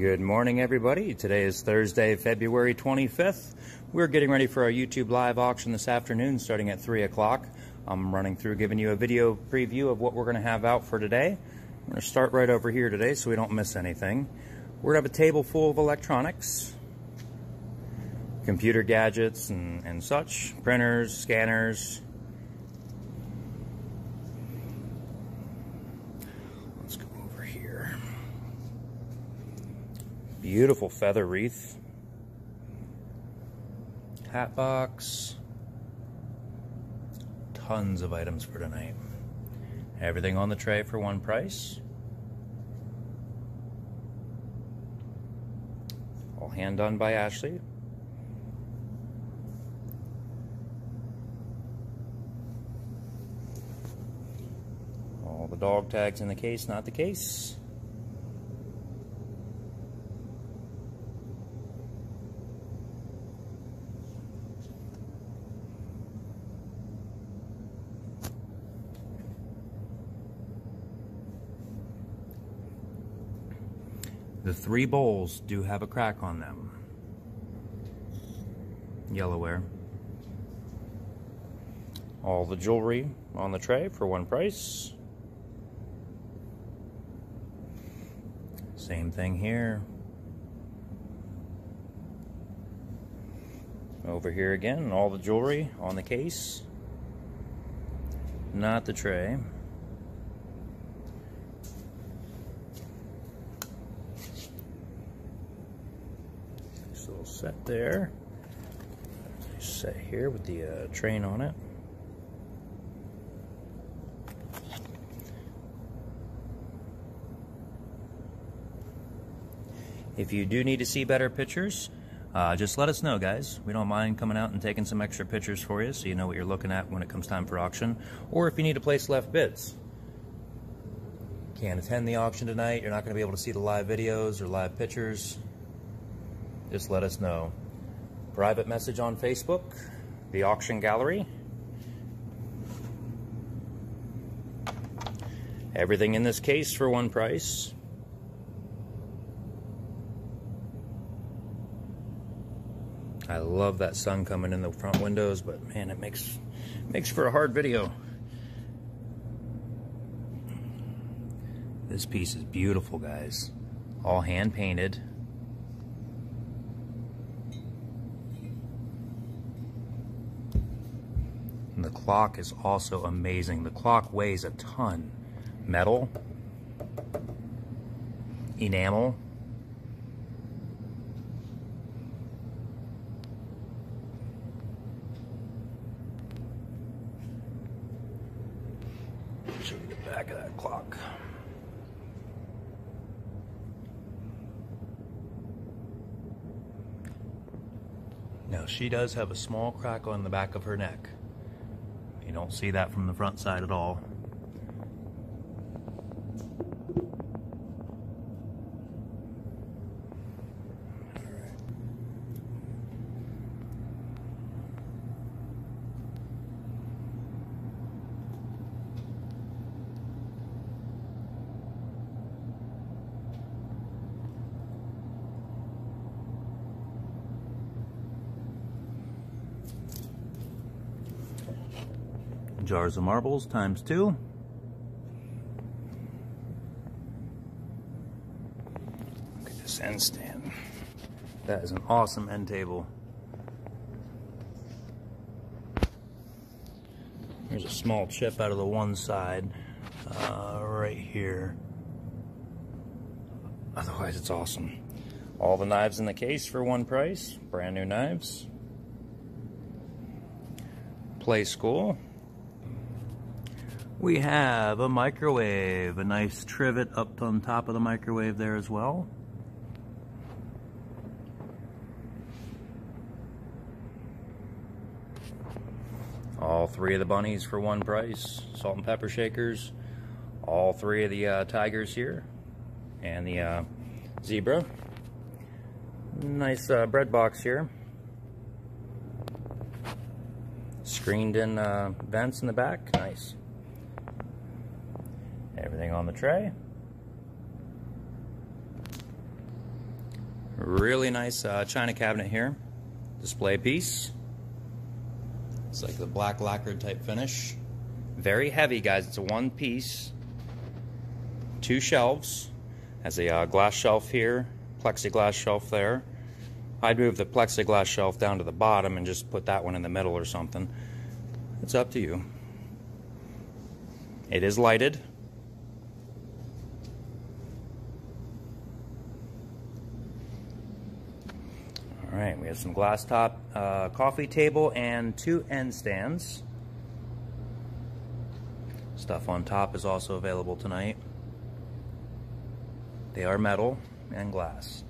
Good morning, everybody. Today is Thursday, February 25th. We're getting ready for our YouTube live auction this afternoon starting at 3 o'clock. I'm running through giving you a video preview of what we're going to have out for today. I'm going to start right over here today so we don't miss anything. We're going to have a table full of electronics, computer gadgets and, and such, printers, scanners, Beautiful feather wreath. Hat box. Tons of items for tonight. Everything on the tray for one price. All hand done by Ashley. All the dog tags in the case, not the case. The three bowls do have a crack on them. Yellowware. All the jewelry on the tray for one price. Same thing here. Over here again, all the jewelry on the case. Not the tray. little set there. Set here with the uh, train on it. If you do need to see better pictures, uh, just let us know, guys. We don't mind coming out and taking some extra pictures for you so you know what you're looking at when it comes time for auction. Or if you need to place left bids. Can't attend the auction tonight, you're not going to be able to see the live videos or live pictures just let us know. Private message on Facebook, the auction gallery. Everything in this case for one price. I love that sun coming in the front windows, but man, it makes makes for a hard video. This piece is beautiful, guys. All hand painted. And the clock is also amazing. The clock weighs a ton. Metal, enamel, show the back of that clock. Now she does have a small crack on the back of her neck. You don't see that from the front side at all. Jars of marbles times two. Look at this end stand. That is an awesome end table. There's a small chip out of the one side, uh, right here. Otherwise, it's awesome. All the knives in the case for one price, brand new knives. Playskool. We have a microwave, a nice trivet up on top of the microwave there as well. All three of the bunnies for one price, salt and pepper shakers. All three of the uh, tigers here, and the uh, zebra. Nice uh, bread box here. Screened in uh, vents in the back. Everything on the tray. Really nice uh, china cabinet here. Display piece. It's like the black lacquered type finish. Very heavy, guys. It's a one piece. Two shelves. Has a uh, glass shelf here, plexiglass shelf there. I'd move the plexiglass shelf down to the bottom and just put that one in the middle or something. It's up to you. It is lighted. Right, we have some glass top uh, coffee table and two end stands. Stuff on top is also available tonight. They are metal and glass.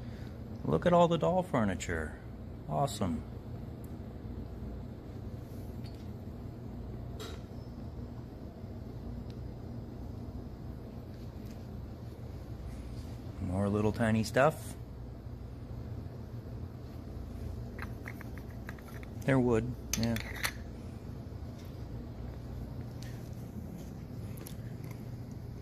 Look at all the doll furniture. Awesome. More little tiny stuff. They're wood, yeah.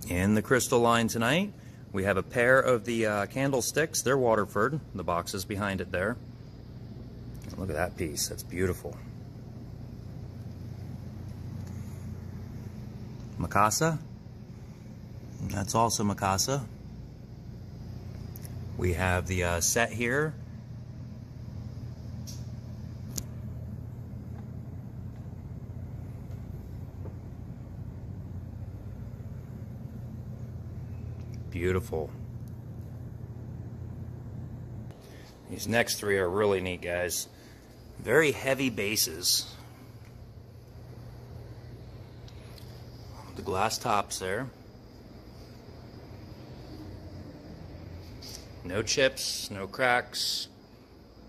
In the crystal line tonight, we have a pair of the uh, candlesticks. They're Waterford. The box is behind it there. Look at that piece. That's beautiful. Mikasa. That's also Mikasa. We have the uh, set here. Beautiful. These next three are really neat, guys. Very heavy bases. The glass tops there. No chips, no cracks.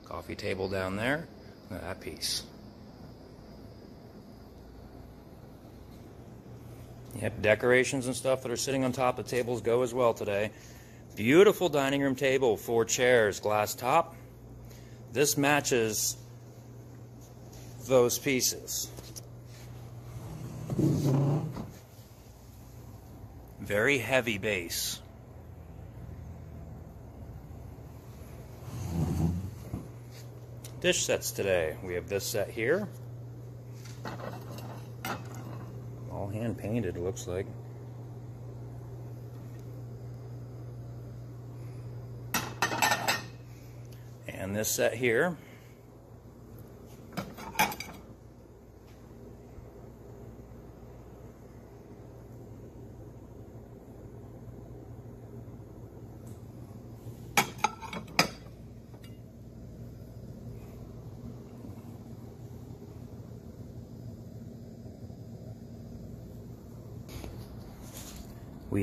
Coffee table down there. That piece. Yep, decorations and stuff that are sitting on top of tables go as well today. Beautiful dining room table, four chairs, glass top. This matches those pieces. Very heavy base. Dish sets today. We have this set here. All hand painted, looks like. And this set here.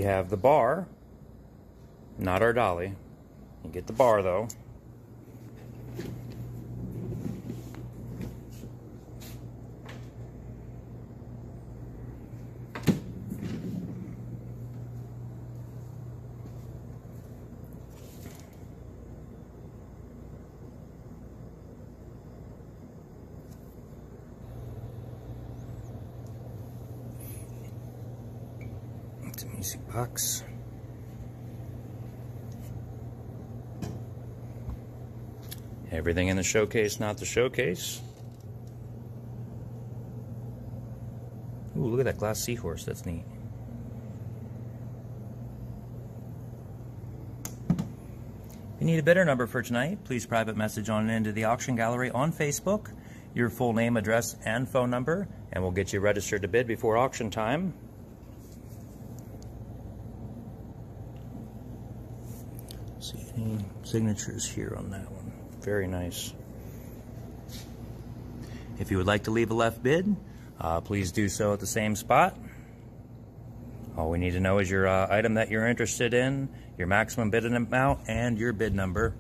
Have the bar, not our dolly. You get the bar though. It's a music box. Everything in the showcase, not the showcase. Ooh, look at that glass seahorse. That's neat. If you need a bidder number for tonight, please private message on into the auction gallery on Facebook, your full name, address, and phone number, and we'll get you registered to bid before auction time. See any signatures here on that one. Very nice. If you would like to leave a left bid, uh, please do so at the same spot. All we need to know is your uh, item that you're interested in, your maximum bid amount, and your bid number.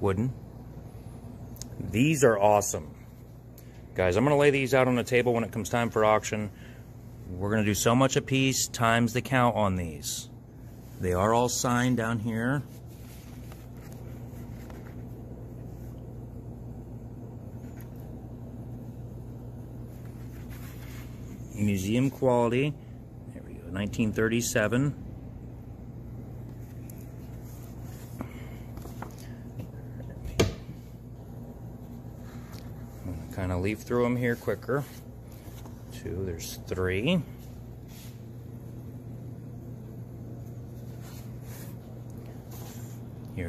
Wooden. These are awesome. Guys, I'm going to lay these out on the table when it comes time for auction. We're going to do so much a piece times the count on these. They are all signed down here. Museum quality. There we go. 1937. Kind of leaf through them here quicker. Two, there's three.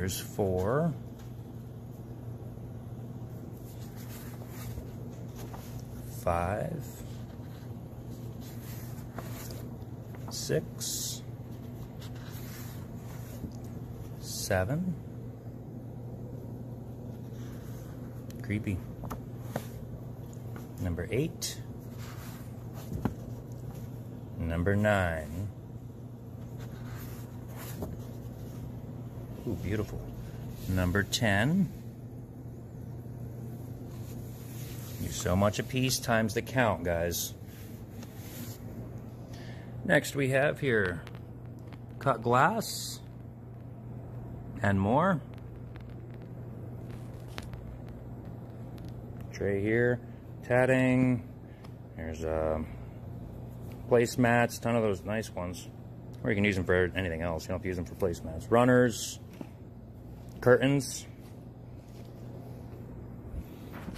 Here's four. Five. Six. Seven. Creepy. Number eight. Number nine. Ooh, beautiful. Number 10. You so much a piece times the count, guys. Next we have here cut glass and more. Tray here, tatting. There's uh, placemats, ton of those nice ones. Or you can use them for anything else. You don't have to use them for placemats. Runners, curtains.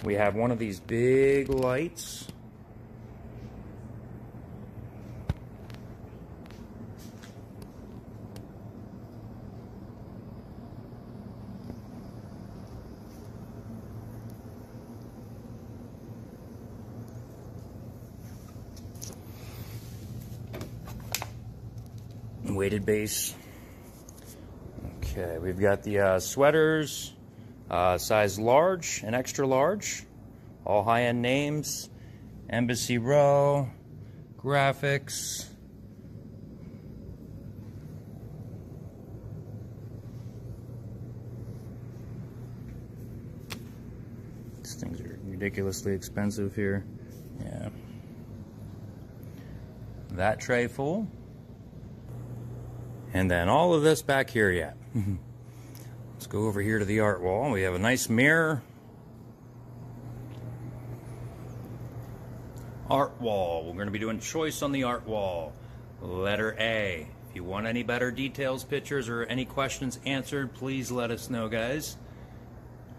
We have one of these big lights. Weighted base. Okay, we've got the uh, sweaters, uh, size large and extra large, all high-end names, Embassy Row, graphics. These things are ridiculously expensive here. Yeah. That tray full. And then all of this back here yet. Mm-hmm. Let's go over here to the art wall. We have a nice mirror. Art wall. We're going to be doing choice on the art wall. Letter A. If you want any better details, pictures, or any questions answered, please let us know, guys.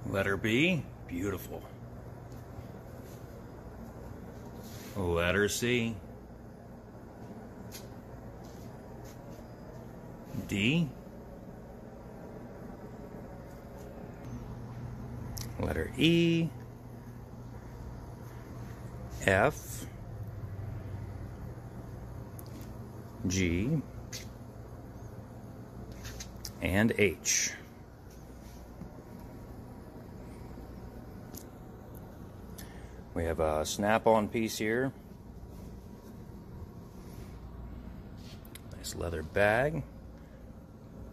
Letter B. Beautiful. Letter C. D. Letter E. F. G. And H. We have a snap-on piece here. Nice leather bag.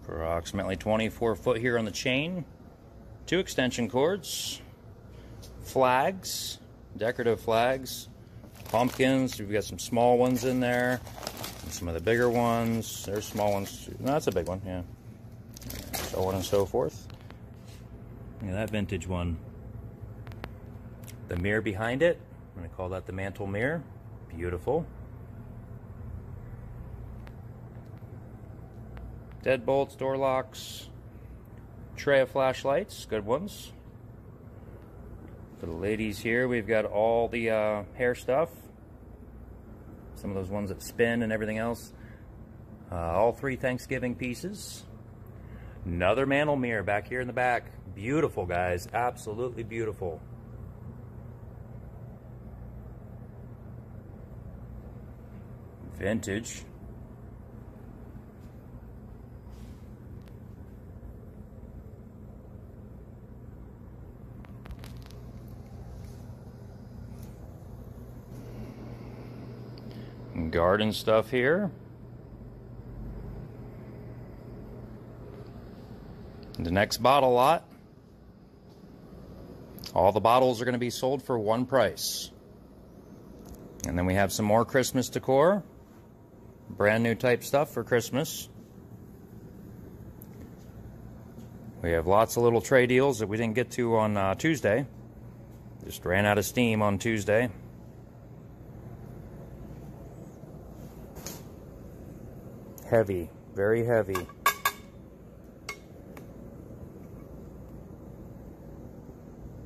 Approximately 24 foot here on the chain. Two extension cords. Flags. Decorative flags. Pumpkins. We've got some small ones in there. some of the bigger ones. There's small ones. No, that's a big one, yeah. So on and so forth. Look at that vintage one. The mirror behind it. I'm going to call that the mantle mirror. Beautiful. Deadbolts, door locks, tray of flashlights, good ones. For the ladies here, we've got all the uh, hair stuff. Some of those ones that spin and everything else. Uh, all three Thanksgiving pieces. Another mantle mirror back here in the back. Beautiful, guys. Absolutely beautiful. Vintage. Garden stuff here. The next bottle lot. All the bottles are going to be sold for one price. And then we have some more Christmas decor. Brand new type stuff for Christmas. We have lots of little tray deals that we didn't get to on uh, Tuesday. Just ran out of steam on Tuesday. Heavy, very heavy.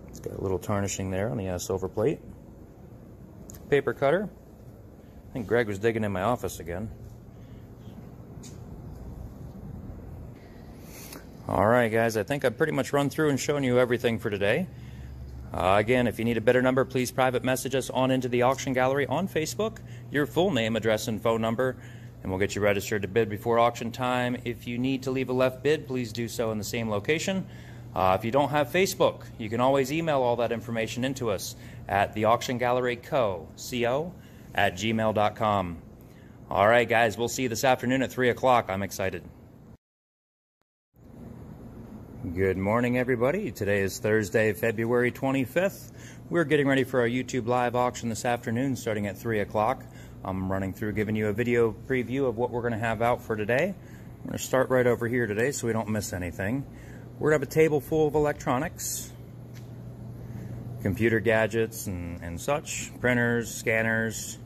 It's got a little tarnishing there on the uh, silver plate. Paper cutter. I think Greg was digging in my office again. All right, guys, I think I've pretty much run through and shown you everything for today. Uh, again, if you need a better number, please private message us on into the auction gallery on Facebook, your full name, address, and phone number, and we'll get you registered to bid before auction time. If you need to leave a left bid, please do so in the same location. Uh, if you don't have Facebook, you can always email all that information into us at the auction gallery co, co at gmail.com. All right, guys, we'll see you this afternoon at 3 o'clock. I'm excited. Good morning, everybody. Today is Thursday, February 25th. We're getting ready for our YouTube live auction this afternoon starting at 3 o'clock. I'm running through giving you a video preview of what we're going to have out for today. I'm going to start right over here today so we don't miss anything. We're going to have a table full of electronics, computer gadgets and, and such, printers, scanners,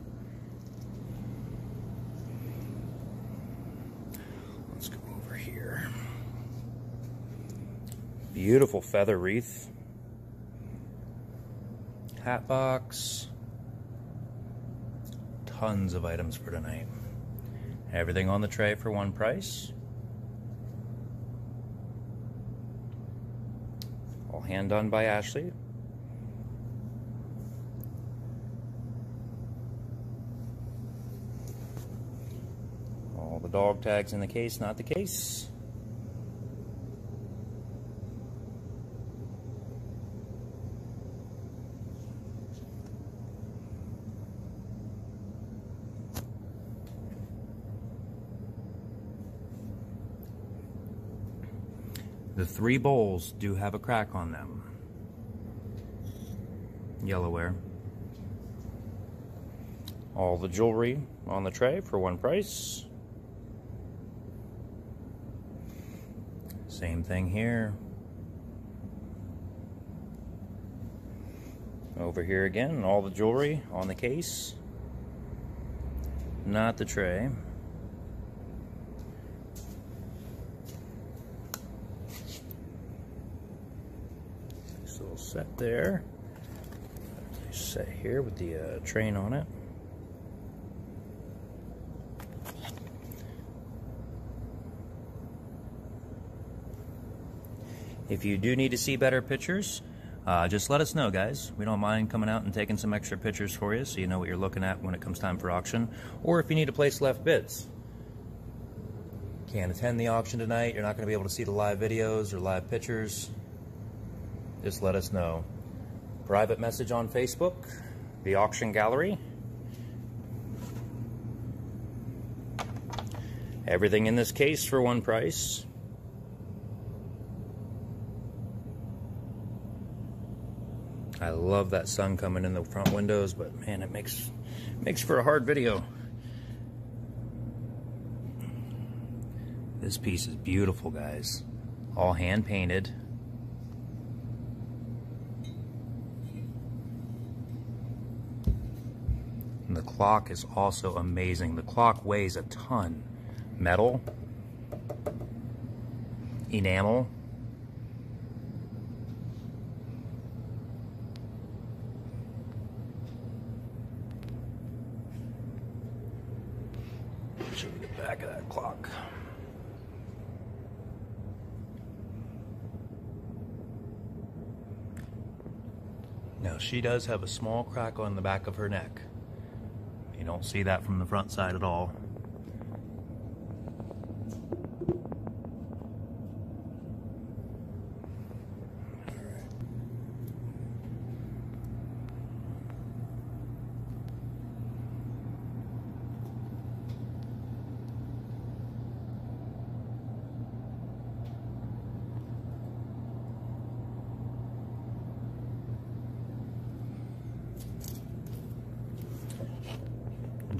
Let's go over here. Beautiful feather wreath. Hat box. Tons of items for tonight. Everything on the tray for one price. All hand done by Ashley. All the dog tags in the case, not the case. The three bowls do have a crack on them. Yellowware. All the jewelry on the tray for one price. Same thing here. Over here again, all the jewelry on the case. Not the tray. little set there. Set here with the uh, train on it. If you do need to see better pictures, uh, just let us know, guys. We don't mind coming out and taking some extra pictures for you so you know what you're looking at when it comes time for auction. Or if you need to place left bids. Can't attend the auction tonight, you're not going to be able to see the live videos or live pictures just let us know. Private message on Facebook, the auction gallery. Everything in this case for one price. I love that sun coming in the front windows, but man, it makes makes for a hard video. This piece is beautiful, guys. All hand painted. And the clock is also amazing. The clock weighs a ton. Metal, enamel, show you the back of that clock. Now she does have a small crack on the back of her neck. You don't see that from the front side at all.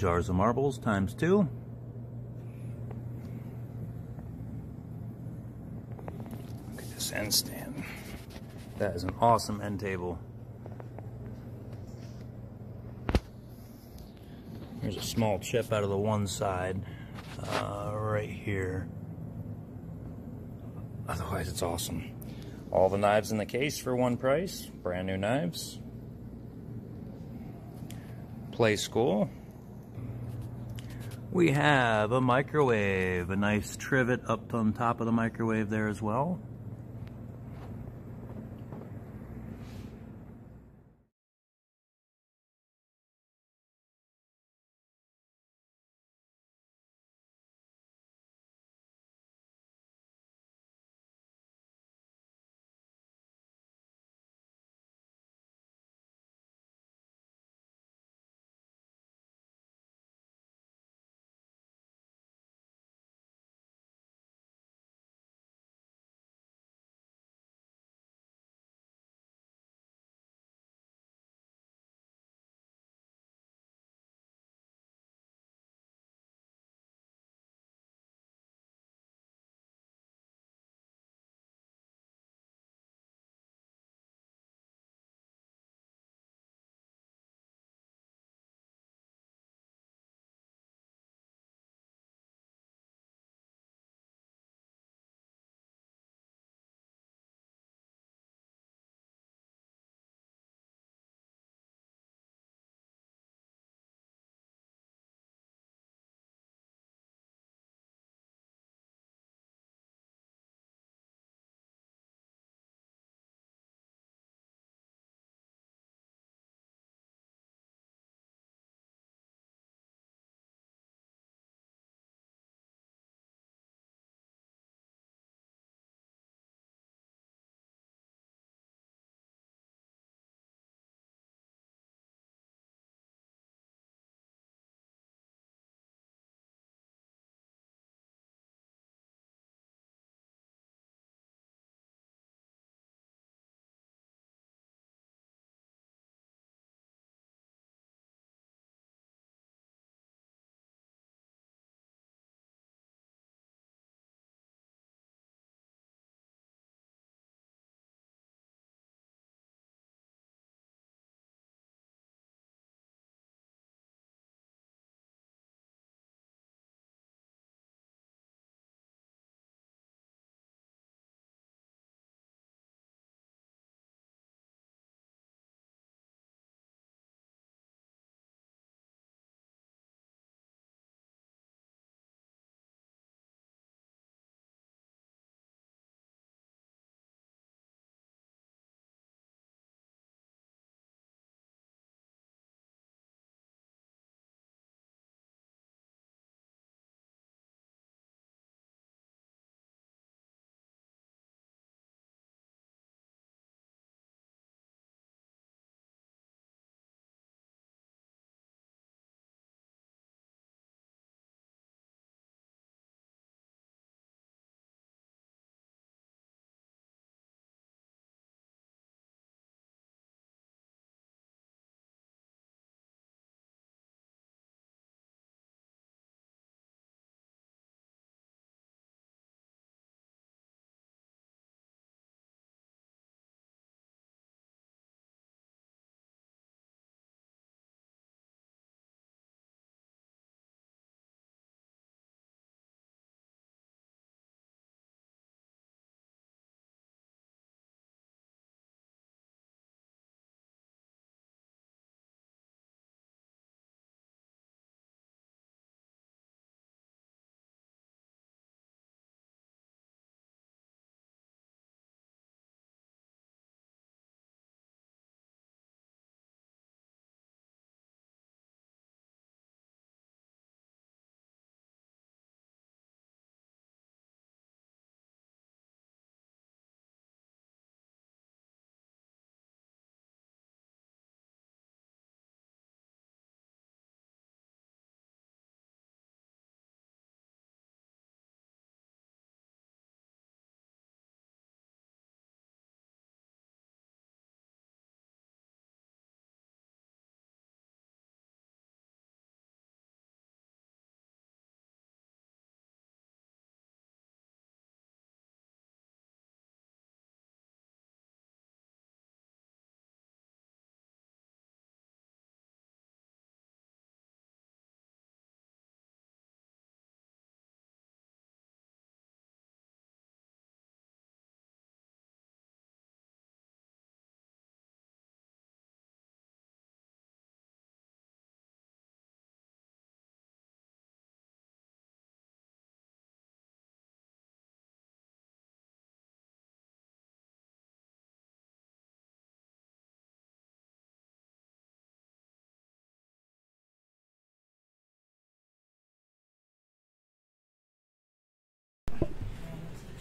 Jars of marbles times two. Look at this end stand. That is an awesome end table. There's a small chip out of the one side. uh, right here. Otherwise, it's awesome. All the knives in the case for one price. Brand new knives. Playskool. We have a microwave, a nice trivet up on top of the microwave there as well.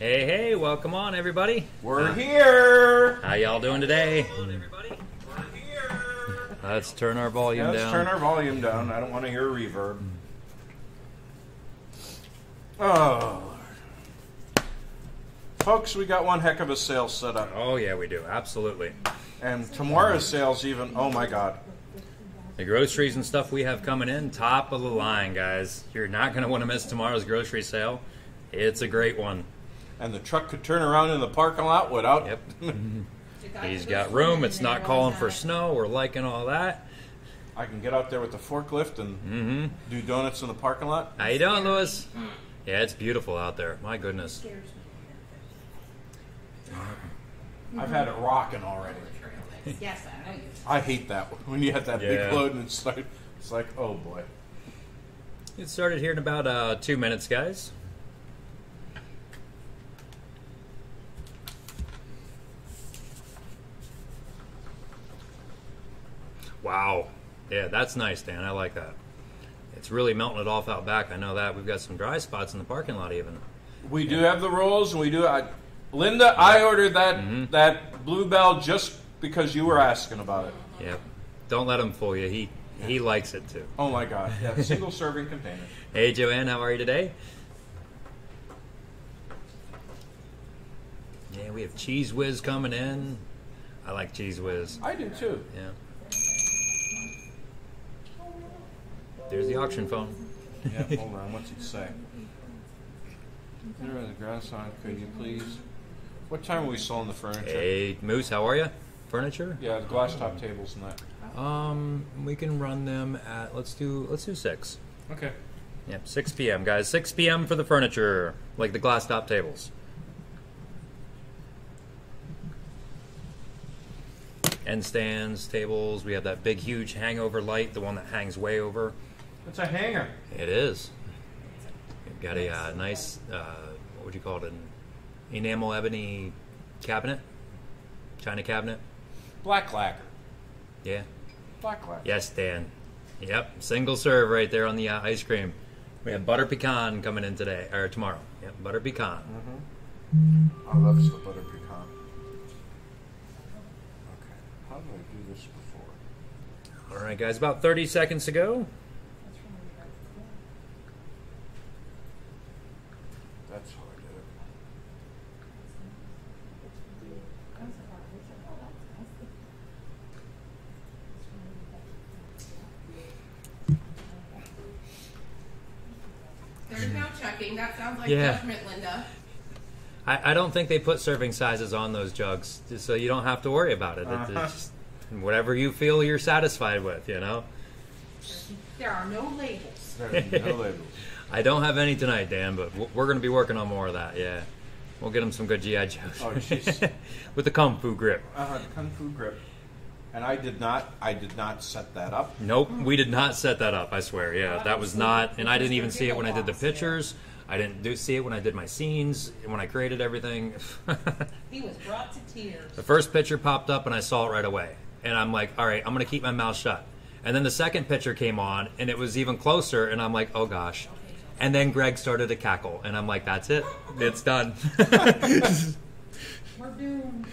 Hey, hey, welcome on, everybody. We're here. How y'all doing today? We're here. Let's turn our volume Yeah, let's down. turn our volume down. I don't want to hear reverb. Hmm. Oh, folks, we got one heck of a sale set up, oh, yeah, we do. Absolutely. and tomorrow's sales even. Oh my God! The groceries and stuff we have coming in, top of the line, guys. You're not going to want to miss tomorrow's grocery sale. It's a great one. And the truck could turn around in the parking lot without. Yep. He's got room. It's not calling for snow. We're liking all that. I can get out there with the forklift and do donuts in the parking lot. How you doing, Lewis? Yeah, it's beautiful out there. My goodness. I've had it rocking already. Yes, I know you. I hate that when you have that Yeah. big load and it's like, it's like, oh boy. It started here in about uh, two minutes, guys. Wow. Yeah, that's nice, Dan. I like that. It's really melting it off out back. I know that. We've got some dry spots in the parking lot, even. We do have the rolls, and we do. I, Linda, I ordered that mm-hmm. that bluebell just because you were asking about it. Yep. Don't let him fool you. He he likes it too. Oh my God! Yeah, single serving container. Hey, Joanne, how are you today? Yeah, we have Cheez Whiz coming in. I like Cheez Whiz. I do too. Yeah. There's the auction phone. Yeah, hold on. What's it say? There is grass on. Could you please? What time are we selling the furniture? Hey, Moose, how are you? Furniture? Yeah, the glass top tables and that. Um, we can run them at let's do let's do six. Okay. Yep, six p.m. guys. Six p.m. for the furniture, like the glass top tables. End stands, tables. We have that big, huge hangover light, the one that hangs way over. It's a hanger. It is. We've got a uh, nice, uh, what would you call it, an enamel ebony cabinet, china cabinet. Black lacquer. Yeah. Black lacquer. Yes, Dan. Yep, single serve right there on the uh, ice cream. We have butter pecan coming in today or tomorrow. Yep, butter pecan. Mm-hmm. I love the butter pecan. Okay. How did I do this before? All right, guys. About 30 seconds to go. That's how I did it. There's no checking. That sounds like Yeah. judgment, Linda. I, I don't think they put serving sizes on those jugs, just so you don't have to worry about it. It- Uh-huh. It's just whatever you feel you're satisfied with, you know. There are no labels. There's no labels. I don't have any tonight, Dan, but w- we're going to be working on more of that. Yeah, we'll get them some good GI Joes Oh, jeez. with the kung fu grip. Uh, Kung Fu grip. And I did not. I did not set that up. Nope, we did not set that up. I swear. Yeah, that was not, and I didn't even see it when I did the pictures. I didn't do see it when I did my scenes when I created everything. He was brought to tears. the first picture popped up and I saw it right away, and I'm like, all right, I'm gonna keep my mouth shut. And then the second picture came on, and it was even closer, and I'm like, oh gosh. And then Greg started to cackle, and I'm like, that's it, it's done. We're doomed.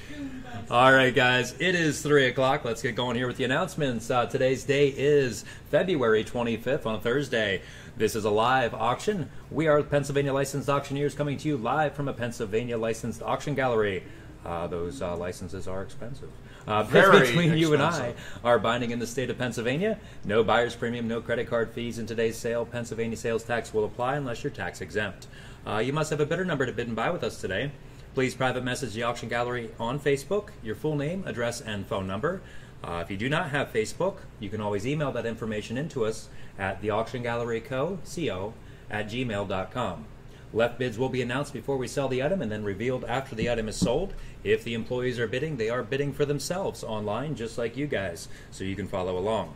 All right, guys, it is 3 o'clock. Let's get going here with the announcements. Uh, today's day is February 25th on a Thursday. This is a live auction. We are Pennsylvania licensed auctioneers coming to you live from a Pennsylvania licensed auction gallery. Uh, those uh, licenses are expensive. Uh, between you and I are binding in the state of Pennsylvania. No buyer's premium, no credit card fees in today's sale. Pennsylvania sales tax will apply unless you're tax exempt. Uh, you must have a bidder number to bid and buy with us today. Please private message the auction gallery on Facebook, your full name, address, and phone number. Uh, if you do not have Facebook, you can always email that information into us at the auction gallery co, co at gmail.com. Left bids will be announced before we sell the item and then revealed after the item is sold. If the employees are bidding, they are bidding for themselves online, just like you guys, so you can follow along.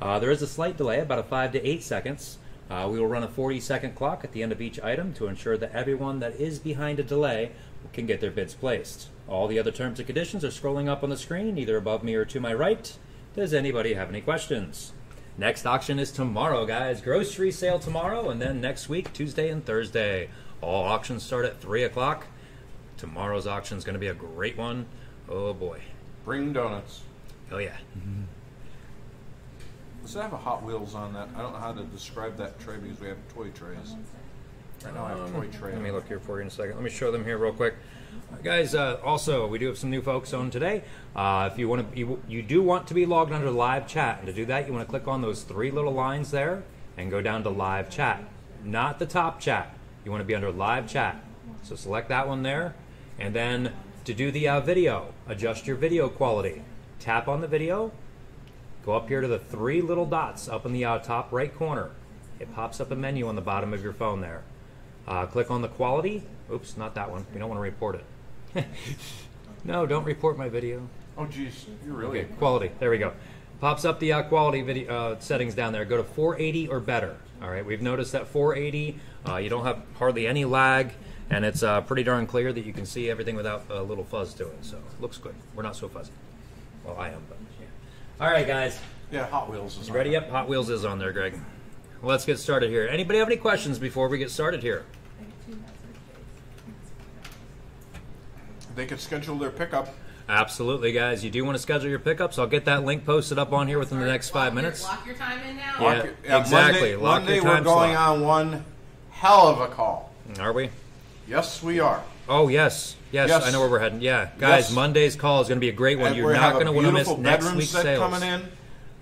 Uh, there is a slight delay, about a 5 to 8 seconds. Uh, we will run a 40 second clock at the end of each item to ensure that everyone that is behind a delay can get their bids placed. All the other terms and conditions are scrolling up on the screen, either above me or to my right. Does anybody have any questions? Next auction is tomorrow, guys. Grocery sale tomorrow, and then next week, Tuesday and Thursday. All auctions start at 3 o'clock. Tomorrow's auction is going to be a great one. Oh boy. Bring donuts. Oh yeah. Does it have a Hot Wheels on that? I don't know how to describe that tray because we have toy trays. Right now I have tray. Let me look here for you in a second. Let me show them here real quick. Guys, uh, also, we do have some new folks on today. Uh, if you want to, you, you do want to be logged under live chat. And to do that, you want to click on those three little lines there and go down to live chat. Not the top chat. You want to be under live chat. So select that one there. And then to do the uh, video, adjust your video quality. Tap on the video, Go up here to the three little dots up in the uh, top right corner. It pops up a menu on the bottom of your phone there. Uh, click on the quality. Oops, not that one. We don't want to report it. no, don't report my video. Oh, geez, you're really. Okay, quality. There we go. Pops up the uh, quality video uh, settings down there. Go to 480 or better. All right, we've noticed that 480, uh, you don't have hardly any lag, and it's uh, pretty darn clear that you can see everything without a little fuzz to it. So looks good. We're not so fuzzy. Well, I am, but yeah. All right, guys. Yeah, Hot Wheels is on ready? there. Yep, Hot Wheels is on there, Greg. Let's get started here. Anybody have any questions before we get started here? They could schedule their pickup. Absolutely, guys. You do want to schedule your pickups. I'll get that link posted up on here within the next five Lock your- minutes. Lock your time in now. Yeah. Lock your- yeah, exactly. Monday, Lock Monday your we're time going slot. on one hell of a call. Are we? Yes, we are. Oh, yes. yes. Yes. I know where we're heading. Yeah. Guys, Yes. Monday's call is going to be a great one. And You're we not have going to want to miss beautiful next bedroom week's set sales. coming in.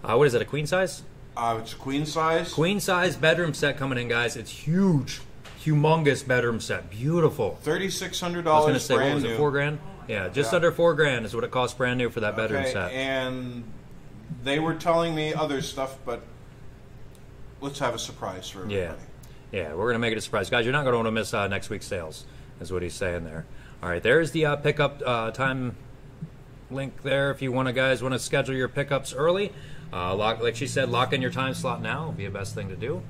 Uh, what is it, a queen size? Uh, it's queen size. Queen size bedroom set coming in, guys. It's huge. Humongous bedroom set. Beautiful. Thirty-six hundred I was going to dollars say, what brand was new. it, four grand? Yeah, just Yeah. under four grand is what it costs brand new for that bedroom okay, set. and they were telling me other stuff, but let's have a surprise for everybody. Yeah, yeah, we're gonna make it a surprise, guys. You're not gonna want to miss uh, next week's sales, is what he's saying there. All right, there's the uh, pickup uh, time link there. If you want to, guys, want to schedule your pickups early, uh, lock, like she said, lock in your time slot now. Will be the best thing to do.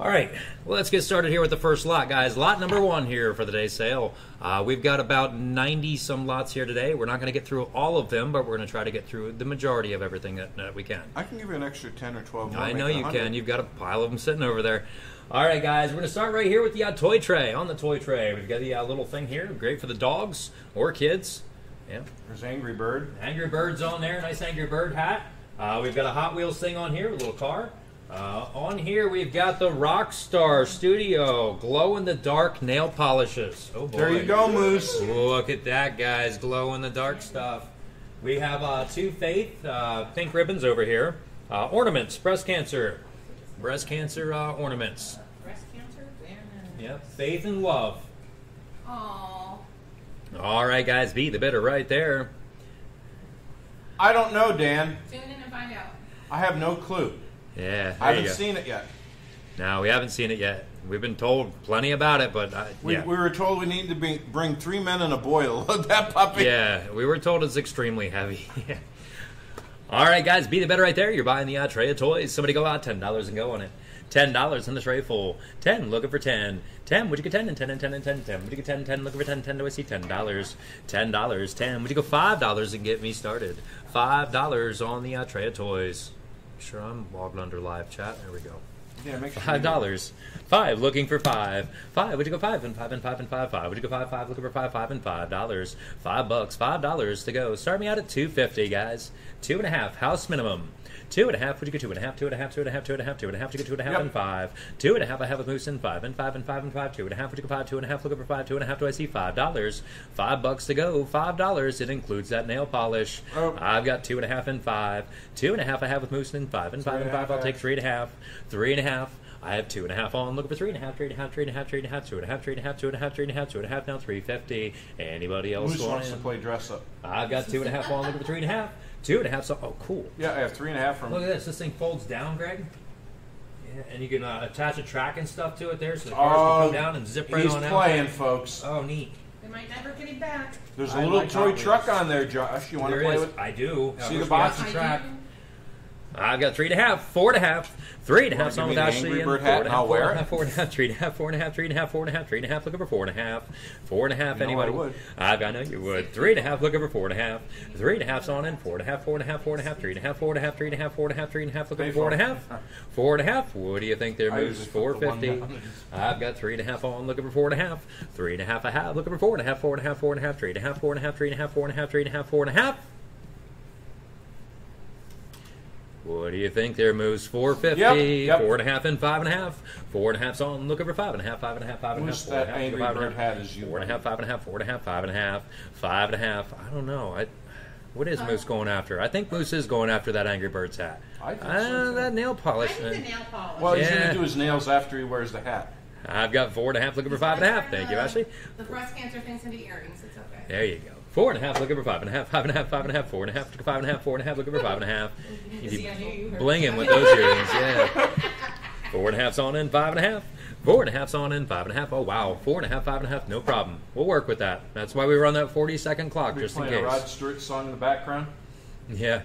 All right, well, let's get started here with the first lot, guys. Lot number one here for the day's sale. Uh, we've got about 90 some lots here today. We're not going to get through all of them, but we're going to try to get through the majority of everything that, that we can. I can give you an extra ten or twelve. I know you 100. can. You've got a pile of them sitting over there. All right, guys, we're going to start right here with the uh, toy tray. On the toy tray, we've got the uh, little thing here. Great for the dogs or kids. Yeah. There's Angry Bird. Angry Birds on there. Nice Angry Bird hat. Uh, we've got a Hot Wheels thing on here, a little car. Uh, on here, we've got the Rockstar Studio glow in the dark nail polishes. Oh boy! There you go, Moose. Look at that, guys! Glow in the dark stuff. We have uh, two Faith uh, pink ribbons over here. Uh, ornaments, breast cancer, breast cancer uh, ornaments. Breast cancer? Very nice. Yep, Faith and love. Aw. All right, guys, be the bitter right there. I don't know, Dan. Tune in and find out. I have no clue. Yeah, I haven't you go. seen it yet. No, we haven't seen it yet. We've been told plenty about it, but uh, We, yeah. we were told we need to be, bring three men and a boy to load that puppy. Yeah, we were told it's extremely heavy. Yeah. All right, guys, be the better right there. You're buying the uh, tray of toys. Somebody go out ten dollars and go on it. Ten dollars in the tray full. Ten, looking for ten. Ten, would you get ten and ten and ten and ten? Ten, would you get ten? Ten, looking for ten. Ten, do I see ten dollars? Ten dollars. Ten, would you go five dollars and get me started? Five dollars on the uh, tray of toys. Sure, I'm logged under live chat. There we go. Yeah, make sure. Five dollars. Five, looking for five. Five, would you go five and five and five and five five? Would you go five five looking for five five and five dollars? Five bucks, five dollars to go. Start me out at two fifty, guys. Two and a half, house minimum. Two and a half, would you go two and a half, two and a half, two and a half, two and a half, two and a half, to go two and a half Yep. and five. Two and a half, I have a moose and five and five and five and five, two and a half, would you go five, two and a half, looking for five, two and a half, do I see five dollars? Five bucks to go, five dollars. It includes that nail polish. Oh. I've got two and a half and five. Two and a half I have with moose and five and five and and five. half, I'll take three and a half. Three and a half. I have two and a half on. Looking for three and a half, three and a half, three and a half, three and a half, two and a half, three and a half, two and a half, three and a half, two and a half. Now three fifty. Anybody else Moose wants to play dress up. I've got two and a half on. Looking for three and a half. Two and a half. So oh, cool. Yeah, I have three and a half from. Look at this. This thing folds down, Greg. Yeah, and you can uh, attach a track and stuff to it there, so the cars Oh, can come down and zip right He's on playing, out. folks. Oh, neat. They might never get it back. There's a I little like toy truck on there, Josh. You want to There play is. with? I do. See wish the box? some I track. do. I've got three and a half, four and a half, three and a half. Wanna on with Ashley. Angry and Bird hat and a and half, I'll four and a wear half, it? four and a half, three and a half, four and a half, three and a half, four and a half, three and a half. Looking for four and a half, four and a half. You I Anybody? would. I've, I know you would. Three and a half. Looking for four and a half. Three and a half's on in. Four and a half. Four and a half. Four and a half. Three and a half. Four and a half. Three and a half. Four and a half. Three and a half. Looking for four and a half. Four and a half. What do you think there I moves? Four fifty. I've got three and a half on. Looking for four and a half. Three and a half. I have. Looking for four and a half. Four and a half. Four and a half. Three and a half. Four and a half. Three and a half. Four and a half. Three and a half. Four and a half. What do you think there moves? 450, Yep, yep. four and a half and five and a half. Four and a half's on. Looking for five and a half, five and a half, five and a half. Who's four and a that half, Angry five Bird half, hat is you, Four and a buddy? half, five and a half, four and a half, five and a half, five and a half. I don't know. I, what is Moose going after? I think Moose is going after that Angry Birds hat. I think so, Ah, that nail I polish. the nail polish. Well, he's going to do his nails after he wears the hat. I've got four and a half. Looking for five and a half. Thank you, Ashley. The breast cancer thing's into earrings. It's okay. There you go. Four and a half, looking for five and a half, five and a half, five and a half, four and a half, five and a half, four and a half, looking for five and a half. You See, I knew blinging with those earrings, yeah. Four and a half's on in, five and a half. Four and a half's on in, five and a half. Oh wow, four and a half, five and a half, no problem. We'll work with that. That's why we run that forty second clock, Be just in playing a Rod. Stewart song in the background. Yeah.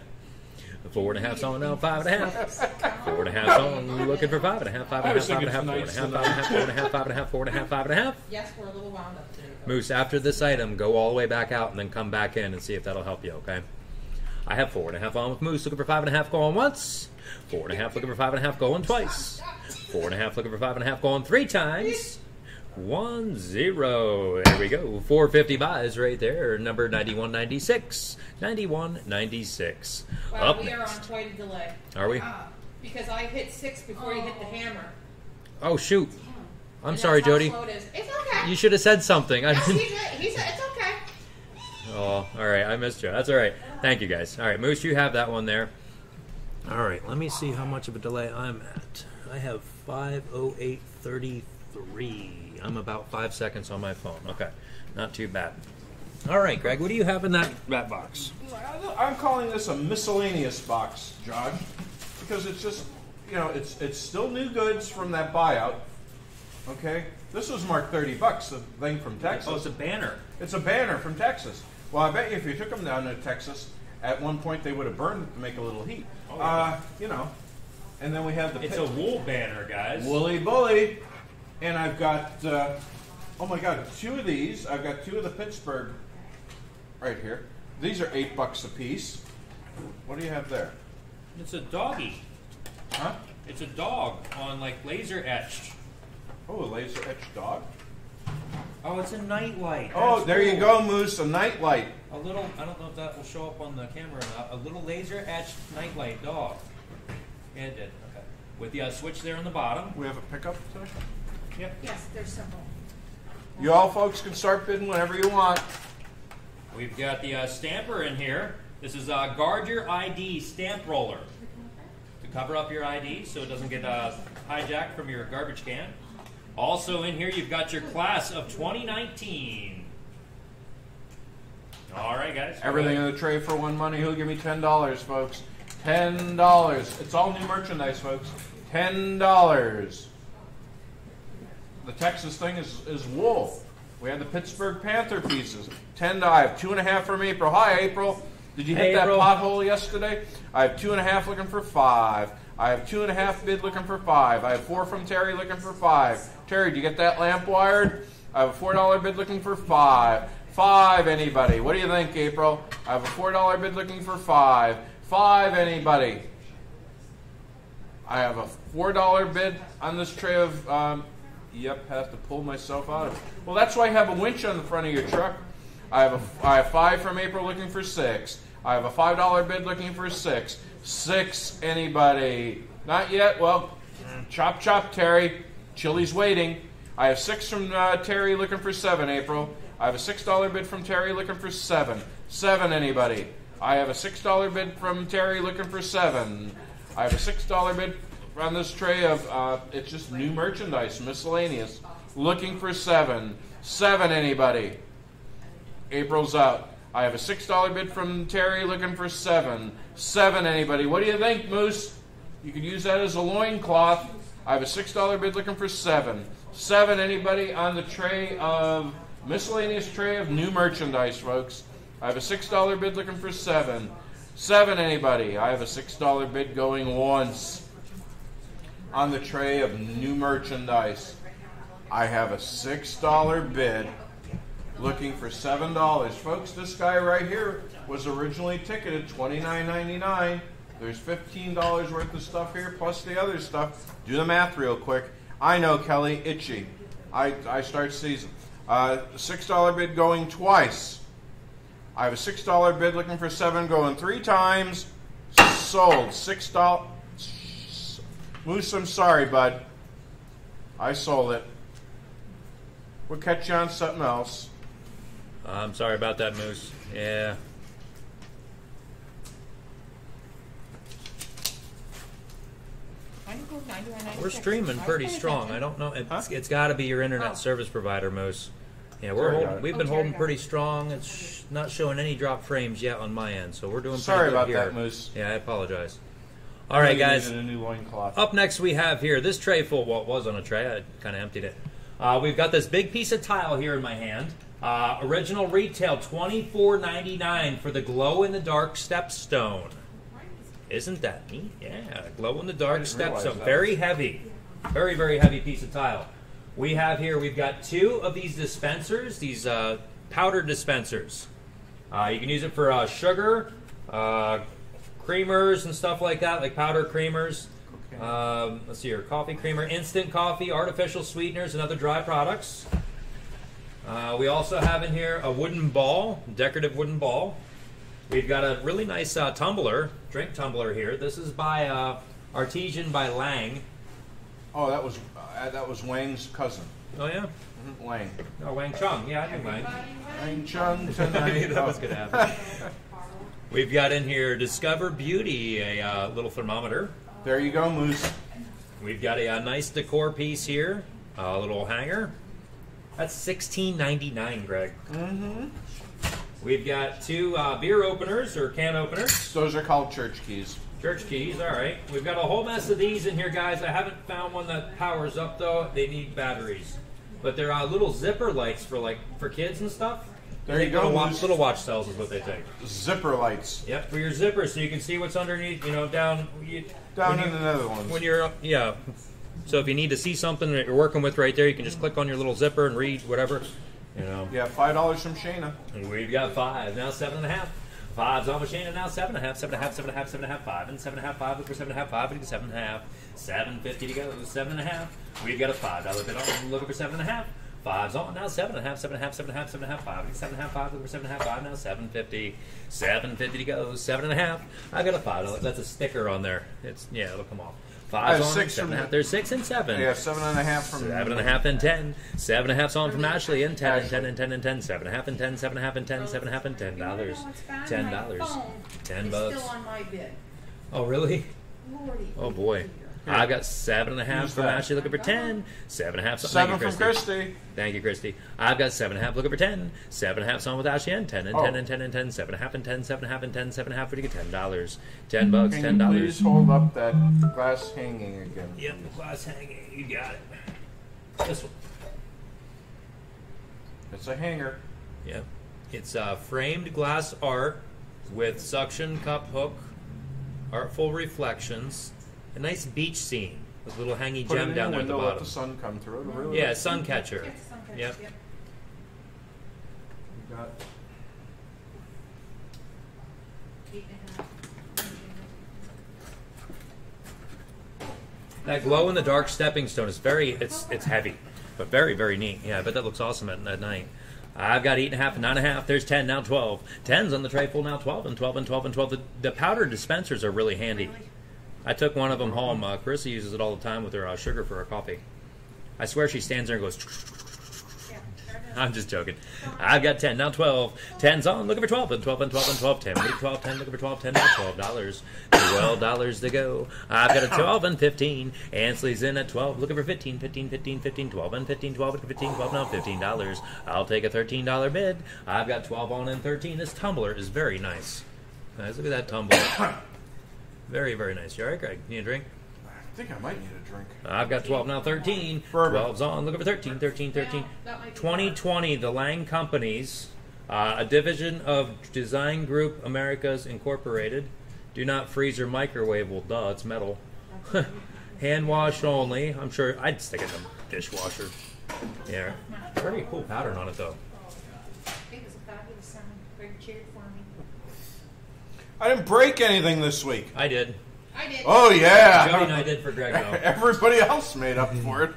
Four and a half's on now, five and a half. Four and a half's on, looking for five and a half, five I and a was half, five and a half, thinking four and a half, five and a half, four and a half, five and a half, four and a half, five and a half. Yes, we're a little wound up today. though. Moose, after this item, go all the way back out and then come back in and see if that'll help you, okay? I have four and a half on with Moose, looking for five and a half going once. Four and a half looking for five and a half going twice. Four and a half looking for five and a half going three times. One zero. There we go. 450 buys right there. Number 9196. 9196. Wow, Up we are on next. quite a delay. Are we? Uh, because I hit six before you hit the hammer. Oh, shoot. I'm And sorry, Jody. it is. Okay. You should have said something. I yes, didn't- he said, he said it's okay. Oh, all right. I missed you. That's all right. Thank you, guys. All right, Moose, you have that one there. All right. Let me see how much of a delay I'm at. I have 50833. I'm about five seconds on my phone. Okay. Not too bad. All right, Greg, what do you have in that, that box? I'm calling this a miscellaneous box, John, because it's just, you know, it's it's still new goods from that buyout. Okay, this was marked thirty bucks, the thing from Texas. Oh, it's a banner. It's a banner from Texas. Well, I bet you if you took them down to Texas, at one point they would have burned it to make a little heat. Oh, yeah. uh, you know, and then we have the It's pit- a wool banner, guys. Woolly Bully. And I've got, uh, oh my God, two of these. I've got two of the Pittsburgh right here. These are eight bucks a piece. What do you have there? It's a doggy. Huh? It's a dog on like laser etched. Oh, a laser etched dog. Oh, it's a nightlight. Oh, That's there you go, Moose, a nightlight. A little. I don't know if that will show up on the camera or not. A little laser etched nightlight dog. Yeah, it did. Okay. With the uh, switch there on the bottom. We have a pickup today? Yep. Yes, there's several. You all folks can start bidding whenever you want. We've got the uh, stamper in here. This is a guard your ID stamp roller to cover up your ID so it doesn't get uh, hijacked from your garbage can. Also in here, you've got your class of 2019. All right, guys. Everything in the tray for one money. Who'll give me ten dollars, folks? Ten dollars. It's all new merchandise, folks. Ten dollars. The Texas thing is, is wool. We have the Pittsburgh Panther pieces. Ten. I have two and a half from April. Hi, April. Did you hit Hey, that April. pothole yesterday? I have two and a half looking for five. I have two and a half bid looking for five. I have four from Terry looking for five. Terry, do you get that lamp wired? I have a four dollar bid looking for five. Five, anybody? What do you think, April? I have a four dollar bid looking for five. Five, anybody? I have a four dollar bid on this tray of. Um, yep, have to pull myself out of it. Well, that's why I have a winch on the front of your truck. I have a. I have five from April looking for six. I have a five dollar bid looking for six. Six, anybody? Not yet. Well, chop chop, Terry. Chili's waiting. I have six from uh, Terry looking for seven. April. I have a six dollar bid from Terry looking for seven. Seven, anybody? I have a six dollar bid from Terry looking for seven. I have a six dollar bid on this tray of uh, it's just new merchandise, miscellaneous. Looking for seven. Seven, anybody? April's out. I have a six dollar bid from Terry looking for seven. Seven, anybody? What do you think, Moose? You could use that as a loincloth. I have a six dollar bid looking for seven. Seven, anybody on the tray of miscellaneous tray of new merchandise, folks? I have a six dollar bid looking for seven. Seven, anybody? I have a six dollar bid going once on the tray of new merchandise. I have a six dollar bid looking for seven dollars. Folks, this guy right here was originally ticketed twenty nine ninety nine. There's fifteen dollars worth of stuff here plus the other stuff. Do the math real quick. I know Kelly, itchy. I, I start season. Uh, six dollar bid going twice. I have a six dollar bid looking for seven going three times. Sold six dollars. Moose, I'm sorry, bud. I sold it. We'll catch you on something else. I'm sorry about that, Moose. Yeah. We're streaming pretty strong. I don't know. It's, Huh? it's got to be your internet Oh. service provider, Moose. Yeah, we're Sorry, holding, we've been Oh, Terry holding pretty it. strong. It's sh- not showing any drop frames yet on my end, so we're doing. Sorry pretty good about here. that, Moose. Yeah, I apologize. All right, guys. A new loincloth. Up next, we have here this tray full. Well, was on a tray. I kind of emptied it. Uh, we've got this big piece of tile here in my hand. Uh, original retail twenty four ninety nine for the glow in the dark stepstone. Isn't that neat? Yeah, glow in the dark didn't stepstone. Very heavy, very very heavy piece of tile. We have here. We've got two of these dispensers. These uh, powder dispensers. Uh, you can use it for uh, sugar, uh, creamers, and stuff like that, like powder creamers. Okay. Um, let's see here: coffee creamer, instant coffee, artificial sweeteners, and other dry products. Uh, we also have in here a wooden ball, decorative wooden ball. We've got a really nice uh, tumbler, drink tumbler here. This is by uh, Artesian by Lang. Oh, that was uh, that was Wang's cousin. Oh yeah, Mhm, Wang. oh Wang Chung. Yeah, I knew Wang. Wang Chung tonight. that was gonna happen. We've got in here Discover Beauty, a uh, little thermometer. There you go, Moose. We've got a, uh nice decor piece here, a little hanger. That's sixteen ninety nine, Greg. Mm-hmm. We've got two uh, beer openers or can openers, Those are called church keys. church keys. All right. We've got a whole mess of these in here, guys. I haven't found one that powers up though. They need batteries, but they're uh, little zipper lights for like for kids and stuff. There you go, Little watch, little watch cells is what they take. Zipper lights. Yep, for your zipper, so you can see what's underneath. You know, down you, Down in you- the Netherlands. when you're yeah. So if you need to see something that you're working with right there, you can just click on your little zipper and read whatever. You know. yeah, five dollars from Shayna. We've got five now, seven and a half. Five's on machine and now seven and a half, seven and a half, seven and a half, seven and a half, five and seven and a half, five. Look for seven and a half, five. Look for seven and a half, seven fifty to go. Seven and a half. We've got a five dollar bid on. Looking for seven and a half. Five's on now, seven and a half, seven and a half, seven and a half, seven and a half, five. Seven and a half, five. Look for seven and a half, five now, seven fifty. Seven fifty to go. Seven and a half. I got a five dollar. That's a sticker on there. It's yeah, it'll come off. Five's on. six seven from and a half. the- There's six and seven. Yeah, seven and a half from Seven and a half and ten. Seven and a half's on from Ashley and ten and ten and ten and ten. Seven and a half and ten. Seven and a half and ten. Seven and a half and ten dollars. Ten dollars. Ten bucks. still on my bid. Oh really? Lordy. Oh boy. I got seven and a half Who's from that? Ashley looking for ten. Seven and a half. Seven Thank you, from Christy. Christy. Thank you, Christy. I've got seven and a half looking for ten. Seven and a half's on with Ashley and ten and Oh. ten and ten and ten. Seven and a half and ten. Seven and a half and ten. Seven and a half for to get ten dollars. Ten bucks. Can Ten you dollars. please hold up that glass hanging again? Yep, the glass hanging. You got it. This one. It's a hanger. Yep. It's uh, framed glass art with suction cup hook, artful reflections, a nice beach scene with a little hangy Put it gem in down your there at the window, let bottom. the sun come through. It'll really Yeah, sun catcher. It's something- Yep. You got- Eight and a half. That glow in the dark stepping stone is very it's it's heavy, but very very neat. Yeah, I bet that looks awesome at, at night. I've got eight and a half and nine and a half. There's ten now, twelve. Ten's on the tray full now, twelve and twelve and twelve and twelve. The, the powder dispensers are really handy. I took one of them home. Uh, Carissa uses it all the time with her uh, sugar for her coffee. I swear she stands there and goes. I'm just joking. I've got 10, now 12. 10's on, looking for 12, and 12, and 12, and 12. 10, looking for 12, 10, looking for 12, 10, now $12. $12 to go. I've got a 12 and 15. Ansley's in at 12, looking for 15, 15, 15, 15, 12, and 15, 12, and 15, 12, now $15. I'll take a $13 bid. I've got 12 on and 13. This tumbler is very nice. Guys, look at that tumbler. Very, very nice. You all right, Greg? Need a drink? I think I might need a drink. I've got 12 now, 13. Bourbon. 12's on. Look for 13, 13, 13. Well, that might be 2020, the Lang Companies Uh, a division of Design Group Americas Incorporated. Do not freeze or microwave. Well, duh, it's metal. Hand wash only. I'm sure I'd stick it in the dishwasher. Yeah. Pretty cool pattern on it, though. It was a fabulous summer. Greg cheered for me. I didn't break anything this week. I did. I did. Oh yeah. Jody and I did for Greg, though. Everybody else made up for it.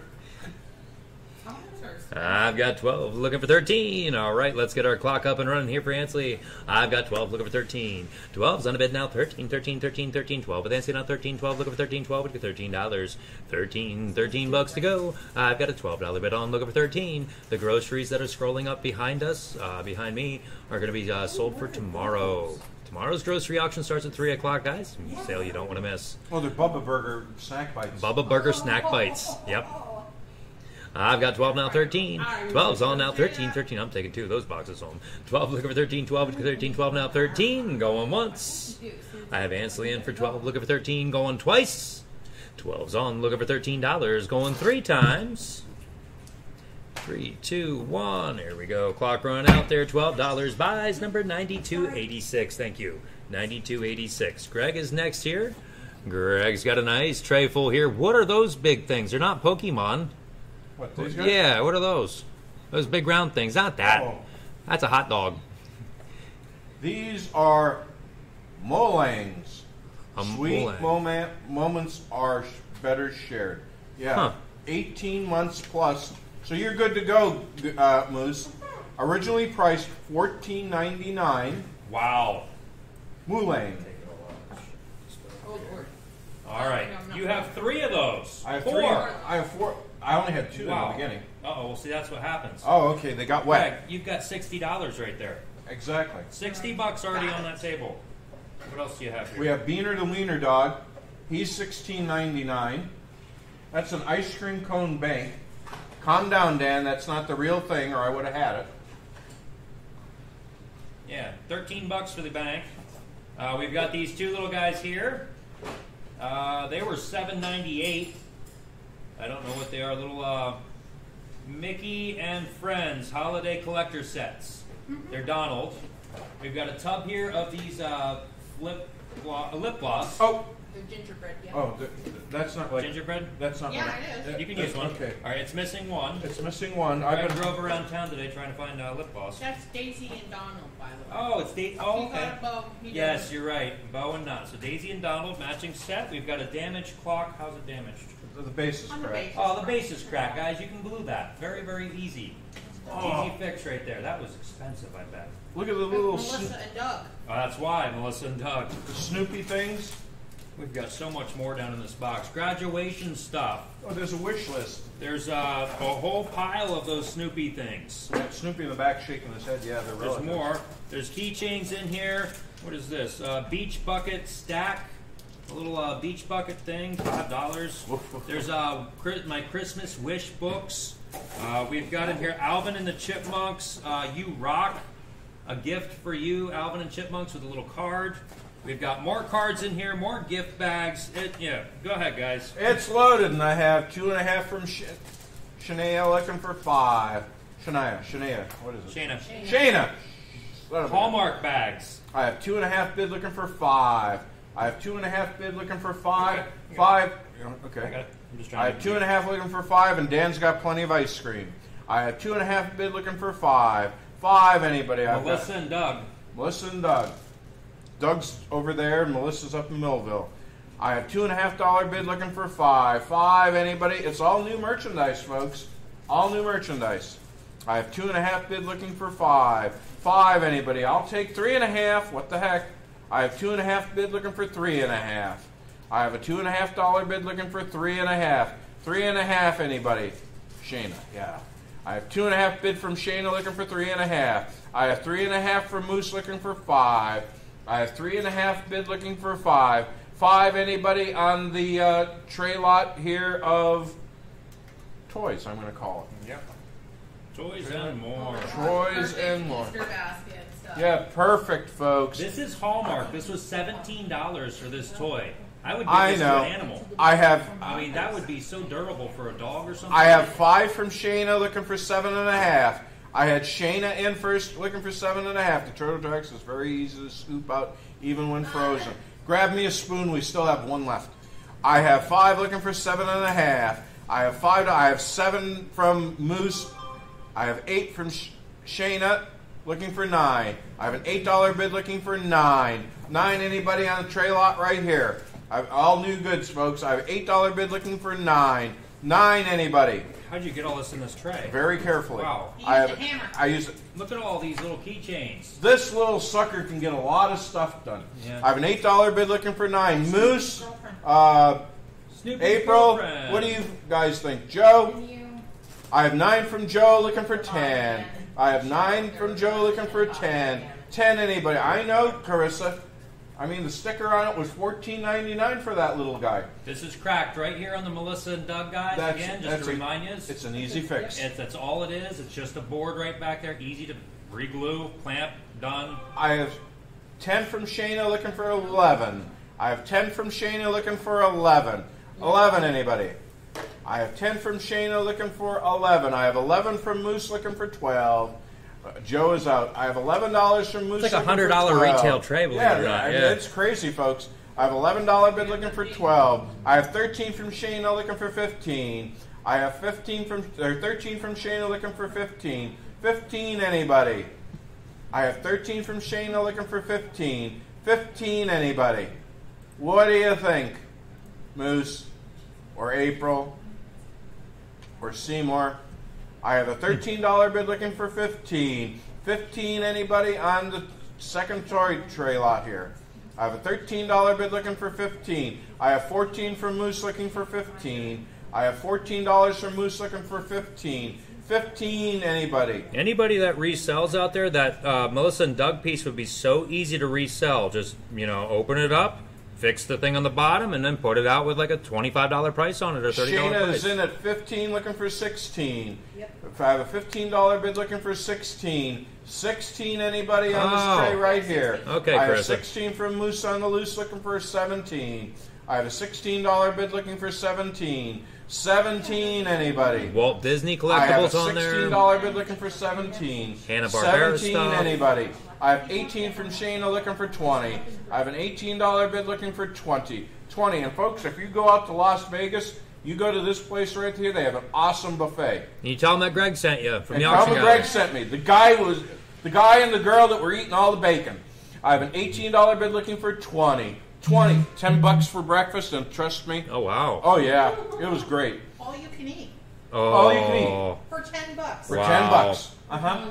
I've got 12, looking for 13. All right, let's get our clock up and running here for Ansley. I've got 12, looking for 13. 12's on a bid now. 13, 13, 13, 13, 12. With Ansley now 13, 12, looking for 13, 12, would get $13. 13, 13 bucks to go. I've got a $12 bid on, looking for 13. The groceries that are scrolling up behind us, uh, behind me, are going to be uh, sold for tomorrow. Tomorrow's grocery auction starts at 3 o'clock, guys. Sale you don't want to miss. Oh, they're Bubba Burger snack bites. Bubba Burger Snack Bites. Yep. I've got 12 now, 13. 12's on now, 13, 13. I'm taking two of those boxes home. 12 looking for 13, 12 13, 12 now, 13. Going once. I have Ansley in for 12 looking for 13, going twice. 12's on looking for $13, going three times. Three, two, one. There we go. Clock run out there. $12. Buys number 9286. Thank you. 9286. Greg is next here. Greg's got a nice tray full here. What are those big things? They're not Pokemon. What, these guys? Yeah, what are those? Those big round things. Not that. Oh. That's a hot dog. These are Molangs. A Sweet Molang. moment, moments are better shared. Yeah. Huh. 18 months plus. So you're good to go, uh, Moose. Originally priced $14.99. Wow. Molang. Oh, All right. You have three of those. I have Four. three. I have four. I only had two Wow. in the beginning. Uh oh. Well, see, that's what happens. Oh, okay. They got wet. Greg, you've got sixty dollars right there. Exactly. Sixty bucks already on that table. What else do you have here? We have Beaner the Wiener Dog. He's $16.99. That's an ice cream cone bank. Calm down, Dan. That's not the real thing, or I would have had it. Yeah, thirteen bucks for the bank. Uh, we've got these two little guys here. Uh, they were seven ninety eight. I don't know what they are. Little uh, Mickey and Friends holiday collector sets. They're Donald. We've got a tub here of these flip glo- lip gloss. Oh, The gingerbread, yeah. oh, th- that's not like Gingerbread. That's not. Yeah, what it is. that- You can that's- use one. Okay. All right, it's missing one. It's missing one. I I've been. drove around town today trying to find uh, lip gloss. That's Daisy and Donald, by the way. Oh, it's the. Oh, You okay. got a bow. he Yes, doesn't. you're right. Bow and knot. So Daisy and Donald matching set. We've got a damaged clock. How's it damaged? The base is On the correct. base. Oh, the base is cracked, guys. You can glue that. Very, very easy. Oh. Easy fix right there. That was expensive, I bet. Look at the little Melissa sno- and Doug. Oh, that's why, Melissa and Doug. the Snoopy things. We've got so much more down in this box. Graduation stuff. Oh, there's a wish list. There's uh, a whole pile of those Snoopy things. Got Snoopy in the back shaking his head. Yeah, they're There's relatives. more. There's keychains in here. What is this? Uh, beach bucket stack. A little uh, beach bucket thing, five dollars. There's uh, Chri- my Christmas wish books. Uh, we've got in here Alvin and the Chipmunks. Uh, you rock. A gift for you, Alvin and Chipmunks, with a little card. We've got more cards in here, more gift bags. It, yeah, go ahead, guys. It's loaded, and I have two and a half from Sh- Shania looking for five. Shania, Shania, what is it? Shayna. Shayna. Son of a- Hallmark bags. I have two and a half bid looking for five. I have two and a half bid looking for five. Okay. Five. I got Okay. It. I'm just I have two and a half looking for five, and Dan's got plenty of ice cream. I have two and a half bid looking for five. Five, anybody? I've got- and Doug. Melissa and Doug. Doug's over there, and Melissa's up in Millville. I have two and a half dollar bid looking for five. Five, anybody? It's all new merchandise, folks. All new merchandise. I have two and a half bid looking for five. Five, anybody? I'll take three and a half. What the heck? I have two and a half bid looking for three and a half. I have a two and a half dollar bid looking for three and a half. Three and a half, anybody? Shayna, yeah. I have two and a half bid from Shayna looking for three and a half. I have three and a half from Moose looking for five. I have three and a half bid looking for five. Five, anybody on the uh, tray lot here of toys, I'm going to call it. Yep. Toys and more. Toys and more. Easter basket stuff. Yeah, perfect, folks. This is Hallmark. This was seventeen dollars for this toy. I would give I this know. to an animal. I have I mean, that would be so durable for a dog or something. I have five from Shayna looking for seven and a half. I had Shayna in first, looking for seven and a half. The Turtle Tracks is very easy to scoop out, even when frozen. Grab me a spoon. We still have one left. I have five looking for seven and a half. I have five. I have seven from Moose. I have eight from Sh- Shayna, looking for nine. I have an eight dollar bid looking for nine. Nine. Anybody on the tray lot right here? I have all new goods, folks. I have eight dollar bid looking for nine. Nine. Anybody? How'd you get all this in this tray? Very carefully. Wow. He I used have. a hammer. I use it. Look at all these little keychains. This little sucker can get a lot of stuff done. Yeah. I have an eight dollar bid looking for nine. Moose. Uh, Snoopy's April. girlfriend. What do you guys think, Joe? I have nine from Joe looking for ten. I have nine from Joe looking for ten. Ten anybody? I know, Carissa. I mean, the sticker on it was fourteen ninety nine for that little guy. This is cracked right here on the Melissa and Doug guys That's- again, just that's to a- remind you. It's an easy fix. It's, that's all it is. It's just a board right back there, easy to reglue, clamp, done. I have ten from Shayna looking for eleven. I have ten from Shayna looking for eleven. Eleven anybody? I have ten from Shayna looking for eleven. I have eleven from Moose looking for twelve. Uh, Joe is out. I have eleven dollars from Moose. It's like a $100 retail tray, believe yeah, it or not, I mean, yeah. it's crazy, folks. I have eleven dollar bid looking for twelve. I have thirteen from Shayna looking for fifteen. I have fifteen from or thirteen from Shayna looking for fifteen. Fifteen anybody? I have 13 from Shayna looking for 15. 15 anybody? What do you think? Moose or April or Seymour? I have a $13 bid looking for 15. 15 anybody on the second toy tray lot here? I have a $13 bid looking for 15. I have 14 from Moose looking for 15. I have $14 from Moose looking for 15. 15 anybody? Anybody that resells out there, that uh, Melissa and Doug piece would be so easy to resell. Just you know, open it up, fix the thing on the bottom, and then put it out with like a twenty-five dollar price on it or thirty dollar Shayna price. is in at 15 looking for 16. Yep. If I have a $15 bid looking for 16. 16 anybody on this Oh. tray right here. Okay, I have 16 from Moose on the Loose looking for 17. I have a $16 bid looking for 17. 17 anybody. Walt Disney I have a collectibles on there. $16 bid looking for 17. Hanna-Barbera 17 stuff. anybody. I have 18 from Shayna looking for 20. I have an $18 bid looking for 20. 20. And folks, if you go out to Las Vegas, you go to this place right here, they have an awesome buffet. You tell them that Greg sent you from And the auction probably Greg guy. sent me. The guy was the guy and the girl that were eating all the bacon. I have an $18 bid looking for 20. 20. 10 bucks for breakfast, and trust me. Oh wow. Oh, yeah. It was great. All you can eat Oh, all you can eat. for ten bucks. For Wow. 10 bucks. Uh huh.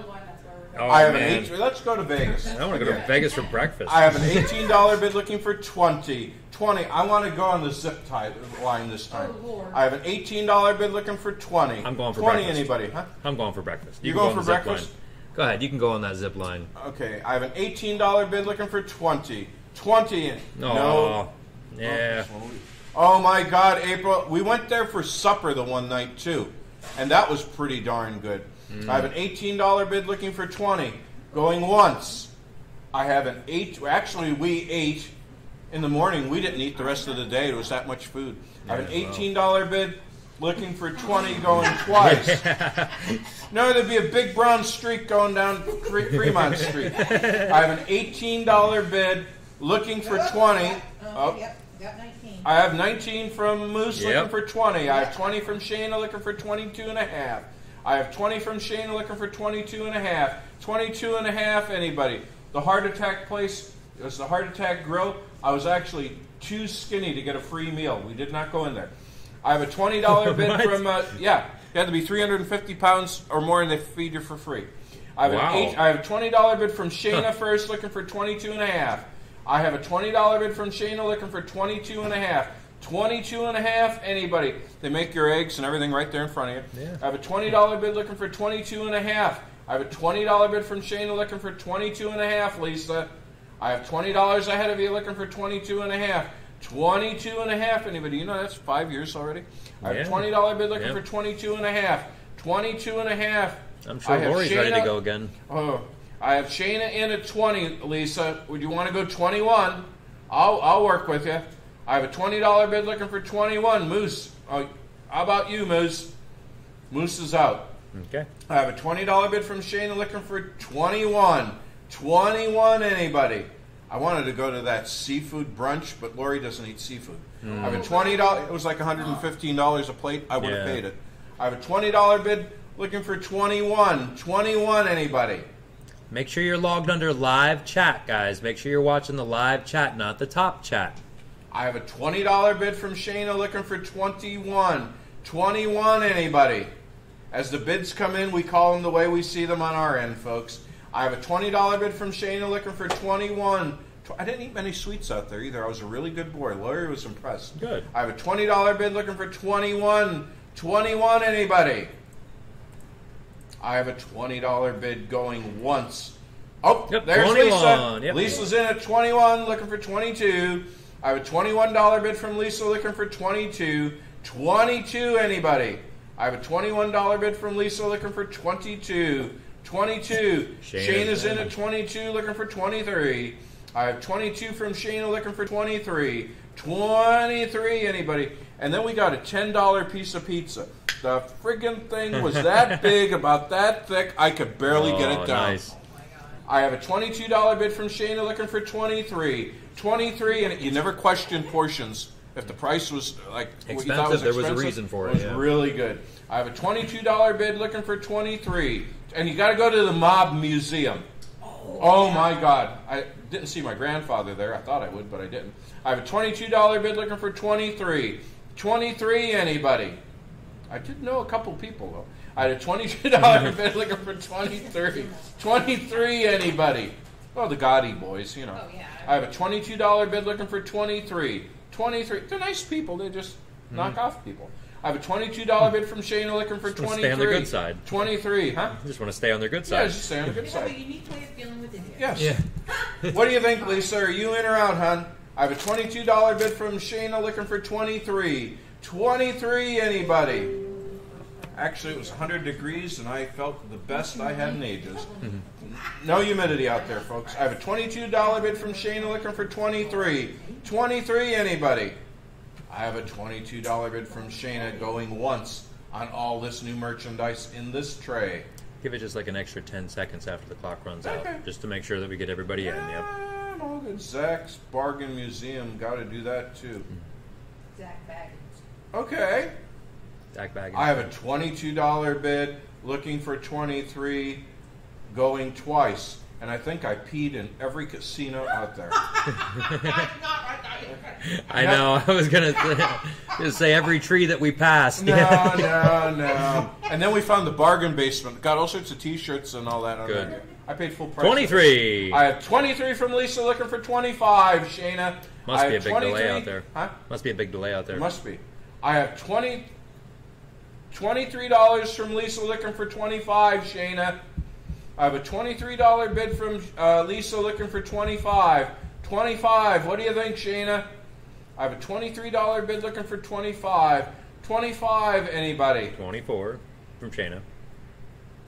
Oh, I have an man. eight. Let's go to Vegas. I want to go to Vegas for breakfast. I have an $18 bid looking for 20. 20. I want to go on the zip tie line this oh, time. Oh, Lord. I have an $18 bid looking for 20. I'm going for 20 breakfast. anybody, huh? I'm going for breakfast. You can going go for breakfast? line. Go ahead. You can go on that zip line. Okay, I have an $18 bid looking for 20. 20. No. No. Yeah. Oh, oh my God, April. We went there for supper the one night too, and that was pretty darn good. I have an $18 bid looking for 20. Going once. I have an eight. Actually, we ate in the morning. We didn't eat the rest of the day. It was that much food. I have an $18 bid looking for 20 going twice. no, there'd be a big brown streak going down Fre- Fremont Street. I have an $18 bid looking for 20. Oh, Oh, yep, got nineteen. I have 19 from Moose Yep. looking for 20. I have 20 from Shayna looking for 22 and a half. I have 20 from Shayna looking for 22 and a half. 22 and a half, anybody. The heart attack place, it was the heart attack grill. I was actually too skinny to get a free meal. We did not go in there. I have a $20 bid from, uh, yeah, you had to be 350 pounds or more and they feed you for free. I have, Wow. an eight, I have a $20 bid from Shayna first looking for 22 and a half. I have a $20 bid from Shayna looking for 22 and a half. 22 and a half, anybody. They make your eggs and everything right there in front of you. Yeah. I have a $20 bid looking for 22 and a half. I have a $20 bid from Shayna looking for 22 and a half, Lisa. I have $20 ahead of you looking for 22 and a half. 22 and a half, anybody. You know that's five years already. I have Yeah. a $20 bid looking Yeah. for 22 and a half. 22 and a half. I'm sure Lori's ready to go again. Oh, I have Shayna in at 20, Lisa. Would you want to go 21? I'll, I'll work with you. I have a $20 bid looking for 21. Moose. Oh, how about you, Moose? Moose is out. Okay. I have a $20 bid from Shane looking for 21. 21 anybody. I wanted to go to that seafood brunch, but Lori doesn't eat seafood. I have a hmm. $20, it was like $115 a plate. I would have paid it. I have a $20 bid looking for 21. 21 anybody. Make sure you're logged under live chat, guys. Make sure you're watching the live chat, not the top chat. I have a $20 bid from Shayna looking for 21. 21 anybody. As the bids come in, we call them the way we see them on our end, folks. I have a $20 bid from Shayna looking for 21. I didn't eat many sweets out there either. I was a really good boy. Lori was impressed. Good. I have a $20 bid looking for 21. 21 anybody. I have a $20 bid going once. Oh, Yep, there's 21, Lisa. yep. Lisa's in at 21 looking for 22. I have a $21 bid from Lisa looking for 22. 22 anybody. I have a $21 bid from Lisa looking for 22. 22. Shayna's Shayna's in in. at 22 looking for 23. I have 22 from Shayna looking for 23. 23 anybody. And then we got a $10 piece of pizza. The friggin' thing was that big, about that thick, I could barely get Oh, it down. Nice. I have a $22 bid from Shayna looking for 23. 23, and you never question portions. If the price was like what you thought Expensive, there was a reason for it, It was yeah. really good. I have a $22 bid looking for 23. And you got to go to the Mob Museum. Oh, oh my God. I didn't see my grandfather there. I thought I would, but I didn't. I have a $22 bid looking for 23. 23, anybody? I did know a couple people, though. I had a $22 bid looking for 23. 23, anybody? Oh, the Gotti boys, you know. Oh, yeah. I have a $22 bid looking for 23. 23. They're nice people. They just hmm. knock off people. I have a $22 hmm. bid from Shayna looking for wanna 23. stay on the good side. 23, huh? I just want to stay on their good side. Yeah, just stay on the good They have a side. unique way of dealing with India. Yes. Yeah. What do you think, Lisa? Are you in or out, hon? I have a $22 bid from Shayna looking for 23. 23, anybody? Actually, it was 100 degrees, and I felt the best I had in ages. Mm-hmm. No humidity out there, folks. I have a $22 bid from Shayna looking for 23. 23, anybody? I have a $22 bid from Shayna going once on all this new merchandise in this tray. Give it just like an extra 10 seconds after the clock runs out, just to make sure that we get everybody in. Yep. And all good. Zach's Bargain Museum got to do that too. Mm. Zak Bagans. Okay. Dak Baggins. I have a $22 bid looking for 23 going twice. And I think I peed in every casino out there. I know. I was gonna say, just say every tree that we passed. No, no, no. And then we found the bargain basement. Got all sorts of T-shirts and all that on Good. there. I paid full price. Twenty-three. I have 23 from Lisa looking for 25, Shayna. Must I be a big delay out there. Huh? Must be a big delay out there. There must be. I have 20 $23 from Lisa looking for 25, Shayna. I have a $23 bid from uh, Lisa looking for 25. 25. What do you think, Shayna? I have a $23 bid looking for 25. 25, anybody? Twenty-four from Shayna.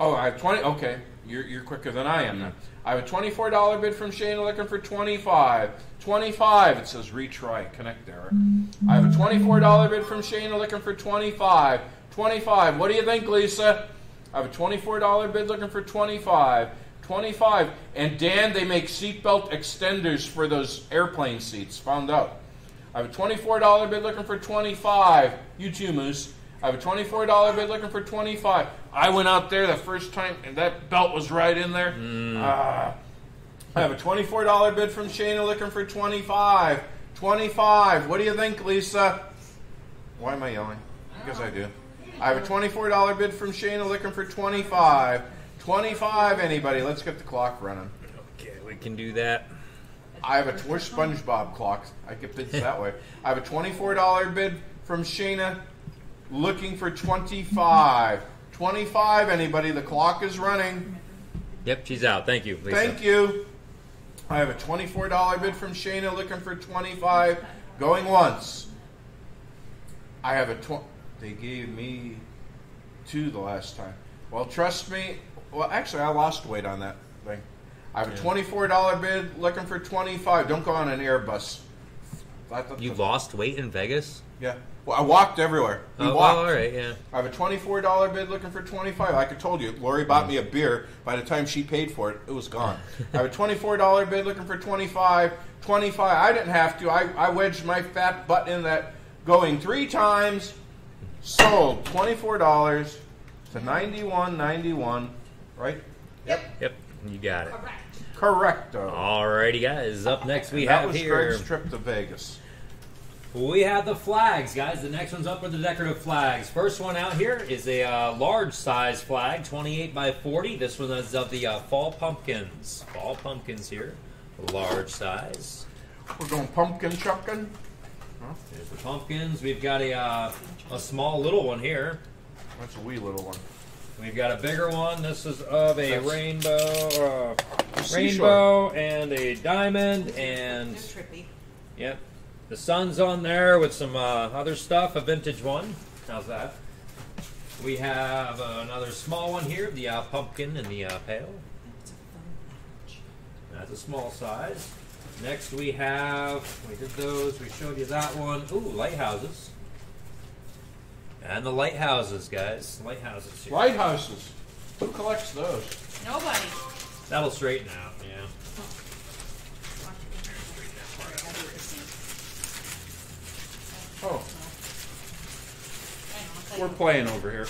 Oh, I have 20. Okay. You're, you're quicker than I am now. I have a $24 bid from Shayna looking for 25. 25. It says retry. Connect error. I have a $24 bid from Shayna looking for 25. 25. What do you think, Lisa? I have a $24 bid looking for 25. 25. And Dan, they make seatbelt extenders for those airplane seats. Found out. I have a $24 bid looking for 25. You too, Moose. I have a $24 bid looking for 25. I went out there the first time and that belt was right in there. Ah. I have a $24 bid from Shayna looking for 25. 25. What do you think, Lisa? Why am I yelling? Because I do. I have a $24 bid from Shayna looking for 25. 25, anybody? Let's get the clock running. Okay, we can do that. I have a we're SpongeBob clock. I get bids that way. I have a twenty-four dollar bid from Shayna, looking for twenty-five. Twenty-five. Anybody? The clock is running. Yep, she's out. Thank you, Lisa. Thank you. I have a twenty-four dollar bid from Shayna, looking for twenty-five. Going once. I have a tw- They gave me two the last time. Well, trust me. Well, actually, I lost weight on that thing. I have a twenty-four dollar bid, looking for twenty-five. Don't go on an Airbus. You lost weight in Vegas? Yeah. Well, I walked everywhere. We Oh, walked. all right, yeah. I have a twenty-four dollar bid looking for twenty-five. Like I told you, Lori bought me a mm. beer. By the time she paid for it, it was gone. I have a twenty-four dollar bid looking for twenty-five. Twenty-five. I didn't have to. I, I wedged my fat butt in that, going three times. Sold twenty-four dollars to ninety-one ninety-one. Right? Yep, Yep, you got it. Correct. Correcto. Alrighty, guys. Up next we that have was here. Greg's trip to Vegas. We have the flags, guys. The next one's up with the decorative flags. First one out here is a uh, large size flag, 28 by 40. This one is of the uh, fall pumpkins. Fall pumpkins here, large size. We're going pumpkin chucking. There's the pumpkins. We've got a uh, a small little one here. That's a wee little one. We've got a bigger one. This is of a That's- rainbow, uh, rainbow and a diamond, and That's trippy. Yep. The sun's on there with some uh, other stuff, a vintage one. How's that? We have uh, another small one here, the uh, pumpkin in the uh, pail. That's a fun That's a small size. Next we have, we did those, we showed you that one. Ooh, lighthouses. And the lighthouses, guys. Lighthouses here. Lighthouses. Who collects those? Nobody. That'll straighten out, yeah. Oh, We're we're playing over here.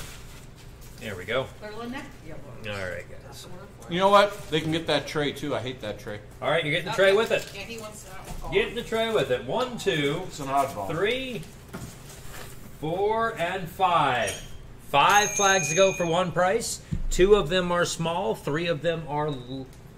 There we go. Clearly neck. Yeah, well, Alright, guys. the word for it. You know what? They can get that tray too. I hate that tray. Alright, you're getting the tray with it. Yeah, he wants that one. Get the tray with it. One, two, It's an oddball. three, four, and five. Five flags to go for one price. Two of them are small. Three of them are.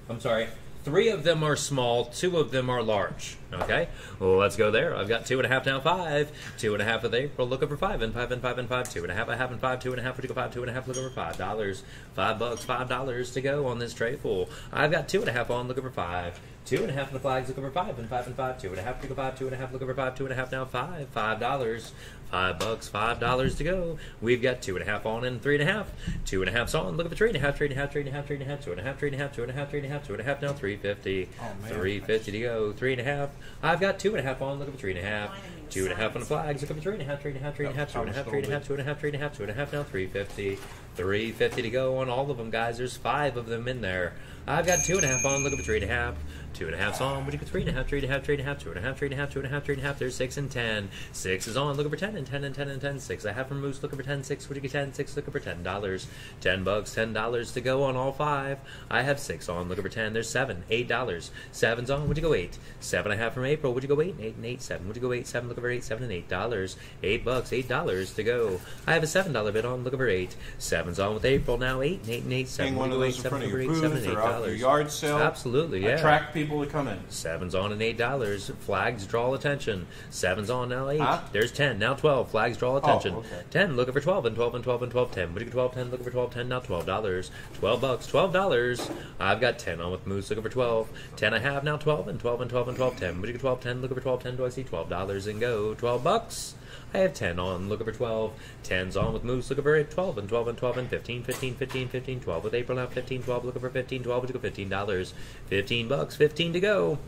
I'm sorry. Three of them are small. Two of them are large. Okay. Well, let's go there. I've got two and a half now. Five. Two and a half with April. Look over five and five and five and five. Two and a half. I have and five. Two and a half. Go five. Two and a half. Look over five dollars. Five bucks. Five dollars to go on this tray full. I've got two and a half on. Look over five. Two and a half in the flags. Look over five and five and five. Two and a half. Look over five. Two and a half. Look over five. Two and a half now. Five. Five dollars. Five bucks, five dollars to go. We've got two and a half on and three and a half. Two and a half's on. Look at the three and a half, three and a half, three and a half, three and a half, two and a half, three and a half, two and a half, three and a half, two and a half now, three fifty. Oh. Three fifty to go. Three and a half. I've got two and a half on. Look at the three and a half. Two and a half on the flags. Look at the three and a half, three and a half, three and a half, two and a half, three and a half, two and a half, three and a half, two and a half now, three fifty. Three fifty to go on all of them, guys. There's five of them in there. I've got two and a half on. Look at the three and a half. Two and a half's on. Do you get? Three and a half, three and a half, three and a half, two and a half, three and a half, two and a half, three and a half. There's six and ten. Six is on. Look over ten and ten and ten and ten. Six. I have for Moose. Look over ten. Six. What you get? Ten. Six. Look over ten dollars. Ten bucks. Ten dollars to go on all five. I have six on. Look over ten. There's seven. Eight dollars. Seven's on. Would you go eight? Seven and a half from April. Would you go eight? Eight and eight. Seven. Would you go eight? Seven. Look over eight. Seven and eight dollars. Eight bucks. Eight dollars to go. I have a seven dollar bid on. Look over eight. Seven's on with April now. Eight and eight and eight. Seven. Would you of go eight? Seven. front of Look over eight. Seven and eight or out your dollars. yard sale. Absolutely. Yeah. Attract people to come in. Seven's on and eight dollars. Flags draw attention. Seven's on now eight. Huh? There's ten. Now twelve. Flags draw oh, attention. okay. Ten. Looking for twelve and twelve and twelve and twelve. Ten. You get? Twelve. Ten. Looking for twelve. Ten. Now twelve dollars. Twelve bucks. Twelve dollars. I've got ten on with Moose. Looking for twelve. Ten. I have now twelve and twelve and twelve and twelve. Ten. You get? Twelve. Ten. Looking for twelve. Ten. Do I see twelve dollars and go? Twelve bucks. I have 10 on, looking for 12. 10's on with Moose, looking for 8, 12, and 12, and 12, and 15, 15, 15, 15, 12 with April now, 15, 12, looking for 15, 12, would you go $15? 15 bucks, 15 to go.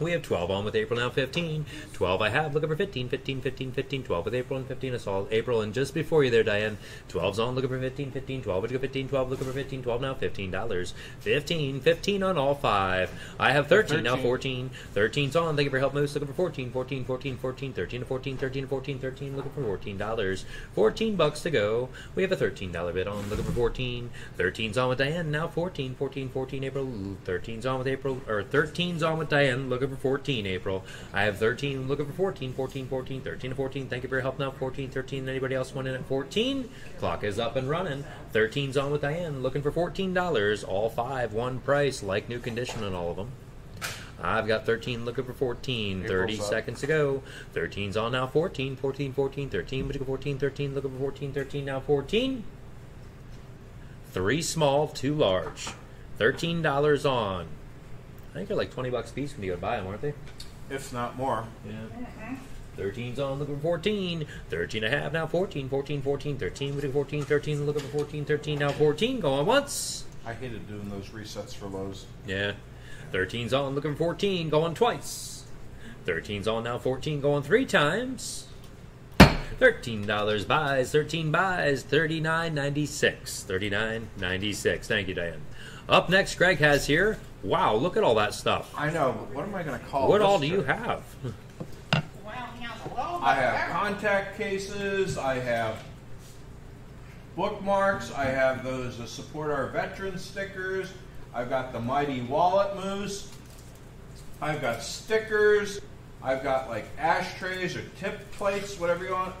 We have 12 on with April now, 15. 12 I have, looking for 15, 15, 15, 15, 12 with April and 15. I saw April, and just before you there, Diane, 12's on, looking for 15, 15, 12. Would you go 15, 12, looking for 15, 12 now, $15. 15, 15 on all five. I have 13, now 14. 13's on, thank you for help, Moose. Looking for 14, 14, 14, 14, 13 to 14, 13 to 14, 13, looking for $14. 14 bucks to go. We have a $13 bid on, looking for 14. 13's on with Diane, now 14, 14, 14, April. 13's on with April, or 13's on with Diane, looking for 14, April. I have 13, looking for 14, 14, 14, 13 to 14. Thank you for your help now, 14, 13. Anybody else want in at 14? Clock is up and running. 13's on with Diane, looking for $14. All five, one price, like new condition on all of them. I've got 13 looking for 14. 30 April's up. seconds to go. 13's on now. 14, 14, 14, 13. Would you go 14, 13? Looking for 14, 13. Now 14. Three small, two large. $13 on. I think they're like 20 bucks a piece when you go to buy them, aren't they? If not more. Yeah. Mm-hmm. 13's on, looking for 14. 13 and a half, now 14, 14, 14, 13. Would you go 14, 13? Looking for 14, 13. Now 14. Going once. I hated doing those resets for Lowe's. Yeah. 13's on, looking for 14, going twice. 13's on now, 14 going three times. $13 buys, 13 buys, 39.96. 39.96. Thank you, Diane. Up next, Greg has here. Wow, look at all that stuff. I know, but what am I going to call it? What this all do you have? Well, he has a little I bit of have contact cases. I have bookmarks. I have those to support our veteran stickers. I've got the Mighty Wallet Moose. I've got stickers. I've got like ashtrays or tip plates, whatever you want.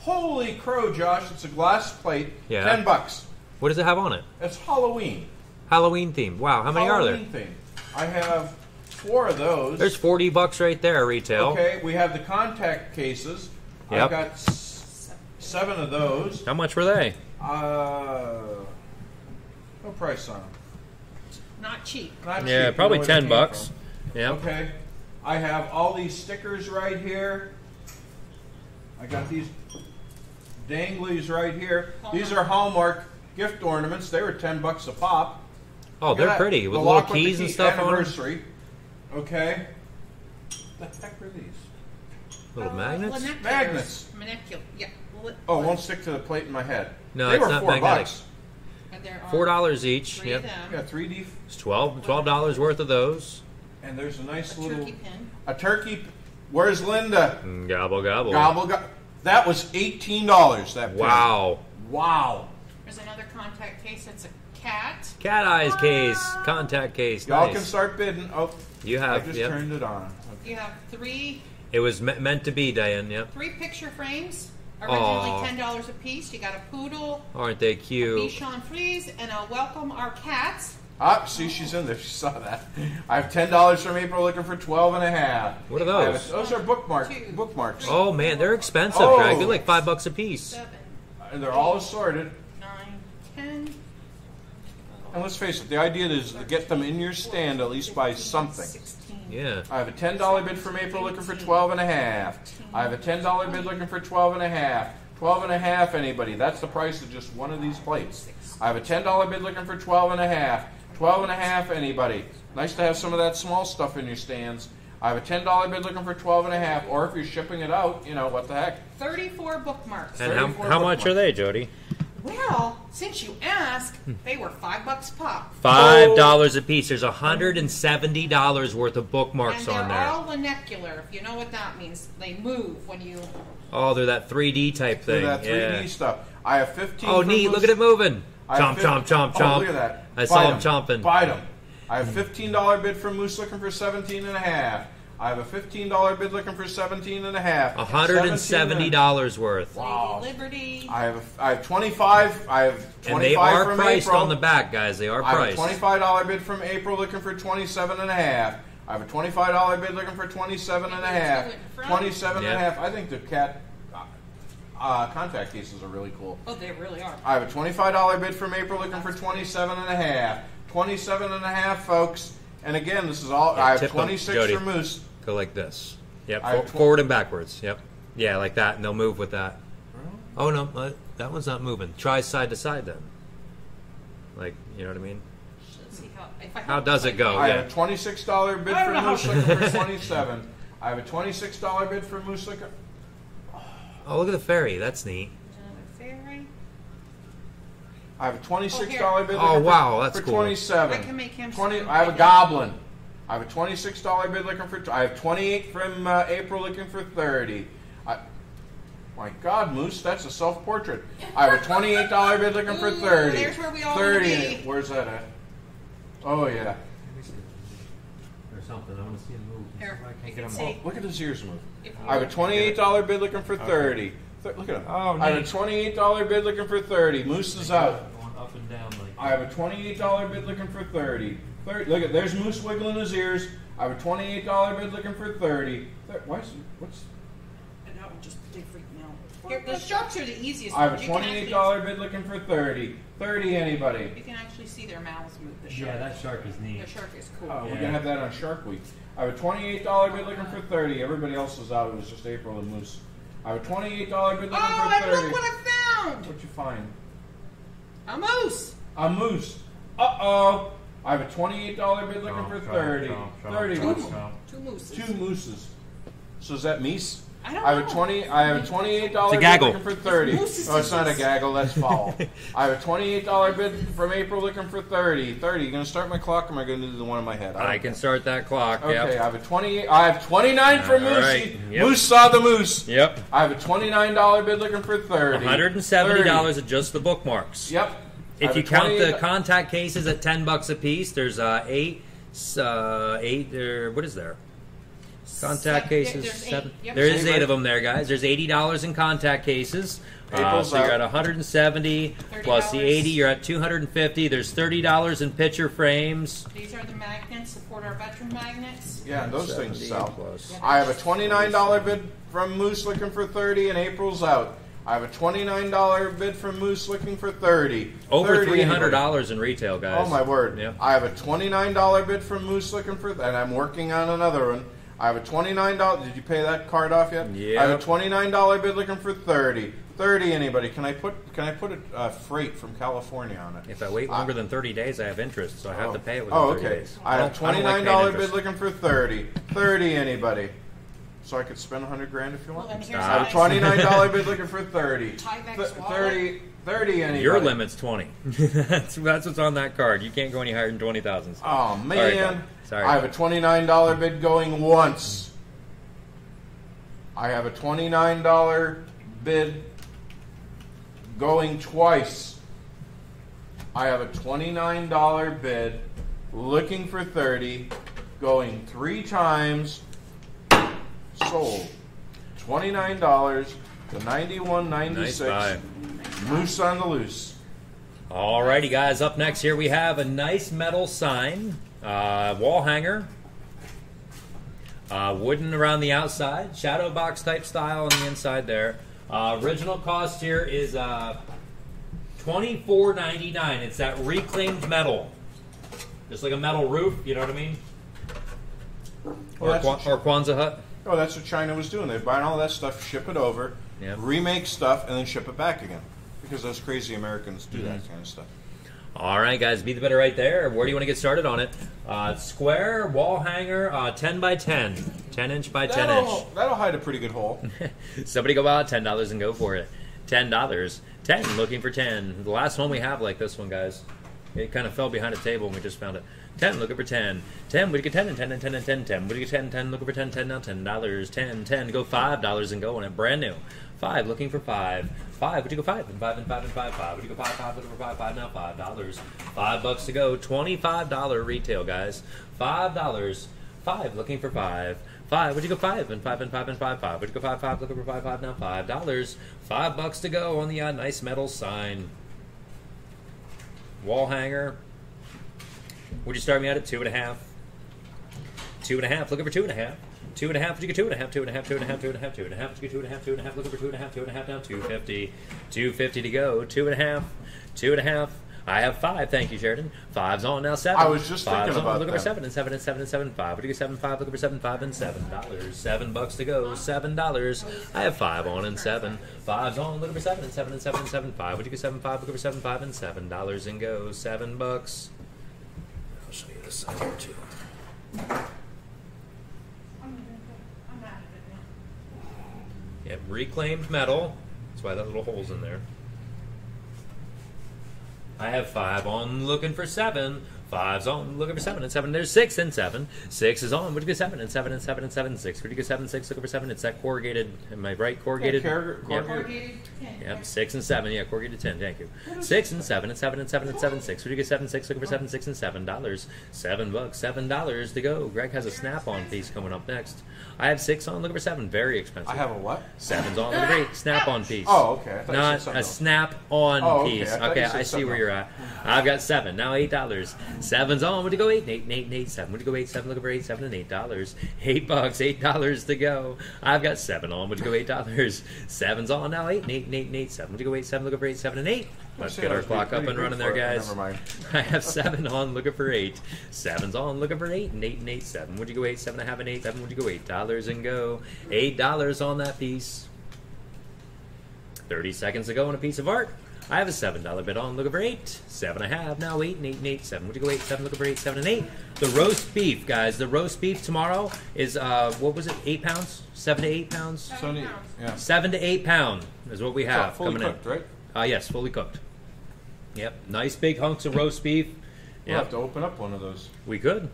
Holy crow, Josh! It's a glass plate. Yeah. Ten bucks. What does it have on it? It's Halloween. Halloween theme. Wow, how many are there? Halloween theme. I have four of those. There's 40 bucks right there, retail. Okay, we have the contact cases. Yep. I've got s- seven of those. How much were they? Uh, no price on them. Not cheap. Not Yeah, cheap. probably You 10 bucks. Yeah. Okay. I have all these stickers right here. I got these danglies right here. These are Hallmark gift ornaments. They were ten bucks a pop. Oh, they're pretty with The little lock the keys and key stuff on them. Anniversary. Okay. What the heck are these? Little Uh, magnets. linaculars. Magnets. Manicul- Yeah. li- Oh, it won't stick to the plate in my head. No, they it's were not four magnetic. bucks. And there are Four dollars each. Three Yep. of Yeah, 3D, It's 12 dollars worth of those. and there's a nice A little turkey pin. a turkey. p- Where's Linda? Mm, Gobble gobble. Gobble go- That was eighteen dollars. That pin. Wow. Wow. There's another contact case. It's a cat. Cat eyes case, contact case. Y'all nice. can start bidding. Oh, You have. I have. just Yep. turned it on. You have three It was me- meant to be, Diane. Yep. three picture frames. Originally Aw. ten dollars a piece. You got a poodle, Aren't they a cute? Bichon Frise, and a welcome our cats. Ah, see, she's in there. She saw that. I have ten dollars from April, looking for twelve and a half. What are I have- those? those are bookmark Two, bookmarks, three, Oh man, they're expensive, Oh. Greg. They're like five bucks a piece. Seven, and they're all assorted. Nine, ten. And let's face it, the idea is to get them in your stand at least by something. Yeah. I have a ten dollar bid from April, looking for twelve and a half. I have a ten dollar bid looking for twelve and a half. Twelve and a half, anybody? That's the price of just one of these plates. I have a ten dollar bid looking for twelve and a half. Twelve and a half, anybody? Nice to have some of that small stuff in your stands. I have a ten dollar bid looking for twelve and a half, or if you're shipping it out, you know what the heck? 34 bookmarks. And how, 34 how much bookmarks. are they, Jody? Well, since you ask, they were five bucks a pop. Five oh. dollars a piece. There's hundred and seventy dollars worth of bookmarks and they're on there. all linacular, if you know what that means. They move when you. Oh, they're that 3D type For thing. that 3D yeah. stuff. I have fifteen. Oh, neat! Look at it moving. I Chomp, fif- chomp, chomp, Oh, chomp. look at that. I saw Bite him 'em. Bite Bite 'em. I have fifteen dollar bid from Moose looking for seventeen and a half. I have a fifteen dollar bid looking for seventeen and a half. A hundred and seventy dollars worth. Wow. Liberty. I have a, I have twenty five. I have twenty five. And they are from priced April. on the back, guys. They are priced. I have a priced. twenty five dollar bid from April looking for twenty seven and a half. I have a twenty five dollar bid looking for twenty seven and a Maybe half. two in front. Twenty seven and a half. I think the cat uh, uh, contact cases are really cool. Oh, they really are. I have a twenty-five dollar bid from April looking for twenty-seven and a half. Twenty-seven and a half, folks. And again, this is all. Yeah, I have twenty-six Jody. for Moose. Go like this. Yep. I for- forward and backwards. Yep. Yeah, like that, and they'll move with that. Oh no, uh, that one's not moving. Try side to side then. Like, you know what I mean? Let's see how. If I How help does it go? I yeah. have a twenty-six dollar bid I for don't know Moose how- looking for twenty-seven. I have a twenty-six dollar bid for Moose looking. Oh, look at the fairy. That's neat. Another fairy. I have a twenty-six dollar bid. Oh, looking for- wow, that's for cool. twenty-seven. I can make him Twenty. I have a goblin. I have a twenty-six dollar bid looking for. I have twenty-eight from uh, April looking for thirty. I, my God, Moose, that's a self-portrait. I have a twenty-eight dollar bid looking for Ooh, thirty. there's where we all Thirty. wanna in it. be. Where's that at? Oh yeah. Or something. I want to see him move. Here, I can't can get him see. Look at his ears move. I have a twenty-eight dollar bid looking for thirty. Th- look at him. Oh, I have a twenty-eight dollar bid looking for thirty. Moose is out. Going up and down like. I have a twenty-eight dollar bid looking for thirty. Thirty. Look at there's Moose wiggling his ears. I have a twenty-eight dollar bid looking for thirty. Thir- Why is he, what's? And that one just they freak me out. Here, the sharks are the easiest. I have a twenty-eight dollar bid looking for thirty. Thirty. Anybody? You can actually see their mouths move. The shark. Yeah, that shark is neat. The shark is cool. Oh, we're gonna have that on Shark Week. I have a twenty-eight dollar bid looking for thirty. Everybody else is out. It was just April and Moose. I have a twenty-eight dollar bid looking Oh, for and thirty. look what I found! What'd you find? A moose. A moose. Uh oh. I have a twenty-eight dollar bid looking for thirty. Thirty. Two, What's two mooses. two mooses? So is that Meese? I don't I have a twenty. I have a twenty-eight dollar bid gaggle. looking for thirty. Moose Oh, it's not a is- gaggle. That's foul. I have a twenty-eight dollar bid from April looking for thirty. Thirty. You gonna start my clock? Or am I gonna do the one in my head? I don't can start that clock. Okay, Yep. I have a twenty. I have twenty-nine for All Moose. right, yep. Moose saw the moose. Yep. I have a twenty-nine dollar bid looking for thirty. $170 at just the bookmarks. Yep. I If you a count the contact cases at 10 bucks a piece, there's uh, eight, uh, eight, uh, what is there? Contact Seven- cases. there's eight. seven. Yep. There is eight of them there, guys. There's eighty dollars in contact cases. Uh, so you're out. at $170 plus the $30. 80. You're at 250. There's thirty dollars in picture frames. These are the magnets, support our veteran magnets. Yeah, those things 70 sell. plus. I have a twenty-nine dollar bid from Moose looking for thirty, and April's out. I have a twenty-nine dollar bid from Moose looking for thirty. Over 30 $300 in retail, guys. Oh my word! Yep. I have a twenty-nine dollar bid from Moose looking for, and I'm working on another one. I have a twenty-nine dollar. Did you pay that card off yet? Yeah. I have a twenty-nine dollar bid looking for thirty. Thirty. Anybody? Can I put? Can I put a uh, freight from California on it? If I wait longer than 30 days, I have interest, so I have oh. to pay it within Oh, 30 okay. days. I have don't like twenty-nine paying dollar interest. bid looking for thirty. Thirty. Anybody? So I could spend a hundred grand if you want. Well, and here's I have a a nice- twenty-nine dollar bid looking for thirty. Tyvek's Th- wallet. 30, 30 anybody. Your limit's 20. that's, that's what's on that card. You can't go any higher than 20,000. Oh man. bud. Sorry, I have a twenty-nine dollar bid going once. I have a twenty-nine dollar bid going twice. I have a twenty-nine dollar bid looking for thirty, going three times. Sold. Twenty-nine dollars to ninety-one ninety-six. Nice Moose on the loose. Alrighty, guys. Up next here we have a nice metal sign, uh, wall hanger, uh, wooden around the outside, shadow box type style on the inside there. Uh, original cost here is uh, twenty four ninety nine. It's that reclaimed metal, just like a metal roof. You know what I mean? Well, Or, that's Kwa- or Quonset hut. Oh, that's what China was doing. They're buying all that stuff, ship it over, Yep. remake stuff, and then ship it back again. Because those crazy Americans do Mm-hmm. that kind of stuff. All right, guys, be the better right there. Where do you want to get started on it? Uh, square wall hanger, uh, 10 by 10. 10 inch by 10 That'll, inch. that'll hide a pretty good hole. Somebody go out ten dollars and go for it. Ten dollars. Ten. Looking for ten. The last one we have like this one, guys. It kind of fell behind a table and we just found it. Ten. Looking for ten. Ten. Would you get ten and ten and ten and ten? Ten. Would you get ten? Ten. Looking for ten. Ten now. Ten dollars. Ten. Ten. Go five dollars and go on it. Brand new. Five. Looking for five. Five. Would you go five and five and five and five? Five. Would you go five? Five. Looking for five. Five now. Five dollars. Five bucks to go. Twenty-five dollar retail, guys. Five dollars. Five. Looking for five. Five. Would you go five and five and five and five? Five. Would you go five? Five. Looking for five. Five now. Five dollars. Five bucks to go on the uh, nice metal sign. Wall hanger. Would you start me out at two and a half? Two and a half. Looking for two and a half. Two and a half. Would you get two and a half? Two and a half. Two and a half. Two and a half. Two and a half. Would you get two and a half? Two and a half. Looking for two and a half. Two and a half now. Two fifty. Two fifty to go. Two and a half. Two and a half. I have five. Thank you, Sheridan. Five's on now. Seven. I was just Five's thinking on. about Looking for seven and seven and seven and seven. Five. Would you get seven? Five. Looking for seven. Five and seven dollars. Seven bucks to go. Seven dollars. I have five on and seven. Five's on. Looking for seven and seven and seven and seven. Five. Would you get seven? Five. Looking for seven. Five and seven dollars and go. Seven bucks. I'll show you this side here too. Yep, reclaimed metal. That's why that little hole's in there. I have five on looking for seven. Five's on looking for seven and seven. There's six and seven. Six is on. Would you get seven and seven and seven and seven? Six. Would you get seven? Six looking for seven. It's that corrugated. Am I right? Corrugated. corru- Yep. corrugated. Corrugated tin. Yep, six and seven. Yeah, corrugated ten. Thank you. Six and seven and seven and seven and seven. Six. Would you get seven? Six. Looking for seven. Six and seven dollars. Seven bucks. Seven dollars to go. Greg has a snap-on piece coming up next. I have six on. Looking for seven. Very expensive. I have a what? Seven's on the great snap-on piece. Oh, okay. I thought you Not a else. snap-on Oh, okay. piece. I Okay, I see something where you're at. I've got seven now. Eight dollars. Seven's on. Would you go eight? Eight, eight, eight, seven. Would you go eight? Seven. Looking for eight. Seven and eight dollars. Eight bucks. Eight dollars to go. I've got seven on. Would you go eight dollars? Seven's on now. Eight and eight eight and eight. Seven. Would you go eight? Seven. Looking for eight. Seven and eight. Let's get our clock up and running there, guys. never mind. I have seven on, looking for eight. Seven's on, looking for eight, and eight and eight, seven. Would you go eight, seven and a half and eight, seven? Would you go eight dollars and go? Eight dollars on that piece. Thirty seconds to go on a piece of art. I have a seven dollar bid on. Looking for eight. Seven and a half. Now eight and eight and eight. Seven. Would you go eight? Seven. Looking for eight. Seven and eight. The roast beef, guys. The roast beef tomorrow is uh, what was it? Eight pounds. Seven to eight pounds. So neat. Yeah. Seven to eight pound is what we have fully coming cooked, in. right? Uh, yes, fully cooked. Yep. Nice big hunks of roast beef. We'll have to open up one of those. We could.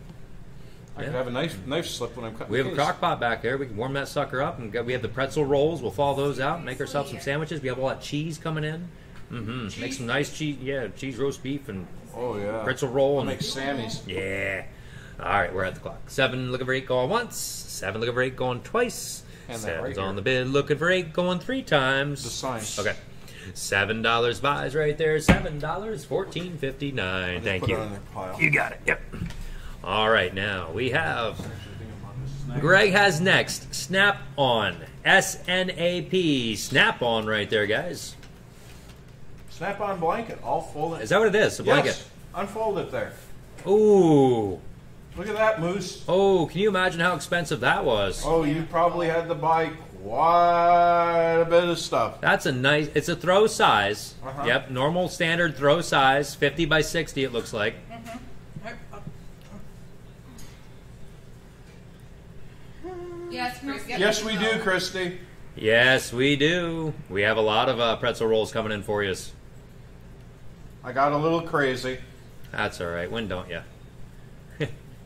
I Yeah. could have a knife knife slip when I'm cutting. We have the a case. crock pot back there. We can warm that sucker up, and get- we have the pretzel rolls. We'll thaw those out, make ourselves some sandwiches. We have all that cheese coming in. Mm-hmm. Make some nice cheese, yeah, cheese roast beef and Oh yeah. pretzel roll I'll and make Sammy's. yeah. All right, we're at the clock. Seven looking for eight going once. Seven looking for eight going twice. And Seven's right on the bid looking for eight going three times. The sign. Okay. Seven dollars buys right there. Seven dollars fourteen fifty nine. Thank you. It on their pile. You got it. Yep. All right, now we have Greg has next Snap On. S N A P. Snap On right there, guys. Snap on blanket. All folded. Is that what it is? A blanket. Yes. Unfold it there. Ooh. Look at that moose. Oh, can you imagine how expensive that was? Oh, you probably had to buy quite a bit of stuff. That's a nice. It's a throw size. Uh-huh. Yep, normal standard throw size, 50 by 60. It looks like. Yes, Chris. get Yes, we do, Christy. Yes, we do. We have a lot of uh, pretzel rolls coming in for you. I got a little crazy. That's all right. When don't you?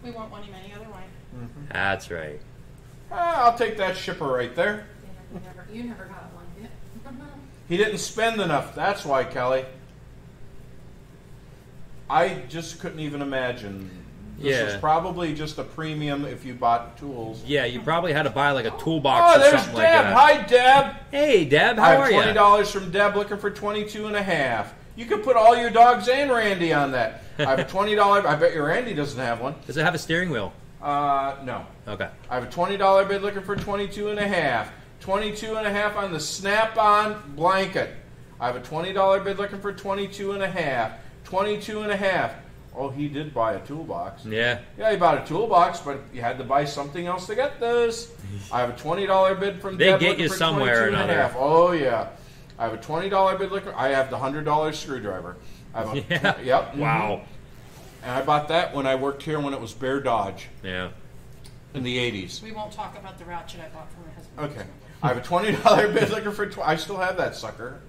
We won't want him any other way. That's right. Ah, I'll take that shipper right there. You never, you never got one yet. He didn't spend enough. That's why, Kelly. I just couldn't even imagine. This Yeah. was probably just a premium if you bought tools. Yeah, you probably had to buy like a toolbox Oh, or there's something Deb. like that. Hi, Deb. Hey, Deb, I how have are twenty you? dollars from Deb looking for twenty-two and a half. You could put all your dogs and Randy on that. I have a twenty dollar. I bet your Randy doesn't have one. Does it have a steering wheel? Uh, no. Okay. I have a twenty dollar bid looking for twenty-two and a half. Twenty-two and a half on the snap-on blanket. I have a twenty dollar bid looking for twenty-two and a half. Twenty-two and a half. Oh, he did buy a toolbox. Yeah. Yeah, he bought a toolbox, but you had to buy something else to get this. I have a twenty dollar bid from They Deb get you for somewhere or 22 and a another. half. Oh yeah, I have a twenty dollar bid looking. I have the hundred dollar screwdriver. I have a Yeah. tw- yep. mhm. Wow. And I bought that when I worked here when it was Bear Dodge Yeah. in the eighties. We won't talk about the ratchet I bought for my husband. Okay. I have a twenty dollar bid looking for. Tw- I still have that sucker.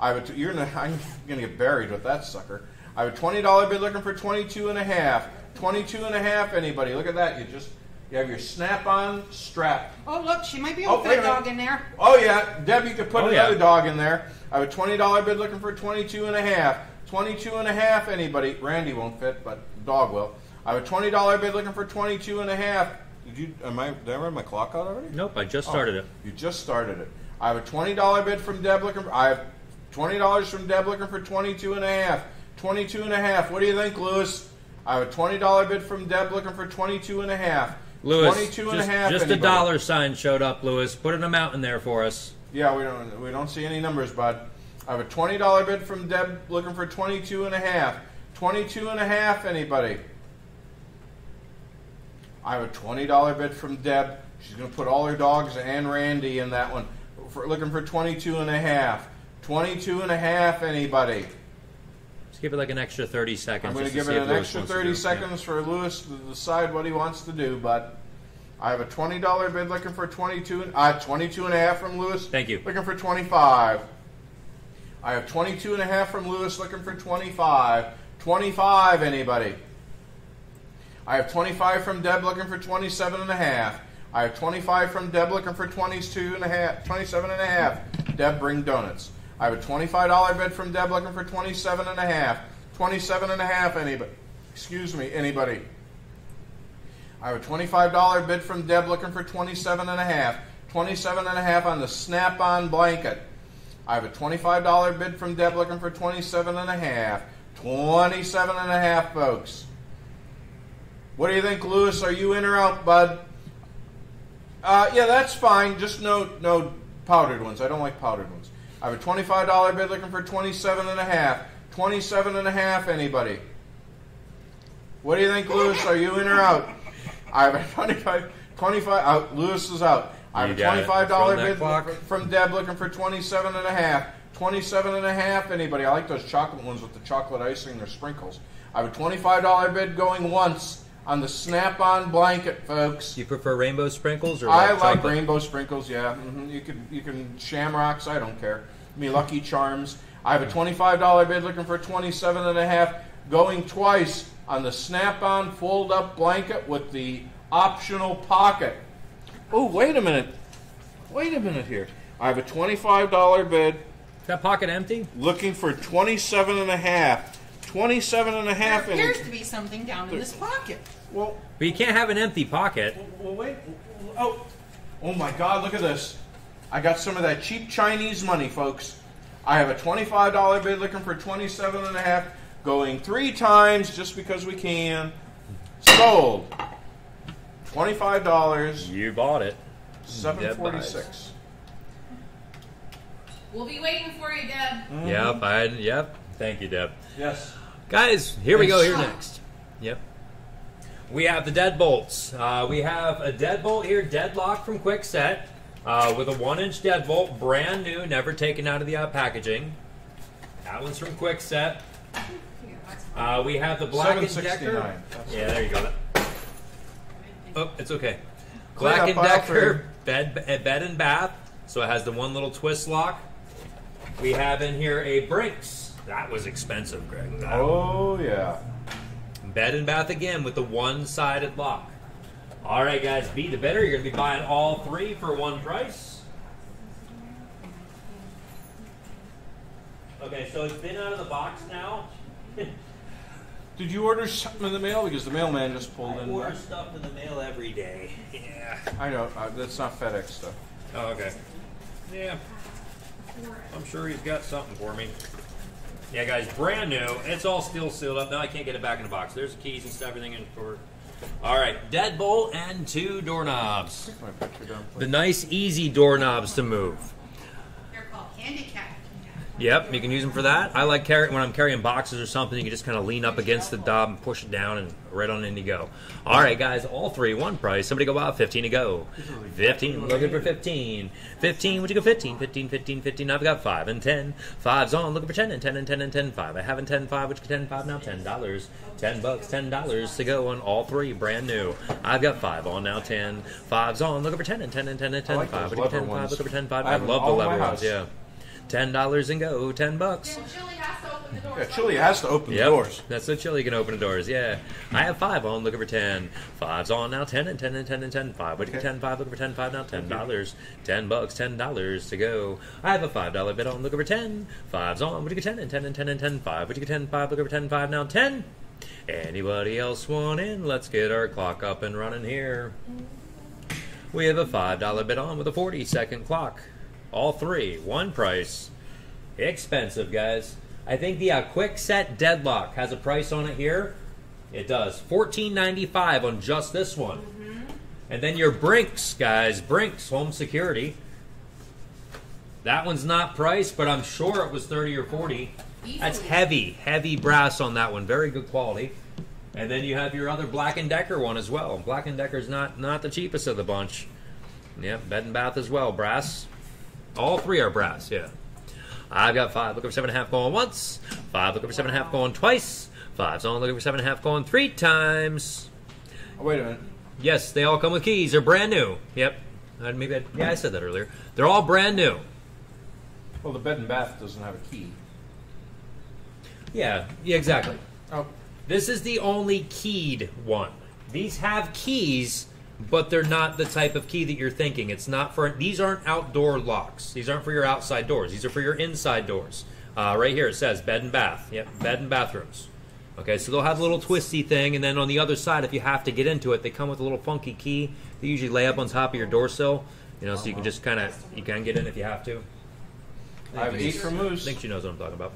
I have a. T- you're gonna. I'm gonna get buried with that sucker. I have a twenty dollar bid looking for twenty-two and a half. Twenty-two and a half. Anybody? Look at that. You just. You have your snap-on strap. Oh, look, she might be able Oh, to wait fit a a dog in there. Oh yeah, Deb, you could put Oh, another yeah. dog in there. I have a twenty dollar bid looking for a twenty-two and a half. Twenty-two and a half. Anybody? Randy won't fit, but dog will. I have a twenty dollar bid looking for twenty-two and a half. Did you? Am I? Did I run my clock out already? Nope, I just Oh, started it. You just started it. I have a twenty dollar bid from Deb looking. For, I have twenty dollars from Deb looking for twenty-two and a half. Twenty-two and a half. What do you think, Lewis? I have a twenty dollar bid from Deb looking for twenty-two and a half. Lewis, Twenty-two and a just, half. just a dollar sign showed up, Lewis. Put an amount in there for us. Yeah, we don't we don't see any numbers, bud. I have a twenty dollar bid from Deb looking for twenty-two and a half. Twenty-two and a half. Anybody? I have a twenty dollar bid from Deb. She's going to put all her dogs and Randy in that one. For, looking for twenty-two and a half. Twenty-two and a half. Anybody? Give it like an extra 30 seconds. I'm going to give it an Lewis extra 30 do it. seconds for Lewis to decide what he wants to do, but I have a $20 bid looking for 22 and uh, 22 and a half from Lewis. Thank you. Looking for 25. I have 22 and a half from Lewis looking for 25. 25 anybody? I have 25 from Deb looking for 27 and a half. I have 25 from Deb looking for 22 and a half, 27 and a half. Deb, bring donuts. I have a $25 bid from Deb looking for 27 and a half. 27 and a half anybody? Excuse me, anybody? I have a $25 bid from Deb looking for 27 and a half. 27 and a half on the snap-on blanket. I have a $25 bid from Deb looking for 27 and a half. 27 and a half, folks. What do you think, Lewis? Are you in or out, bud? Uh, yeah, that's fine. Just no no powdered ones. I don't like powdered ones. I have a $25 bid looking for 27 and a half. 27 and a half, anybody? What do you think, Lewis? Are you in or out? I have a 25, 25 out. Lewis is out. I have You a $25 Run bid clock. from Deb looking for 27 and a half. 27 and a half. Anybody? I like those chocolate ones with the chocolate icing or sprinkles. I have a $25 bid going once on the Snap-on blanket, folks. You prefer rainbow sprinkles or I like like chocolate? rainbow sprinkles. Yeah, hmm you can you can shamrocks. I don't care. Me Lucky Charms. I have a twenty-five dollar bid looking for twenty-seven and a half. Going twice on the Snap-on fold-up blanket with the optional pocket. Oh, wait a minute. Wait a minute here. I have a twenty-five dollar bid Is that pocket empty? looking for twenty-seven and a half. Twenty-seven and a There half. and appears to be something down in this pocket. Well, But you can't have an empty pocket. Well, wait. Oh, oh my God! Look at this. I got some of that cheap Chinese money, folks. I have a twenty-five dollar bid looking for twenty-seven and a half, going three times just because we can. Sold. Twenty-five dollars. You bought it. Seven forty-six. We'll be waiting for you, Deb. Yep, I yep. Thank you, Deb. Yes. Guys, here we go. Here next. Yep. We have the deadbolts. Uh, we have a deadbolt here, deadlock from Kwikset, uh, with a one-inch deadbolt, brand new, never taken out of the uh, packaging. That one's from Kwikset. Uh, we have the Black and Decker. 769. Yeah, there you go. Oh, it's okay. Black and Decker bed uh, bed and bath. So it has the one little twist lock. We have in here a Brinks. That was expensive, Greg. That Oh yeah. Bed and bath again with the one-sided lock. All right, guys, be the better. You're going to be buying all three for one price. Okay, so it's been out of the box now. Did you order something in the mail? Because the mailman just pulled I in. order stuff in the mail every day. Yeah. I know. Uh, that's not FedEx stuff. Oh, okay. Yeah. I'm sure he's got something for me. Yeah, guys, brand new. It's all still sealed up. Now I can't get it back in the box. There's the keys and stuff, everything in for. All right, deadbolt and two doorknobs. Take my picture down, please. The nice, easy doorknobs to move. They're called handicap. Yep, you can use them for that. I like carry when I'm carrying boxes or something. You can just kind of lean up against the knob and push it down, and right on in you go. All right, guys, all three one price. Somebody go out fifteen to go. Fifteen, looking for fifteen. Fifteen, would you go fifteen? Fifteen, fifteen, fifteen. I've got five and ten. Five's on, looking for ten and ten and ten and ten. Five. I haven't ten five. Would you go ten five now? Ten dollars. Ten bucks. Ten dollars to go on all three, brand new. I've got five on now. Ten. Five's on, looking for ten and ten and ten and ten. like Five. Would you go leather ten five? Looking for ten five. I I love the all in my leather ones. Yeah. Ten dollars and go. Ten bucks. Well, Chili has to open the door. Yeah, Chili has to open Yep. the doors. That's so chilly. You can open the doors. Yeah. I have five on. Looking for ten. Five's on now. Ten and ten and ten and ten. Five. What do you Okay. ten five? Looking for ten five now. Ten dollars. Ten bucks. Ten dollars to go. I have a five dollar bid on. Looking for ten. Five's on. What do you get ten and ten and ten and ten. Five. What do you get ten five? Looking for ten five now. Ten. Anybody else want in? Let's get our clock up and running here. We have a five dollar bid on with a forty second clock. All three, one price. Expensive, guys. I think the uh, Kwikset deadlock has a price on it here. It does. Fourteen ninety five on just this one. And then your Brinks, guys. Brinks home security. That one's not priced, but I'm sure it was thirty or forty. That's heavy, heavy brass on that one. Very good quality. And then you have your other Black and Decker one as well. Black and Decker's not not the cheapest of the bunch. Yep, bed and bath as well, brass. All three are brass, yeah. I've got five looking for seven and a half going once, five looking for seven and a half going twice, five's only looking for seven and a half going three times. Oh, wait a minute. Yes, they all come with keys. They're brand new. Yep. Uh, maybe I, yeah, I said that earlier. They're all brand new. Well, the bed and bath doesn't have a key. Yeah, yeah, exactly. Oh, This is the only keyed one. These have keys, but they're not the type of key that you're thinking. It's not for these aren't outdoor locks. These aren't for your outside doors. These are for your inside doors. Uh, right here it says bed and bath. Yep, bed and bathrooms. Okay, so they'll have a little twisty thing, and then on the other side, if you have to get into it, they come with a little funky key. They usually lay up on top of your door sill, you know, so you can just kind of you can get in if you have to. I have eight from Moose. I think she knows what I'm talking about.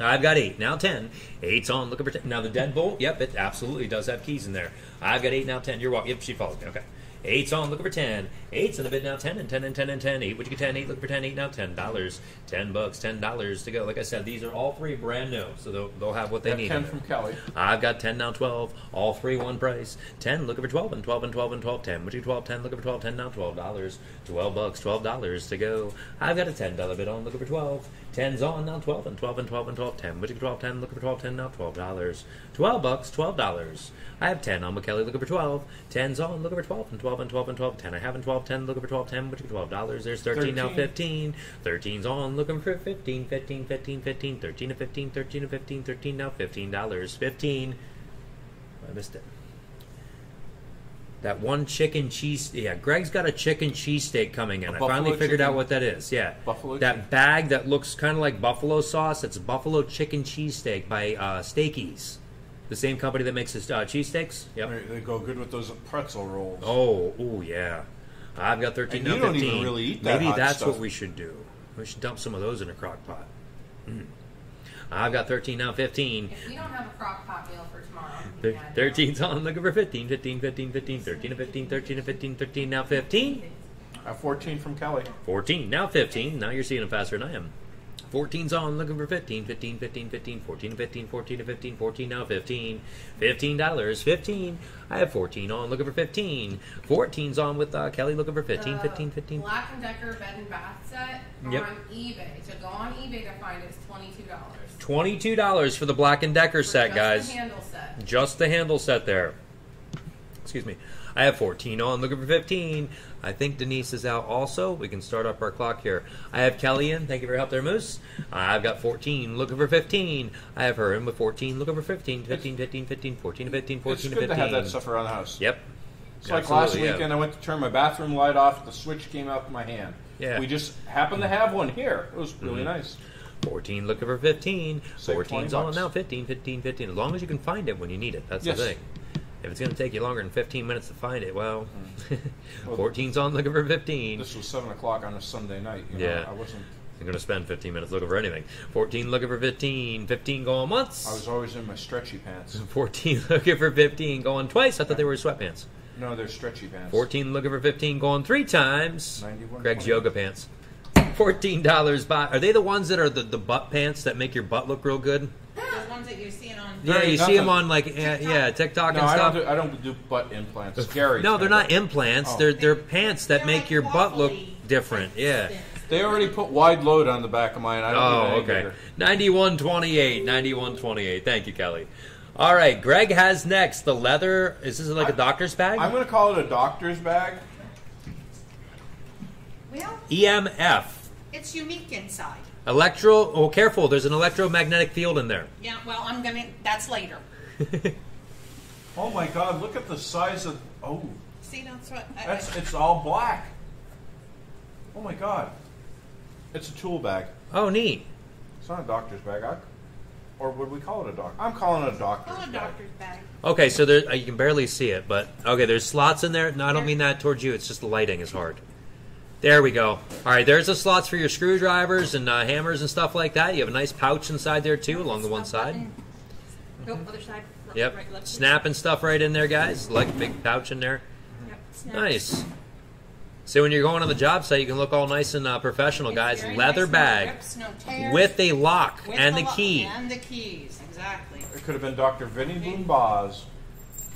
I've got eight now. Ten. Eight's on. Looking for ten. Now the deadbolt. Yep, it absolutely does have keys in there. I've got eight now. Ten. You're walking. Yep, she follows me. Okay. Eight's on, looking for 10. Eight's in the bid now, 10 and 10 and 10 and 10. Eight, would you get 10? Eight, looking for 10. Eight now, $10. 10 bucks, $10 to go. Like I said, these are all three brand new, so they'll, they'll have what they Got need. 10 in there. from Kelly. I've got 10 now, 12. All three one price. 10, looking for 12 and 12 and 12 and 12, 10. Would you 12, 10, looking for 12, 10 now, $12. 12 bucks, $12 to go. I've got a $10 bid on, looking for 12. 10's on now, 12 and 12 and 12 and 12, 10. Would you 12, 10, looking for 12, 10 now, $12. 12 bucks, $12. I have 10 on McKelly, looking for 12. 10's on, looking for 12 and 12 and 12 and 12, 10. I have in 12, 10, looking for 12, 10. Would you $12? There's 13, now, 13. 15. 13's on, looking for 15, 15, 15, 15, 13 to 15, 13 to 15, 13 now, $15. 15. I missed it. That one chicken cheese. Yeah, Greg's got a chicken cheesesteak coming in. A I finally figured out what that is. Yeah. Buffalo that chicken. bag that looks kind of like buffalo sauce. It's buffalo chicken cheesesteak by uh, Steakies, the same company that makes the uh, cheesesteaks. Yep. They- They go good with those pretzel rolls. Oh, oh yeah. I've got 13 And now you don't 15. even really eat that Maybe hot that's stuff. what we should do. We should dump some of those in a crock pot. Mm. I've got 13 now 15. If we don't have a crock pot meal for tomorrow, I 13's on, looking for 15, 15, 15, 15, 13 to 15, 13 to 15, 13, now 15. I have 14 from Kelly. 14, now 15. Now you're seeing them faster than I am. 14's on, looking for 15, 15, 15, 15, 14 to 15, 14 to 15, 14, now 15. $15, 15. I have 14 on, looking for 15. 14's on with uh, Kelly, looking for 15, The 15, 15. Black and Decker bed and bath set Yep. on eBay. To go on eBay to find it is twenty two dollars. $22 for the Black & Decker set, guys. The handle set. Just the handle set there. Excuse me. I have 14 on, looking for 15. I think Denise is out also. We can start up our clock here. I have Kelly in. Thank you for your help there, Moose. I've got 14, looking for 15. I have her in with 14, looking for 15, 15, 15, 15, 14 to 15, 14 It's to good 15. to have that stuff around the house. Yep. It's like last Absolutely, yeah. weekend, I went to turn my bathroom light off. The switch came out in my hand. Yeah. We just happened to have one here. It was really Mhm. nice. 14 looking for 15. Save 14's 20 on now. 15, 15, 15. As long as you can find it when you need it. That's Yes. the thing. If it's going to take you longer than 15 minutes to find it, well, mm-hmm. Well, 14's on looking for 15. This was seven o'clock on a Sunday night. You know, Yeah. I wasn't. I'm going to spend 15 minutes looking for anything. 14 looking for 15. 15 going once. I was always in my stretchy pants. 14 looking for 15 going twice. I thought they were sweatpants. No, they're stretchy pants. 14 looking for 15 going three times. 91, Greg's 20. yoga pants. $14 buy. Are they the ones that are the, the butt pants that make your butt look real good? The ones that you're seeing on. Yeah, you see them on like yeah, yeah TikTok No, and I stuff. don't. Do, I don't do butt implants. Scary. No, they're not implants. Oh. They're they're pants that They're make like your butt look different. Yeah. They already put wide load on the back of mine. I don't Oh, okay. bigger. 9128, 9128. Thank you, Kelly. All right, Greg has next the leather. Is this like a I- doctor's bag? I'm going to call it a doctor's bag. Well, EMF. it's unique inside. Electro. Oh, careful. There's an electromagnetic field in there. Yeah, well, I'm gonna. That's later. Oh my God! Look at the size of. Oh, See, that's what. I, that's it's all black. Oh my God! It's a tool bag. oh, neat. It's not a doctor's bag. I, or would we call it a doctor? I'm calling it a doctor's oh, a doctor's bag. Okay, so there you can barely see it, but okay, there's slots in there. No, I don't mean that towards you. It's just the lighting is hard. There we go. All right, there's the slots for your screwdrivers and uh, hammers and stuff like that. You have a nice pouch inside there too, along the one A side. button. Nope, other side. Right, Yep, Right, left, snapping stuff right in there, guys. Like a big pouch in there. Yep. Nice. So when you're going on the job site, you can look all nice and uh, professional, It's guys. Leather nice, no bag rips, no with a lock with and the lock- key. And the keys, exactly. It could have been Dr. Vinny Boom Boz.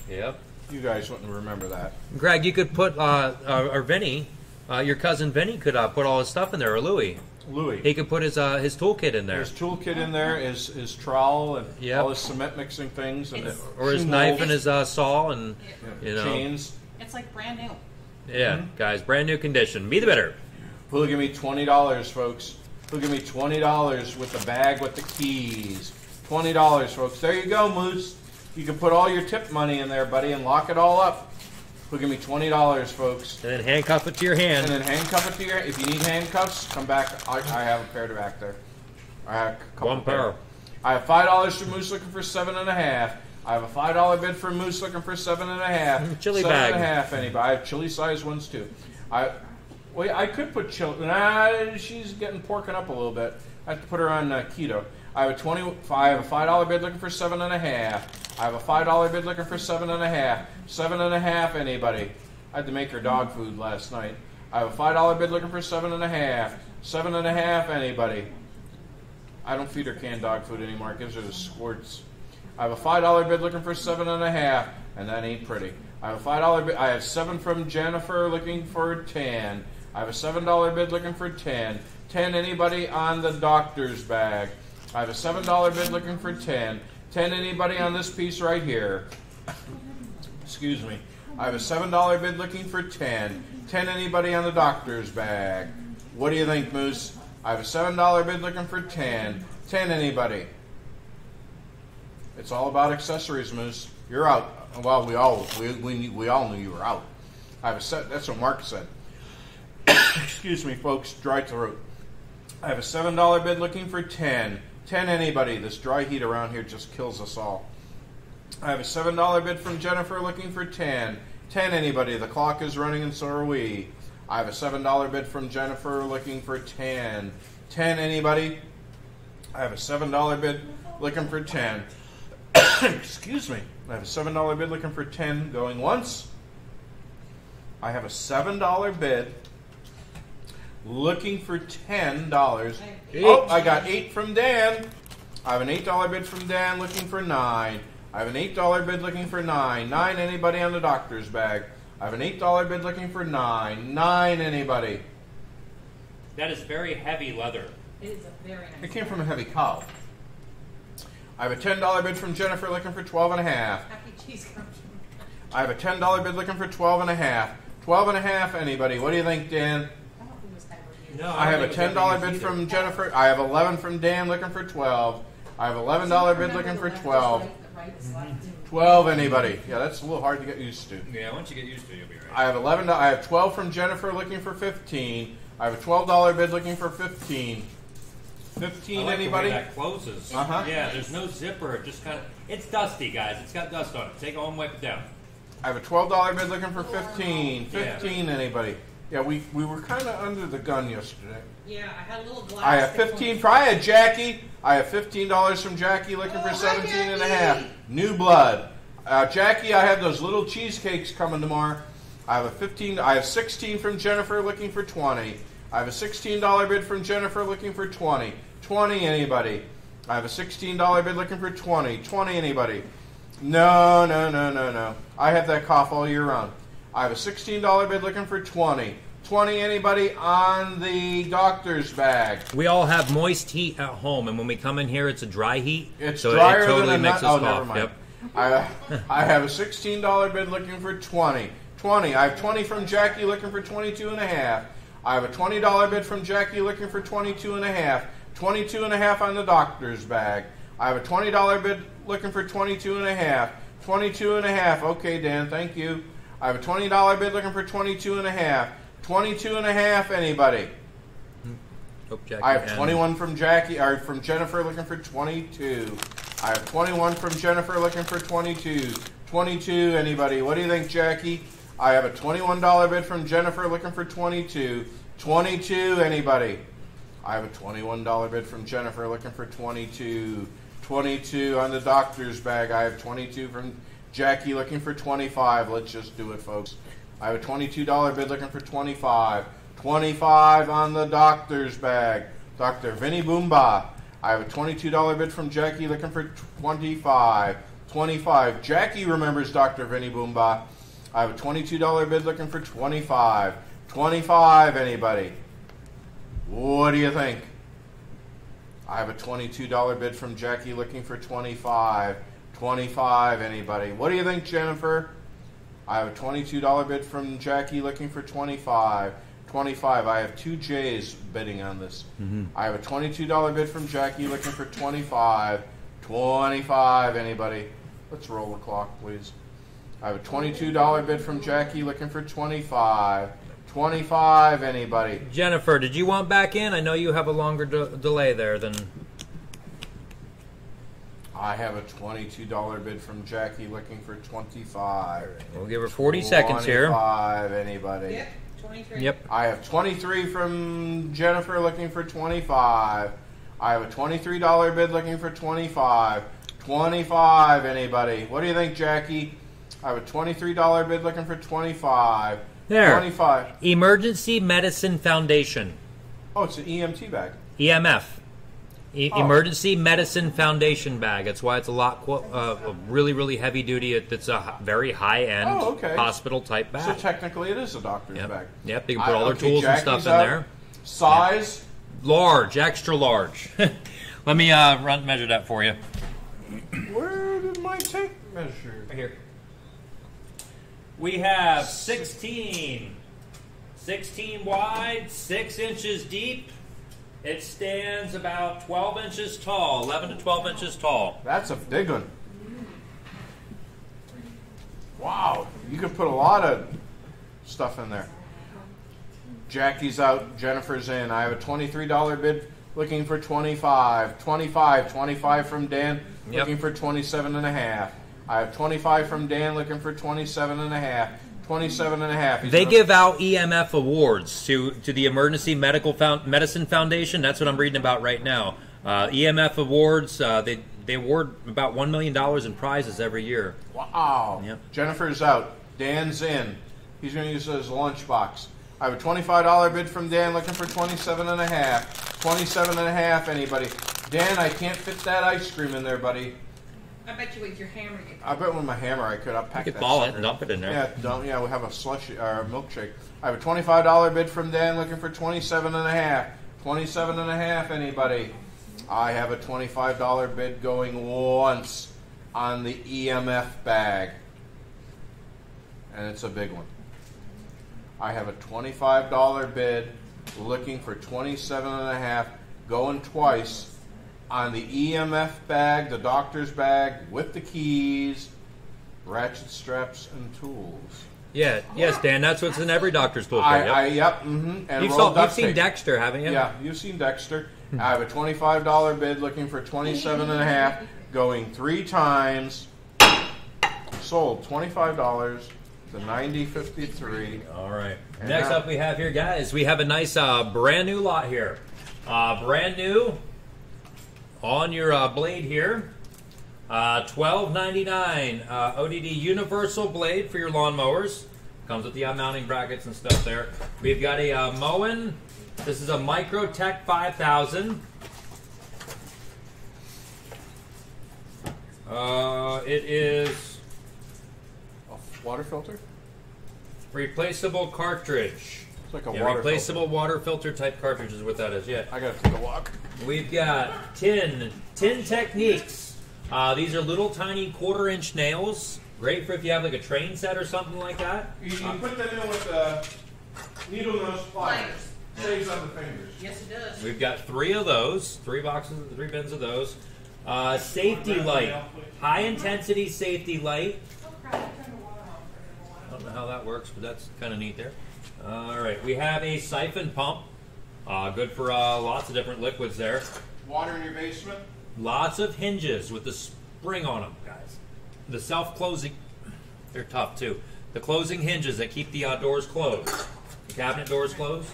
Yep. You guys wouldn't remember that. Greg, you could put uh, uh, or Vinny, uh, your cousin Vinny could uh, put all his stuff in there, or Louis. Louis. He could put his uh, his toolkit in there, His toolkit in there, his his trowel and Yep. all his cement mixing things and It's- or his shoe knife and his uh, saw, and yeah, you know. chains. It's like brand new. yeah, guys, brand new condition. Be the better. Who'll give me twenty dollars, folks? Who'll give me twenty dollars with the bag with the keys? Twenty dollars, folks. There you go, Moose. You can put all your tip money in there, buddy, and lock it all up. Who'll give me twenty dollars, folks? And then handcuff it to your hand. And then handcuff it to your. If you need handcuffs, come back. I, I have a pair to back there. I have a couple One pair. I have five dollars for Moose looking for seven and a half. I have a five dollar bid for Moose looking for seven and a half. Chili seven bag. and a half. Anybody? I have chili sized ones too. I well, I could put chili. Nah, she's getting porking up a little bit. I have to put her on uh, keto. I have a twenty. I have a five dollar bid looking for seven and a half. I have a five dollar bid looking for seven and a half. Seven and a half. Anybody? I had to make her dog food last night. I have a five dollar bid looking for seven and a half. Seven and a half. Anybody? I don't feed her canned dog food anymore. It gives her the squirts. I have a five dollar bid looking for seven and a half, and that ain't pretty. I have a five dollar bid. I have seven from Jennifer looking for ten. I have a seven dollar bid looking for ten. Ten. Anybody on the doctor's bag? I have a seven dollar bid looking for ten. Ten. Anybody on this piece right here? Excuse me. I have a seven dollar bid looking for ten. Ten. Anybody on the doctor's bag? What do you think, Moose? I have a seven dollar bid looking for ten. Ten. Anybody? It's all about accessories, Moose. You're out. Well, we all we, we, we all knew you were out. I have a set. That's what Mark said. Excuse me, folks. Dry throat. I have a seven dollar bid looking for ten. Ten. Anybody? This dry heat around here just kills us all. I have a seven dollar bid from Jennifer looking for ten. Ten. Anybody? The clock is running, and so are we. I have a seven dollar bid from Jennifer looking for ten. Ten. Anybody? I have a seven dollar bid looking for ten. Excuse me. I have a seven dollar bid looking for ten going once. I have a seven dollar bid looking for ten dollars. Oh, I got eight from Dan. I have an eight dollar bid from Dan looking for nine. I have an eight dollar bid looking for nine. Nine anybody on the doctor's bag. I have an eight dollar bid looking for nine. Nine anybody. That is very heavy leather. It is a very It nice. came from a heavy cow. I have a ten dollar bid from Jennifer looking for twelve and a half. Happy cheese comes. I have a ten dollar bid looking for twelve and a half. Twelve and a half anybody. What do you think, Dan? I don't think it was ever used. No, I have a ten dollar bid used from either. Jennifer. I have eleven from Dan looking for twelve. I have eleven dollar bid looking for twelve. Twelve anybody. Yeah, that's a little hard to get used to. Yeah, once you get used to it, you'll be right. I have eleven. do- I have twelve from Jennifer looking for fifteen. I have a twelve dollar bid looking for fifteen. I Fifteen like the way anybody? that closes. Uh-huh. Yeah, there's no zipper. It just kind of. It's dusty, guys. It's got dust on it. Take it home, wipe it down. I have a twelve dollar bid looking for fifteen. Yeah. Fifteen anybody? Yeah, we we were kind of under the gun yesterday. Yeah, I had a little glass. I have 15. I had Jackie. I have $15 from Jackie looking for Oh, hi, 17 and a half. New blood. Uh, Jackie, I have those little cheesecakes coming tomorrow. I have a 15 I have 16 from Jennifer looking for 20. I have a $16 bid from Jennifer looking for 20. 20 anybody? I have a $16 bid looking for 20. 20 anybody? No, no, no, no, no. I have that cough all year round. I have a $16 bid looking for 20. 20 anybody on the doctor's bag? We all have moist heat at home, and when we come in here, it's a dry heat. It's so drier it totally than makes us Oh, never mind. Yep. I, I have a $16 bid looking for 20. 20. I have 20 from Jackie looking for 22 and a half. I have a $20 bid from Jackie looking for 22 and a half. 22 and a half on the doctor's bag. I have a $20 bid looking for 22 and a half. 22 and a half. Okay, Dan, thank you. I have a $20 bid looking for 22 and a half. 22 and a half anybody? Hmm. Hope Jackie I have 21 from Jackie, or from Jennifer looking for 22. I have 21 from Jennifer looking for 22. 22, anybody? What do you think, Jackie? I have a $21 bid from Jennifer looking for 22. 22, anybody? I have a $21 bid from Jennifer looking for 22. 22 on the doctor's bag. I have 22 from Jackie looking for 25. Let's just do it, folks. I have a $22 bid looking for 25. 25 on the doctor's bag. Dr. Vinny Boomba. I have a $22 bid from Jackie looking for 25. 25. Jackie remembers Dr. Vinny Boomba. I have a $22 bid looking for 25. 25, anybody? What do you think? I have a $22 bid from Jackie looking for 25. 25, anybody? What do you think, Jennifer? I have a $22 bid from Jackie looking for 25. 25. I have two J's bidding on this. Mm-hmm. I have a $22 bid from Jackie looking for 25. 25, anybody? Let's roll the clock, please. I have a $22 bid from Jackie looking for 25. 25, anybody? Jennifer, did you want back in? I know you have a longer de- delay there than. I have a $22 bid from Jackie looking for 25. We'll give her 40 seconds here. 25, anybody? Yep, 23. Yep. I have 23 from Jennifer looking for 25. I have a $23 bid looking for 25. 25, anybody? What do you think, Jackie? I have a twenty-three dollar bid looking for twenty-five. There. Twenty-five. Emergency Medicine Foundation, Oh, it's an EMT bag. EMF. E- Oh. Emergency Medicine Foundation bag. That's why it's a lot, qu- uh, a really, really heavy duty. It's a h- very high end Oh, okay. hospital type bag. So technically, it is a doctor's Yep. bag. Yep, they can put I- all their okay, tools and Jackie's stuff in there. Size. Large, extra large. Let me uh, run measure that for you. Where did my tape measure? Right here. We have 16. 16 wide, 6 inches deep. It stands about 12 inches tall, 11 to 12 inches tall. That's a big one. Wow, you can put a lot of stuff in there. Jackie's out, Jennifer's in. I have a $23 bid looking for 25. 25, 25 from Dan Yep. looking for 27 and a half. I have 25 from Dan looking for 27 and a half. 27 and a half. He's They gonna- give out EMF awards to, to the Emergency Medical Found, Medicine Foundation. That's what I'm reading about right now. Uh, EMF awards. Uh, they they award about one million dollars in prizes every year. Wow. Yep. Jennifer's out. Dan's in. He's going to use it as a lunchbox. I have a $25 bid from Dan looking for 27 and a half. 27 and a half, anybody. Dan, I can't fit that ice cream in there, buddy. I bet you with your hammer you I bet with my hammer I could. I'll pack You could that ball it sucker. and dump it in there. Yeah, don't, yeah, we have a slushy or a milkshake. I have a $25 bid from Dan looking for 27 and a half. 27 and a half, anybody. I have a $25 bid going once on the EMF bag. And it's a big one. I have a $25 bid looking for 27 and a half going twice on the EMF bag, the doctor's bag with the keys, ratchet straps and tools. Yeah, yes, Dan. That's what's in every doctor's toolkit. I, yep. I yep, mm-hmm. And you've, saw, you've seen tape. Dexter, haven't you? Yeah, you've seen Dexter. I have a twenty-five dollar bid looking for twenty-seven and a half, going three times. Sold twenty-five dollars to ninety fifty-three. All right. And Next now- up, we have here, guys. We have a nice uh, brand new lot here. Uh, brand new on your uh, blade here. Uh, Twelve ninety nine uh, ODD universal blade for your lawnmowers. Comes with the mounting brackets and stuff there. We've got a uh, Moen. This is a Microtech 5000. Uh, it is A water filter? replaceable cartridge. It's like a Yeah, water replaceable water filter type cartridge is what that is. Yeah. I gotta take a walk. We've got tin, tin techniques. Uh, these are little tiny quarter inch nails. Great for if you have like a train set or something like that. You, you put them in with uh, needle nose pliers. Saves on the fingers. Yes, it does. We've got three of those, three boxes, three bins of those. Uh, safety light, high intensity safety light. I don't know how that works, but that's kind of neat there. All right, we have a siphon pump. Uh, good for uh, lots of different liquids there. Water in your basement? Lots of hinges with the spring on them, guys. The self-closing, they're tough too. The closing hinges that keep the uh, doors closed. The cabinet doors closed.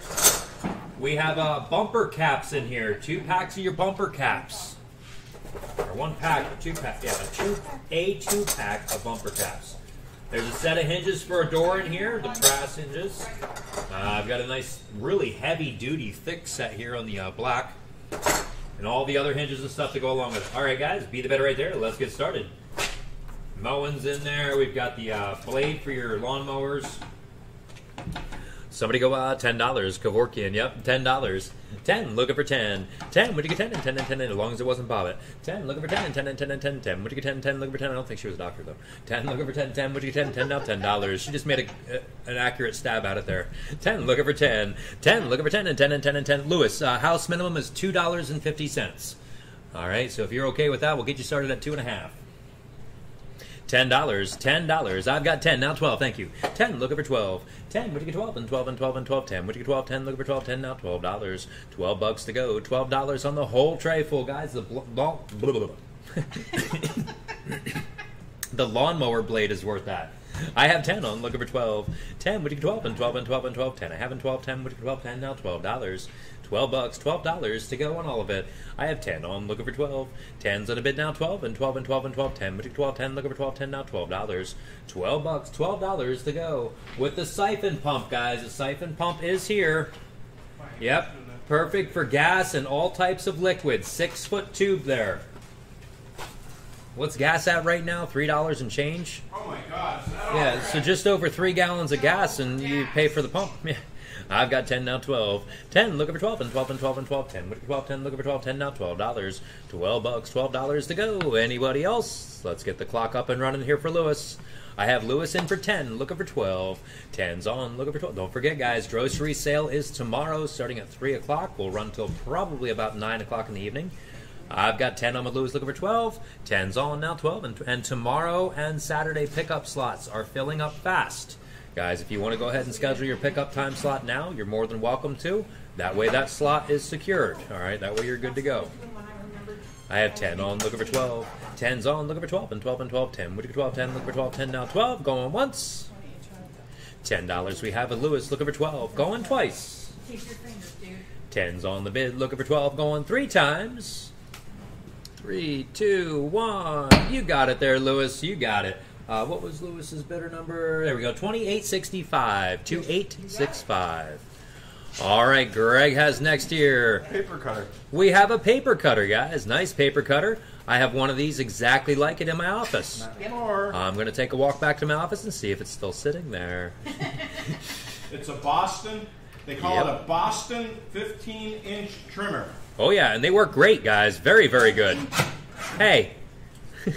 We have uh, bumper caps in here. Two packs of your bumper caps. Or one pack, or two pack. Yeah, a two, a two pack of bumper caps. There's a set of hinges for a door in here, the brass hinges. Uh, I've got a nice, really heavy duty, thick set here on the uh, black and all the other hinges and stuff to go along with it. All right, guys, be the better right there. Let's get started. Moen's in there. We've got the uh, blade for your lawnmowers. Somebody go uh, ten dollars. Kevorkian, yep, ten dollars. Ten, looking for ten. Ten, would you get ten and ten and ten and as long as it wasn't Bobbitt. Ten, looking for ten and ten and ten and ten. Ten, would you get ten? Ten, looking for ten. I don't think she was a doctor though. Ten, looking for ten. Ten, would you get ten? Ten now, ten dollars. She just made a, an accurate stab at it there. Ten, looking for ten. Ten, looking for ten and ten and ten and ten. Lewis, uh, house minimum is two dollars and fifty cents. All right, so if you're okay with that, we'll get you started at two and a half. Ten dollars, ten dollars. I've got ten now. Twelve, thank you. Ten, looking for twelve. Ten, would you get twelve and twelve and twelve and twelve? Ten, would you get twelve? Ten, looking for twelve. Ten now. Twelve dollars. Twelve bucks to go. Twelve dollars on the whole tray full, guys. The bl- bl- blah, blah, blah. the lawnmower blade is worth that. I have ten on. Looking for twelve. Ten, would you get twelve and twelve and twelve and twelve? Ten. I have in twelve. Ten, would you get twelve? Ten now. Twelve dollars. 12 bucks, $12 to go on all of it. I have 10 on, looking for 12. 10's on a bid now, 12, and 12 and 12 and 12, 10. Magic 12, 10, looking for 12, 10 now, $12. 12 bucks, $12 to go. With the siphon pump, guys. The siphon pump is here. Yep. Perfect for gas and all types of liquids. Six foot tube there. What's gas at right now? Three dollars and change. Oh my God! is that all Yeah, so just over three gallons of gas, and you pay for the pump. Yeah. I've got 10 now, 12. 10, looking for 12, and 12, and 12, and 12, 10. Looking for 12, 10, looking for 12, 10 now, $12. 12 bucks, $12 to go. Anybody else? Let's get the clock up and running here for Lewis. I have Lewis in for 10, looking for 12. 10's on, looking for 12. Don't forget, guys, grocery sale is tomorrow starting at 3 o'clock. We'll run till probably about 9 o'clock in the evening. I've got 10 on with Lewis looking for 12. 10's on now, 12. And, and tomorrow and Saturday pickup slots are filling up fast. Guys, if you want to go ahead and schedule your pickup time slot now, you're more than welcome to. That way, that slot is secured. All right, that way you're good to go. I have 10 on, looking for 12. 10's on, looking for 12, and 12 and 12, 10. Would you 12, 10, looking for 12, 10 now, 12. Going once. $10 we have with Lewis, looking for 12. Going twice. Keep your fingers, 10's on the bid, looking for 12, going three times. Three, two, one. You got it there, Lewis. You got it. Uh, what was Lewis's bidder number? There we go. 2865. 2865. All right, Greg has next here. Paper cutter. We have a paper cutter, guys. Nice paper cutter. I have one of these exactly like it in my office. More. I'm going to take a walk back to my office and see if it's still sitting there. It's a Boston. They call Yep. it a Boston 15 inch trimmer. Oh, yeah, and they work great, guys. Very, very good. Hey.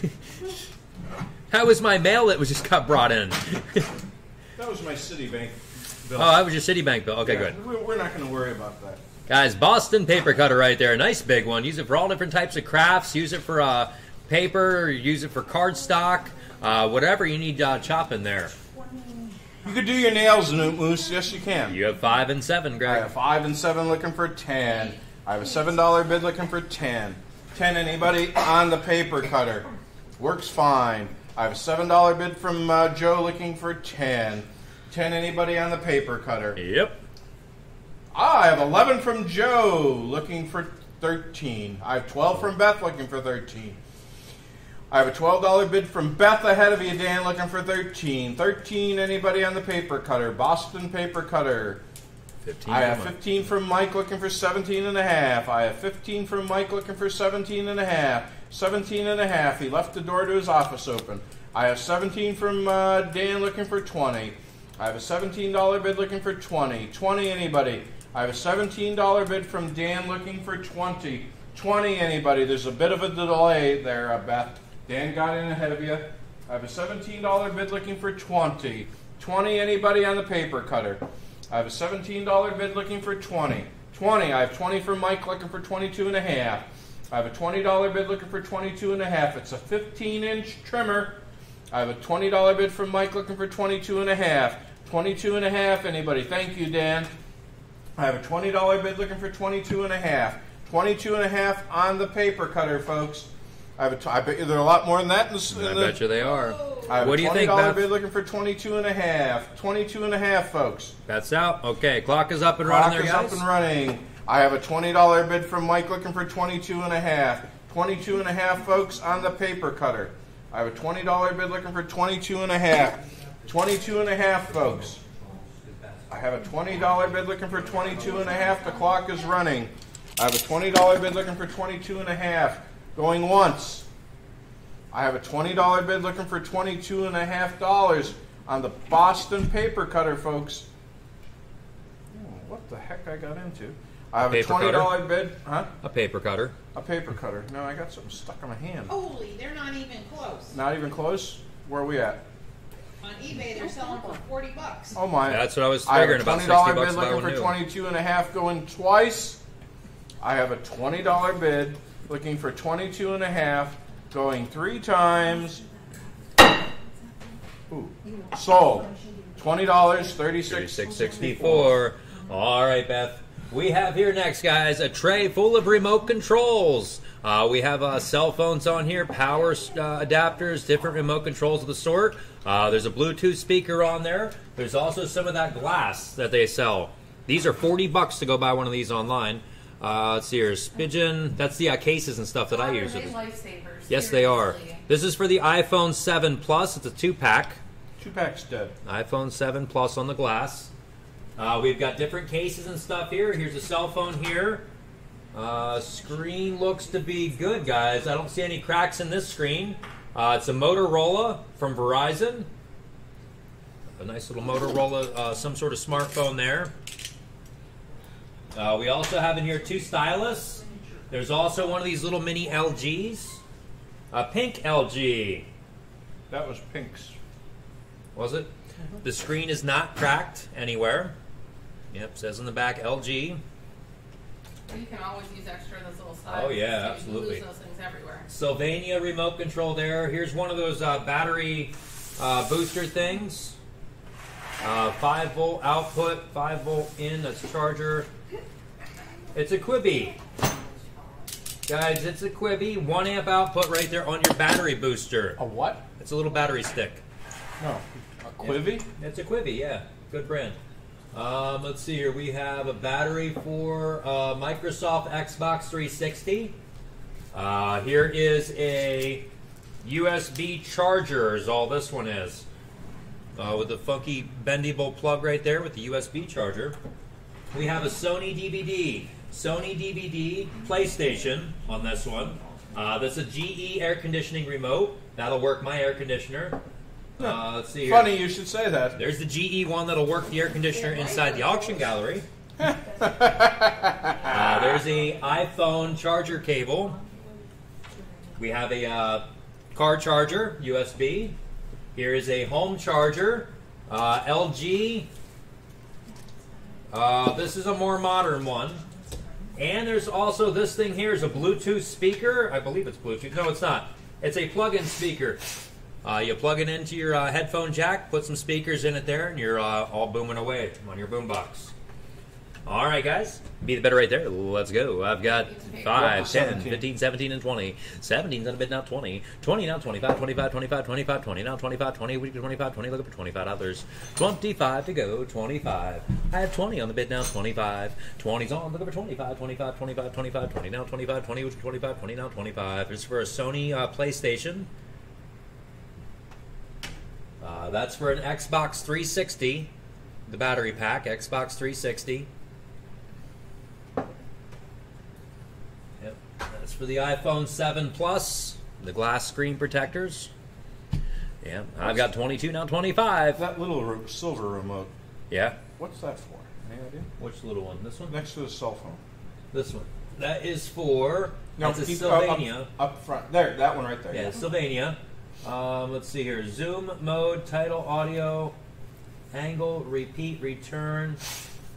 How was my mail that was just got brought in? That was my Citibank bill. Oh, that was your Citibank bill. Okay, Yeah, good. we- We're not going to worry about that. Guys, Boston paper cutter right there. Nice big one. Use it for all different types of crafts. Use it for uh, paper. Use it for cardstock. Uh, whatever you need to uh, chopping there. You could do your nails in Moose. Yes, you can. You have five and seven, Greg. I have five and seven looking for ten. I have a seven dollar bid looking for ten. Ten anybody on the paper cutter. Works fine. I have a seven dollar bid from uh, Joe looking for ten. Ten anybody on the paper cutter. Yep. I have eleven from Joe looking for thirteen. I have twelve from Beth looking for thirteen. I have a twelve dollar bid from Beth ahead of you, Dan, looking for thirteen. Thirteen anybody on the paper cutter. Boston paper cutter. 15. I have 15 from Mike looking for 17 and a half. I have 15 from Mike looking for 17 and a half. 17 and a half. He left the door to his office open. I have 17 from uh, Dan looking for 20. I have a $17 bid looking for 20. 20 anybody. I have a $17 bid from Dan looking for 20. 20 anybody. There's a bit of a delay there, uh, Beth. Dan got in ahead of you. I have a $17 bid looking for 20. 20 anybody on the paper cutter. I have a $17 bid looking for 20. 20. I have 20 from Mike looking for 22 and a half. I have a $20 bid looking for 22 and a half. It's a 15 inch trimmer. I have a $20 bid from Mike looking for 22 and a half. 22 and a half. Anybody? Thank you, Dan. I have a $20 bid looking for 22 and a half. 22 and a half on the paper cutter, folks. I have a t- I bet you there are a lot more than that in the, in I the bet you they are. I have What a do you $20 think, Beth? bid looking for 22 and a half. 22 and a half, folks. That's out. Okay, clock is up and Clock running there, is guys. up and running. I have a $20 bid from Mike looking for 22 and a half. 22 and a half, folks, on the paper cutter. I have a $20 bid looking for 22 and a half. 22 and a half, folks. I have a $20 bid looking for 22 and a half. The clock is running. I have a $20 bid looking for 22 and a half. Going once. I have a $20 bid looking for 22 and a half dollars on the Boston paper cutter, folks. Oh, what the heck I got into? I have Paper a $20 cutter? bid, huh? A paper cutter. A paper cutter. No, I got something stuck in my hand. Holy, they're not even close. Not even close? Where are we at? On eBay, they're selling for 40 bucks. Oh my. That's what I was I have a about $20 bid bucks if I looking for new. 22 and a half going twice. I have a $20 bid looking for 22 and a half going three times. Ooh. Sold. $20, 36 3664. All right, Beth. We have here next, guys, a tray full of remote controls. Uh, we have uh, cell phones on here, power uh, adapters, different remote controls of the sort. Uh, there's a Bluetooth speaker on there. There's also some of that glass that they sell. These are 40 bucks to go buy one of these online. Uh, let's see here. Spigen, that's the uh, cases and stuff that I Are use. they lifesavers? Yes, they are. This is for the iPhone 7 Plus. It's a two pack. Two packs dead. iPhone 7 Plus on the glass. Uh, we've got different cases and stuff here. Here's a cell phone here. Uh, screen looks to be good, guys. I don't see any cracks in this screen. Uh, it's a Motorola from Verizon. A nice little Motorola, uh, some sort of smartphone there. Uh, we also have in here two stylus. There's also one of these little mini LGs. A pink LG. That was Pink's. Was it? The screen is not cracked anywhere. Yep, says on the back LG. You can always use extra of those little styles. Oh, yeah, absolutely. You lose those things everywhere. Sylvania remote control there. Here's one of those uh, battery uh, booster things. Uh, 5 volt output, 5 volt in, that's charger. It's a Quibi. Guys, it's a Quibi. 1 amp output right there on your battery booster. A what? It's a little battery stick. No. A Quivi? It's a Quibi, yeah. Good brand. Um, let's see here. We have a battery for uh, Microsoft Xbox 360. Uh, here is a USB charger, is all this one is. Uh, with the funky bendable plug right there with the USB charger. We have a Sony DVD. Sony DVD PlayStation on this one. Uh, that's a GE air conditioning remote. That'll work my air conditioner. Uh, let's see here. Funny you should say that. There's the GE one that'll work the air conditioner inside the auction gallery. Uh, there's a iPhone charger cable. We have a uh, car charger, USB. Here is a home charger, uh, LG. Uh, this is a more modern one. And there's also this thing here is a Bluetooth speaker. I believe it's Bluetooth. No, it's not. It's a plug-in speaker. Uh, you plug it into your uh, headphone jack, put some speakers in it there, and you're uh, all booming away on your boombox. All right, guys. Be the better right there. Let's go. I've got 5, 10, 17. 15, 17, and 20. 17's on a bid now 20. 20 now 25, 25, 25, 25, 20 now 25, 20. We do 25, 20. Looking for 25 others. 25 to go. 25. I have 20 on the bid now 25. 20's on. Looking for 25, 25, 25, 25, 20 now 25, 20. Which 25, 20 now 25. This is for a Sony uh, PlayStation. Uh, that's for an Xbox 360, the battery pack, Xbox 360. Yep, that's for the iPhone 7 Plus, the glass screen protectors. Yeah, I've got 22 now 25. That little re- silver remote. Yeah, What's that for? Any idea? which little one? This one? Next to the cell phone. This one. That is for. No, that's a keep- uh, up- Sylvania. Up, front. There, that one right there. Yeah, Sylvania. Um, let's see here. Zoom mode, title, audio, angle, repeat, return.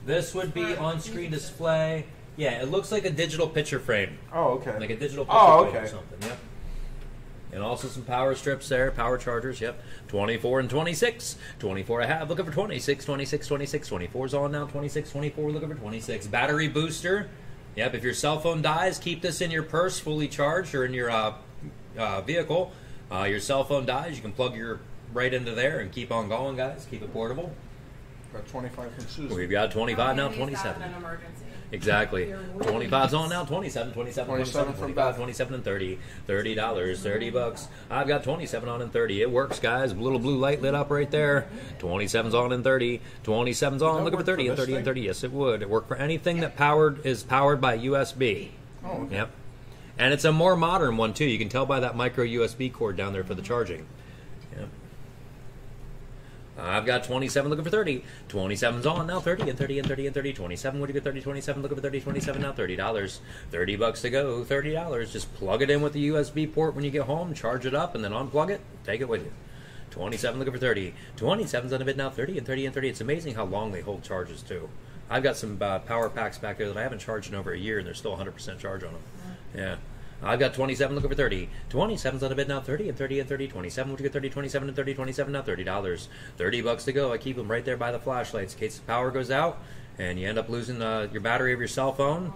This would be on-screen display. Yeah, it looks like a digital picture frame, Oh, okay. like a digital picture Oh, frame or okay. something. Yep. And also some power strips there, power chargers. Yep. 24 and 26. 24 I have. Looking for 26, 26, 26. 24's on now. 26, 24. Looking for 26. Battery booster. Yep. If your cell phone dies, keep this in your purse, fully charged, or in your uh, uh, vehicle. Uh, your cell phone dies, you can plug your right into there and keep on going, guys. Keep it portable. Got 25 from Susan. We've got 25 now, Use that 27. an emergency. Exactly. 25's on now, 27, 27, 27 27, 25, 27, and 30. $30, 30 bucks. I've got 27 on and 30. It works, guys. Little blue light lit up right there. 27's on and 30. 27's on. that Looking for 30 and this 30 and 30. Yes, it would. It worked for anything that powered is powered by USB. Oh, okay. Yep. And it's a more modern one too. You can tell by that micro USB cord down there for the charging. Yep. I've got 27 looking for 30. 27's on now 30 and 30 and 30 and 30. 27 would you get 30 27 looking for 30 27 now $30. 30 bucks to go. $30. Just plug it in with the USB port when you get home, charge it up and then unplug it. Take it with you. 27 looking for 30. 27's on a bid now 30 and 30 and 30. It's amazing how long they hold charges too. I've got some uh, power packs back there that I haven't charged in over a year and they're still 100% charge on them. Yeah. I've got 27 looking for 30. 27's on a bid now 30 and 30 and 30. 27 would you get 30, 27 and 30, 27 now $30. 30 bucks to go. I keep them right there by the flashlights in case the power goes out and you end up losing uh, your battery of your cell phone.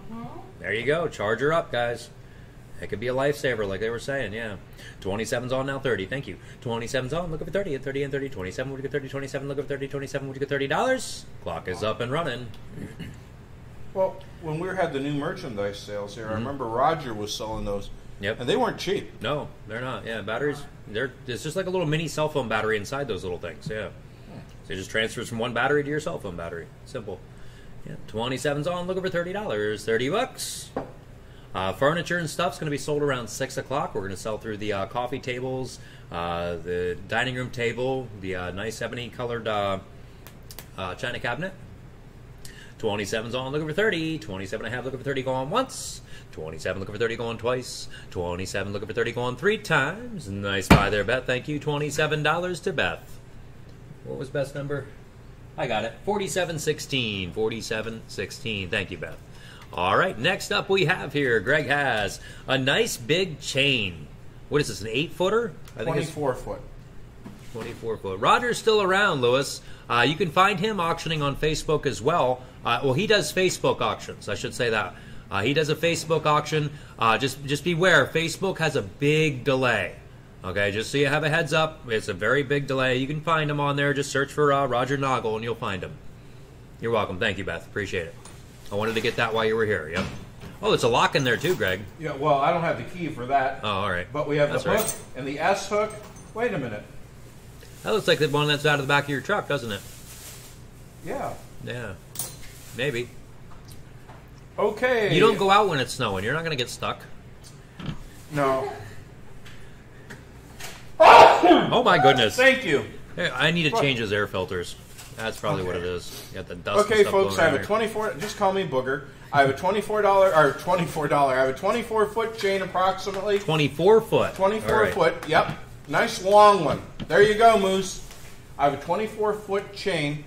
There you go. Charge her up, guys. It could be a lifesaver, like they were saying, yeah. 27's on now, 30. Thank you. 27's on, look for 30, and 30 and 30. 27, would you get 30, 27, look for 30, 27, would you get $30? Clock is up and running. Well, when we had the new merchandise sales here, I remember Roger was selling those, Mm-hmm. Yep. and they weren't cheap. No, they're not. Yeah, batteries, they're, it's just like a little mini cell phone battery inside those little things, yeah. So it just transfers from one battery to your cell phone battery. Simple. Yeah, 27's on, looking for $30. 30 bucks. Uh, furniture and stuff's going to be sold around 6 o'clock. We're going to sell through the uh, coffee tables, uh, the dining room table, the uh, nice ebony colored uh, uh, china cabinet. 27's on, looking for 30. 27 and a half, looking for 30, going once. 27 looking for 30, going twice. 27 looking for 30, going three times. Nice buy there, Beth. Thank you. $27 to Beth. What was Beth's number? I got it. 4716. 4716. Thank you, Beth. All right, next up we have here, Greg has a nice big chain. What is this, an eight footer? I think it's 24 foot. 24 foot. Roger's still around, Lewis. Uh, you can find him auctioning on Facebook as well. Uh, well, he does Facebook auctions. I should say that. Uh, he does a Facebook auction. Uh, just just beware, Facebook has a big delay. Okay, just so you have a heads up, it's a very big delay. You can find him on there. Just search for uh, Roger Noggle and you'll find him. You're welcome. Thank you, Beth. Appreciate it. I wanted to get that while you were here. Yep. Oh, there's a lock in there too, Greg. Yeah, well, I don't have the key for that. Oh, all right. But we have That's the right. hook and the S hook. Wait a minute. That looks like the one that's out of the back of your truck, doesn't it? Yeah. Yeah. Maybe. Okay. You don't go out when it's snowing. You're not going to get stuck. No. Oh my goodness! Thank you. Hey, I need to change his air filters. That's probably what it is. Got the dust. Okay, folks, I have a here. 24. Just call me Booger. I have a 24 dollar or 24 dollar. I have a 24 foot chain, approximately. 24 foot. 24 All right. foot. Yep. Nice long one. There you go, Moose. I have a 24 foot chain,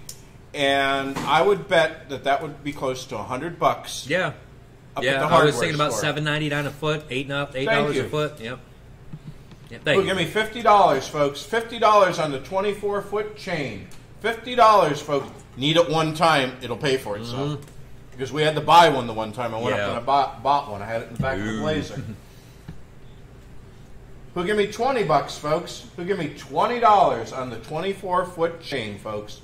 and I would bet that that would be close to 100 bucks. Yeah. Up yeah. at the I was thinking about store. seven ninety nine a foot, eight up, eight Thank dollars a foot. Yep. Yeah, thank you. give me fifty dollars, folks. Fifty dollars on the twenty-four foot chain. Fifty dollars, folks. Need it one time, it'll pay for itself. Because we had to buy one the one time. I went Mm-hmm. Yeah. up and I bought, bought one. I had it in the back of the Blazer. Who give me twenty bucks, folks? Who give me twenty dollars on the twenty-four foot chain, folks?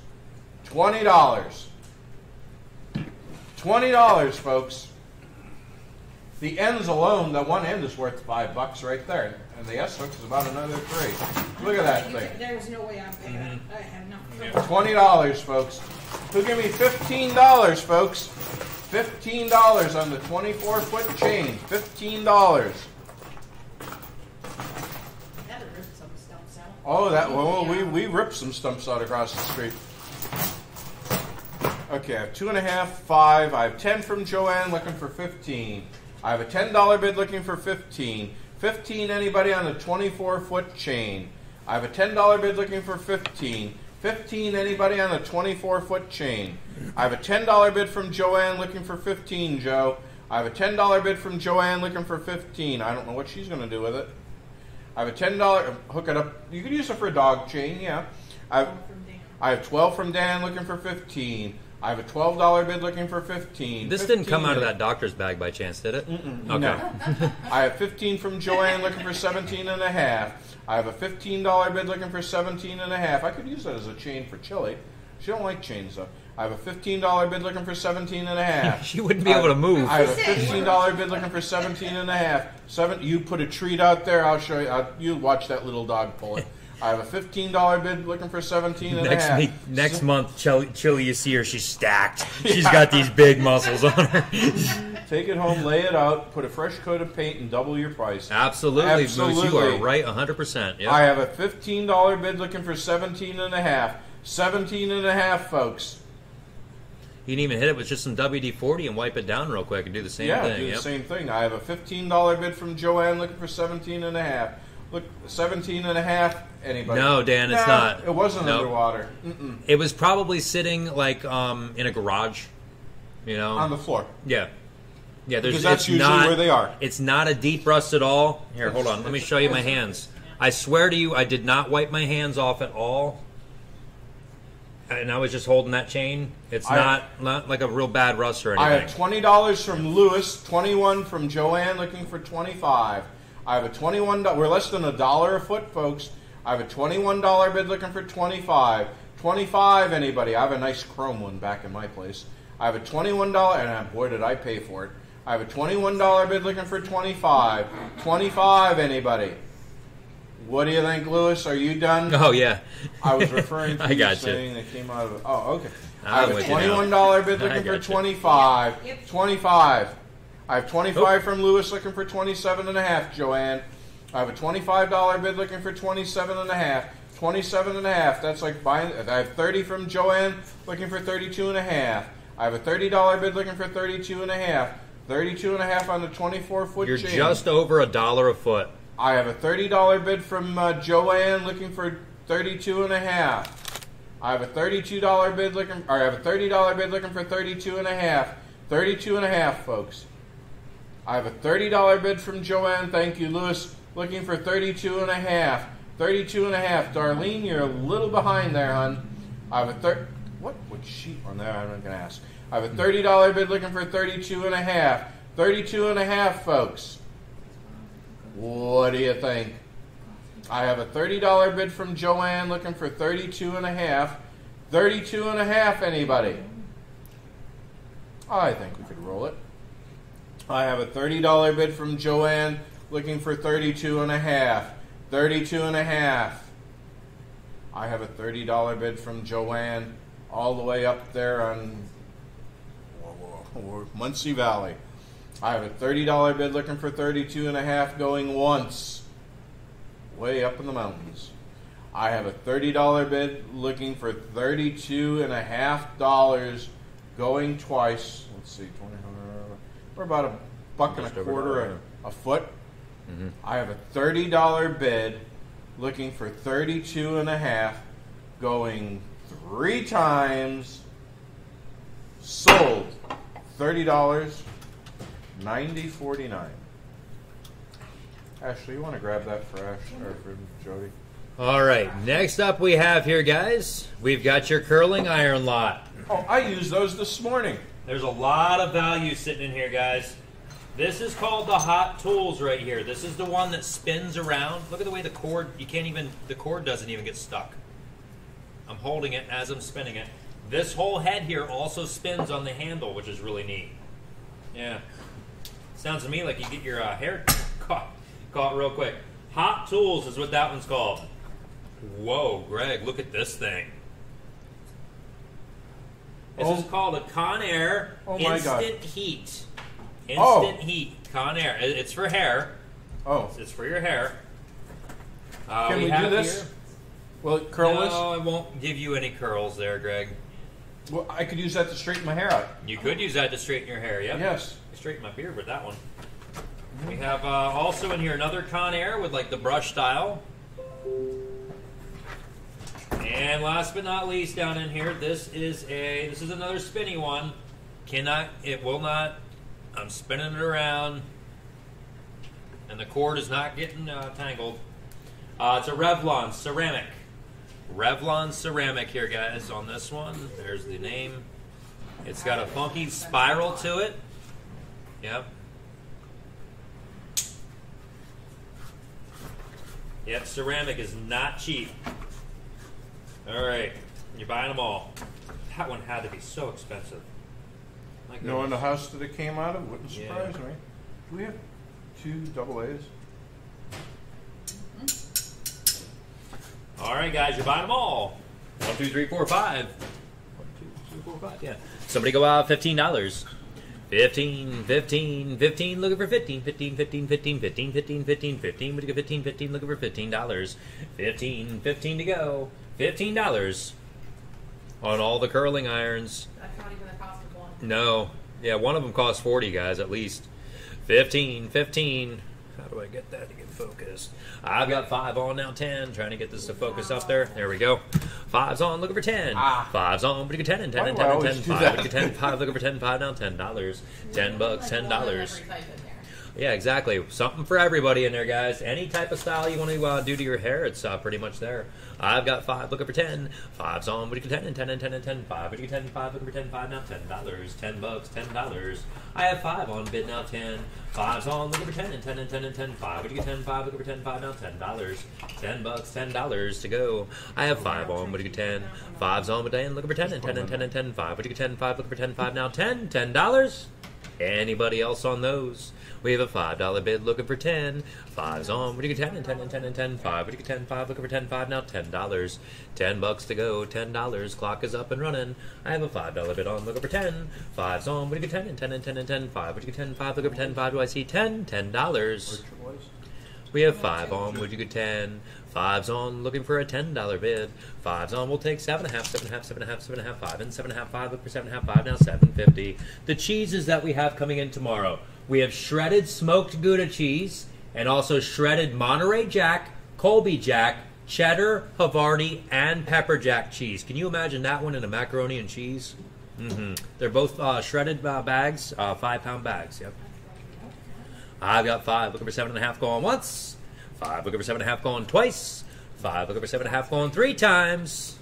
Twenty dollars. Twenty dollars, folks. The ends alone, the one end is worth five bucks right there, and the S hook is about another three. Look at that You thing. could- There was no way I'm paying Mm-hmm. that. I have no. Twenty dollars, folks. Who give me fifteen dollars, folks? Fifteen dollars on the twenty-four foot chain. Fifteen dollars. That'd rip some stumps out. Oh, that well, we we ripped some stumps out across the street. Okay, I have two and a half, five. I have ten from Joanne looking for fifteen. I have a ten dollar bid looking for fifteen. Fifteen. Anybody on the twenty-four foot chain? I have a ten dollar bid looking for fifteen. Fifteen. Anybody on the twenty-four foot chain? I have a ten dollar bid from Joanne looking for fifteen. Joe. I have a ten dollar bid from Joanne looking for fifteen. I don't know what she's going to do with it. I have a ten dollar hook it up. You could use it for a dog chain, yeah. I have, I have twelve from Dan looking for fifteen. I have a twelve dollar bid looking for fifteen. This didn't come out of that doctor's bag by chance, did it? Okay. No. I have fifteen from Joanne looking for seventeen and a half. I have a fifteen dollar bid looking for seventeen and a half. I could use that as a chain for Chili. She don't like chains though. I have a fifteen dollar bid looking for seventeen and a half. She wouldn't be able to move. I have a fifteen dollar bid looking for seventeen and a half. Seven. You put a treat out there. I'll show you. I'll, you watch that little dog pull it. I have a fifteen dollar bid looking for seventeen and a Next half. week, next month, Chili, Chili, you see her, she's stacked. She's got these big muscles on her. Take it home, lay it out, put a fresh coat of paint, and double your price. Absolutely, Moose. You are Absolutely. right 100%. Yep. I have a fifteen dollar bid looking for seventeen and a half. Seventeen and a half, folks. You can even hit it with just some WD 40 and wipe it down real quick and do the same yeah, thing. do yep. the same thing. I have a fifteen dollar bid from Joanne looking for seventeen and a half. Look, seventeen and a half. Anybody? No, Dan, it's not. It wasn't Nope. underwater. Mm-mm. It was probably sitting like um, in a garage. You know? On the floor. yeah. Yeah, there's Because that's it's usually not, where they are. It's not a deep rust at all. Here, hold on. Let me show you my hands. I swear to you, I did not wipe my hands off at all. And I was just holding that chain. It's I- not not like a real bad rust or anything. I have twenty dollars from Lewis, twenty-one from Joanne, looking for twenty-five. I have a twenty-one. do- We're less than a dollar a foot, folks. I have a twenty-one dollar bid looking for twenty-five. Twenty-five. Anybody? I have a nice chrome one back in my place. I have a twenty-one dollar, and uh, boy, did I pay for it. I have a twenty-one dollar bid looking for twenty-five. Twenty-five. Anybody? What do you think, Lewis? Are you done? oh yeah, I was referring to I you got you. saying that came out of. Oh, okay. I'm I have a with you now. twenty-one dollar bid I looking for got you. twenty-five. Yep. Twenty-five. I have twenty-five Oh. from Lewis looking for twenty-seven and a half. Joanne. I have a twenty-five dollar bid looking for twenty-seven and a half. Twenty-seven and a half. That's like buying. I have thirty from Joanne looking for thirty-two and a half. I have a thirty dollar bid looking for thirty-two and a half. Thirty-two and a half on the twenty-four foot you're chain. just over a dollar a foot. I have a thirty dollar bid from uh, Joanne looking for thirty-two and a half. I have a thirty-two dollar bid looking, or I have a thirty dollar bid looking for thirty-two and a half. Thirty-two and a half, folks. I have a thirty dollar bid from Joanne. Thank you, Lewis. Looking for thirty-two and a half. Thirty-two and a half. Darlene, you're a little behind there, hon. I have a third. What? What sheet on there? I'm not gonna ask. I have a thirty dollar bid looking for thirty-two and a half. Thirty-two and a half, folks. What do you think? I have a $30 bid from Joanne looking for 32 and a half. 32 and a half, anybody? I think we could roll it. I have a $30 bid from Joanne looking for 32 and a half. 32 and a half. I have a $30 bid from Joanne all the way up there on Muncy Valley. I have a $30 bid looking for 32 and a half going once. Way up in the mountains. I have a $30 bid looking for 32 and a half dollars going twice. Let's see, 20, we're about a buck and a quarter a, a foot. I have a $30 bid looking for 32 and a half going three times sold $30 90 49 Ashley, you want to grab that for Ash or for Jody? All right, next up we have here, guys. We've got your curling iron lot. Oh, I used those this morning. There's a lot of value sitting in here, guys. This is called the Hot Tools right here. This is the one that spins around. Look at the way the cord, you can't even, the cord doesn't even get stuck. I'm holding it as I'm spinning it. This whole head here also spins on the handle, which is really neat. Yeah. Sounds to me like you get your uh, hair caught, caught real quick. Hot Tools is what that one's called. Whoa, Greg, look at this thing. This Oh. is called a Conair Oh God. Instant Heat. Instant Oh. Heat. Conair. It- It's for hair. Oh, It's for your hair. Uh, can we, do have this? here- Will it curl no, this? I won't give you any curls there, Greg. Well, I could use that to straighten my hair out. You could use that to straighten your hair, yep. Yes. Straighten my beard with that one. We have uh, also in here another Conair with like the brush style. And last but not least, down in here, this is a this is another spinny one. Cannot it will not. I'm spinning it around, and the cord is not getting uh, tangled. Uh, it's a Revlon ceramic. Revlon ceramic here, guys. On this one, there's the name. It's got a funky spiral to it. Yep. Yep, ceramic is not cheap. All right, you're buying them all. That one had to be so expensive. My Knowing the goodness. house that it came out of wouldn't Yeah. surprise me. Do we have two double A's? All right, guys, you're buying them all. One, two, three, four, five. One, two, three, four, five. Yeah. Somebody go out fifteen dollars. 15, 15, 15, looking for 15, 15, 15, 15, 15, 15, 15, 15, we get 15, 15, looking for $15. 15, 15 to go. $15 on all the curling irons. That's not even the cost of one. No. Yeah, one of them costs 40, guys, at least. 15, 15. How do I get that get focused? I've got five on now, 10. Trying to get this to focus up there. There we go. Five's on, looking for 10. Ah. Five's on, looking for 10 and 10 and 10 and always 10. do Five, looking for 10. Five, looking for 10. Five now, $10. 10 bucks, Like one of $10. every type in there. Yeah, exactly. Something for everybody in there, guys. Any type of style you want to uh, do to your hair, it's uh, pretty much there. I've got five looking for ten. Five's on. What you get? Ten and ten and ten and ten. Five. What you get? Ten. Five looking for ten. Five now. Ten dollars. Ten bucks. Ten dollars. I have five on bid now. Ten. Five's on. Looking for ten and ten and ten and ten. Five. What you get? Ten. Five looking for ten. Five now. Ten dollars. Ten bucks. Ten dollars to go. I have five on. What you get? Ten. Five's on. But ten. Looking for ten and ten and ten and ten. Five. What you get? Ten. Five looking for ten. Five now. Ten. Ten dollars. Anybody else on those? We have a five dollar bid looking for ten. Five's on. What do you get? Ten and ten and ten and ten. Five. What do you get? Ten. Five looking for ten. Five now. Ten dollars. Ten bucks to go. Ten dollars. Clock is up and running. I have a five dollar bid on looking for ten. Five's on. What do you get? Ten and ten and ten and ten. Five. What do you get? Ten. Five looking for ten. Five. Do I see ten? Ten dollars. We have five on. Would you get ten? Five's on. Looking for a ten dollar bid. Five's on. We'll take seven and a half, seven and a half, seven and a half, seven and a half, five, and seven and a half, five. Look for seven and a half, five. Now seven fifty. The cheeses that we have coming in tomorrow. We have shredded smoked Gouda cheese and also shredded Monterey Jack, Colby Jack, cheddar, Havarti, and pepper jack cheese. Can you imagine that one in a macaroni and cheese? Mm-hmm. They're both uh, shredded uh, bags, uh, five pound bags. Yep. I've got five. Looking for seven and a half going once. Five. Looking for seven and a half going twice. Five. Looking for seven and a half going three times.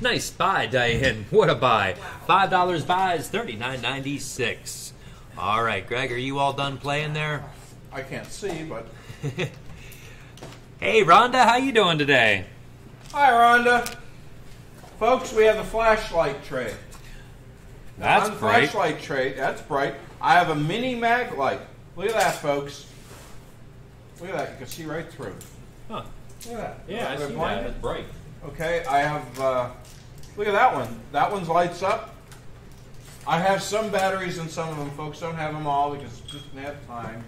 Nice buy, Diane. What a buy. Five dollars buys thirty nine ninety six. All right, Greg, are you all done playing there? I can't see, but Hey, Rhonda, how you doing today? hi, Rhonda. Folks, we have the flashlight tray. That's bright. flashlight tray. That's bright. I have a mini mag light. Look at that, folks. Look at that. You can see right through. Huh. Look at that. Yeah, I see blind? that. It's bright. Okay, I have. Uh, look at that one. That one's lights up. I have some batteries in some of them. Folks don't have them all because just didn't have time.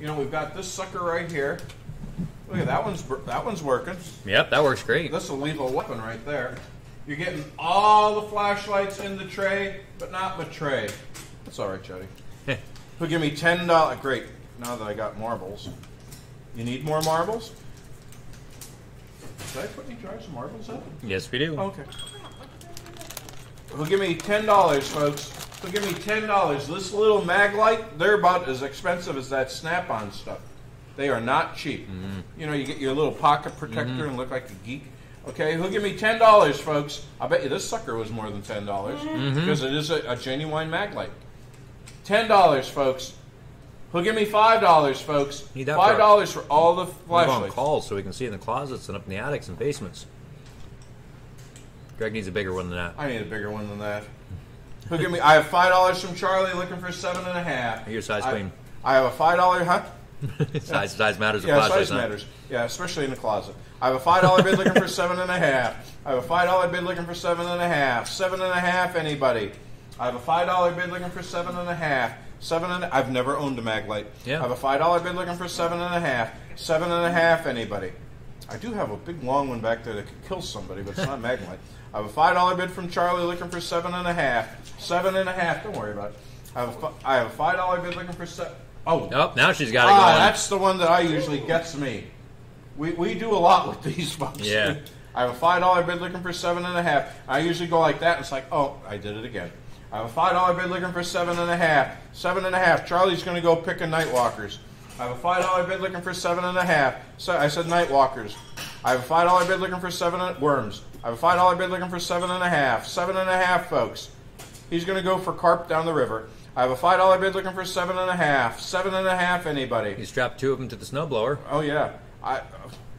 You know, we've got this sucker right here. Look at that one's that one's working. Yep, that works great. This will leave a weapon right there. You're getting all the flashlights in the tray, but not the tray. That's all right, Jody. Who give me ten dollars? Great. Now that I got marbles, you need more marbles. Did I put any jars of marbles in? Yes, we do. Okay. Who'll give me ten dollars, folks? Who'll give me ten dollars? This little Maglite, they're about as expensive as that Snap-on stuff. They are not cheap. Mm-hmm. You know, you get your little pocket protector mm-hmm. and look like a geek. Okay, who'll give me ten dollars, folks? I bet you this sucker was more than ten dollars mm-hmm. because it is a, a genuine maglite. Ten dollars, folks. Who'll give me five dollars, folks? Five dollars for all the We're on calls so we can see in the closets and up in the attics and basements. Greg needs a bigger one than that. I need a bigger one than that. Who give me? I have five dollars from Charlie, looking for seven and a half. Your size I, queen. I have a five dollar, huh? size, size matters. Yeah, flashlights, size matters. Yeah, especially in the closet. I have a five dollar bid looking for seven and a half. I have a five dollar bid looking for seven and a half. Seven and a half. Anybody? I have a five dollar bid looking for seven and a half. Seven and I've never owned a mag light. Yeah. I have a five dollar bid looking for seven and a half. Seven and a half. Anybody? I do have a big long one back there that could kill somebody, but it's not mag light. I have a five dollar bid from Charlie looking for seven and a half. Seven and a half. Don't worry about it. I have a, have a five dollar bid looking for seven. Oh, Oh, now she's got it Ah, that's the one that I usually gets me. We, we do a lot with these folks. Yeah. I have a five dollar bid looking for seven and a half. I usually go like that. And it's like, oh, I did it again. I have a five dollar bid looking for seven and a half. Seven and a half. Charlie's going to go pick a night walkers. I have a five dollar bid looking for seven and a half. So I said night walkers. I have a five dollar bid looking for seven and, worms. I have a five dollar bid looking for seven and a half. Seven and a half, folks. He's going to go for carp down the river. I have a five dollar bid looking for seven and a half. Seven and a half. Anybody? You strapped two of them to the snowblower. Oh yeah. I.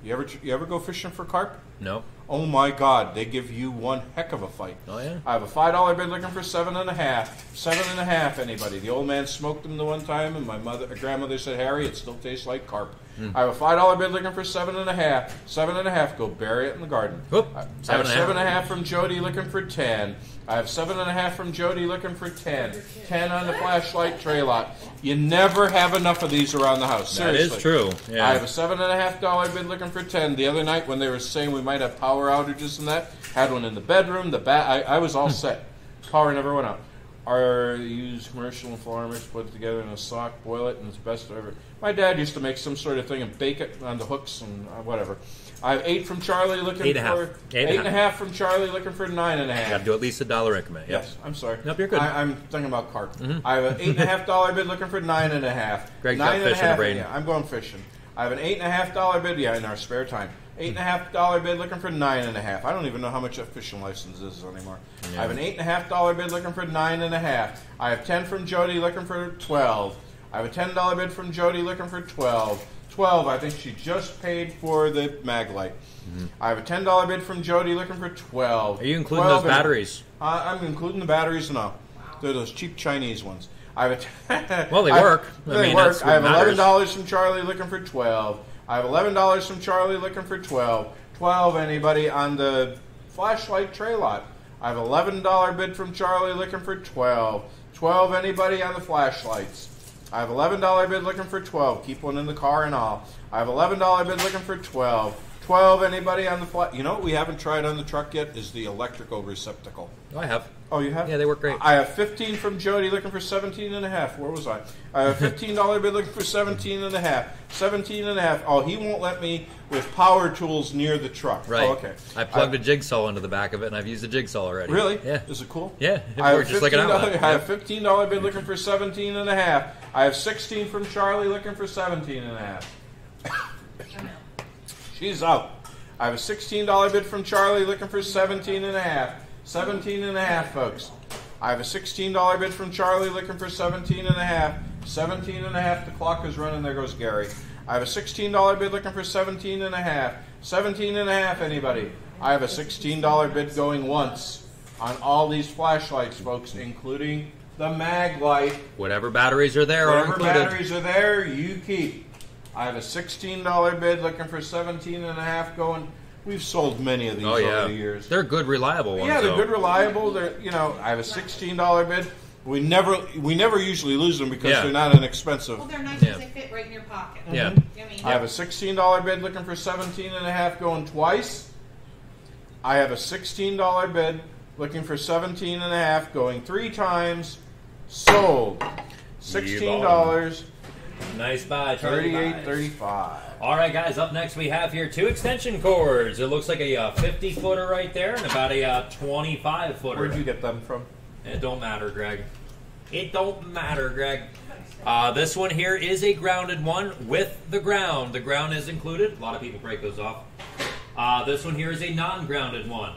You ever you ever go fishing for carp? No. Oh my God, they give you one heck of a fight. Oh yeah. I have a five dollar bid looking for seven and a half. Seven and a half. Anybody? The old man smoked them the one time, and my mother, uh, grandmother said, "Harry, it still tastes like carp." Hmm. I have a five dollar bid looking for seven and a half. Seven and a half. Go bury it in the garden. Whoop. I I have and seven and a half from Jody looking for ten. I have seven and a half from Jody looking for ten. Ten on the flashlight tray lot. You never have enough of these around the house. That Seriously. is true. Yeah. I have a seven and a half dollar bid looking for ten. The other night when they were saying we might have power outages and that, had one in the bedroom. The bat. I, I was Hmm. all set. Power never went out. are used commercial and farmers put it together in a sock, boil it, and it's best ever. My dad used to make some sort of thing and bake it on the hooks and uh, whatever. I have eight from Charlie looking Eight and a for half. Eight and a eight and a half from Charlie looking for nine and a half. Got to do at least a dollar increment. Yep. Yes, I'm sorry. Nope, you're good. Mm-hmm. I, I'm thinking about carp. I have an eight and a half dollar bid looking for nine and a half. Greg's got nine and a fish in the half- brain. Yeah, I'm going fishing. I have an eight and a half dollar bid. Yeah, in our spare time. Eight and a half dollar bid looking for nine and a half. I don't even know how much a fishing license is anymore. I have an eight and a half dollar bid looking for nine and a half. I have ten from Jody looking for twelve. I have a ten dollar bid from Jody looking for twelve. Twelve. I think she just paid for the mag light. I have a ten dollar bid from Jody looking for twelve. Mm-hmm. Are you including 12 those and- batteries? uh, I'm including the batteries and all. They're those cheap Chinese ones. I have a Well, they work. I they mean, work. I have eleven dollars from Charlie looking for twelve. I have eleven dollars from Charlie looking for twelve. Twelve. Anybody on the flashlight tray lot? I have eleven dollar bid from Charlie looking for twelve. Twelve. Anybody on the flashlights? I have eleven dollar bid looking for twelve. Keep one in the car and all. I have eleven dollar bid looking for twelve. Twelve. Anybody on the flat? You know what we haven't tried on the truck yet is the electrical receptacle. Oh, I have. Oh, you have? Yeah, they work great. I have 15 from Jody looking for 17 and a half. Where was I? I have $15 bid looking for 17 and a half. 17 and a half. Oh, he won't let me with power tools near the truck. Right. Oh, okay. I plugged a jigsaw into the back of it, and I've used a jigsaw already. Really? Yeah. Is it cool? Yeah, it I have works just like an $15. I have $15 bid looking for 17 and a half. I have 16 from Charlie looking for 17 and a half. She's out. I have a $16 bid from Charlie looking for 17 and a half. 17 and a half, folks. I have a $16 bid from Charlie looking for 17 and a half. 17 and a half. The clock is running. There goes Gary. I have a $16 bid looking for 17 and a half. 17 and a half, anybody? I have a $16 bid going once on all these flashlights, folks, including the mag light. Whatever batteries are there are Whatever included. batteries are there, you keep. I have a $16 bid looking for 17 and a half going. We've sold many of these Oh over the years. they're good, reliable ones. yeah, they're though. good, reliable. They're you know, I have a $16 bid. We never we never usually lose them because Yeah. they're not inexpensive. Well, they're nice Yeah. because they fit right in your pocket. Yeah. I mean, I have a $16 bid looking for 17 and a half going twice. I have a $16 bid looking for 17 and a half going three times. Sold. $16, Nice buy, Charlie. 38 35. All right, guys. Up next, we have here two extension cords. It looks like a uh, 50 footer right there, and about a uh, 25 footer. Where'd you get them from? It don't matter, Greg. It don't matter, Greg. Uh, this one here is a grounded one with the ground. The ground is included. A lot of people break those off. Uh, this one here is a non-grounded one.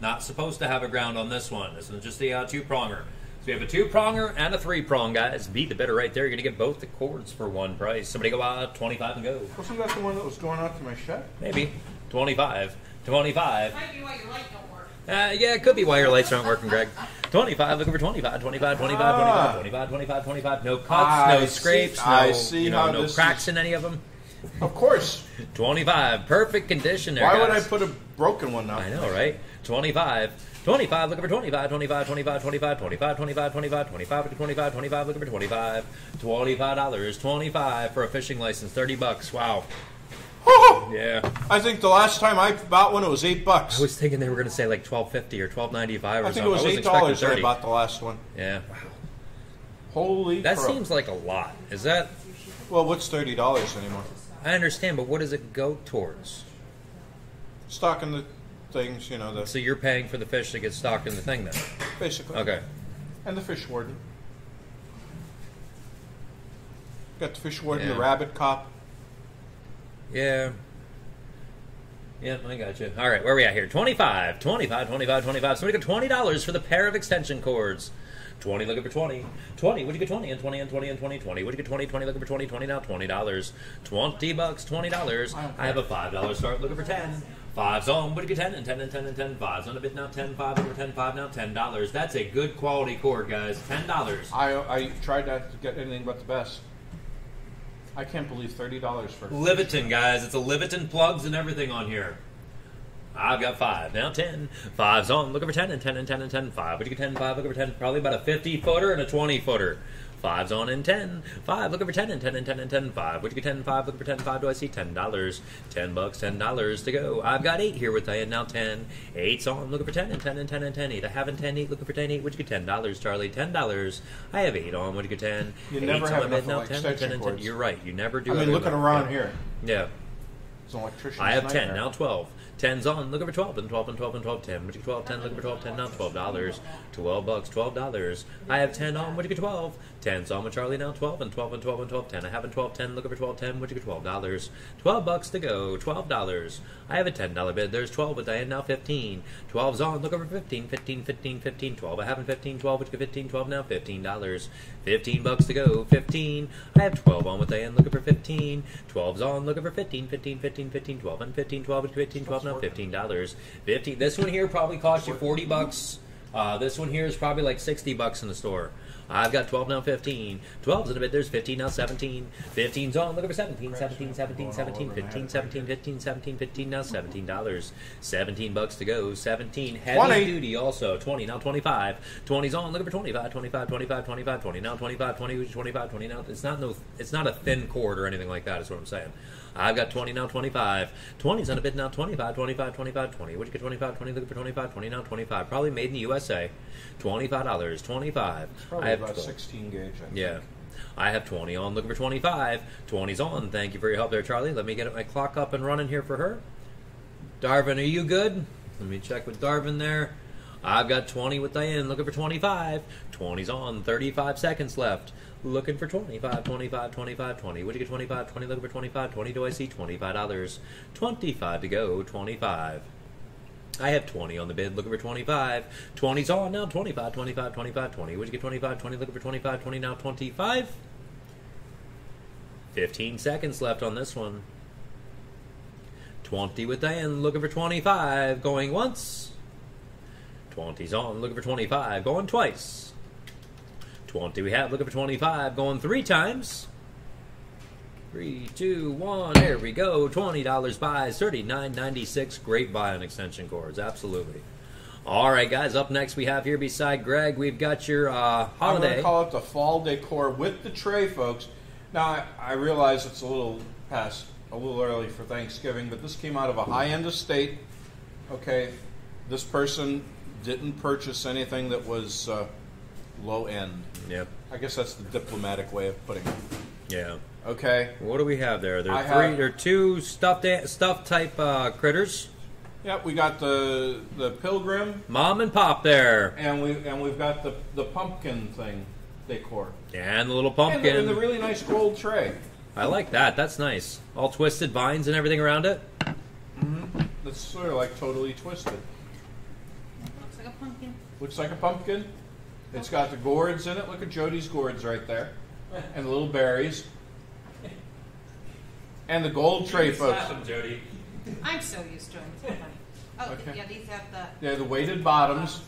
Not supposed to have a ground on this one. This one's just a uh, two-pronger. So we have a two-pronger and a three-prong, guys. Be the better right there. You're going to get both the cords for one price. Somebody go uh, 25 and go. Wasn't that the one that was going out to my shed? Maybe. 25. 25. Might be why your light don't work. Uh, yeah, it could be why your lights aren't working, Greg. 25, looking for 25, 25, 25, Ah. 25, 25, 25, 25. No cuts, I no see- scrapes, no, I see you know, no cracks is- in any of them. Of course. 25, perfect condition there, Why would I put a broken one out? I know, right? 25. 25, looking for 25, 25, 25, 25, 25, 25, 25, 25, looking for 25, 25, looking for 25. $25, 25 for a fishing license, 30 bucks. Wow. Yeah. I think the last time I bought one, it was eight bucks. I was thinking they were going to say like 1250 or 1295 or I think it was eight dollars I bought the last one. Yeah. Wow. Holy That crow. seems like a lot. Is that Well, what's thirty dollars anymore? I understand, but what does it go towards? Stocking the things, you know, the So you're paying for the fish to get stocked in the thing then? basically. Okay. And the fish warden. Got the fish warden, Yeah. the rabbit cop. Yeah. Yeah, I got you. All right, where are we at here? 25, 25, 25, 25. Somebody got $20 for the pair of extension cords. 20 looking for 20. 20, what'd you get 20 and 20 and 20 and 20, 20. What'd you get 20, 20 looking for 20, 20 now, $20. 20 bucks, $20. I have a $5 start looking for 10. Five's on, what'd you get 10 and 10 and 10 and 10. Five's on a bit now, 10, 5 over 10, 5 now, $10. That's a good quality cord, guys. $10. I I tried not to get anything but the best. I can't believe thirty dollars for Leviton, guys. It's a Leviton plugs and everything on here. I've got five. Now ten. Five's on. Looking for ten and ten and ten and ten. Five. Would you get ten? Five. Looking for ten. Probably about a 50 footer and a 20 footer. Five's on in ten. Five, looking for ten and ten and ten and ten. Five. Would you get ten? Five, looking for ten. Five. Do I see ten dollars? Ten bucks, ten dollars to go. I've got eight here with Diane now. Ten. Eight's on, looking for ten and ten and ten and ten. Eight. I haven't ten. Eight, looking for ten. Eight. Would you get ten dollars, Charlie? Ten dollars. I have eight on. Would you get ten? You Eight's never on have my enough now. Ten, ten, and ten. You're right. You never do. I mean, looking around Yeah. here. Yeah. It's an electrician's I have 10, now 12. 10's on, looking for 12, and 12, and 12, and 12, 10. Would you get 12, 10, looking for 12, 10, now $12. 12 bucks, $12. I have 10 on, would you get 12? 10's on with Charlie now, 12, and 12, and 12, and 12, 10. I have a 12, 10, looking for 12, 10, would you get? $12? 12 bucks to go, $12. I have a $10 bid, there's 12 with Diane now, 15. 12's on, looking for 15, 15, 15, 15, 12. I have a 15, 12, would you get? 15, 12 now, $15. 15 bucks to go, 15. I have 12 on with Diane, looking for 15. 12's on, looking for 15, 15, 15, 15, 12, and 15, 12, would you get? 15, 12 now, $15. 15. This one here probably cost you 40 bucks. Uh, this one here is probably like 60 bucks in the store. I've got 12 now 15. 12's in a bit. There's 15 now 17. 15's on. Looking for 17. 17, 17, 17, 15, 17, 15, 17, 15 now $17. 17 bucks to go. 17. Heavy 20. duty also. 20 now 25. 20's on. Looking for 25, 25, 25, 25, 20 now 25, 20, 25, 20 now. It's not no. It's not a thin cord or anything like that. Is what I'm saying. I've got 20 now 25. 20's on a bit now 25, 25, 25, 20. Would you get 25, 20? Looking for 25, 20 now 25. Probably made in the USA. $25. 25. Probably I have about 12. 16 gauge. I think. Yeah. I have 20 on, looking for 25. 20's on. Thank you for your help there, Charlie. Let me get my clock up and running here for her. Darvin, are you good? Let me check with Darvin there. I've got 20 with Diane, looking for 25. 20's on, 35 seconds left. Looking for 25, 25, 25, 20. Would you get 25, 20, looking for 25, 20? Do I see $25? 25 to go, 25. I have 20 on the bid, looking for 25. 20's on now, 25, 25, 25, 20. Would you get 25, 20, looking for 25, 20, now 25? 15 seconds left on this one. 20 with Diane, looking for 25, going once. 20's on, looking for 25, going twice. 20 we have, looking for 25, going three times. Three, two, one, there we go. $20 buys, $39.96. Great buy on extension cords, absolutely. All right, guys, up next we have here beside Greg, we've got your uh, I'm going holiday. to call it the fall decor with the tray, folks. Now, I, I realize it's a little past, a little early for Thanksgiving, but this came out of a high end estate. Okay, this person didn't purchase anything that was uh, low end. Yep, I guess that's the diplomatic way of putting it. yeah. Okay. What do we have there? There I are three. have- there are two stuffed a- stuffed type uh, critters. Yep, we got the the pilgrim, Mom and Pop there, and we and we've got the the pumpkin thing decor, and the little and pumpkin. the, and the really nice gold tray. I like that. That's nice. All twisted vines and everything around it. Mm. That's sort of like totally twisted. Looks like a pumpkin. Looks like a pumpkin. It's got the gourds in it. Look at Jody's gourds right there, and the little berries, and the gold tray, folks. Jody. I'm so used to them. It's funny. Oh, Okay. yeah, these have the. They're the weighted bottoms.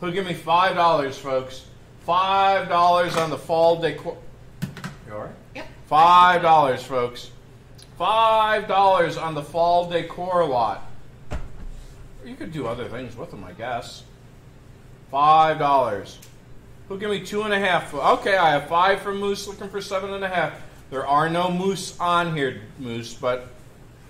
Who'll give me five dollars, folks? Five dollars on the fall decor. You all right? Yep. Five dollars, folks. Five dollars on the fall decor lot. You could do other things with them, I guess. Five dollars. Who'll give me two and a half? Okay, I have five from Moose looking for seven and a half. There are no Moose on here, Moose, but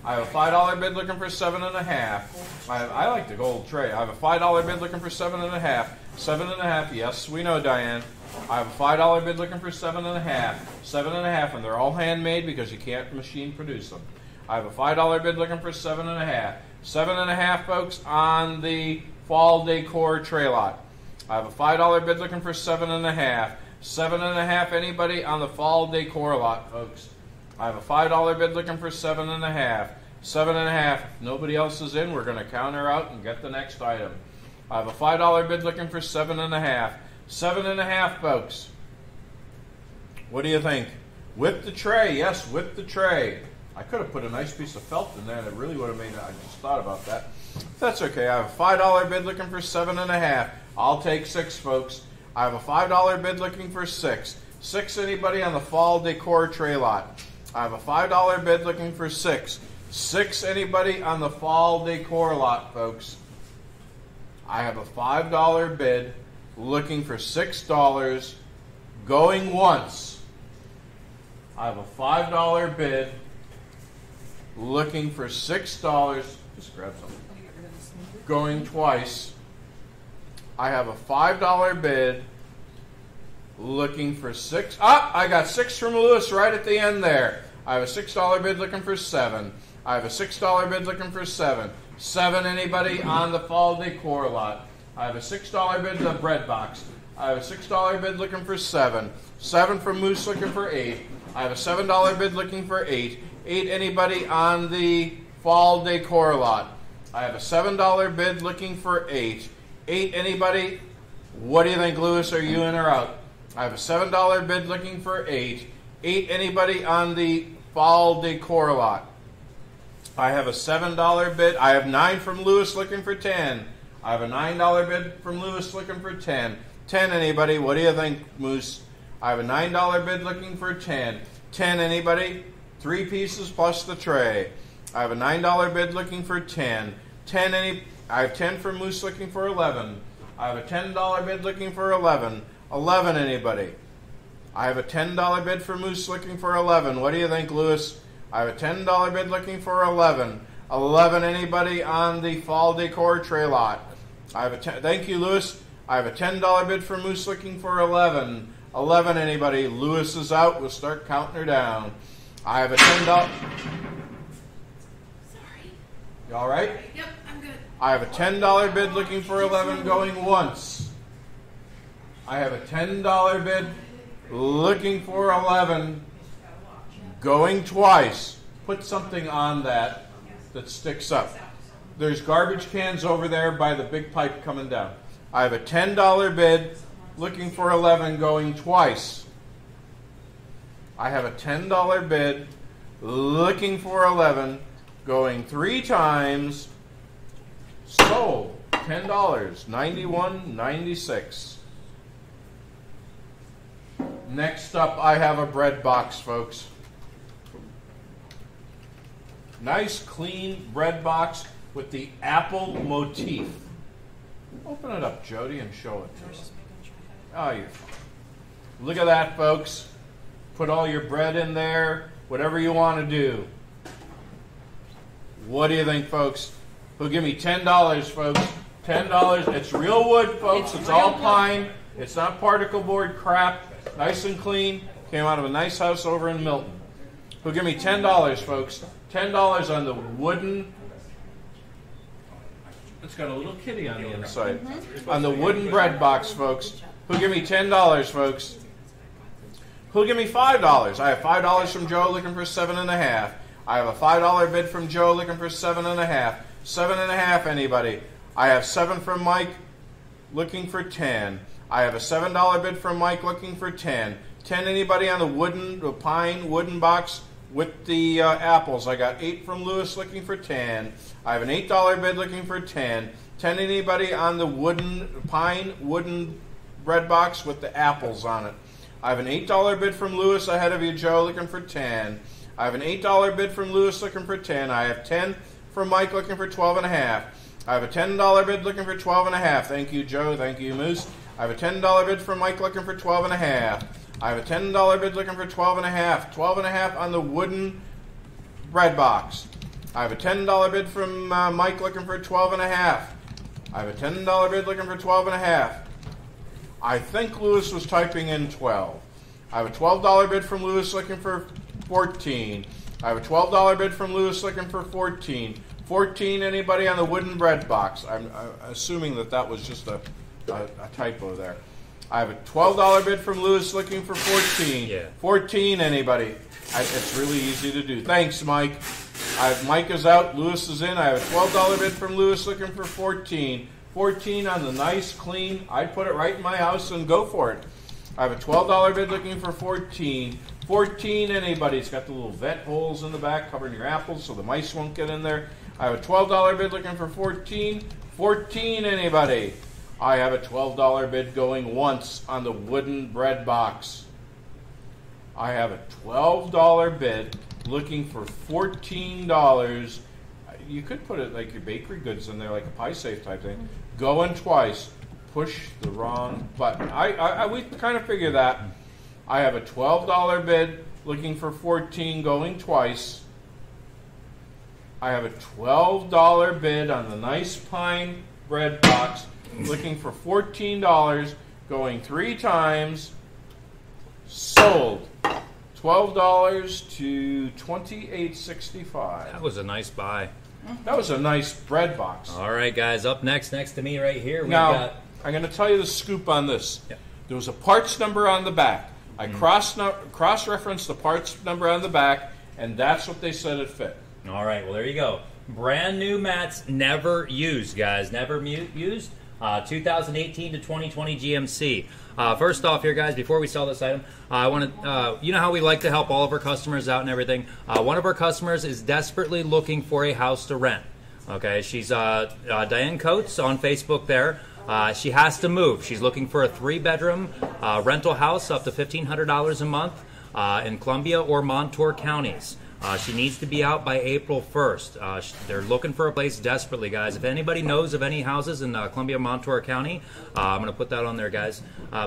I have a five dollar bid looking for seven and a half. I, I like the gold tray. I have a five dollar bid looking for seven and a half. Seven and a half. Yes, we know, Diane. I have a five dollar bid looking for seven and a half. Seven and a half, and they're all handmade because you can't machine produce them. I have a five dollar bid looking for seven and a half. Seven and a half, folks, on the fall decor tray lot. I have a five dollar bid looking for seven and a half. Seven and a half. Anybody on the fall decor lot, folks? I have a five dollar bid looking for seven and a half. Seven and a half. Nobody else is in, we're going to counter out and get the next item. I have a five dollar bid looking for seven and a half. Seven and a half, folks. What do you think? With the tray, yes, with the tray. I could have put a nice piece of felt in there. That really would have made it. I just thought about that. That's okay. I have a five dollar bid looking for seven and a half. I'll take six, folks. I have a five dollar bid looking for six. Six. Anybody on the fall decor tray lot? I have a five dollar bid looking for six. Six. Anybody on the fall decor lot, folks? I have a five dollar bid looking for six dollars. Going once. I have a $5 bid looking for $6. Just grab something. Going twice. I have a $5 bid looking for six. Ah, I got six from Lewis right at the end there. I have a $6 bid looking for seven. I have a $6 bid looking for seven. Seven, anybody on the fall decor lot? I have a $6 bid the bread box. I have a $6 bid looking for seven. Seven from Moose looking for eight. I have a $7 bid looking for eight. Eight, anybody on the fall decor lot? I have a $7 bid looking for eight. Eight, anybody? What do you think, Lewis? Are you in or out? I have a $7 bid looking for eight. Eight, anybody on the fall decor lot? I have a $7 bid. I have nine from Lewis looking for 10. I have a $9 bid from Lewis looking for 10. 10, anybody? What do you think, Moose? I have a $9 bid looking for 10. 10, anybody? Three pieces plus the tray. I have a $9 bid looking for 10. 10, any? I have 10 for Moose looking for 11. I have a $10 bid looking for 11. 11, anybody? I have a $10 bid for Moose looking for 11. What do you think, Lewis? I have a $10 bid looking for 11. 11, anybody on the fall decor tray lot? I have a ten, thank you, Lewis. I have a $10 bid for Moose looking for 11. 11, anybody? Lewis is out. We'll start counting her down. I have a $10. You all right? Yep, I'm good. I have a $10 bid looking for 11 going once. I have a $10 bid looking for 11 going twice. Put something on that that sticks up. There's garbage cans over there by the big pipe coming down. I have a $10 bid looking for 11 going twice. I have a $10 bid looking for 11 going three times. Sold. $10. 91.96. Next up, I have a bread box, folks. Nice, clean bread box with the apple motif. Open it up, Jody, and show it to us. Oh, you're fine. Look at that, folks. Put all your bread in there, whatever you want to do. What do you think, folks? Who'll give me ten dollars, folks? Ten dollars. It's real wood, folks. It's, It's all real wood. pine. It's not particle board crap. Nice and clean. Came out of a nice house over in Milton. Who'll give me ten dollars, folks? Ten dollars on the wooden. It's got a little kitty on the mm-hmm. inside. On the wooden bread box, folks. Who'll give me ten dollars, folks? Who'll give me five dollars? I have five dollars from Joe looking for seven and a half. I have a five dollar bid from Joe looking for seven and a half. Seven and a half, anybody? I have seven from Mike looking for ten. I have a seven dollar bid from Mike looking for ten. Ten, anybody on the wooden, the pine wooden box with the uh, apples? I got eight from Lewis looking for ten. I have an eight dollar bid looking for ten. Ten, anybody on the wooden pine wooden bread box with the apples on it? I have an eight dollar bid from Lewis ahead of you, Joe, looking for ten. I have an eight dollar bid from Lewis looking for ten. I have ten from Mike looking for twelve and a half. I have a ten dollar bid looking for twelve and a half. Thank you, Joe. Thank you, Moose. I have a ten dollar bid from Mike looking for twelve and a half. I have a ten dollar bid looking for twelve and a half. Twelve and a half on the wooden bread box. I have a ten dollar bid from uh, Mike looking for twelve and a half. I have a ten dollar bid looking for twelve and a half. I think Lewis was typing in 12. I have a $12 bid from Lewis looking for 14. I have a $12 bid from Lewis looking for 14. 14, anybody on the wooden bread box? I'm, I'm assuming that that was just a, a, a typo there. I have a $12 bid from Lewis looking for 14. Yeah. 14, anybody? I, it's really easy to do. Thanks, Mike. I have, Mike is out. Lewis is in. I have a $12 bid from Lewis looking for 14. 14 on the nice, clean. I'd put it right in my house and go for it. I have a $12 bid looking for 14. 14, anybody? It's got the little vent holes in the back covering your apples so the mice won't get in there. I have a $12 bid looking for 14. 14, anybody? I have a $12 bid going once on the wooden bread box. I have a $12 bid looking for $14. You could put it like your bakery goods in there, like a pie safe type thing. Mm-hmm. Going twice. Push the wrong button. I, I, I we kind of figure that. I have a $12 bid looking for 14 going twice. I have a $12 bid on the nice pine bread box looking for $14 going three times. Sold. $12 to $28.65. That was a nice buy. That was a nice bread box. All right, guys. Up next, next to me right here, we Now, got. I'm going to tell you the scoop on this. Yeah. There was a parts number on the back. I Mm-hmm. cross no, cross referenced the parts number on the back, and that's what they said it fit. All right, well, there you go. Brand new mats, never used, guys. Never used. Uh, 2018 to 2020 GMC. Uh, first off, here, guys, before we sell this item, uh, I want to, uh, you know how we like to help all of our customers out and everything. Uh, one of our customers is desperately looking for a house to rent. Okay, she's uh, uh, Diane Coates on Facebook there. Uh, she has to move. She's looking for a three bedroom uh, rental house up to $1,500 a month uh, in Columbia or Montour counties. Uh, she needs to be out by April 1st. Uh, sh- they're looking for a place desperately, guys. If anybody knows of any houses in uh, Columbia, Montour County, I'm going to put that on there, guys.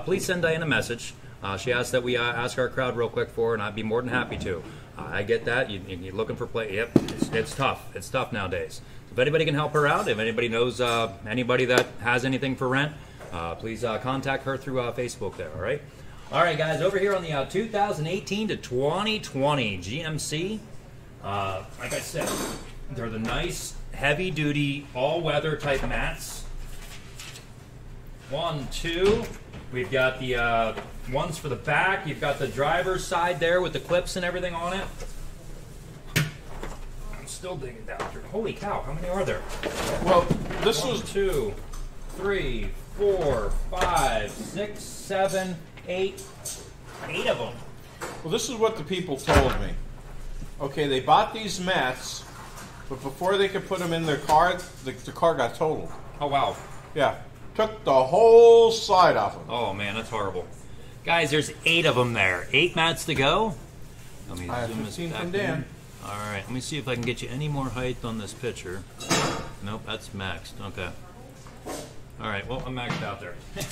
Please send Diane a message. She asked that we ask our crowd real quick for and I'd be more than happy to. I get that. You, you're looking for play. Yep, it's, it's tough. It's tough nowadays. If anybody can help her out, if anybody knows uh, anybody that has anything for rent, uh, please uh, contact her through uh, Facebook there, all right? All right, guys, over here on the uh, 2018 to 2020 GMC, uh, like I said, they're the nice, heavy duty, all weather type mats. One, two. We've got the ones for the back. You've got the driver's side there with the clips and everything on it. Still digging down through. Holy cow, how many are there? Well, this One, was two, three, four, five, six, seven, eight. Eight of them. well, this is what the people told me. Okay, they bought these mats, but before they could put them in their car, the, the car got totaled. Oh, wow. Yeah, took the whole side off them. Oh, man, that's horrible. Guys, there's eight of them there. Eight mats to go. Let me I zoom this back from in. Dan. All right, let me see if I can get you any more height on this picture. Nope, that's maxed. Okay. All right, well, I'm maxed out there.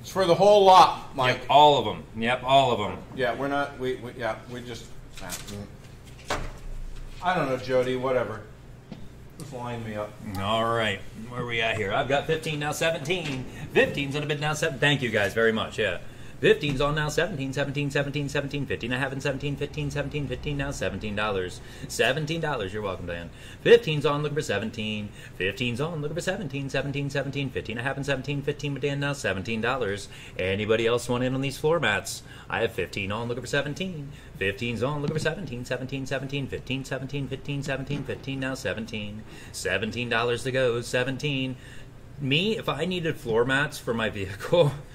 It's for the whole lot, Mike. Yep, all of them. Yep, all of them. Yeah, we're not. We, we yeah, we just. I don't know, Jody. Whatever. Just line me up. All right, where are we at here? I've got 15 now, 17. 15's on a bit now, 7. Thank you guys very much. Yeah. 15's on now, 17, 17, 17, 17, 15. I have in 17, 15, 17, 15 now, $17. $17. You're welcome, Dan. 15's on, looking for 17. 15's on, looking for 17, 17, 17, 15. I have in 17, 15 with Dan now, $17. Anybody else want in on these floor mats? I have 15 on, looking for 17. 15's on, looking for 17, 17, 17, 15, 17, 15, 17, 15, now 17. $17 to go, 17. Me, if I needed floor mats for my vehicle,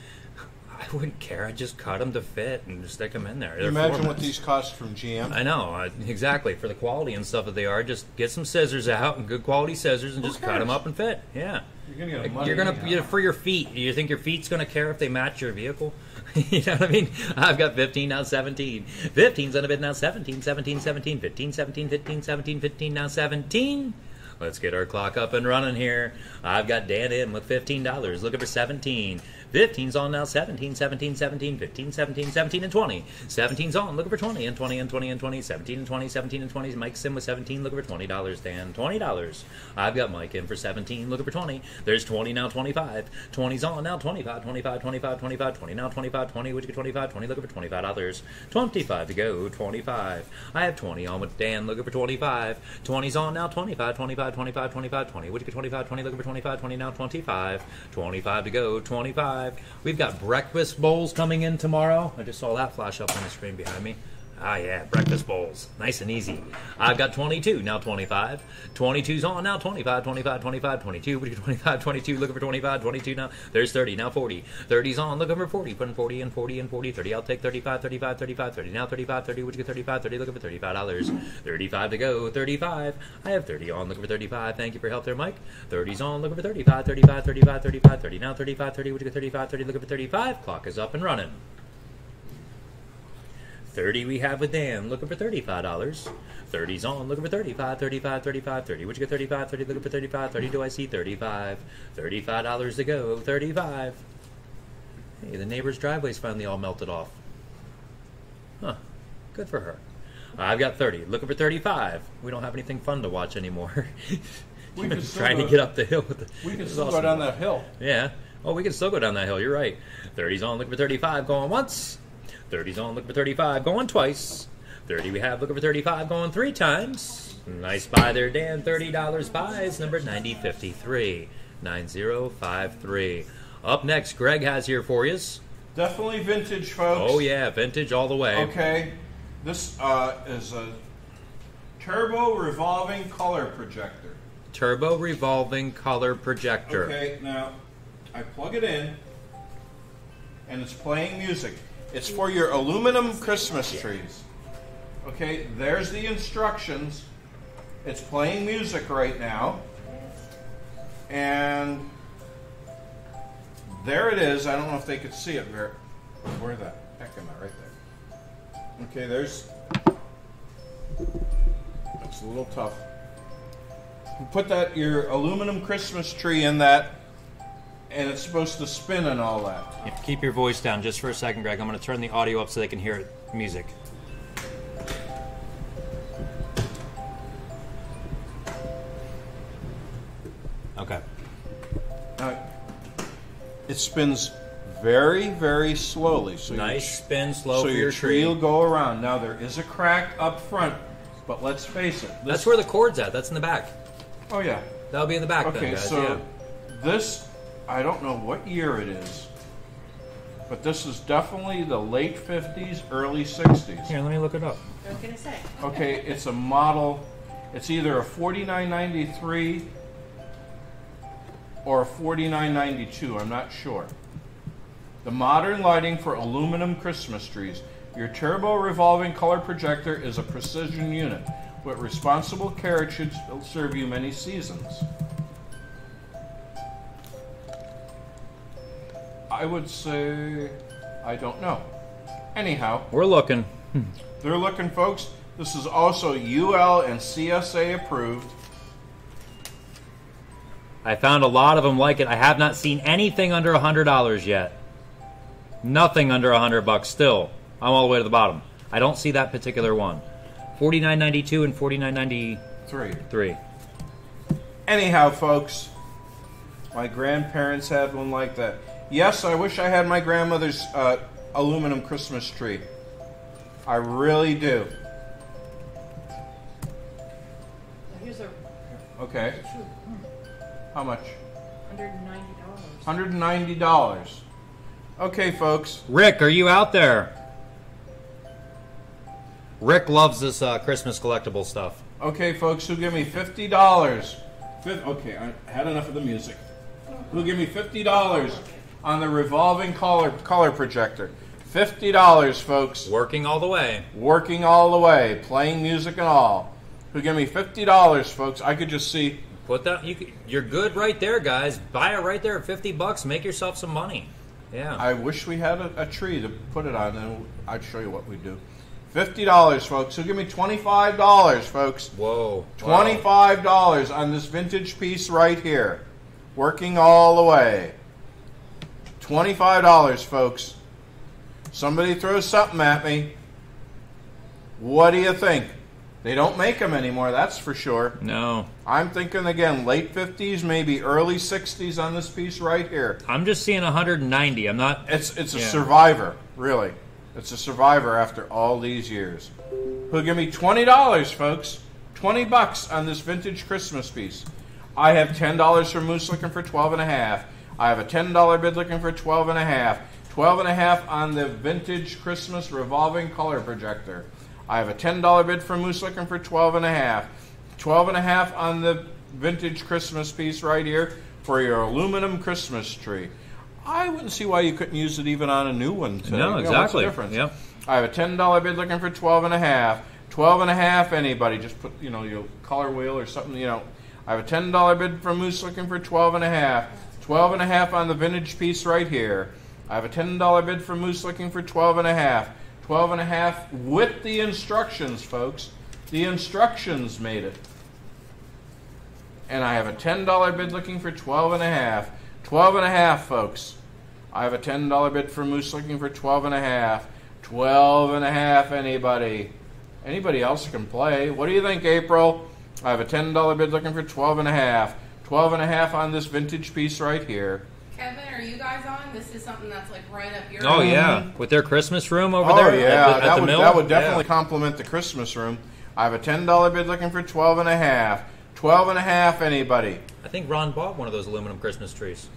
I wouldn't care. I'd just cut them to fit and stick them in there. You They're imagine what these cost from GM? I know I, exactly for the quality and stuff that they are. Just get some scissors out and good quality scissors and just cut them up and fit. Yeah, You're gonna get money you're gonna anyhow. for your feet. Do You think your feet's gonna care if they match your vehicle? you know what I mean? I've got 15 now, 17. 15's on a bit now, 17, 17, 17, 15, 17, 15, 17, 15 now, 17. Let's get our clock up and running here. I've got Dan in with $15. Looking for 17. 15's on now, 17, 17, 17, 15, 17, 17, and 20. 17's on, looking for 20, and 20, and 20, and 20, 17, and 20, 17, and 20. Mike's in with 17, looking for $20, Dan. $20. I've got Mike in for 17, looking for 20. There's 20 now, 25. 20's on now, 25, 25, 25, 25, 20 now, 25, 20. Would you get 25? 20, looking for $25. 25 to go, 25. I have 20 on with Dan, looking for 25. 20's on now, 25, 25, 25, 25, 20. Would you get 25? 20, looking for 25, 20 now, 25. 25 to go, 25. We've got breakfast bowls coming in tomorrow. I just saw that flash up on the screen behind me. Ah, yeah, breakfast bowls. Nice and easy. I've got 22, now 25. 22's on, now 25, 25, 25, 22. What do you 25, 22, looking for 25, 22 now. There's 30, now 40. 30's on, looking for 40. Putting 40 and 40 and 40, 30. I'll take 35, 35, 35, 30. Now 35, 30. Would you get 35, 30? Looking for $35. 35 to go, 35. I have 30 on, looking for 35. Thank you for help there, Mike. 30's on, looking for 35, 35, 35, 35, 30. Now 35, 30. Would you get 35, 30? Looking for 35. Clock is up and running. 30 we have with Dan, looking for $35. 30's on, looking for 35, 35, 35, 30. Would you get 35, 30, looking for 35, 30, do I see 35? $35 to go, 35. Hey, the neighbor's driveway's finally all melted off. Huh, good for her. I've got 30, looking for 35. We don't have anything fun to watch anymore. We still trying to go- get up the hill with the. We can still awesome. go down that hill. Yeah. Oh, we can still go down that hill. You're right. 30's on, looking for 35, going once. 30's on, looking for 35, going twice. 30 we have, looking for 35, going three times. Nice buy there, Dan. $30 buys, number 9053. 9053. Up next, Greg has here for you. Definitely vintage, folks. Oh, yeah, vintage all the way. Okay, this uh, is a turbo revolving color projector. Turbo revolving color projector. Okay, now I plug it in, and it's playing music. It's for your aluminum Christmas trees. Okay, there's the instructions. It's playing music right now, and there it is. I don't know if they could see it. Where, where the heck am I? Right there. Okay, there's. It's a little tough. You put that your aluminum Christmas tree in that, and it's supposed to spin and all that. Keep your voice down just for a second, Greg. I'm going to turn the audio up so they can hear it, music. Okay. Now, it spins very, very slowly. So your Nice spin, slow so for your your tree tree. will go around. Now there is a crack up front, but let's face it. That's where the cord's at. That's in the back. Oh yeah. That'll be in the back Okay, then, so yeah. this I don't know what year it is, but this is definitely the late '50s, early '60s. Here, let me look it up. What can I say? Okay, it's a model. It's either a 4993 or a 4992. I'm not sure. The modern lighting for aluminum Christmas trees. Your turbo revolving color projector is a precision unit. With responsible care, it should serve you many seasons. I would say, I don't know. Anyhow, We're looking. Hmm. they're looking, folks. This is also UL and CSA approved. I found a lot of them like it. I have not seen anything under a hundred dollars yet. Nothing under a hundred bucks. Still, I'm all the way to the bottom. I don't see that particular one. Forty nine ninety two and forty nine ninety Three. three. Anyhow, folks, my grandparents had one like that. Yes, I wish I had my grandmother's uh, aluminum Christmas tree. I really do. Here's a Okay. How much? hundred and ninety dollars. $190. Okay, folks. Rick, are you out there? Rick loves this uh, Christmas collectible stuff. Okay, folks, who give me fifty dollars? Okay, I had enough of the music. Who give me fifty dollars on the revolving color color projector? Fifty dollars, folks. Working all the way. Working all the way, playing music and all. Who give me fifty dollars, folks? I could just see. Put that. You. could- You're good right there, guys. Buy it right there at fifty bucks. Make yourself some money. Yeah. I wish we had a, a tree to put it on, and I'd show you what we do. Fifty dollars, folks. Who give me twenty-five dollars, folks? Whoa. Twenty-five dollars on this vintage piece right here, working all the way. Twenty-five dollars, folks. Somebody throws something at me. What do you think? They don't make them anymore, that's for sure. No, I'm thinking again, late fifties, maybe early sixties on this piece right here. I'm just seeing 190. I'm not. It's it's a Yeah. survivor, really. It's a survivor after all these years. Who'll give me twenty dollars, folks? Twenty bucks on this vintage Christmas piece. I have ten dollars from Moose looking for twelve and a half. I have a ten dollar bid looking for twelve and a half. Twelve and a half on the vintage Christmas revolving color projector. I have a ten dollar bid from Moose looking for twelve and a half. Twelve and a half on the vintage Christmas piece right here for your aluminum Christmas tree. I wouldn't see why you couldn't use it even on a new one. Today. No, You know, exactly. What's the difference? Yep. I have a ten dollar bid looking for twelve and a half. Twelve and a half. Anybody? Just put you know your color wheel or something. You know. I have a ten dollar bid from Moose looking for twelve and a half. Twelve and a half on the vintage piece right here. I have a ten dollar bid from Moose looking for twelve and a half. 12 and a half with the instructions, folks. The instructions made it. And I have a $10 bid looking for 12 and a half. 12 and a half, folks. I have a $10 bid for Moose looking for 12 and a half. 12 and a half, anybody? Anybody else can play. What do you think, April? I have a $10 bid looking for 12 and a half. 12 and a half on this vintage piece right here. Kevin, are you guys on? This is something that's like right up your Oh alley. yeah, with their Christmas room over Oh there. at yeah, the- at that the would mill? that would definitely Yeah. complement the Christmas room. I have a $10 bid looking for 12 and a half. 12 and a half, anybody? I think Ron bought one of those aluminum Christmas trees.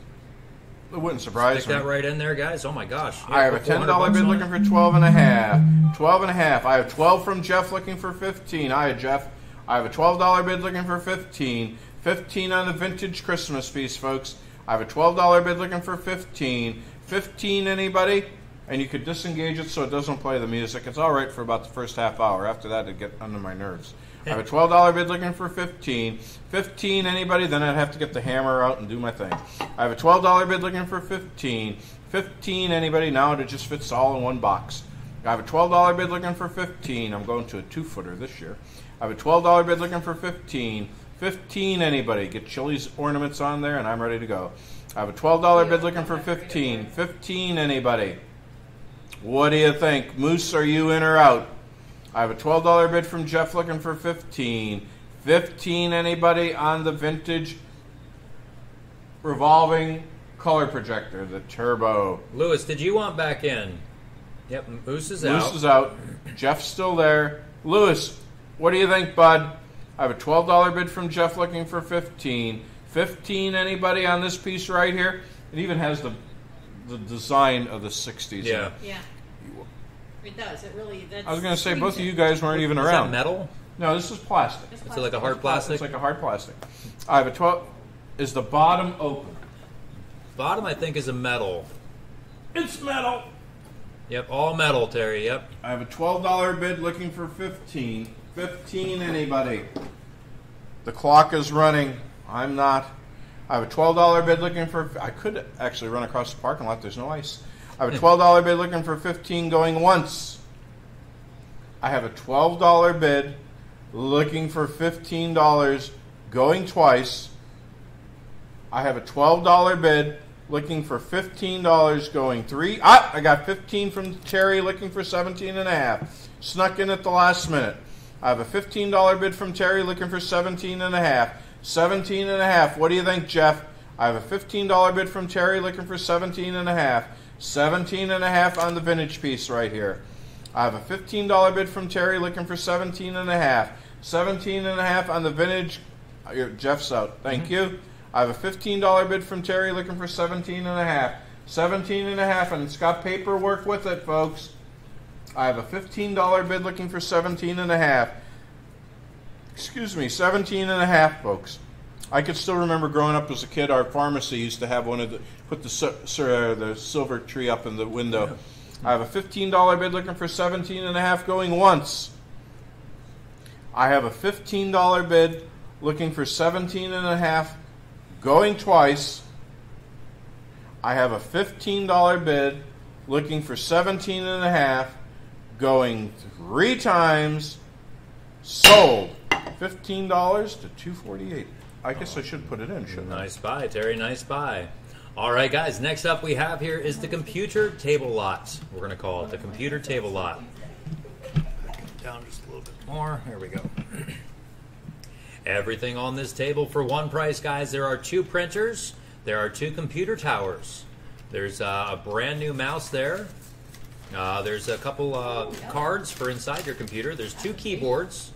It wouldn't surprise Stick me. that right in there, guys. Oh my gosh. I have a Yeah, ten 400 dollar bucks bid on looking it. for twelve and a half. Twelve and a half. I have twelve from Jeff looking for fifteen. Hi Jeff. I have a twelve dollar bid looking for fifteen. Fifteen on the vintage Christmas piece, folks. I have a twelve dollar bid looking for fifteen. Fifteen anybody? And you could disengage it so it doesn't play the music. It's all right for about the first half hour. After that, it'd get under my nerves. I have a twelve dollar bid looking for fifteen. Fifteen anybody? Then I'd have to get the hammer out and do my thing. I have a twelve dollar bid looking for fifteen. Fifteen anybody? Now it just fits all in one box. I have a twelve dollar bid looking for fifteen. I'm going to a two footer this year. I have a twelve dollar bid looking for fifteen. Fifteen anybody? Get Chili's ornaments on there, and I'm ready to go. I have a twelve dollar bid looking for fifteen. Fifteen anybody? What do you think? Moose, are you in or out? I have a twelve dollar bid from Jeff looking for fifteen. Fifteen anybody on the vintage revolving color projector, the turbo. Lewis, did you want back in? Yep, Moose is Moose out. Moose is out. Jeff's still there. Lewis, what do you think, bud? I have a twelve dollar bid from Jeff looking for fifteen. Fifteen anybody on this piece right here? It even has the the design of the sixties. yeah. Yeah. It does. It really. That's I was going to say both of you guys weren't even Is that around. metal? No, this is plastic. It's Is it like a hard plastic? It's like a hard plastic. I have a 12. Is the bottom open? Bottom, I think, is a metal. It's metal. Yep, all metal, Terry. Yep. I have a $12 bid looking for 15. 15 anybody? The clock is running. I'm not. I have a $12 bid looking for I could actually run across the parking lot. There's no ice. I have a $12 bid looking for 15 going once. I have a $12 bid looking for $15 going twice. I have a $12 bid looking for $15 going three. Ah, I got 15 from Terry looking for 17 and a half. Snuck in at the last minute. I have a $15 bid from Terry looking for 17 and a half. 17 and a half. What do you think, Jeff? I have a $15 bid from Terry looking for 17 and a half. 17 and a half on the vintage piece right here. I have a $15 bid from Terry looking for 17 and a half. 17 and a half on the vintage. Jeff's out. Thank mm-hmm. you. I have a $15 bid from Terry looking for 17 and a half. 17 and a half and it's got paperwork with it, folks. I have a $15 bid looking for 17 and a half. Excuse me, 17 and a half, folks. I could still remember growing up as a kid, our pharmacy used to have one of the, put the, sir, uh, the silver tree up in the window. I have a $15 bid looking for 17 and a half going once. I have a $15 bid looking for 17 and a half going twice. I have a $15 bid looking for 17 and a half going three times sold. $15 to 248. I guess I should put it in, shouldn't I? Nice buy, Terry. Nice buy. All right, guys. Next up, we have here is the computer table lot. We're going to call it the computer table lot. Down just a little bit more. There we go. Everything on this table for one price, guys. There are two printers. There are two computer towers. There's uh, a brand new mouse there. Uh, there's a couple uh, cards for inside your computer. There's two keyboards.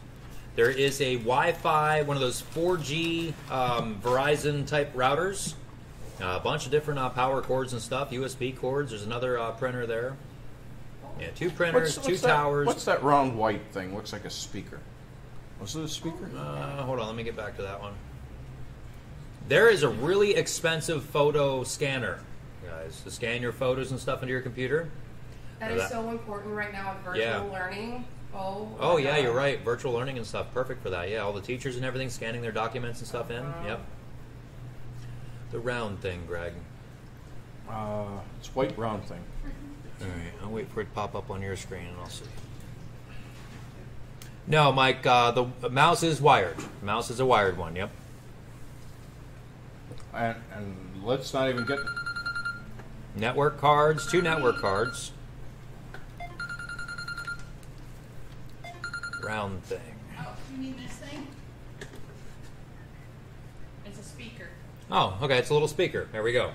There is a Wi-Fi, one of those 4G um, Verizon type routers. Uh, a bunch of different uh, power cords and stuff, USB cords. There's another uh, printer there. Yeah, two printers, two that, towers. What's that round white thing? Looks like a speaker. Was it a speaker? Uh, hold on, let me get back to that one. There is a really expensive photo scanner, guys, to scan your photos and stuff into your computer. That Or is that- so important right now with virtual Yeah. learning. Oh. Oh yeah, God. you're right. Virtual learning and stuff, perfect for that. Yeah, all the teachers and everything scanning their documents and stuff in. Yep. The round thing, Greg. Uh, it's white round thing. All right. I'll wait for it to pop up on your screen, and I'll see. No, Mike. Uh, the mouse is wired. Mouse is a wired one. Yep. And, and let's not even get. Network cards. Two network cards. Round thing. Oh, you need this thing? It's a speaker. Oh, okay. It's a little speaker. There we go.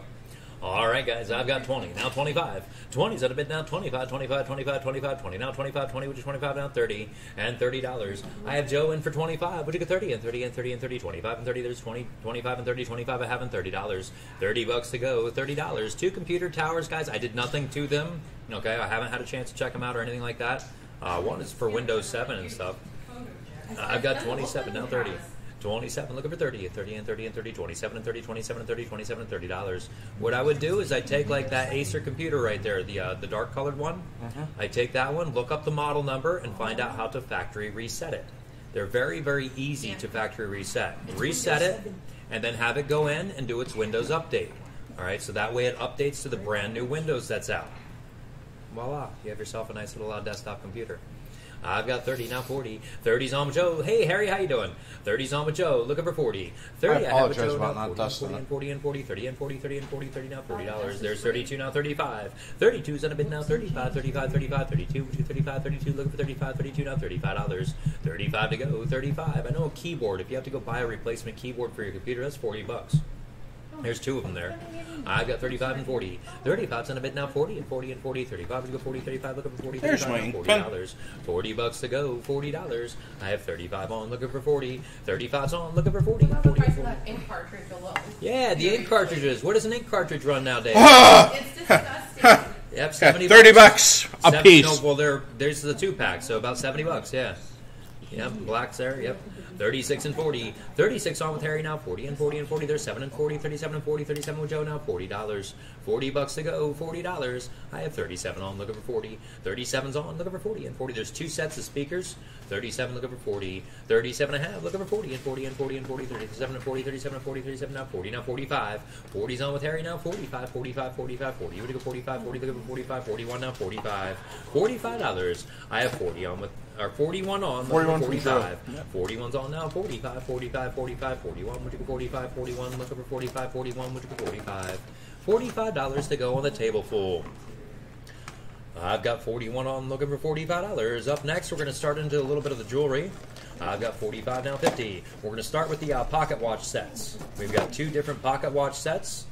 All right, guys. I've got 20. Now 25. 20's at a bit now 25, 25, 25, 25, 20. Now 25, 20, which is 25, now 30. And $30. I have Joe in for 25. Would you get 30 and 30 and 30 and 30? 25 and 30. There's 20, 25 and 30. 25 I have and $30. 30 bucks to go. $30. Two computer towers, guys. I did nothing to them. Okay. I haven't had a chance to check them out or anything like that. Uh, one is for Windows 7 and stuff. Uh, I've got 27, now 30. 27, looking for 30, 30 and 30 and 30, 27 and 30, 27 and 30, 27 and 30 dollars. What I would do is I take like that Acer computer right there, the uh, the dark colored one. I take that one, look up the model number, and find out how to factory reset it. They're very very easy to factory reset. Reset it, and then have it go in and do its Windows update. All right, so that way it updates to the brand new Windows that's out. Voila, you have yourself a nice little uh, desktop computer. I've got 30, now 40. 30's on with Joe. Hey, Harry, how you doing? 30's on with Joe. Looking for 40. 30, I have a apologize Joe, about now not 40, dusting 40 it. and 40 and 40, 30 and 40, 30 and 40, 30 now $40. There's 32, now 35. 32's on a bid now 35, 35, 35, 32, which is 35, 32. Looking for 35, 32 now $35. 35 to go, 35. I know a keyboard. If you have to go buy a replacement keyboard for your computer, that's 40 bucks. There's two of them there. I've got 35 and 40. 35's on a bid now 40 and 40 and 40. 35 to go 40, 35, looking for 40, There's 35 my $40. 40 bucks to go, $40. I have 35 on, looking for 40. 35's on, looking for 40. What about the 40, of 40. that ink cartridge alone? Yeah, the ink cartridges. What does an ink cartridge run nowadays? Ah! It's disgusting. yep, 70 30 bucks a Seven- piece. No, well, there's the two pack, so about 70 bucks, yeah. Yep, black's there, yep. 36 and 40. 36 on with Harry now, 40 and 40 and 40. There's 7 and 40, 37 and 40, 37 with Joe now, $40. 40 bucks to go, $40. I have 37 on, looking for 40. 37's on, looking for 40 and 40. There's two sets of speakers. 37 looking for 40. 37 and a half, looking for 40 and 40 and 40 and 40. 37 and 40, 37 and 40, 37 now 40, now 45. 40's on with Harry now, 45, 45, 45, 40. You would go 45, 40, looking for 45, 41 now 45. $45. I have 40 on with, or 41 on, looking 41 for from 45. 41's on now, 45, 45, 45, 41. Would you go 45, 41, looking for 45, 41, would you go 45. $45 to go on the table full. I've got 41 on, looking for $45. Up next, we're going to start into a little bit of the jewelry. I've got 45 now 50. We're going to start with the uh, pocket watch sets. We've got two different pocket watch sets.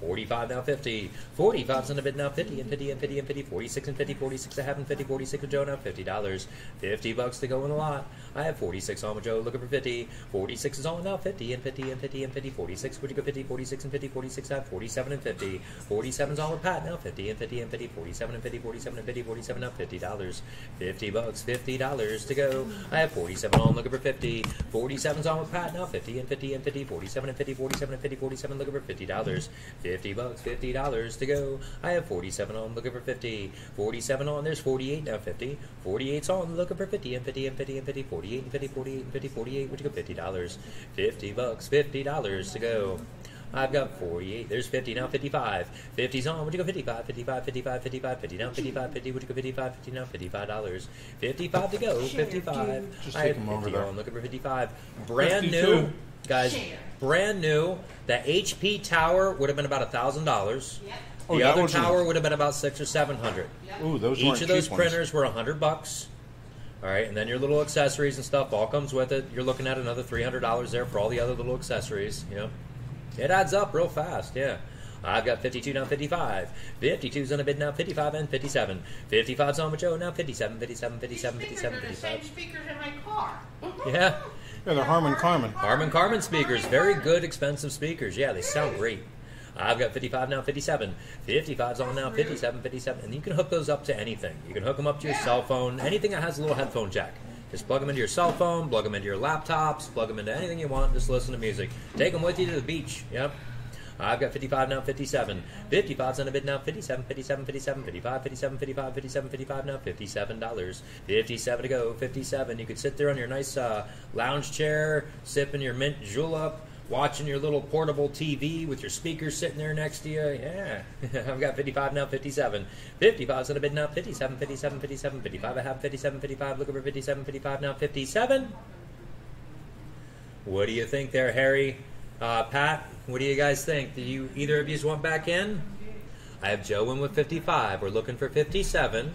45 now 50. 45's in a bid now 50 and 50 and 50 and 50. 46 and 50. 46 I have and 50. 46 with Joe now $50. 50 bucks to go in the lot. I have 46 on with Joe looking for 50. 46 is on now 50 and 50 and 50 and 50. 46 would you go 50? 46 and 50. 46 I have 47 and 50. 47's on with Pat now 50 and 50 and 50. 47 and 50. 47 and 50. 47 now $50. 50 bucks. $50 to go. I have 47 on looking for 50. 47's on with Pat now 50 and 50 and 50. 47 and 50. 47 and 50. 47 looking for $50. 50 bucks, fifty dollars to go. I have forty-seven on, looking for fifty. Forty-seven on, there's forty-eight now, fifty. Forty-eight's on, looking for fifty and fifty and fifty and fifty. Forty-eight and fifty, forty-eight and fifty, forty-eight. Would you go fifty dollars? Fifty bucks, fifty dollars to go. I've got 48. There's 50 now, 55. 50's on. Would you go 55? 55, 55, 55, 50 now, 55, 50. Would you go 55? 50 now, 55 dollars. 55 to go, 55. Just I take have 'em over 50 there. on, looking for 55. Brand 52. new, guys. Share. Brand new. The HP tower would have been about a thousand dollars. Yep. Oh, The other tower would have been about six or seven hundred. Yep. Ooh, those Each weren't of those cheap ones. printers were a hundred bucks. All right, and then your little accessories and stuff all comes with it. You're looking at another three hundred dollars there for all the other little accessories. You know, it adds up real fast. Yeah. I've got 52 now 55. 52's on a bid now 55 and 57. 55's on with Joe now 57, 57, 57, These 57, speakers are the same 55. speakers in my car. Yeah. Yeah, they're Harman Kardon. Harman Kardon speakers, very good, expensive speakers. Yeah, they sound great. I've got 55 now, 57. 55's on now, 57, 57. And you can hook those up to anything. You can hook them up to your cell phone, anything that has a little headphone jack. Just plug them into your cell phone, plug them into your laptops, plug them into anything you want. Just listen to music. Take them with you to the beach. Yep. I've got 55 now, 57. 55's on a bid now, 57, 57, 57, 55, 57, 55, 57, 55 now, $57. 57 to go, 57. You could sit there on your nice uh, lounge chair, sipping your mint julep, watching your little portable TV with your speakers sitting there next to you. Yeah, I've got 55 now, 57. 55's on a bid now, 57, 57, 57, 55. I have 57, 55. Look over 57, 55 now, 57. What do you think there, Harry? Uh, Pat, what do you guys think? Do you either of you want back in? I have Joe in with 55. We're looking for 57. I'm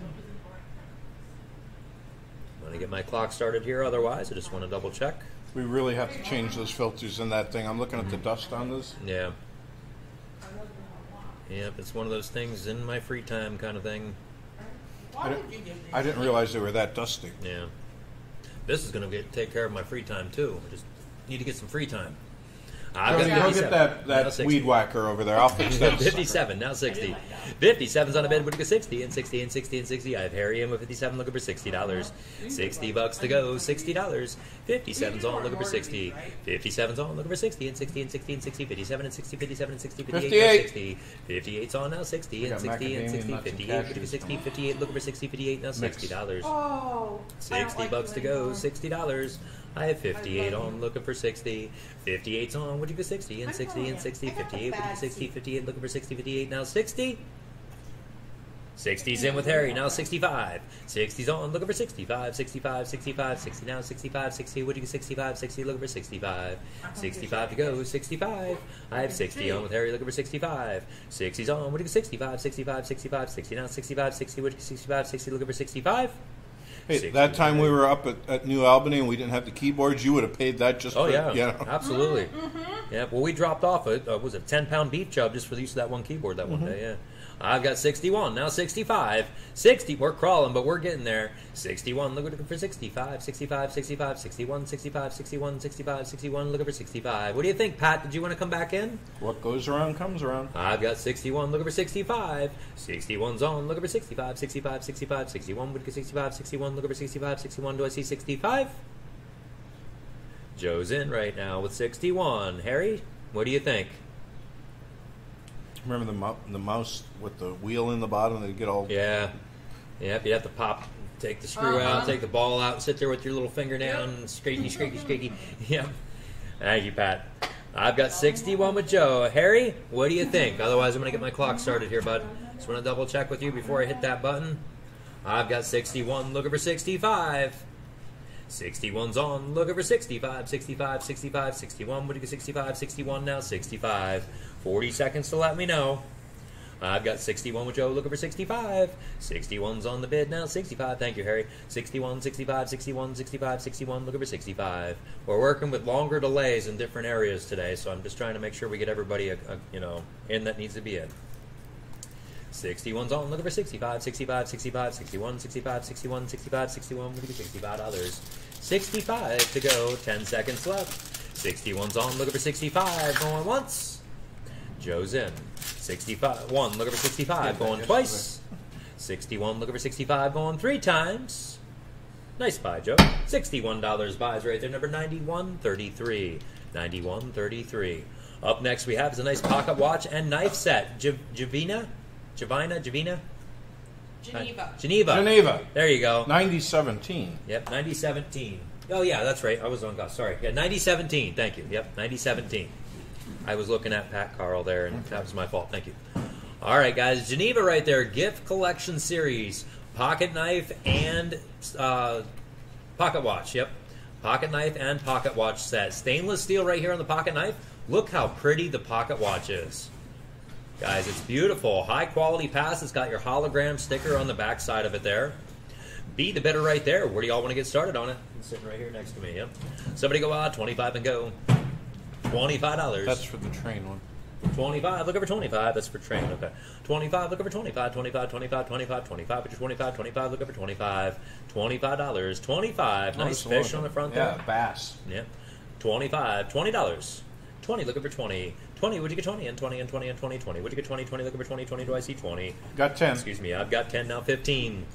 going to get my clock started here, otherwise, I just want to double check. We really have to change those filters in that thing. I'm looking at the mm-hmm. dust on this. Yeah. Yep, it's one of those things in my free time kind of thing. I didn't, I didn't realize they were that dusty. Yeah. This is going to take care of my free time too. I just need to get some free time. I've Tony, got go get that, that 60. weed whacker over there. I'll fix that. 57, now 60. 57's on the bed, would go 60 and 60 and 60 and 60. I have Harry in with 57, looking for $60. 60 bucks to go, $60. 57's on, looking for 60. 57's on, looking for 60 and 60 and 60 and 60. 57 and 60, 57 and 60, 58, now 60. 58's on now, 60 and 60 and macadamia 60. 58, looking for 60, 58, looking for 60, 58, now $60. Oh. 60 bucks to go, sixty dollars. I have fifty-eight on, looking for sixty. 58's on, would you go sixty and sixty and sixty, I got the fifty-eight, would you go 60, 58, looking for 60, 58, now sixty. 60's in with Harry, now 65. 60's on, looking for 65, 65, 65, 60 now, 65, 60, would you go 65, 60, looking for 65. 65 to go, 65. I have 60 on with Harry, looking for 65. 60's on, would you go 65, 65, 65, 60 now, 65, 60, would you go 65, 60, looking for 65. Hey, that time we were up at, at New Albany and we didn't have the keyboards, you would have paid that just Oh for yeah, you know. absolutely. Yeah, well, we dropped off a uh, was it ten pound beef chub just for the use of that one keyboard that one Mm-hmm. day. Yeah, I've got sixty one now, sixty five, sixty. We're crawling, but we're getting there. Sixty one. Look, looking for 65, 65, 65, 61, 65, 61, 65, 61. Looking for sixty five. What do you think, Pat? Did you want to come back in? What goes around comes around. I've got 61, looking for 65. 61's on, looking for 65, 65, 65, 61. Would you get 65, 61, looking for 65, 61. Do I see 65? Joe's in right now with 61. Harry, what do you think? Remember the mou- the mouse with the wheel in the bottom? They get all. Yeah. Yep, you have to pop, take the screw out, Uh-huh. take the ball out, sit there with your little finger down, and scratey, scratey, scratey. Yep. Thank you, Pat. I've got 61 with Joe. Harry, what do you think? Otherwise, I'm going to get my clock started here, bud. Just want to double check with you before I hit that button. I've got 61, looking for 65. 61's on, looking for 65, 65, 65, 61. Would you get 65, 61 now? 65. 40 seconds to let me know. I've got 61 with Joe looking for 65. 61's on the bid now. 65. Thank you, Harry. 61, 65, 61, 65, 61. Looking for 65. We're working with longer delays in different areas today, so I'm just trying to make sure we get everybody, a, a, you know, in that needs to be in. 61's on, looking for 65, 65, 65, 61, 65, 61, 65, 61, looking for 65 others. 65 to go, 10 seconds left. 61's on, looking for 65, going once. Joe's in. 65, one, looking for 65, going twice. 61, looking for 65, going three times. Nice buy, Joe. $61 buys right there, number 9133. 9133. Up next, we have is a nice pocket watch and knife set. Jav- Javina? Javina? Javina? Geneva. Geneva. Geneva. There you go. 9017. Yep, 9017. Oh, yeah, that's right. I was on, God. sorry. Yeah, 9017. Thank you. Yep, 9017. I was looking at Pat Carl there, and that was my fault. Thank you. All right, guys. Geneva right there. Gift collection series. Pocket knife and uh, pocket watch. Yep. Pocket knife and pocket watch set. Stainless steel right here on the pocket knife. Look how pretty the pocket watch is. Guys, it's beautiful. High quality pass. It's got your hologram sticker on the back side of it there. Be the better right there. Where do y'all want to get started on it? Sitting right here next to me. Yep. Somebody go out. 25 and go. $25. That's for the train one. 25, looking for 25. That's for train. Okay. 25, looking for 25. 25, 25, 25, 25. Which is 25, 25, looking for 25. $25. 25. Oh, Nice fish on the front Yeah, there. bass. Yeah. 25. $20. 20, looking for 20. 20, would you get 20? And 20, and 20, and 20, 20. Would you get 20? 20, looking for 20, 20. Do I see 20? Got 10. Excuse me, I've got 10 now, 15.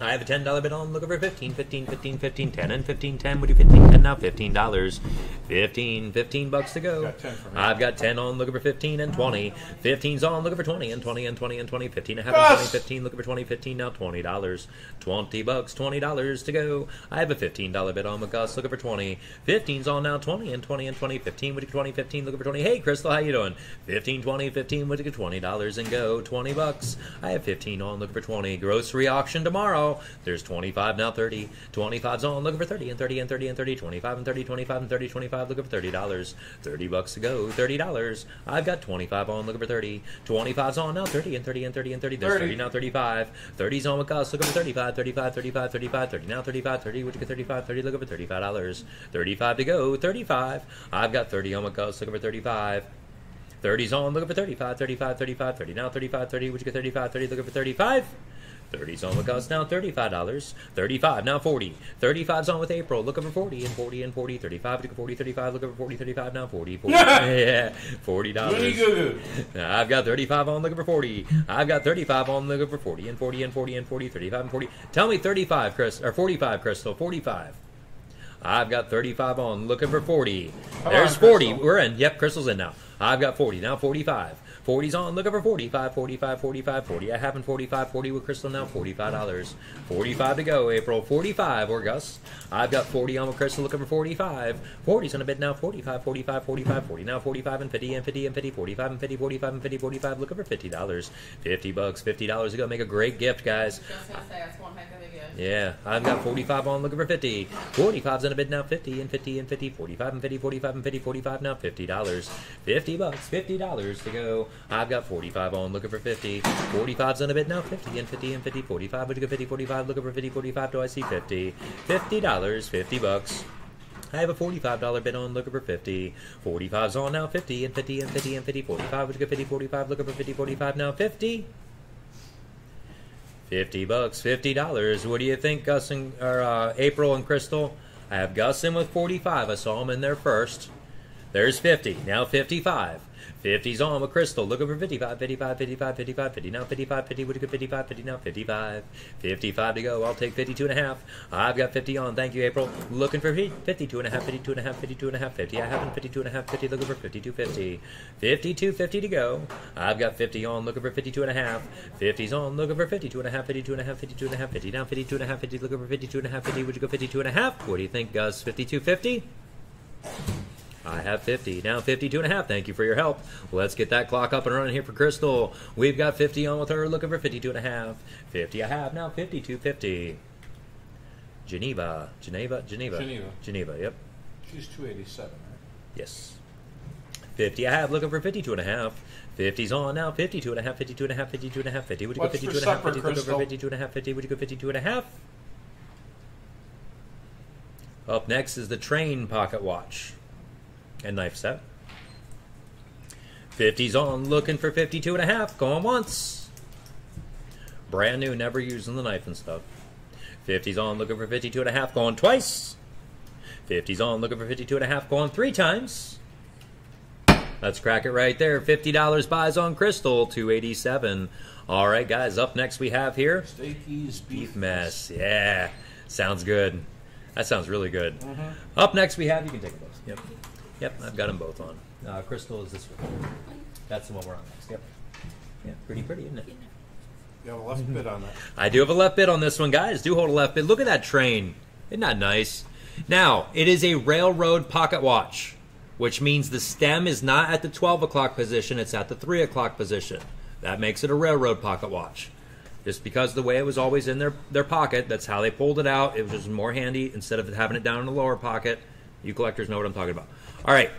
I have a ten dollar bid on looking for 15, 15, 15, 15, 10, and 15, 10. We do 15, 10 now, fifteen dollars. 15, 15 bucks to go. Got 10 for me. I've got 10 on looking for 15 and 20. 15's on looking for 20 and 20 and 20 and 20. 15 and a half and 20, Gus! 15 looking for 20, 15 now, $20. 20 bucks, $20 to go. I have a $15 bid on with Gus looking for 20. 15's on now, 20 and 20 and 20. 15 with 20, 15 looking for 20. Hey, Crystal, how you doing? 15, 20, 15 with $20 and go. 20 bucks. I have 15 on looking for 20. Grocery auction tomorrow. There's 25 now, 30. 25's on looking for 30 and 30 and 30 and 30. 25 and 30, 25 and 30, 25 looking for $30. 30 bucks to go. $30. I've got 25 on looking for 30. 25's on now, 30 and 30 and 30 and 30. There's 30, 30 now, 35. 30's on with Gus looking for 35, 35, 35, 35, 30 now, 35, 30. Would you get 35, 30 looking for $35. 35 to go. 35. I've got 30 on with Gus looking for 35. 30's on, looking for 35, 35, 35, 30 now, 35, 30, would you get 35, 30, looking for 35? 30's on with us now, $35. 35, now 40. 35's on with April, looking for 40, and 40, and 40, 35, to 40, 35, looking for 40, 35, now 40, 40. yeah, $40. goo goo. I've got 35 on looking for 40. I've got 35 on looking for 40, and 40, and 40, and 40, 35, and 40. Tell me 35, Chris, or 45, Crystal, 45. I've got 35 on, looking for 40. Come There's on, 40. Crystal. We're in. Yep, Crystal's in now. I've got 40. Now 45. 40's on, looking for 45, 45, 45, 40. I have in 45, 40 with Crystal now, $45. 45 to go, April. 45 or Gus. I've got 40 on with Crystal, looking for 45. 40's on a bid now, 45, 45, 45, 40. Now 45 and 50 and 50 and 50, 45 and 50, 45 and 50, 45, looking for $50. 50 bucks, $50 to go. Make a great gift, guys. Say that's one heck of a gift. Yeah, I've got 45 on looking for 50. 45's in a bid now, 50 and 50 and 50, 45 and 50, 45 and 50, 45 now, $50. 50 bucks, $50 to go. I've got 45 on looking for 50. 45's in a bid now, 50 and 50 and 50, 45, would you go 50, 45, looking for 50, 45, do I see 50? $50, 50 bucks. I have a $45 bid on looking for 50. 45's on now, 50 and 50 and 50 and 50, 45, would you go 50, 45, looking for 50, 45 now, 50? 50 bucks, $50. What do you think, Gus and or uh, April and Crystal? I have Gus in with 45. I saw him in there first. There's 50. Now 55. 50's on with Crystal. Looking for 55, 55, 55, 55, 50. Now 55, 50. Would you get 55, 50? Now 55. 55 to go. I'll take 52 and a half. I've got 50 on. Thank you, April. Looking for 50, 52 and a half, 52 and a half, 52 and a half, 50. I haven't 52 and a half, 50. Looking for 52, 50. 52, 50 to go. I've got 50 on. Looking for 52 and a half. 50's on. Looking for 52 and a half, 52 and a half, 52 and a half, 50. Now 52 and a half, 50. Looking for 52 and a half, 50. Would you go 52 and a half? What do you think, Gus? 52, 50? I have 50. Now 52 and a half. Thank you for your help. Let's get that clock up and running here for Crystal. We've got 50 on with her, looking for 52 and a half. 50 I have. Now 52, 50. Geneva. Geneva? Geneva. Geneva. Geneva, yep. She's 287, right? Yes. 50 I have, looking for 52 and a half. 50's on now, 52 and a half, 52 and a half, 52 and a half, 50. Would you What's go 52 for and a half, 50, looking for Crystal? 52 and a half, 50. Would you go 52 and a half? Up next is the train pocket watch and knife set. 50's on, looking for 52 and a half, going once. Brand new, never using the knife and stuff. 50's on, looking for 52 and a half, going twice. 50's on, looking for 52 and a half, going three times. Let's crack it right there. $50 buys on Crystal, 287. All right, guys, up next we have here Steakies, beef mess. Yeah, sounds good. That sounds really good. Mm-hmm. Up next we have, you can take a look. Yep. Yep, I've got them both on. Uh, Crystal is this one. That's the one we're on next. Yep. Yeah, pretty pretty, isn't it? You have a left bit on that. I do have a left bid on this one, guys. Do hold a left bid. Look at that train. Isn't that nice? Now, it is a railroad pocket watch, which means the stem is not at the 12 o'clock position, it's at the 3 o'clock position. That makes it a railroad pocket watch. Just because the way it was always in their, their pocket, that's how they pulled it out. It was just more handy instead of having it down in the lower pocket. You collectors know what I'm talking about. All right.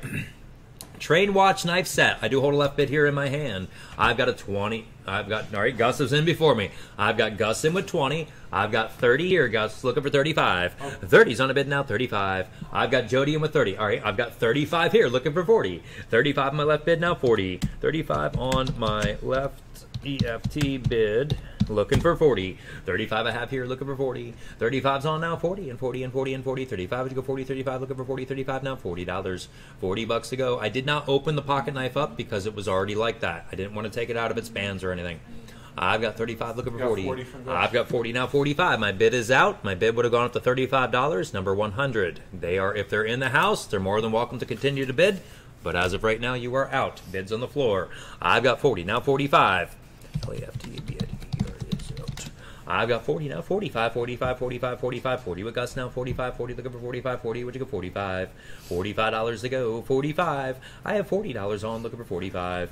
Train watch knife set. I do hold a left bit here in my hand. I've got a 20. I've got, all right, Gus is in before me. I've got Gus in with 20. I've got 30 here, Gus, looking for 35. 30's on a bid now, 35. I've got Jody in with 30. All right, I've got 35 here, looking for 40. 35 on my left bid now, 40. 35 on my left EFT bid, looking for 40. 35 I have here, looking for 40. 35's on now, 40 and 40 and 40 and 40. 35 to go 40, 35 looking for 40, 35 now, $40. 40 bucks to go. I did not open the pocket knife up because it was already like that. I didn't want to take it out of its bands or anything. I've got 35 looking for 40. 40. I've got 40 now 45. My bid is out. My bid would have gone up to $35. Number 100. They are if they're in the house, they're more than welcome to continue to bid. But as of right now, you are out. Bids on the floor. I've got 40 now 45. LAFTBID is out. I've got 40 now 45, 45, 45, 45, 40 with Gus now 45, 40 looking for 45, 40 would you go 45, 45 dollars to go 45. I have 40 dollars on looking for 45.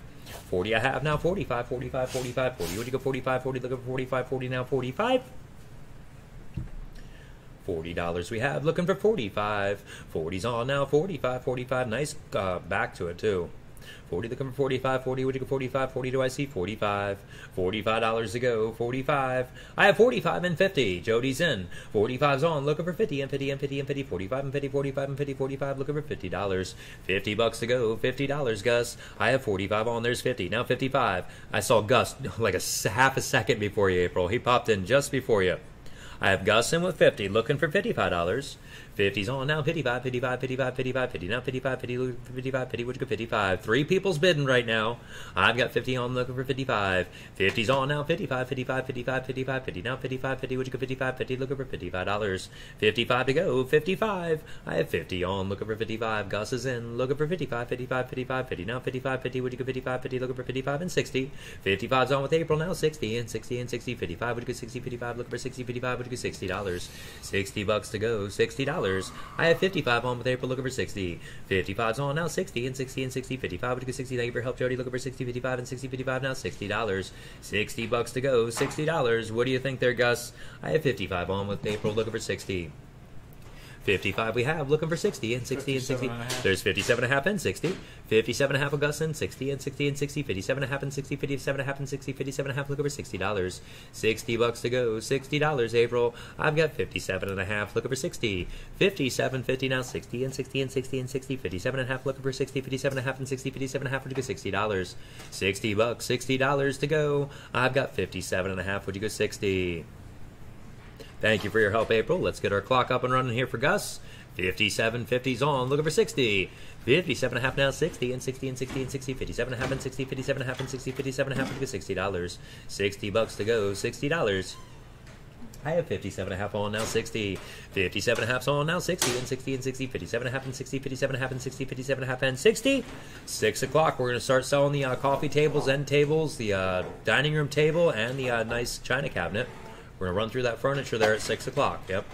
40 I have now 45, 45, 45, 40 would you go 45, 40 looking for 45, 40 now 45. Forty dollars we have looking for forty-five. Forty's on now. Forty-five, forty-five. Nice uh, back to it too. Forty looking for forty-five. Forty. Would you go forty-five? Forty. Do I see forty-five? Forty-five dollars to go. Forty-five. I have forty-five and fifty. Jody's in. Forty-five's on. Looking for fifty and fifty and fifty and fifty. Forty-five and fifty. Forty-five and fifty. Forty-five. Looking for fifty dollars. Fifty bucks to go. Fifty dollars, Gus. I have forty-five on. There's fifty. Now fifty-five. I saw Gus like a half a second before you, April. He popped in just before you. I have Gus in with 50, looking for $55. 50's on now, 55, 55, 55, 55, 50, now 55, 50, 55, 50, would you go 55? Three people's bidding right now. I've got 50 on, looking for 55. 50's on now, 55, 55, 55, 55, 50, now 55, 50, would you go 55, 50, looking for $55. 55 to go, 55. I have 50 on, looking for 55. Gus is in, looking for 55, 55, 55, 50, now 55, 50, would you go 55, 50, looking for 55 and 60. 55's on with April now, 60 and 60 and 60, 55, would you go 60, 55, looking for 60, 55, would you go $60. 60 bucks to go, $60. I have 55 on with April, looking for 60. 55's on now, 60 and 60 and 60, 55, would go 60, thank you for help, Jody, looking for 60, 55 and 60, 55 now, $60. 60 bucks to go, $60. What do you think there, Gus? I have 55 on with April, looking for 60. 55 we have, looking for 60 and 60 and 60. and. There's 57 and a half and 60. 57 and a half and 60 and 60 and 60. 57 and a half and 60. 57 and a half and 60. 57 and a half, looking for $60. 60 bucks to go. $60, April. I've got 57 and a half, looking for 60. 57, 50 now, 60 and 60 and 60 and 60. 57 and a half, looking for 60. 57 and a half and 60. 57 and a half, would you go $60. 60 bucks, $60 to go. I've got 57 and a half, would you go 60. Thank you for your help, April. Let's get our clock up and running here for Gus. 57, 50's on, looking for 60. 57 and a half now, 60 and 60 and 60 and 60, 57 and a half and 60, 57 and a half and 60, 57 and a half, for $60. 60 bucks to go, $60. I have 57 and a half on now, 60. 57 and a half's on now, 60 and 60 and 60, 57 and a half and 60, 57 and a half and 60, 57 and a half and 60. 6 o'clock, we're going to start selling the uh, coffee tables, end tables, the uh, dining room table, and the uh, nice china cabinet. We're to run through that furniture there at 6 o'clock. Yep.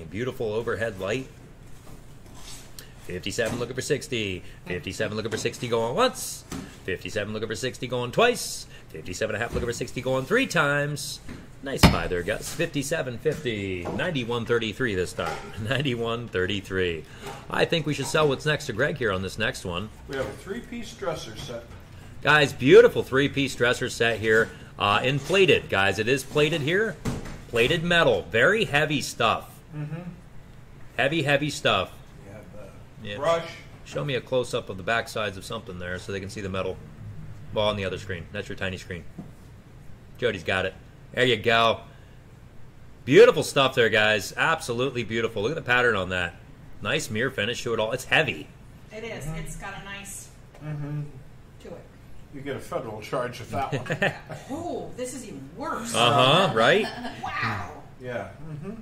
A beautiful overhead light. 57 looking for 60. 57 looking for 60 going once. 57 looking for 60 going twice. 57 and a half looking for 60 going three times. Nice buy there, Gus. 57 50. 91 33 this time. 91 33. I think we should sell what's next to Greg here on this next one. We have a three-piece dresser set. Guys, beautiful three piece dresser set here. Uh, inflated, guys. It is plated here. Plated metal. Very heavy stuff. Mm-hmm. Heavy, heavy stuff. We have the Yeah. brush. Show me a close up of the back sides of something there so they can see the metal. Well, on the other screen. That's your tiny screen. Jody's got it. There you go. Beautiful stuff there, guys. Absolutely beautiful. Look at the pattern on that. Nice mirror finish to it all. It's heavy. It is. It's got a nice to it. You get a federal charge with that one. Oh, this is even worse. Uh huh, right? wow. yeah. Mm-hmm.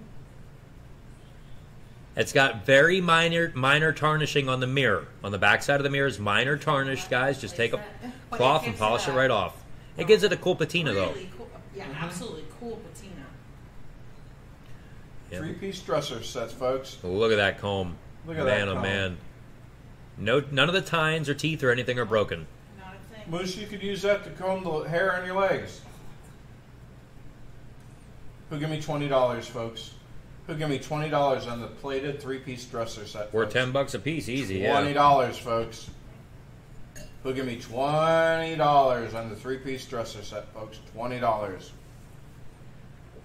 It's got very minor minor tarnishing on the mirror. On the back side of the mirror is minor tarnish, guys. Just take a But it cloth and gives polish it it right off. It gives it a cool patina though. Really cool. Yeah, absolutely cool patina. Yep. Three-piece dresser sets, folks. Look at that comb. Look at man, that oh comb. man. No, none of the tines or teeth or anything are broken. Not a thing. Moose, you could use that to comb the hair on your legs. Who give me twenty dollars, folks? Who give me twenty dollars on the plated three-piece dresser set? We're folks? ten bucks a piece, easy. Twenty Yeah. dollars, folks. Who give me twenty dollars on the three-piece dresser set, folks? Twenty dollars.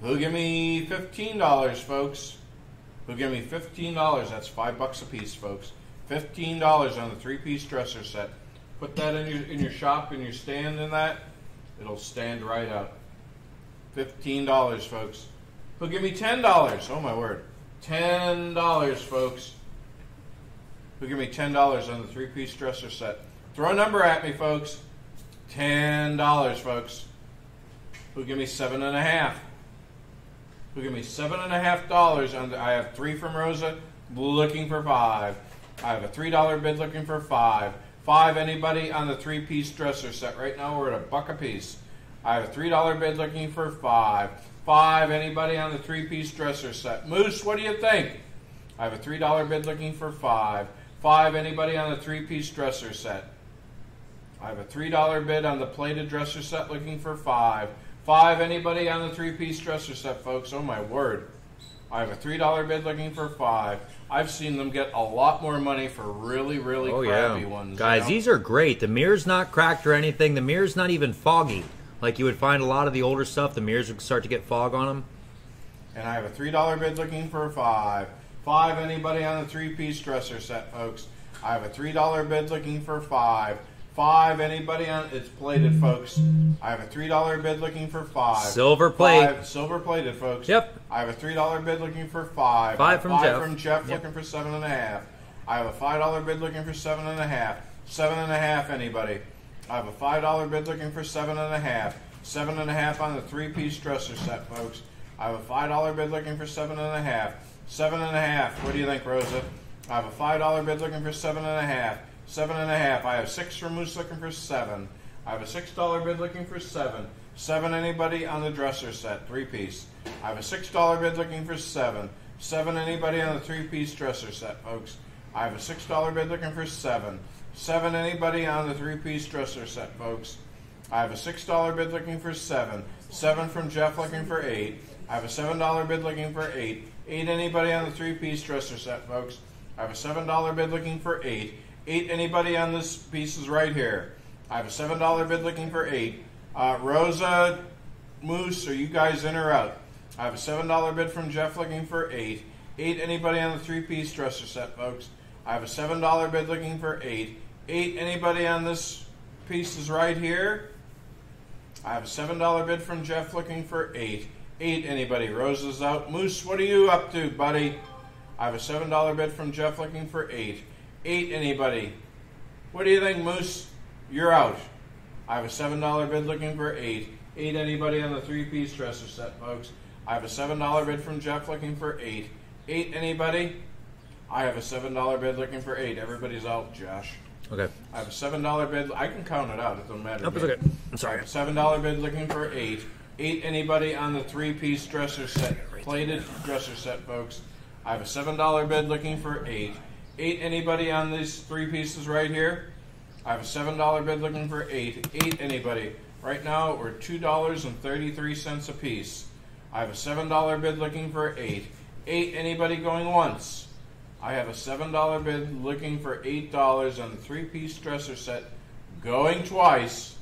Who give me fifteen dollars, folks? Who give me fifteen dollars? That's five bucks a piece, folks. Fifteen dollars on the three-piece dresser set. Put that in your in your shop in your stand in that. It'll stand right up. Fifteen dollars, folks. Who give me ten dollars? Oh my word. Ten dollars, folks. Who give me ten dollars on the three-piece dresser set? Throw a number at me, folks. Ten dollars, folks. Who give me seven and a half? Who give me seven and a half dollars? On the, I have three from Rosa, looking for five. I have a three dollar bid looking for five. Five. Anybody on the three piece dresser set? Right now we're at a buck a piece. I have a three dollar bid looking for five. Five. Anybody on the three piece dresser set? Moose, what do you think? I have a three dollar bid looking for five. Five. Anybody on the three piece dresser set? I have a three dollar bid on the plated dresser set looking for five. Five. Anybody on the three piece dresser set, folks? Oh my word. I have a three dollar bid looking for five. I've seen them get a lot more money for really, really Oh crappy yeah, ones. guys, you know? these are great. The mirror's not cracked or anything. The mirror's not even foggy. Like you would find a lot of the older stuff, the mirrors would start to get fog on them. And I have a three dollar bid looking for five. Five. Anybody on the three piece dresser set, folks? I have a three dollar bid looking for five. Five. Anybody on? It's plated, folks. I have a three dollar bid looking for five. Silver plate. Five, silver plated, folks. Yep. I have a three dollar bid looking for five. Five from five Jeff. from Jeff Yep. looking for seven and a half. I have a five dollar bid looking for seven and a half. Seven and a half. Anybody? I have a five dollar bid looking for seven and a half. Seven and a half on the three piece dresser set, folks. I have a five dollar bid looking for seven and a half. Seven and a half. What do you think, Rosa? I have a five dollar bid looking for seven and a half. Seven and a half. I have six from Moose looking for seven. I have a six dollar bid looking for seven. Seven. Anybody on the dresser set, three piece? I have a six dollar bid looking for seven. Seven. Anybody on the three piece dresser set, folks? I have a six dollar bid looking for seven. Seven. Anybody on the three piece dresser set, folks? I have a six dollar bid looking for seven. Seven from Jeff looking for eight. I have a seven dollar bid looking for eight. Eight anybody on the three piece dresser set, folks. I have a seven dollar bid looking for eight. Eight anybody on this piece is right here. I have a seven dollar bid looking for eight. Uh, Rosa, Moose, are you guys in or out? I have a seven dollar bid from Jeff looking for eight. Eight anybody on the three piece dresser set, folks. I have a seven dollar bid looking for eight. Eight anybody on this piece is right here. I have a seven dollar bid from Jeff looking for eight. Eight anybody. Rosa's out. Moose, what are you up to, buddy? I have a seven dollar bid from Jeff looking for eight. Eight anybody. What do you think, Moose? You're out. I have a seven dollar bid looking for eight. Eight anybody on the three piece dresser set, folks. I have a seven dollar bid from Jeff looking for eight. Eight anybody? I have a seven dollar bid looking for eight. Everybody's out, Josh. Okay. I have a seven dollar bid. I can count it out. It doesn't matter. Nope, it's okay. I'm sorry. Seven dollar bid looking for eight. Eight anybody on the three piece dresser set, plated dresser set, folks. I have a seven dollar bid looking for eight. Eight anybody on these three pieces right here. I have a seven dollar bid looking for eight. Eight anybody. Right now we're two dollars and thirty three cents a piece. I have a seven dollar bid looking for eight. Eight anybody going once. I have a seven dollar bid looking for eight dollars on the three piece dresser set, going twice.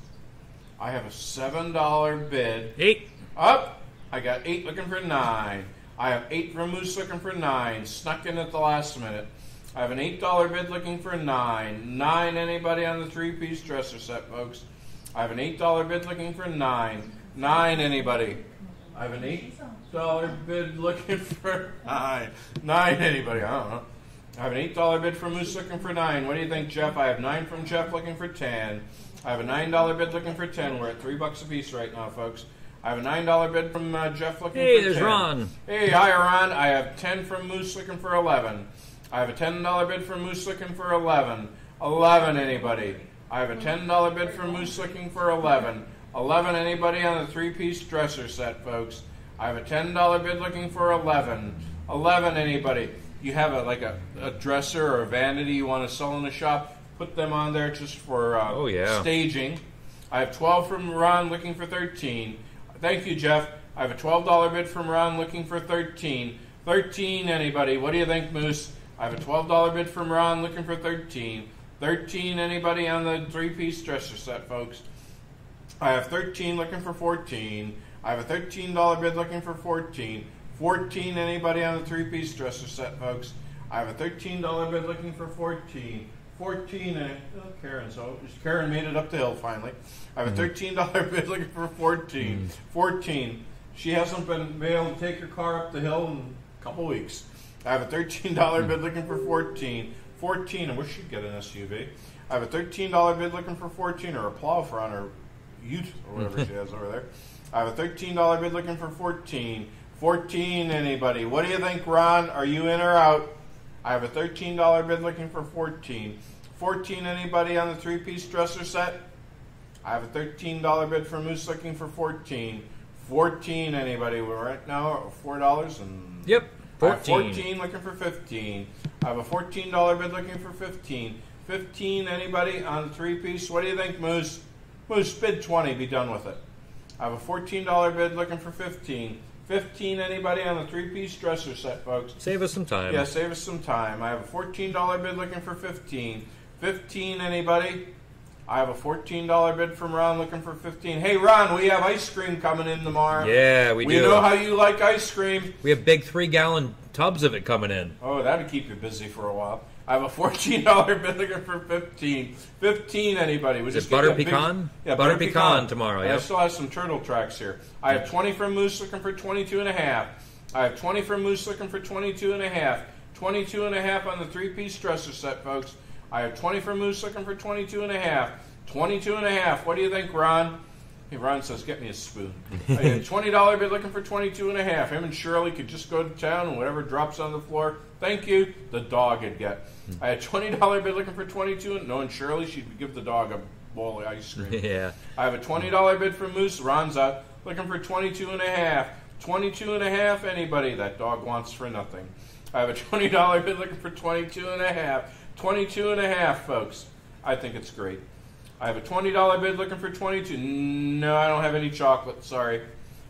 I have a seven dollar bid Eight. up. I got eight looking for nine. I have eight from Moose looking for nine. Snuck in at the last minute. I have an eight dollar bid looking for nine. Nine. Anybody on the three piece dresser set, folks? I have an eight dollar bid looking for nine. Nine. Anybody? I have an eight dollar bid looking for nine. Nine. Anybody? I don't know. I have an eight dollar bid from Moose looking for nine. What do you think, Jeff? I have nine from Jeff looking for ten. I have a nine dollar bid looking for ten. We're at three bucks a piece right now, folks. I have a nine dollar bid from uh, Jeff looking Hey, for there's 10. Ron. Hey, hi Ron. I have ten from Moose looking for eleven. I have a ten dollar bid for Moose looking for eleven. Eleven, anybody? I have a ten dollar bid for Moose looking for eleven. Eleven, anybody on the three piece dresser set, folks? I have a ten dollar bid looking for eleven. Eleven, anybody? You have a like a, a dresser or a vanity you want to sell in the shop? Put them on there just for uh, Oh, yeah. staging. I have 12 from Ron looking for 13. Thank you, Jeff. I have a $12 bid from Ron looking for 13. 13, anybody? What do you think, Moose? I have a $12 bid from Ron looking for 13. 13, anybody on the three piece dresser set, folks? I have 13 looking for 14. I have a $13 bid looking for 14. 14, anybody on the three piece dresser set, folks? I have a $13 bid looking for 14. 14, and oh, Karen, so Karen made it up the hill finally. I have a mm-hmm. $13 bid looking for 14. Mm-hmm. 14. She hasn't been able to take her car up the hill in a couple weeks. I have a $13 bid looking for 14. 14. I wish you'd get an SUV. I have a $13 bid looking for 14 or a plow for on or ute or whatever she has over there. I have a $13 bid looking for 14. 14, anybody? What do you think, Ron? Are you in or out? I have a $13 bid looking for 14. 14, anybody on the three piece dresser set? I have a $13 bid for Moose looking for 14. 14, anybody? We're right now at $4 and. Yep. I have 14. 14 looking for 15. I have a $14 bid looking for 15. 15, anybody on the three piece? What do you think, Moose? Moose, bid 20, be done with it. I have a $14 bid looking for 15. 15, anybody on the three piece dresser set, folks? Save us some time. Yeah, save us some time. I have a $14 bid looking for 15. 15, anybody? I have a $14 bid from Ron looking for 15. Hey, Ron, we have ice cream coming in tomorrow. Yeah, we We do. know how you like ice cream. we have big three gallon tubs of it coming in. Oh, that'd keep you busy for a while. I have a $14 bid looking for 15. 15, anybody? We Is just it butter that big- pecan? yeah, Butter pecan tomorrow, And I still have some turtle tracks here. I have 20 from Moose looking for 22 and a half. I have 20 from Moose looking for 22 and a half. 22 and a half on the three-piece dresser set, folks. I have 20 for Moose looking for 22 and a half. 22 and a half. What do you think, Ron? Hey, Ron says, get me a spoon. I had a $20 bid looking for 22 and a half. Him and Shirley could just go to town and whatever drops on the floor, thank you, the dog would get. I had $20 bid looking for 22 and knowing Shirley, she'd give the dog a bowl of ice cream. yeah. I have a $20 bid for Moose. Ron's up looking for 22 and a half. 22 and a half, anybody. That dog wants for nothing. I have a $20 bid looking for 22 and a half. 22 and a half, folks. I think it's great. I have a $20 bid looking for 22. No, I don't have any chocolate. Sorry.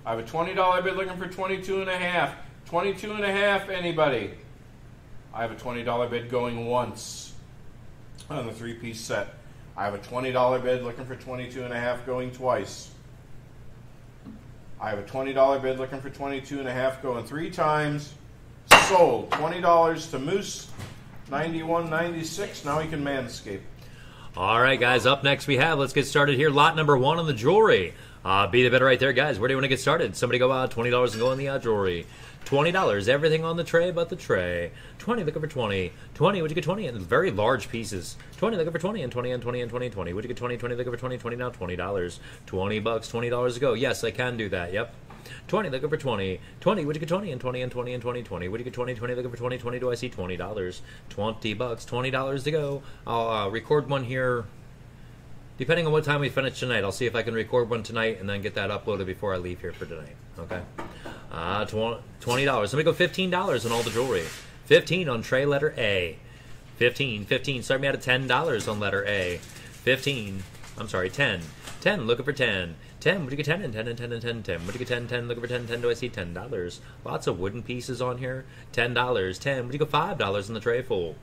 I have a $20 bid looking for 22 and a half. 22 and a half, anybody. I have a $20 bid going once on the three piece set. I have a $20 bid looking for 22 and a half going twice. I have a $20 bid looking for 22 and a half going three times. Sold. $20 to Moose. 91.96. Now he can manscape. All right, guys. Up next, we have. Let's get started here. Lot number one on the jewelry. Uh, be the better right there, guys. Where do you want to get started? Somebody go out twenty dollars and go on the uh, jewelry. Twenty dollars, everything on the tray but the tray. Twenty, looking for twenty. Twenty, would you get twenty? And very large pieces. Twenty, looking for twenty, and twenty, and twenty, and twenty, twenty. Would you get twenty? Twenty, looking for twenty. Twenty now, twenty dollars. Twenty bucks, twenty dollars to go. Yes, I can do that. Yep. 20, looking for 20. 20, would you get 20 and 20 and 20 and 20 20? Would you get 20 20 looking for 20 20? Do I see $20? 20 bucks, $20 to go. I'll uh, record one here depending on what time we finish tonight. I'll see if I can record one tonight and then get that uploaded before I leave here for tonight. Okay? Uh, tw- $20. Let me go $15 on all the jewelry. 15 on tray letter A. 15, 15. Start me out at $10 on letter A. 15. I'm sorry, 10. 10, looking for 10. 10, would you get 10 and 10 and 10 and 10 10? Would you get 10, 10, looking for 10, 10, do I see $10? Lots of wooden pieces on here. $10, 10, would you go $5 in the tray full?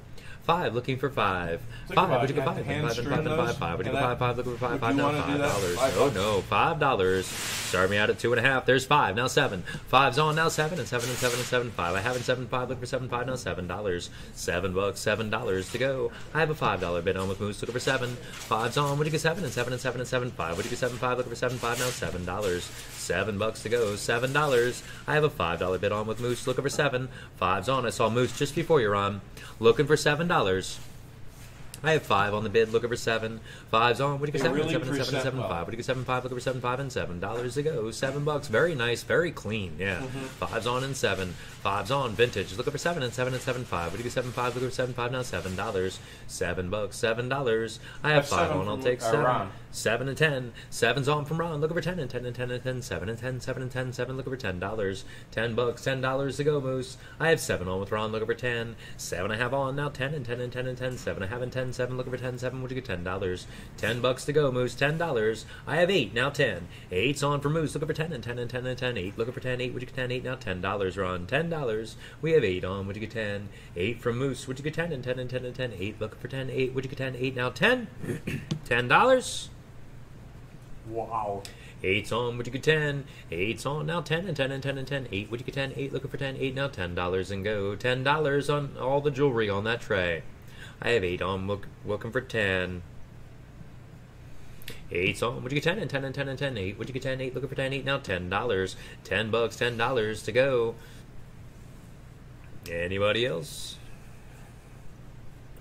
Five, looking for five. Five, would you go it. five? And five and five and five, five. Would you go five, five, looking for five, five now, five dollars. Oh no, five dollars. Start me out at two and a half. There's five, now seven. Five's on, now seven, and seven and seven and seven, five. I have in seven five, looking for seven five, now seven dollars. Seven bucks, seven dollars to go. I have a five dollar bid on with Moose, looking for seven. Five's on, would you get seven and seven and seven and seven five? Would you get seven five, looking for seven five, now seven dollars. Seven bucks to go, seven dollars. I have a five dollar bid on with Moose, looking for seven. Five's on, I saw Moose just before you're on. Looking for seven dollars. I have five on the bid, Look over seven. Five's on. What do you get? Seven, really seven, seven, present seven, well. five. What do you get? Seven, five. Looking for seven, five, and seven dollars to go. Seven bucks. Very nice. Very clean. Yeah. Mm-hmm. Five's on and seven. Five's on. Vintage. Looking for seven and seven and seven five. What do you get? Seven, five. Looking for seven, five. Now seven dollars. Seven bucks. Seven dollars. I have five on. I'll take seven. Ron. Seven and ten. Seven's on from Ron. Looking for ten and ten and ten and ten. Seven and ten. Seven and ten. Seven. Looking for ten dollars. Ten bucks. Ten dollars to go, Moose. I have seven on with Ron. Looking for ten. Seven I have on now. Ten and ten and ten and ten. Seven I have in ten. Seven. Looking for ten. Seven. Would you get ten dollars? Ten bucks to go, Moose. Ten dollars. I have eight now. Ten. Eight's on for Moose. Looking for ten and ten and ten and ten. Eight. Looking for ten. Eight. Would you get ten? Eight now. Ten dollars, Ron. Ten dollars. We have eight on. Would you get ten? Eight from Moose. Would you get ten and ten and ten and ten? Eight. Looking for ten. Eight. Would you get ten? Eight now. Ten. ten dollars. Wow. Eight's on, would you get ten? Eight's on now, ten and ten and ten and ten. Eight, would you get ten? Eight, looking for ten. Eight now, ten dollars and go. Ten dollars on all the jewelry on that tray. I have eight on, look, looking for ten. Eight's on, would you get ten and ten and ten and ten? Eight, would you get ten? Eight, looking for ten. Eight now, ten dollars. Ten bucks, ten dollars to go. Anybody else?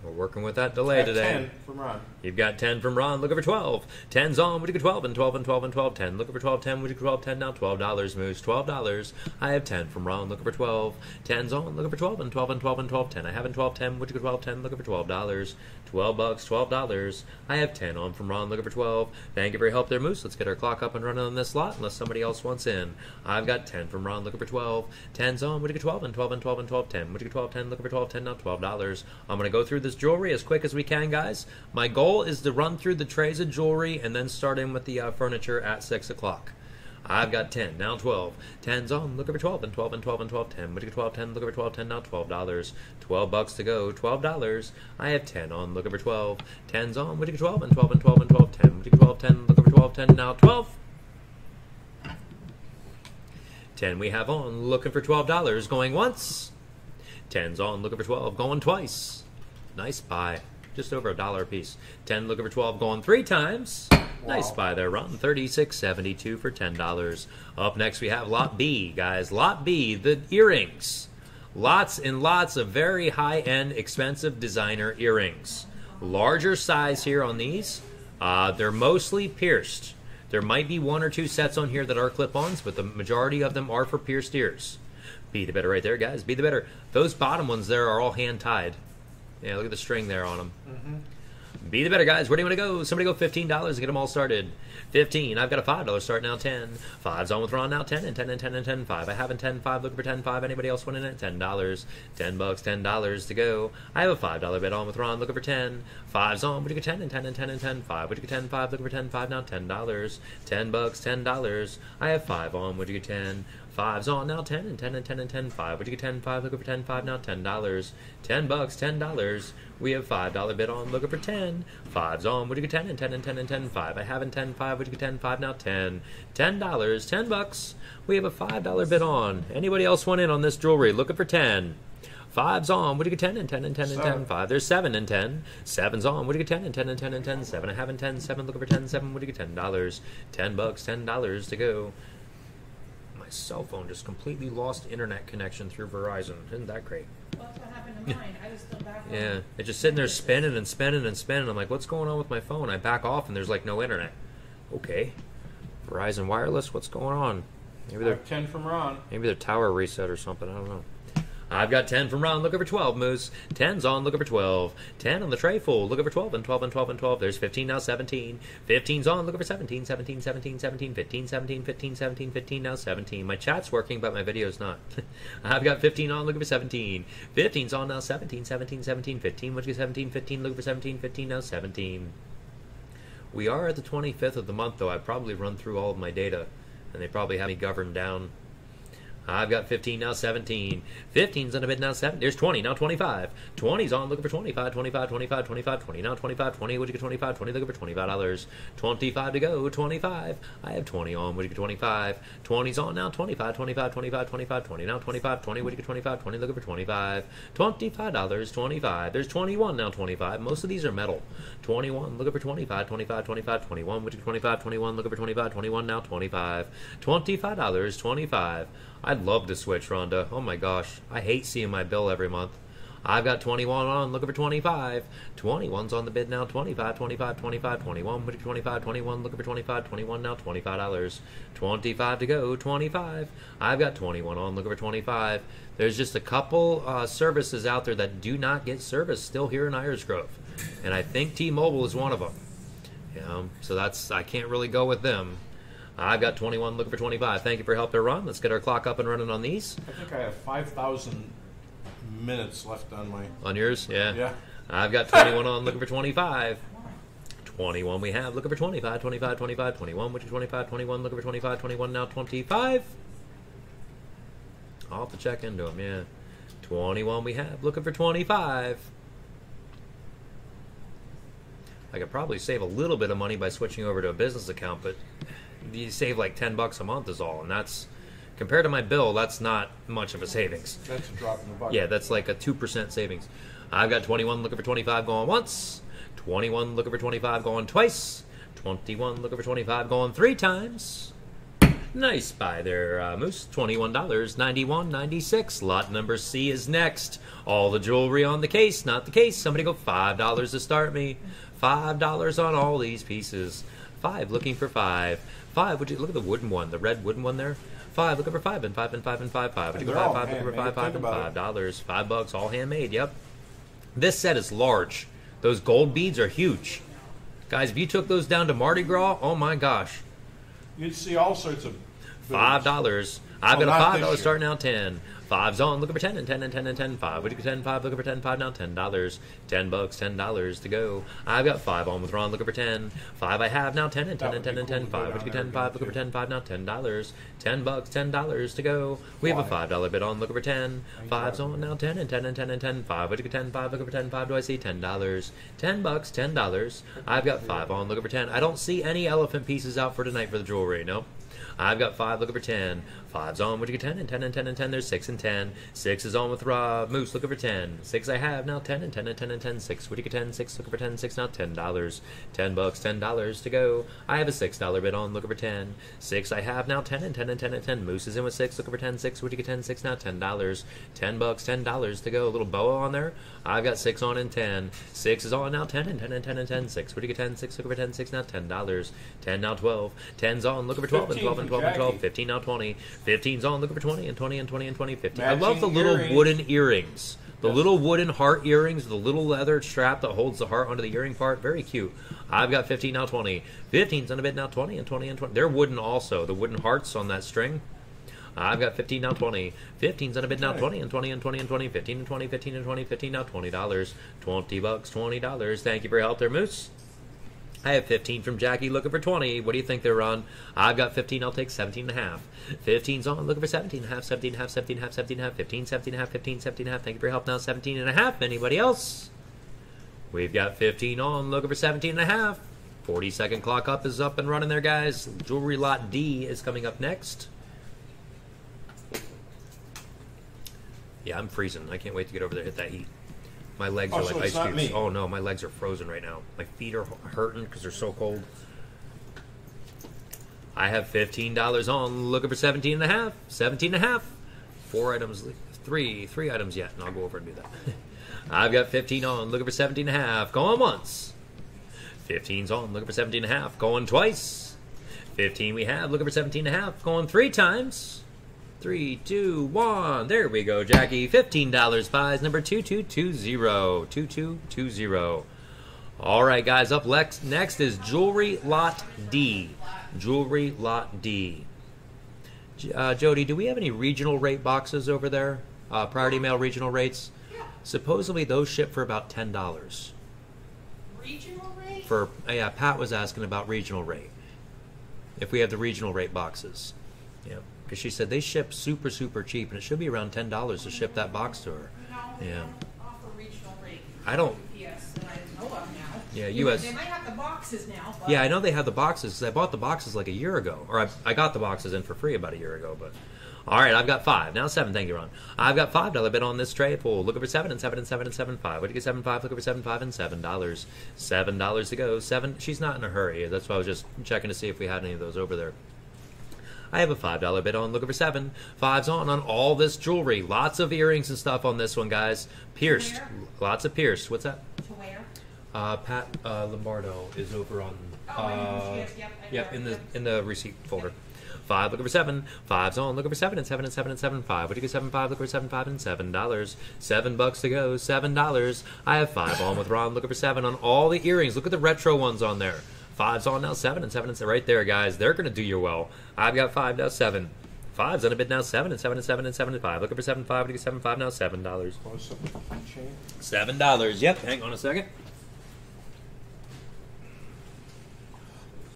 We're working with that delay today. 10 from Ron. You've got 10 from Ron. Looking for 12. 10's on. Would you go 12 and 12 and 12 and 12? 10. Looking for 12. 10. Would you go 12? 10 now. $12. Moose. $12. I have 10 from Ron. Looking for 12. 10's on. Looking for 12 and 12 and 12 and 12. 10. I have in 12. 10. Would you go 12? 10. Looking for $12. 12 bucks. $12. I have 10 on from Ron. Looking for 12. Thank you for your help there, Moose. Let's get our clock up and running on this lot unless somebody else wants in. I've got 10 from Ron. Looking for 12. 10's on. Would you go 12 and 12 and 12 and 12? 10. Would you go 12? 10. Looking for 12. 10 now. $12. I'm going to go through this jewelry as quick as we can, guys. My goal is to run through the trays of jewelry and then start in with the uh, furniture at 6 o'clock. I've got 10, now 12. 10's on, look over 12, and 12, and 12, and 12, 10. Would you go 12, 10, look over 12, 10, now $12. 12 bucks to go, $12. I have 10 on, look over 12. 10's on, would you go 12, and 12, and 12, and 12, 10. Would you go 12, 10, look over 12, 10, now 12. 10 we have on, looking for $12, going once. 10's on, looking for 12, going twice. Nice buy. Just over a dollar a piece. 10 looking for 12, going three times. Nice buy there, Ron. 36.72 for $10. Up next, we have Lot B, guys. Lot B, the earrings. Lots and lots of very high end, expensive designer earrings. Larger size here on these. Uh, they're mostly pierced. There might be one or two sets on here that are clip ons, but the majority of them are for pierced ears. Be the better right there, guys. Be the better. Those bottom ones there are all hand tied. Yeah, look at the string there on them. Mm-hmm. Be the better, guys. Where do you want to go? Somebody go fifteen dollars and get them all started. Fifteen. I've got a five dollar start now. Ten. Five's on with Ron now. Ten and ten and ten and ten. Five. I have in ten. Five. Looking for ten. Five. Anybody else winning it? Ten dollars. Ten bucks. Ten dollars to go. I have a five dollar bet on with Ron. Looking for ten. Five's on. Would you get ten and ten and ten and ten? Five. Would you get ten? Five. Looking for ten. Five now. Ten dollars. Ten bucks. Ten dollars. I have five on. Would you get ten? Five's on now, ten and ten and ten and ten. Five. Would you get ten? Five. Looking for ten. Five now. Ten dollars. Ten bucks. Ten dollars. We have five dollar bid on. Looking for ten. Five's on. Would you get ten and ten and ten and ten? Five. I haven't ten. Five. Would you get ten? Five now. Ten. Ten dollars. Ten bucks. We have a five dollar bid on. Anybody else want in on this jewelry? Looking for ten. Five's on. Would you get ten and ten and ten and ten? Five. There's seven and ten. Seven's on. Would you get ten and ten and ten and ten? Seven. I haven't ten. Seven. Looking for ten. Seven. Would you get ten dollars? Ten bucks. Ten dollars to go. My cell phone just completely lost internet connection through Verizon. Isn't that great? Well, that's what happened to mine. I was still back. Yeah, it's just sitting there spinning and spinning and spinning. I'm like, what's going on with my phone? I back off and there's like no internet. Okay, Verizon Wireless, what's going on? Maybe I they're have 10 from Ron. maybe their tower reset or something. I don't know. I've got 10 from Ron. Looking for 12, Moose. 10's on. Looking for 12. 10 on the tray full. Looking for 12 and 12 and 12 and 12. There's 15 now. 17. 15's on. Looking for 17. 17, 17, 17, 15, 17, 15, 17, 15 now. 17. My chat's working, but my video's not. I've got 15 on. Looking for 17. 15's on now. 17, 17, 17, 15. What'd you get? 17, 15. Looking for 17, 15 now. 17. We are at the 25th of the month, though. I've probably run through all of my data, and they probably have me governed down. I've got 15 now, 17. 15's on a bid now, 7. There's 20, now 25. 20's on, looking for 25, 25, 25, 25, 20, now 25, 20. Would you get 25? 20, looking for $25. 25 to go, 25. I have 20 on, would you get 25? 20's on now, 25, 25, 25, 25, 20, now 25, 20. Would you get 25? 20, looking for 25. $25, 25. There's 21 now, 25. Most of these are metal. 21, looking for 25, 25, 25, 21. Would you get 25, 21, looking for 25, 21, now 25. $25, 25. I'd love to switch, Rhonda. Oh my gosh. I hate seeing my bill every month. I've got 21 on, looking for 25. 21's on the bid now, 25, 25, 25, 21, 25, 21, looking for 25, 21 now, $25. 25 to go, 25. I've got 21 on, looking for 25. There's just a couple uh, services out there that do not get service still here in Iris Grove. And I think T-Mobile is one of them. You so that's, I can't really go with them. I've got 21 looking for 25. Thank you for help there, Ron. Let's get our clock up and running on these. I think I have 5,000 minutes left on my. On yours? Yeah. Yeah. I've got 21 on looking for 25. 21 we have looking for 25, 25, 25, 21, which is 25, 21, looking for 25, 21, now 25. I'll have to check into them, yeah. 21 we have looking for 25. I could probably save a little bit of money by switching over to a business account, but you save like 10 bucks a month is all, and that's compared to my bill, that's not much of a savings. That's a drop in the bucket. Yeah, that's like a 2% savings. I've got 21 looking for 25 going once, 21 looking for 25 going twice, 21 looking for 25 going three times. Nice buy there, uh, Moose. Twenty-one dollars, ninety-one, ninety-six. Lot number C is next. All the jewelry on the case, not the case. Somebody go five dollars to start me. Five dollars on all these pieces. Five, looking for five. Five. Would you look at the wooden one, the red wooden one there? Five, Look over five and five and five and five five. Would you go five five looking for handmade. five five and about five dollars? Five bucks, all handmade. Yep. This set is large. Those gold beads are huge. Guys, if you took those down to Mardi Gras, oh my gosh. You'd see all sorts of Five dollars. I've got a five dollars starting out ten. Five's on. Looking for ten and ten and ten and ten. Five. Would you get ten? Five. Looking for ten. Five now. Ten dollars. Ten bucks. Ten dollars to go. I've got five on with Ron. Looking for ten. Five. I have now. Ten and ten and ten and cool ten. Five. Would you get there ten? Five. Looking for too. ten. Five now. Ten dollars. Ten bucks. Ten dollars to go. We have a five dollar bid on. Looking for ten. Five's on now. Ten and ten and ten and ten. Five. Would you get ten? Five. Looking for ten. Five. Do I see ten dollars? Ten bucks. Ten dollars. I've got five on. Looking for ten. I don't see any elephant pieces out for tonight for the jewelry. No. I've got five looking for ten. Five's on. Would you get ten and ten and ten and ten? There's six and ten. Six is on with Rob. Moose looking for ten. Six I have now. Ten and ten and ten and ten. Six. Would you get ten? Six looking for ten. Six now. Ten dollars. Ten bucks. Ten dollars to go. I have a six dollar bid on. Looking for ten. Six I have now. Ten and ten and ten and ten. Moose is in with six. Looking for ten. Six. Would you get ten? Six now. Ten dollars. Ten bucks. Ten dollars to go. A little boa on there. I've got six on and ten. Six is on now. Ten and ten and ten and ten. Six. Would you get ten? Six. Looking for ten. Six now. Ten dollars. Ten now. Twelve. Ten's on. Looking for twelve and twelve and from twelve and twelve. 15 now 20. 15's on. Looking for 20 and 20 and 20 and 20. 15. I love the Matching little earrings. wooden earrings. The Yes. little wooden heart earrings, the little leather strap that holds the heart onto the earring part. Very cute. I've got 15 now 20. 15's on a bit now 20 and 20 and 20. They're wooden also. The wooden hearts on that string. I've got 15 now 20. 15's on a bid now 20 and 20 and 20 and 20. 15 and 20. 15 and 20. 15 now $20. 20 bucks. $20. Thank you for your help there, Moose. I have 15 from Jackie looking for 20. What do you think they're on? I've got 15. I'll take 17 and a half. 15's on looking for 17 and a half. 17 and a half. 17 and a half. 17 and a half. 15, 17 and a half. 15, 17 and a half. Thank you for your help now. 17 and a half. Anybody else? We've got 15 on looking for 17 and a half. 40 second clock up is up and running there, guys. Jewelry lot D is coming up next. Yeah, I'm freezing. I can't wait to get over there hit that heat. My legs Oh, are so like ice cubes. me. Oh no, my legs are frozen right now. My feet are hurting because they're so cold. I have fifteen dollars on, looking for seventeen and a half. Seventeen and a half. Four items, three, three items yet, and I'll go over and do that. I've got fifteen on, looking for seventeen and a half. Going once. 15's on, looking for 17 and a half. Going twice. 15 we have, looking for 17 and a half. Going three times. Three, two, one. There we go, Jackie. $15 buys number 2220. 2220. All right, guys, up next, next is Jewelry Lot D. Jewelry Lot D. Uh, Jody, do we have any regional rate boxes over there? Uh, priority mail regional rates? Supposedly those ship for about $10. Regional rate? For yeah, Pat was asking about regional rate. If we have the regional rate boxes, because she said they ship super super cheap, and it should be around ten dollars to ship that box to her. Yeah. don't offer regional rate. I don't- that I know of now. Yeah, US They might have the boxes now. Yeah, I know they have the boxes. 'cause I bought the boxes like a year ago, or I, I got the boxes in for free about a year ago. But all right, I've got five now. Seven, thank you, Ron. I've got five dollar bid on this tray pool. Looking for seven and seven and seven and seven five. What do you get? Seven five. Looking for seven five and seven dollars. Seven dollars to go. Seven. She's not in a hurry. That's why I was just checking to see if we had any of those over there. I have a five dollar bid on. Looking for seven. Fives on on all this jewelry. Lots of earrings and stuff on this one, guys. Pierced. Where? Lots of pierced. What's that? To where? Uh, Pat uh, Lombardo is over on. Oh, I know who uh. Yep, Yep, in the in the receipt folder. Five, looking for seven. Five's on, looking for seven and seven and seven and seven five. Do you get? Seven five, looking for seven five and seven dollars. Seven bucks to go. Seven dollars. I have five on with Ron, looking for seven on all the earrings. Look at the retro ones on there. Five's on now, seven and seven and. Right there, guys. They're gonna do you well. I've got five now, seven. Five's on a bid now, seven and seven and seven and seven and five. Looking for seven five. You get? Seven five now, seven dollars. Seven dollars. Yep. Hang on a second.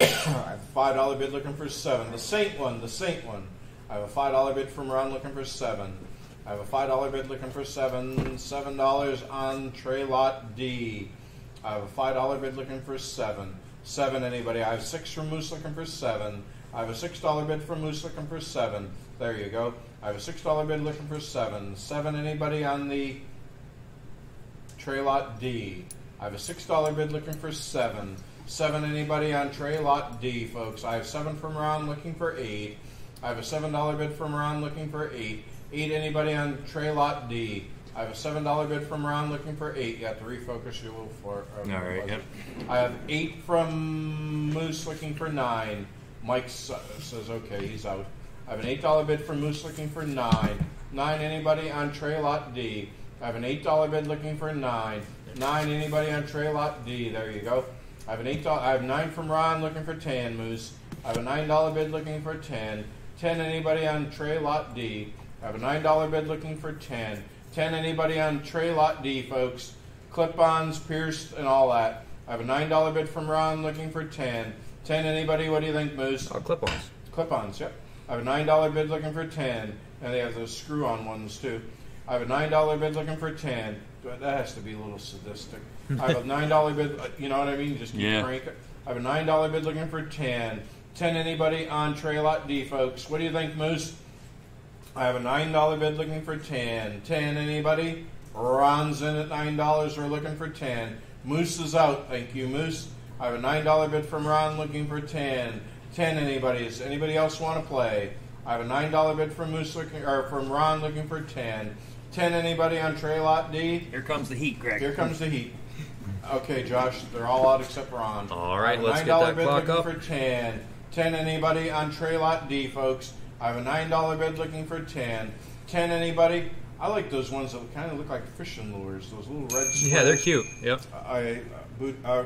I have a five dollar bid looking for seven. The Saint one, the Saint one. I have a five dollar bid from Ron looking for seven. I have a five dollar bid looking for seven. Seven dollars on tray lot D. I have a five dollar bid looking for seven. Seven anybody. I have six from Moose looking for seven. I have a six dollar bid from Moose looking for seven. There you go. I have a six dollar bid looking for seven. Seven anybody on the tray lot D. I have a six dollar bid looking for seven. Seven anybody on tray lot D, folks. I have seven from Ron looking for eight. I have a seven dollar bid from Ron looking for eight. Eight. Anybody on tray lot D? I have a seven dollar bid from Ron looking for eight. You have to refocus your little floor. uh, All right, yep. I have eight from Moose looking for nine. Mike says okay, he's out. I have an eight dollar bid from Moose looking for nine. Nine. Anybody on tray lot D? I have an eight dollar bid looking for nine. Nine. Anybody on tray lot D? There you go. I have an eight dollar. I have nine from Ron looking for ten. Moose. I have a nine dollar bid looking for ten. Ten. Anybody on tray lot D? I have a nine dollar bid looking for ten. Ten. Anybody on tray lot D, folks? Clip-ons, pierced, and all that. I have a nine dollar bid from Ron looking for ten. Ten. Anybody? What do you think, Moose? Oh, clip-ons. Clip-ons, yep. I have a nine dollar bid looking for ten, and they have those screw-on ones too. I have a nine dollar bid looking for ten. But That has to be a little sadistic. I have a nine dollar bid. uh, You know what I mean? Just keep Yeah. cranking. I have a nine dollar bid looking for ten. Ten. Anybody on tray lot D, folks? What do you think, Moose? I have a nine dollar bid looking for ten. Ten. Anybody? Ron's in at nine dollars. We're looking for ten. Moose is out. Thank you, Moose. I have a nine dollar bid from Ron looking for ten. Ten. Anybody? Does anybody else want to play? I have a nine dollar bid from Moose looking or from Ron looking for ten. Ten. Anybody on tray lot D? Here comes the heat, Greg. Here comes the heat. Okay, Josh, they're all out except Ron. All right, I have a let's $9 get that bid clock looking up. for ten. Ten. Anybody on tray lot D, folks? I have a nine dollar bid looking for ten. Ten. Anybody? I like those ones that kind of look like fishing lures. Those little red. Yeah, they're cute. Yep. I boot. Uh,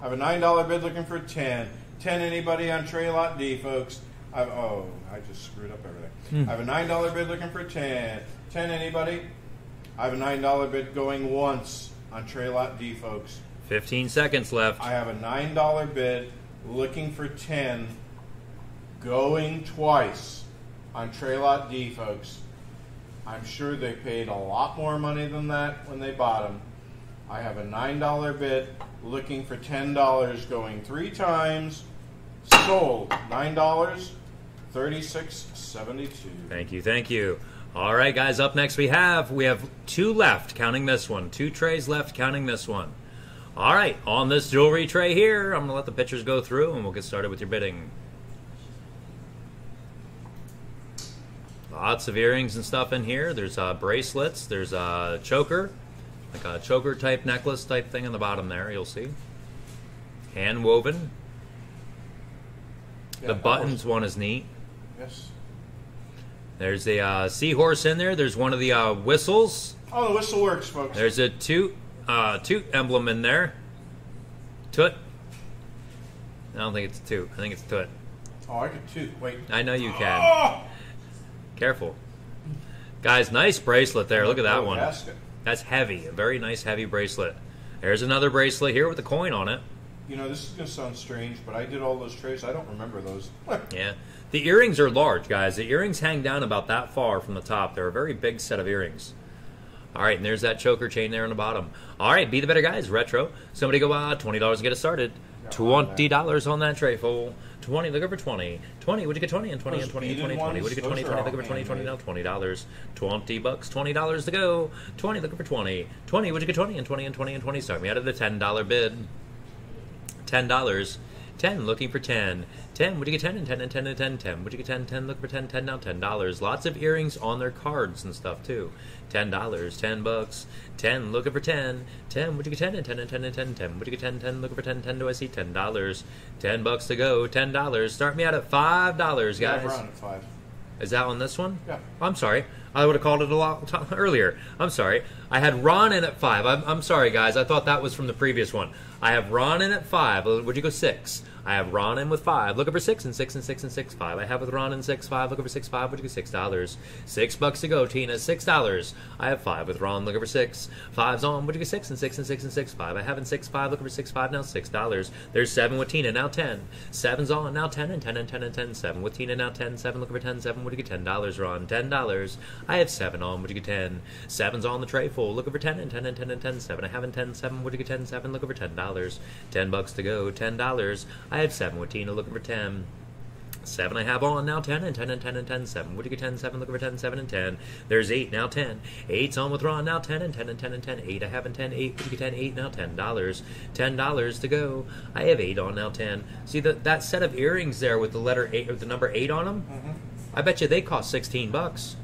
I have a nine dollar bid looking for ten. Ten. Anybody on tray lot D, folks? I've, oh, I just screwed up everything. I have a nine dollar bid looking for ten. Ten. Anybody? I have a nine dollar bid going once on tray lot D, folks. 15 seconds left. I have a nine dollar bid looking for ten, going twice on tray lot D, folks. I'm sure they paid a lot more money than that when they bought them. I have a nine dollar bid looking for ten dollars, going three times. Sold nine dollars, thirty six seventy two. Thank you, thank you. All right, guys. Up next, we have we have two left, counting this one. Two trays left, counting this one. All right, on this jewelry tray here, I'm gonna let the pictures go through, and we'll get started with your bidding. Lots of earrings and stuff in here. There's uh, bracelets. There's a choker, like a choker type necklace type thing on the bottom there. You'll see. Hand woven. the buttons one is neat. Yes. There's a uh, seahorse in there. There's one of the uh, whistles. Oh, the whistle works, folks. There's a toot, uh, toot emblem in there. Toot. I don't think it's a toot. I think it's toot. oh, I could too. Wait. I know you can. Oh! Careful. Guys, nice bracelet there. Look at that oh, one. That's heavy. A very nice, heavy bracelet. There's another bracelet here with a coin on it. You know, this is going to sound strange, but I did all those trays. I don't remember those. yeah. The earrings are large, guys. The earrings hang down about that far from the top. They're a very big set of earrings. All right, and there's that choker chain there on the bottom. All right, be the better guys, retro. Somebody go, ah, $20 and get it started. $20 on that tray, fool. 20, look for 20. 20, would you get 20 and 20 and 20 and 20 20? Would you get 20, 20, looking for 20, 20 now, $20. 20 bucks, $20 to go. Twenty, look for 20. 20, would you get 20 and 20 and 20 and 20? Start me out of the $10 bid. $10. 10, looking for 10. 10, would you get 10 and 10 and 10 and 10? 10, would you get 10, 10, look for 10, 10 now, $10. Lots of earrings on their cards and stuff, too. Ten dollars, ten bucks. Ten, looking for ten. Ten, would you get ten and ten and ten and ten? Ten, would you get ten? Ten, looking for ten. Ten, do I see ten dollars? Ten bucks to go. Ten dollars. Start me out at five dollars, Yeah, guys. around at five. Is that on this one? Yeah. Oh, I'm sorry. I would have called it a lot t- earlier. I'm sorry. I had Ron in at five. I'm, I'm sorry, guys. I thought that was from the previous one. I have Ron in at five. Would you go six? I have Ron in with five. Looking for six and six and six and six five. I have with Ron in six five. Looking for six five. Would you go six dollars? Six bucks to go, Tina. Six dollars. I have five with Ron. Looking for six. Five's on. Would you go six and six and six and six five? I have in six five. Looking for six five. Now six dollars. There's seven with Tina. Now ten. Seven's on. Now ten and ten and ten and ten. Seven with Tina. Now ten. Seven. Looking for ten. Seven. Would you get ten dollars, Ron? Ten dollars. I have seven on. Would you get ten? Seven's on the tray full. Looking for ten and ten and ten and ten. Seven. I have in ten. Seven. Would you get ten? Seven. Looking for ten dollars. Ten bucks to go. Ten dollars. I have seven with Tina. Looking for ten. Seven I have on now ten and ten and ten and ten seven. Would you get ten seven? Looking for ten seven and ten. There's eight now ten. Eight's on with Ron now ten and ten and ten and ten. Eight I have in ten. Eight. Would you get ten? Eight now ten dollars. Ten dollars to go. I have eight on now ten. See that that set of earrings there with the letter eight or the number eight on them. Mm-hmm. I bet you they cost 16 bucks.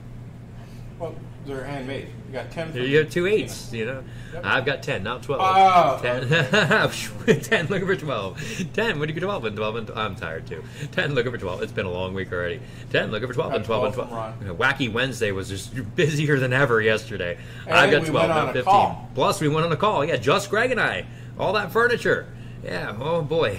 Well, they're handmade. You got ten. You have two eights, you know. Yep. I've got 10, not 12. Oh. 10. 10, looking for 12. 10, what do you get 12 and 12 and I'm tired too. 10, looking for 12. It's been a long week already. 10, looking for 12 and Got 12 and 12 12. from Wacky Wednesday was just busier than ever yesterday. And I've got we 12, went on not 15. call. Plus, we went on a call. Yeah, just Greg and I. All that furniture. Yeah, oh boy.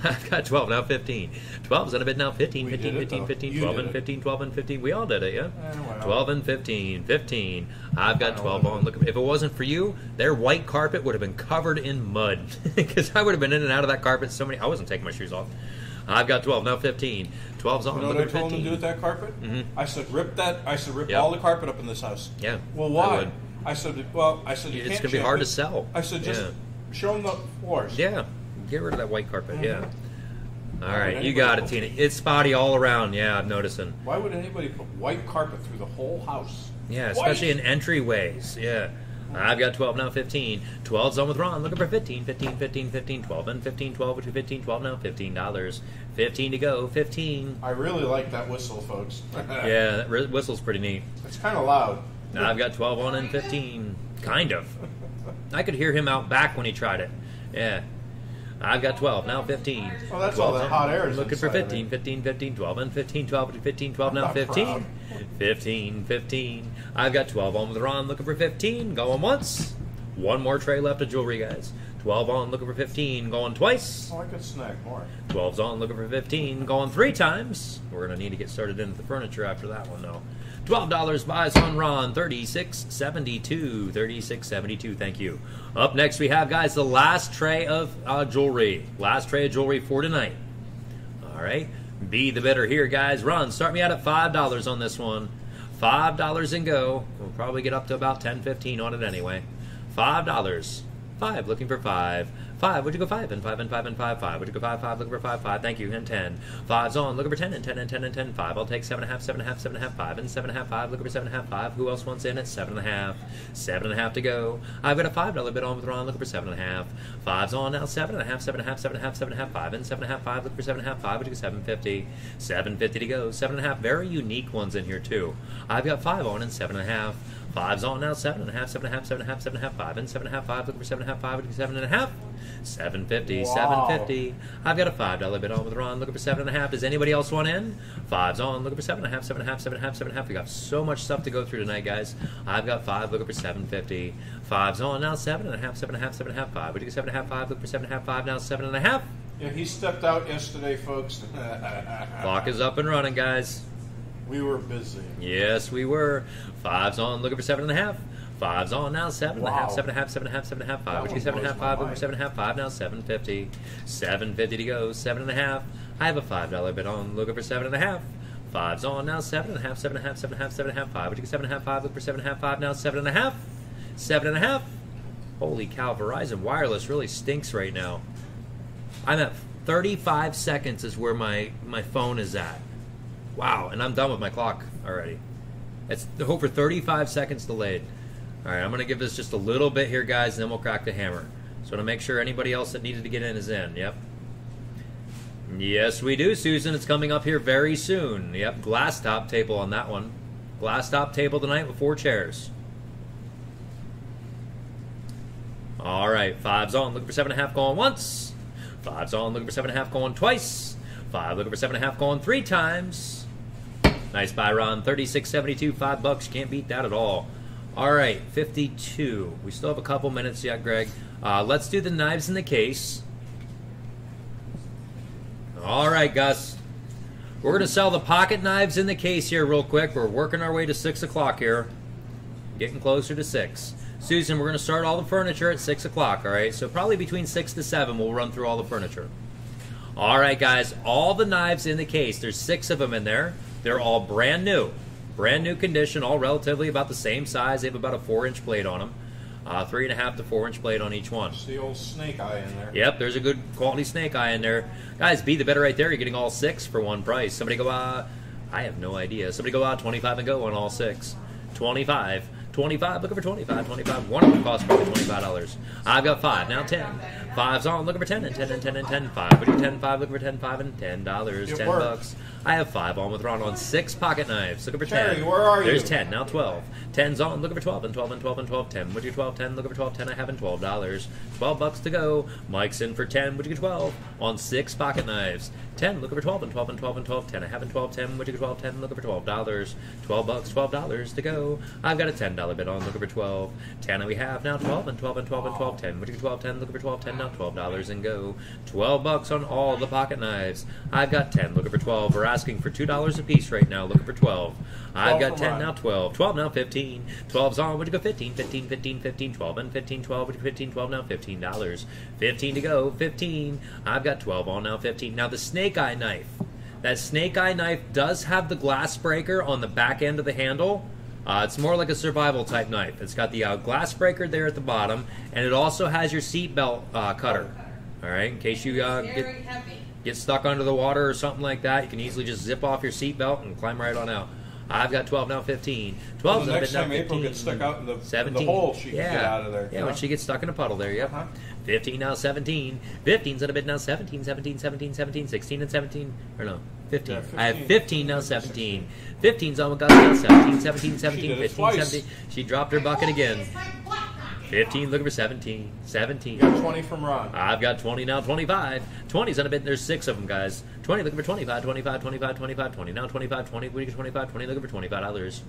I've got 12, now 15. 12's on a bit now 15, We 15, 15, 15, 12 and it. 15, 12 and 15. We all did it, yeah? Eh, 12 and 15, 15. I've got 12 on. Look, if it wasn't for you, their white carpet would have been covered in mud because I would have been in and out of that carpet so many. I wasn't taking my shoes off. I've got 12 now 15. 12's on. You know what I told him 15. to do with that carpet? Mhm. I said, rip that. I said, rip Yep. all the carpet up in this house. Yeah, Well, I why? would. I said, well, I said, you It's gonna be hard it. to sell. I said, just Yeah. show them the floors. Yeah, get rid of that white carpet. Yeah. All Why would right, you got it, Tina. It's spotty all around. Yeah, I'm noticing. Why would anybody put white carpet through the whole house? Yeah, White. especially in entryways. Yeah. I've got 12 now 15. 12's on with Ron. Looking for 15, 15, 15, 15, 12 and 15, 12, which is 15, 12 now, $15. 15 to go, 15. I really like that whistle, folks. Yeah, that ri- whistle's pretty neat. It's kind of loud. Now I've got 12 on and 15. Kind of. I could hear him out back when he tried it. Yeah. I've got 12, now 15. Well, that's all 12 that hot air is Looking for inside 15, 15, 15, 12 and 15, 12, which is 15, 12 now, I'm 15. proud. 15, 15. I've got 12 on with Ron, looking for 15. Going once. One more tray left of jewelry, guys. 12 on, looking for 15. Going twice. Oh, I could snag more. 12's on, looking for 15. Going three times. We're going to need to get started into the furniture after that one, though. $12 buys on Ron. 36.72. 36.72. Thank you. Up next, we have, guys, the last tray of uh, jewelry. Last tray of jewelry for tonight. All right. Be the better here, guys. Ron, start me out at $5 on this one. $5 and go. We'll probably get up to about 10 15 on it anyway. $5. Five, looking for five. Five, would you go five and five and five and five, five? Would you go five, five, looking for five, five? Thank you, and ten. Five's on, looking for ten and ten and ten and ten. Five, I'll take seven and a half, seven and a half, seven and a half, five, and seven and a half, five, looking for seven and a half, five. Who else wants in it? Seven and a half. Seven and a half to go. I've got a five dollar bid on with Ron, looking for seven and a half. Five's on now, seven and a half, seven and a half, seven and a half, seven and a half, five, and seven and a half, five, looking for seven and a half, five, would you go seven fifty? Seven fifty to go. Seven and a half, very unique ones in here too. I've got five on and seven and a half. Five's on now, seven and a half, seven and a half, seven and a half, seven and a half, five, and seven and a half, five, looking for seven and a half, five, you go seven and a half? Seven fifty, Wow. seven fifty. I've got a five dollar bid on with Ron, looking for seven and a half. Does anybody else want in? Five's on, looking for seven and a half, seven and a half, seven and a half, seven and a half. We got so much stuff to go through tonight, guys. I've got five, looking for seven fifty. Five's on now, seven and a half, seven and a half, seven and a half, five. You go seven and a half, five, looking for seven and a half, five, now seven and a half. Yeah, he stepped out yesterday, folks. Clock is up and running, guys. We were busy. Yes, we were. Five's on, looking for seven and a half. Five's on now, seven and a half, Wow. seven and a half, seven and a half, seven and a half, five. That Would you one seven and a half, five, mind. seven and a half, five now, seven fifty. Seven fifty to go, seven and a half. I have a five dollar bid on, looking for seven and a half. Five's on now, seven and a half, seven and a half, seven and a half, seven and a half, five. Would you get seven and a half, five, looking for seven and a half, five now, seven and a half. Seven and a half. Holy cow, Verizon Wireless really stinks right now. I'm at 35 seconds is where my, my phone is at. Wow, and I'm done with my clock already. It's over 35 seconds delayed. All right, I'm going to give this just a little bit here, guys, and then we'll crack the hammer. So to make sure anybody else that needed to get in is in. Yep. Yes, we do, Susan. It's coming up here very soon. Yep, glass top table on that one. Glass top table tonight with four chairs. All right, five's on. Looking for seven and a half going once. Five's on. Looking for seven and a half going twice. Five looking for seven and a half going three times. Nice buy. Thirty-six seventy-two. Five bucks. Can't beat that at all. All right, fifty-two. We still have a couple minutes yet, Greg. Uh, let's do the knives in the case. All right, Gus. We're going to sell the pocket knives in the case here, real quick. We're working our way to six o'clock here. Getting closer to six. Susan, we're going to start all the furniture at six o'clock. All right, so probably between six to seven, we'll run through all the furniture. All right, guys, all the knives in the case. There's six of them in there. They're all brand new, brand new condition, all relatively about the same size. They have about a four-inch blade on them, uh, three and a half to four-inch blade on each one. It's the old snake eye in there. Yep, there's a good quality snake eye in there. Guys, be the better right there. You're getting all six for one price. Somebody go, uh, I have no idea. Somebody go out 25 and go on all six. 25. 25, looking for 25, 25. One of them costs probably $25. I've got five, now 10. Five's on, looking for 10 and 10 and 10 and 10. Five, would you 10, 5, looking for 10, 5 and $10. 10 bucks. I have five on with Ron on six pocket knives. Looking for Terry, ten. where are There's you? ten. Now twelve. Ten's on. Looking for twelve and twelve and twelve and twelve. Ten. Would you twelve? Ten. Looking for twelve. Ten. I have in twelve dollars. Twelve bucks to go. Mike's in for ten. Would you get twelve on six pocket knives? Ten. Looking for twelve and twelve and twelve and twelve. Ten. I have in twelve. Ten. Would you get twelve? Ten. Looking for twelve dollars. Twelve bucks. Twelve dollars to go. I've got a ten dollar bid on. Looking for twelve. Ten. and We have now twelve and twelve and twelve and twelve. Ten. Would you get twelve? Ten. Looking for twelve. Ten. Now twelve dollars and go. Twelve bucks on all the pocket knives. I've got ten. Looking for twelve. We're asking for two dollars a piece right now. Looking for twelve. I've got ten mine. now. 12, 12 now 15, 12's on, would you go 15, 15, 15, 15, 12 and 15, 12, would you go 15, 12 now 15 dollars, 15 to go, 15, I've got 12 on now 15. Now the snake eye knife, that snake eye knife does have the glass breaker on the back end of the handle. Uh, it's more like a survival type knife. It's got the uh, glass breaker there at the bottom, and it also has your seatbelt uh, cutter. All right, in case you uh, get Very heavy. Get stuck under the water or something like that, you can easily just zip off your seatbelt and climb right on out. I've got 12 now 15. 12's Well, a the next time 15. April gets stuck out in the, 17. the hole, she can yeah. get out of there. Yeah, you when she gets stuck in a puddle there, yep. Uh-huh. 15 now 17. 15's at a bit now 17, 17, 17, 17, 16 and 17. Or no, 15. Yeah, I have 15. 15 now 17. 15's on with Gus now 17, 17, 17, did it 15, 17. She dropped her bucket again. It's like black knife. 15, looking for 17. 17. You got 20 from Ron. I've got 20 now, 25. 20's on a bit, there's six of them, guys. 20 looking for 25, 25, 25, 25, 20. Now 25, 20, we get 25, 20 looking for $25.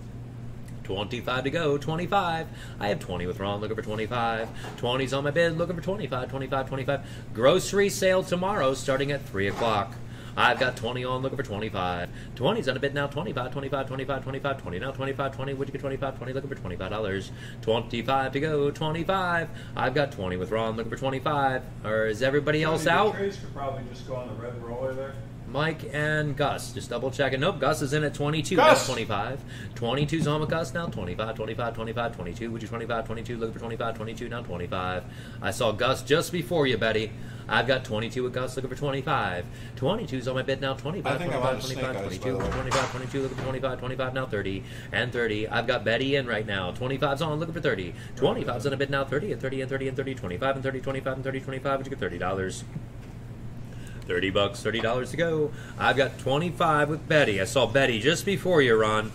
25 to go, 25. I have 20 with Ron, looking for 25. 20's on my bid, looking for 25, 25, 25. Grocery sale tomorrow, starting at 3 o'clock. I've got 20 on, looking for 25. 20's on a bid now, 25, 25, 25, 25, 20. Now 25, 20, would you get 25, 20, looking for $25. 25 to go, 25. I've got 20 with Ron, looking for 25. Or is everybody else out? Probably just go on the red roller there. Mike and Gus. Just double checking. Nope, Gus is in at 22. Gus! That's 25. 22's on with Gus now. 25, 25, 25, 22. Would you 25, 22? Looking for 25, 22. Now 25. I saw Gus just before you, Betty. I've got 22 with Gus looking for 25. 22's on my bid now. 25, I think I'm 25, 25, 22, by the 25, 22, looking for 25, 25, now 30, and 30. I've got Betty in right now. 25's on, looking for 30. 25's on a bid now. 30 and 30 and 30 and 30, 25 and 30, 25 and 30, 25. Would you get $30? 30 bucks, $30 to go. I've got 25 with Betty. I saw Betty just before you, Ron.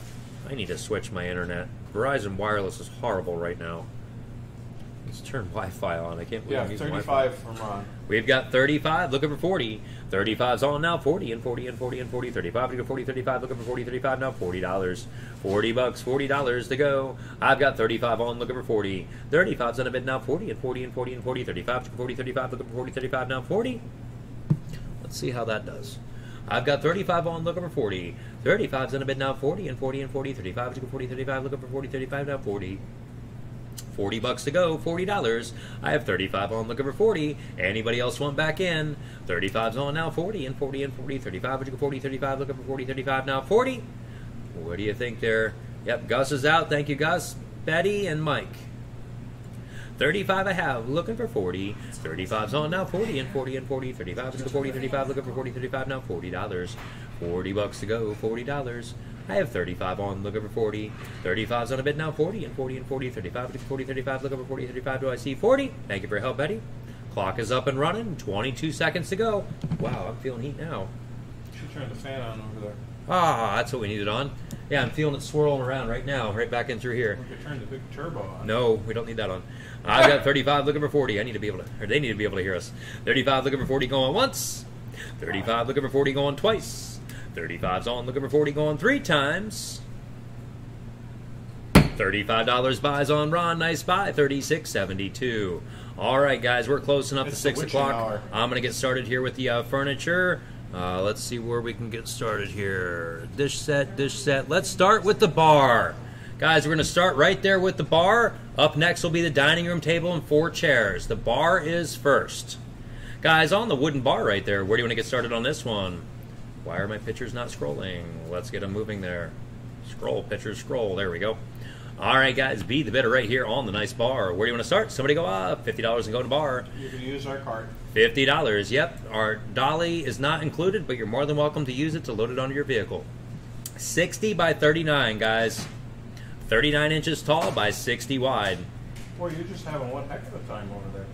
I need to switch my internet. Verizon Wireless is horrible right now. Let's turn Wi Fi on. I can't believe Yeah, I'm using Wi-Fi. 35 from Ron. We've got 35, looking for 40. 35's on now, 40 and 40 and 40 and 40. 35 to go 40, 35, looking for 40, 35 now, $40. 40 bucks, $40 to go. I've got 35 on, looking for 40. 35's on a bid now, 40 and 40 and 40 and 40. 35 to go 40, 35, looking for 40, 35 now, 40. Let's see how that does. I've got 35 on, looking for 40. 35's in a bid now, 40 and 40 and 40. 35 to go 40, 35, looking for 40, 35 now, 40. 40 bucks to go, $40. I have 35 on, looking for 40. Anybody else want back in? 35's on now, 40 and 40 and 40. 35, would you go 40, 35, looking for 40, 35 now, 40. What do you think there? Yep, Gus is out. Thank you, Gus, Betty, and Mike. 35 I have, looking for 40. 35's on now, 40 and 40 and 40. 35 is the 40, 35, looking for 40, 35 now, $40. 40 bucks to go, $40. I have 35 on, looking for 40. 35's on a bid now, 40 and 40 and 40. 35 to 40, 35, looking for 40, 35. Do I see 40? Thank you for your help, Betty. Clock is up and running, 22 seconds to go. Wow, I'm feeling heat now. She turned the fan on over there. Ah, that's what we needed on. Yeah, I'm feeling it swirling around right now, right back in through here. We could turn the big turbo on. No, we don't need that on. I've got 35 looking for 40. I need to be able to, or they need to be able to hear us. 35 looking for 40 going once. 35 looking for 40 going twice. 35's on looking for 40 going three times. $35 buys on Ron. Nice buy. 36.72. All right, guys, we're close enough It's to 6 o'clock. hour. I'm going to get started here with the uh, furniture. Uh, let's see where we can get started here. Dish set, dish set. Let's start with the bar. Guys, we're going to start right there with the bar. Up next will be the dining room table and four chairs. The bar is first. Guys, on the wooden bar right there, where do you want to get started on this one? Why are my pictures not scrolling? Let's get them moving there. Scroll, pictures, scroll. There we go. All right, guys, be the bidder right here on the nice bar. Where do you want to start? Somebody go up. $50 and go to bar. You can use our cart. Fifty dollars. Yep, our dolly is not included, but you're more than welcome to use it to load it onto your vehicle. Sixty by thirty-nine, guys. Thirty-nine inches tall by sixty wide. Boy, you're just having one heck of a time over there.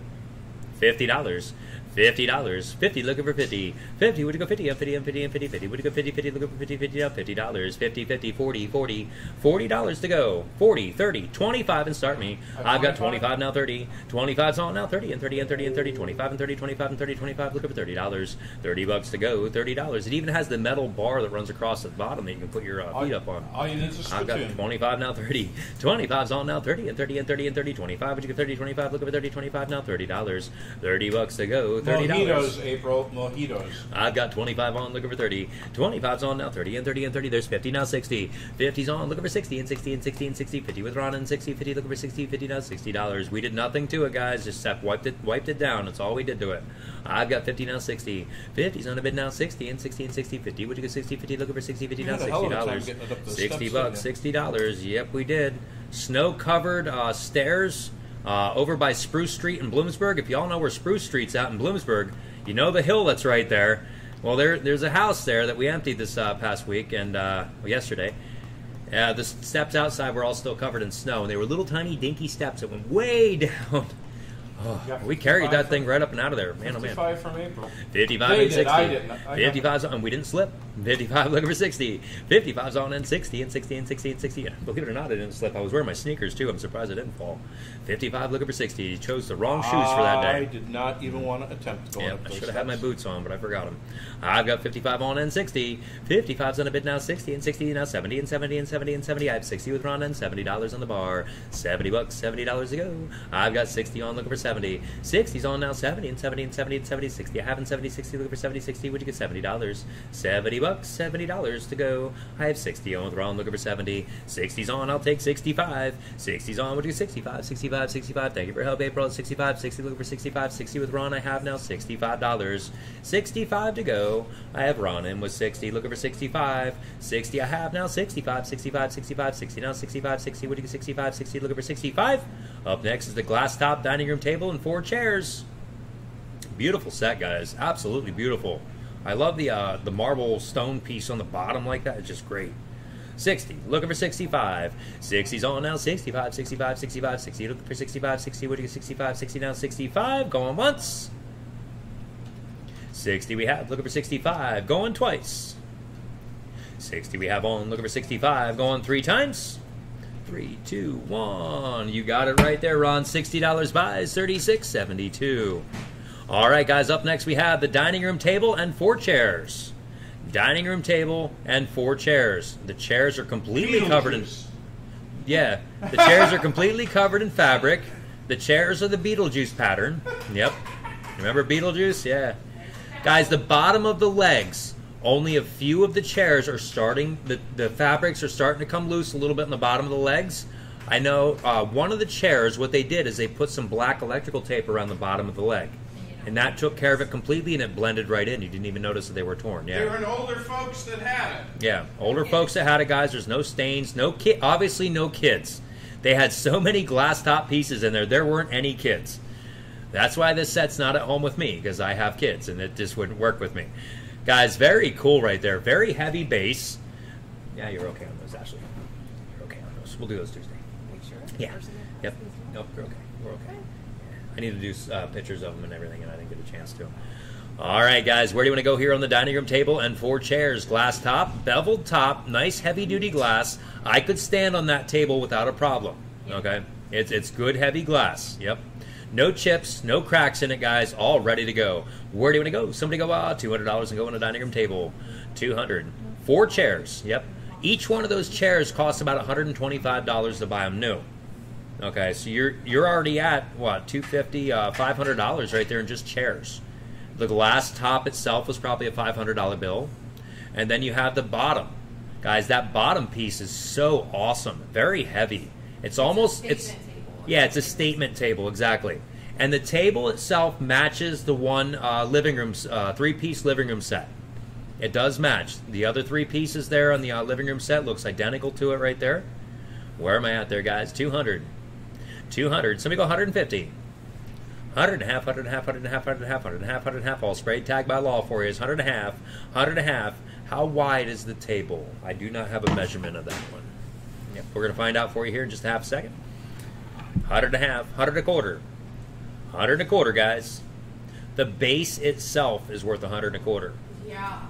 Fifty dollars. Fifty dollars. Fifty looking for fifty. Fifty would you go fifty and fifty and fifty and fifty fifty would you go fifty fifty looking for fifty fifty down fifty dollars. Fifty fifty forty forty forty dollars to go. Forty thirty twenty five and start me. I've got twenty five now thirty. Twenty five's on now thirty and thirty and thirty and thirty. Twenty five and thirty. Twenty five and thirty. Twenty five looking for thirty dollars. Thirty bucks to go. Thirty dollars. It even has the metal bar that runs across the bottom that you can put your uh, feet up on. All you need is a I've got 25 now 30. 25's on now 30 and 30 and 30 and 30. 25, would you get 30, 25, look over 30, 25 now $30. 30 bucks to go, $30. Mojitos, April. Mojitos. I've got 25 on, look over 30. 25's on now, 30 and 30 and 30. There's 50 now, 60. 50's on, look over 60 and 60 and 60 and 60. 50 with Ron and 60, 50, look over 60, 50 now, $60. We did nothing to it, guys. Just wiped it, wiped it down. That's all we did to it. I've got 50 now, 60. 50's on a bid now, 60 and 60 and 60. 50, would you get 60, 50, look over 60, 50 You now, had a hell of a time $60. getting it up those 60 bucks, $60. Yep, we did. Snow covered uh, stairs. Uh, over by Spruce Street in Bloomsburg. If y'all know where Spruce Street's out in Bloomsburg, you know the hill that's right there. Well, there, there's a house there that we emptied this uh, past week and uh, well, yesterday. Uh, the steps outside were all still covered in snow, and they were little tiny dinky steps that went way down. Oh, we carried that thing right up and out of there, man. Oh man. 55 from April. 55 They and did, 60. I didn't. I 55 we didn't slip. 55 looking for 60. 55's on and 60 and 60 and 60 and 60. Believe it or not, I didn't slip. I was wearing my sneakers too. I'm surprised I didn't fall. 55 looking for 60. He chose the wrong shoes for that day. I did not even want to attempt going Yeah, up I should have had my boots on, but I forgot them. I've got 55 on and 60. 55's on a bid now, 60 and 60 now, 70 and 70 and 70 and 70. I have 60 with Ron and $70 on the bar. 70 bucks, $70 to go. I've got 60 on looking for 70. 60's on now, 70 and 70 and 70 and 70. 60. I haven't 70, 60 looking for 70, 60. Would you get $70? 70 bucks, $70 to go. I have 60 on with Ron looking for 70. 60's on, I'll take 65. 60's on, would you get 65, 65, 65. Thank you for help, April. 65, 60 looking for 65. 60 with Ron, I have now $65. 65 to go. I have Ron in with 60, looking for 65. 60 I have now 65, 65, 65, 60 now 65, 60. What do you get 65, 60 looking for 65? Up next is the glass top dining room table and four chairs. Beautiful set, guys. Absolutely beautiful. I love the uh, the marble stone piece on the bottom like that. It's just great. 60. Looking for 65. 60's on now. 65, 65, 65, 60. Looking for 65, 60. What do you get? 65, 60 now. 65. Going once. 60 we have. Looking for 65. Going twice. 60 we have on. Looking for 65. Going three times. Three, two, one. You got it right there, Ron. $60 buys. 36.72. All right, guys. Up next, we have the dining room table and four chairs. Dining room table and four chairs. The chairs are completely covered in. Yeah, the chairs are completely covered in fabric. The chairs are the Beetlejuice pattern. Yep. Remember Beetlejuice? Yeah. Guys, the bottom of the legs, only a few of the chairs are starting, the, the fabrics are starting to come loose a little bit in the bottom of the legs. I know uh, one of the chairs, what they did is they put some black electrical tape around the bottom of the leg. And that took care of it completely and it blended right in. You didn't even notice that they were torn. Yeah. They were older folks that had it. Yeah, older folks that had it, guys. There's no stains, no kid. Obviously, no kids. They had so many glass top pieces in there. There weren't any kids. That's why this set's not at home with me because I have kids and it just wouldn't work with me. Guys, very cool right there. Very heavy base. Yeah, you're okay on those, Ashley. You're okay on those. We'll do those Tuesday. Make sure. Yeah. Yep. Nope. We're okay. We're okay. I need to do uh, pictures of them and everything, and I didn't get a chance to. All right, guys, where do you want to go here on the dining room table? And four chairs, glass top, beveled top, nice heavy duty glass. I could stand on that table without a problem. Okay, it's it's good heavy glass. Yep. No chips, no cracks in it, guys. All ready to go. Where do you want to go? Somebody go, ah, two hundred dollars and go on a dining room table. Two hundred. Four chairs. Yep. Each one of those chairs costs about one hundred and twenty-five dollars to buy them new. Okay, so you're you're already at what 250 uh, 500 dollars right there in just chairs. The glass top itself was probably a 500 dollar bill, and then you have the bottom. Guys, that bottom piece is so awesome, very heavy. It's almost it's Statement table. yeah, it's a statement table exactly. And the table itself matches the one uh, living room uh, three piece living room set. It does match. The other three pieces there on the uh, living room set looks identical to it right there. Where am I at there, guys? 200. 200. Somebody go 150. 100 and a half, 100 and a half, 100 and a half, 100 and a half, 100 and a half, 100 and a half. All sprayed tag by law for you is 100 and a half, 100 and a half. How wide is the table? I do not have a measurement of that one. Yep, we're going to find out for you here in just a half a second. 100 and a half, 100 and a quarter. 100 and a quarter, guys. The base itself is worth a hundred and a quarter. Yeah.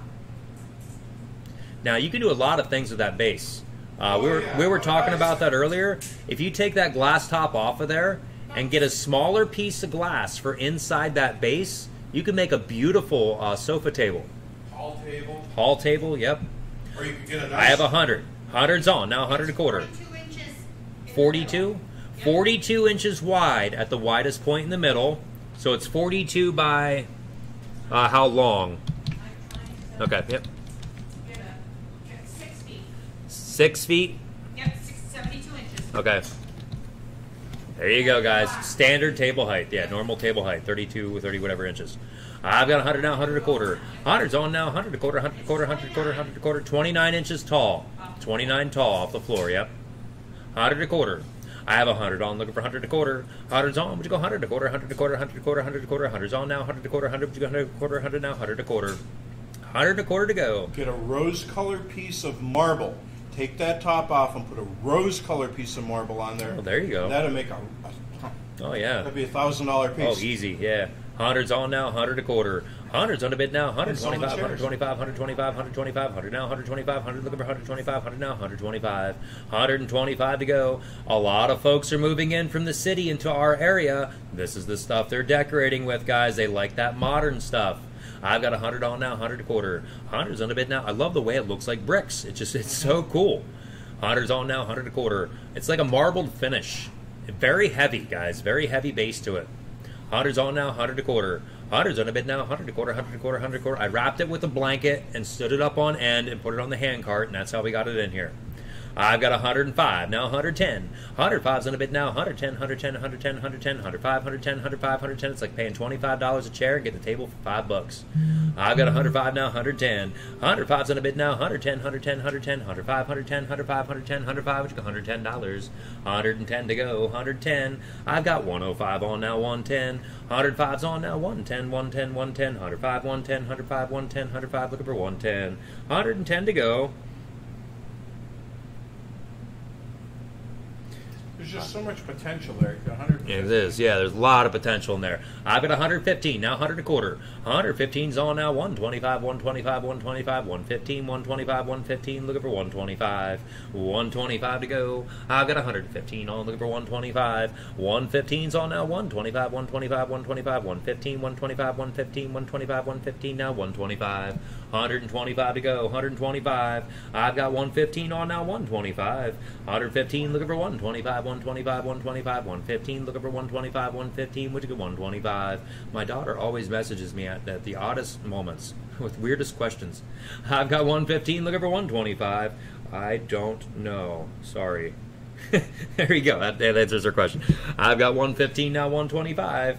Now you can do a lot of things with that base. Uh, we were yeah. we were talking about that earlier. If you take that glass top off of there and get a smaller piece of glass for inside that base, you can make a beautiful uh, sofa table, Hall table, hall table. Yep, or you could get a nice. I have a hundred. Hundreds on now, hundred a quarter. 42 inches. 42? middle. 42 inches wide at the widest point in the middle. So it's 42 by uh, how long? I'm trying to Okay, yep. Get a, get six feet. Six feet. Yep, six, 72 inches. Okay. There you go, guys. Standard table height. Yeah, normal table height. 32, 30, whatever inches. I've got 100 now, 100 a quarter. 100's on now, 100 a quarter, 100 a quarter, 100 a quarter, 100 a quarter. 29 inches tall. 29 tall off the floor, yep. 100 a quarter. I have 100 on, looking for 100 a quarter. 100's on, would you go 100 a quarter, 100 a quarter, 100 a quarter, 100 a quarter, 100's on now, 100 a quarter, 100, would you go 100 a quarter, 100 now, 100 a quarter. 100 a quarter to go. Get a rose-colored piece of marble. Take that top off and put a rose-colored piece of marble on there. Oh, there you go. That'll make a. Oh, yeah. That'd be a thousand dollar piece. Oh, easy, yeah. Hundreds on now, hundred a quarter. Hundreds on a bid now, It's on the 125, chairs. 125, 125, 125, 100 now, 125, 100 looking for 125, 100 now, 125, 125 to go. A lot of folks are moving in from the city into our area. This is the stuff they're decorating with, guys. They like that modern stuff. I've got a 100 on now, 100 a quarter. 100's on a bid now. I love the way it looks like bricks. It just, it's so cool. 100's on now, 100 a quarter. It's like a marbled finish. Very heavy, guys. Very heavy base to it. Hundreds on now, hundred a quarter. Hundreds on a bid now, hundred a quarter, hundred a quarter, hundred a quarter. I wrapped it with a blanket and stood it up on end and put it on the hand cart, and that's how we got it in here. I've got 105, now 110. 105's on a bid now, 110, 110, 110, 110, 105, 110, 105, 110. It's like paying $25 a chair and get the table for 5 bucks. I've got 105 now, 110. 105's on a bid now, 110, 110, 110, 105, 110, 105, 110, 105, which is $110. 110 to go, 110. I've got 105 on now, 110. 105's on now, 110, 110, 110, 105, 110, 105, 110, 105, looking for 110. 110 to go. There's just so much potential there. It is, yeah. There's a lot of potential in there. I've got 115 now, 100 a quarter. 115's on now. 125, 125, 125, 115, 125, 115. Looking for 125. 125 to go. I've got 115 on. Looking for 125. 115's on now. 125, 125, 125, 115, 125, 115, 125, 115 now. 125. 125 to go. 125. I've got 115 on now. 125. 115 looking for 125. 125, 125, 115, looking for 125, 115, which is 125. My daughter always messages me at, at the oddest moments with weirdest questions. I've got 115, looking for 125. I don't know. Sorry. there you go. That, that answers her question. I've got 115 now, 125.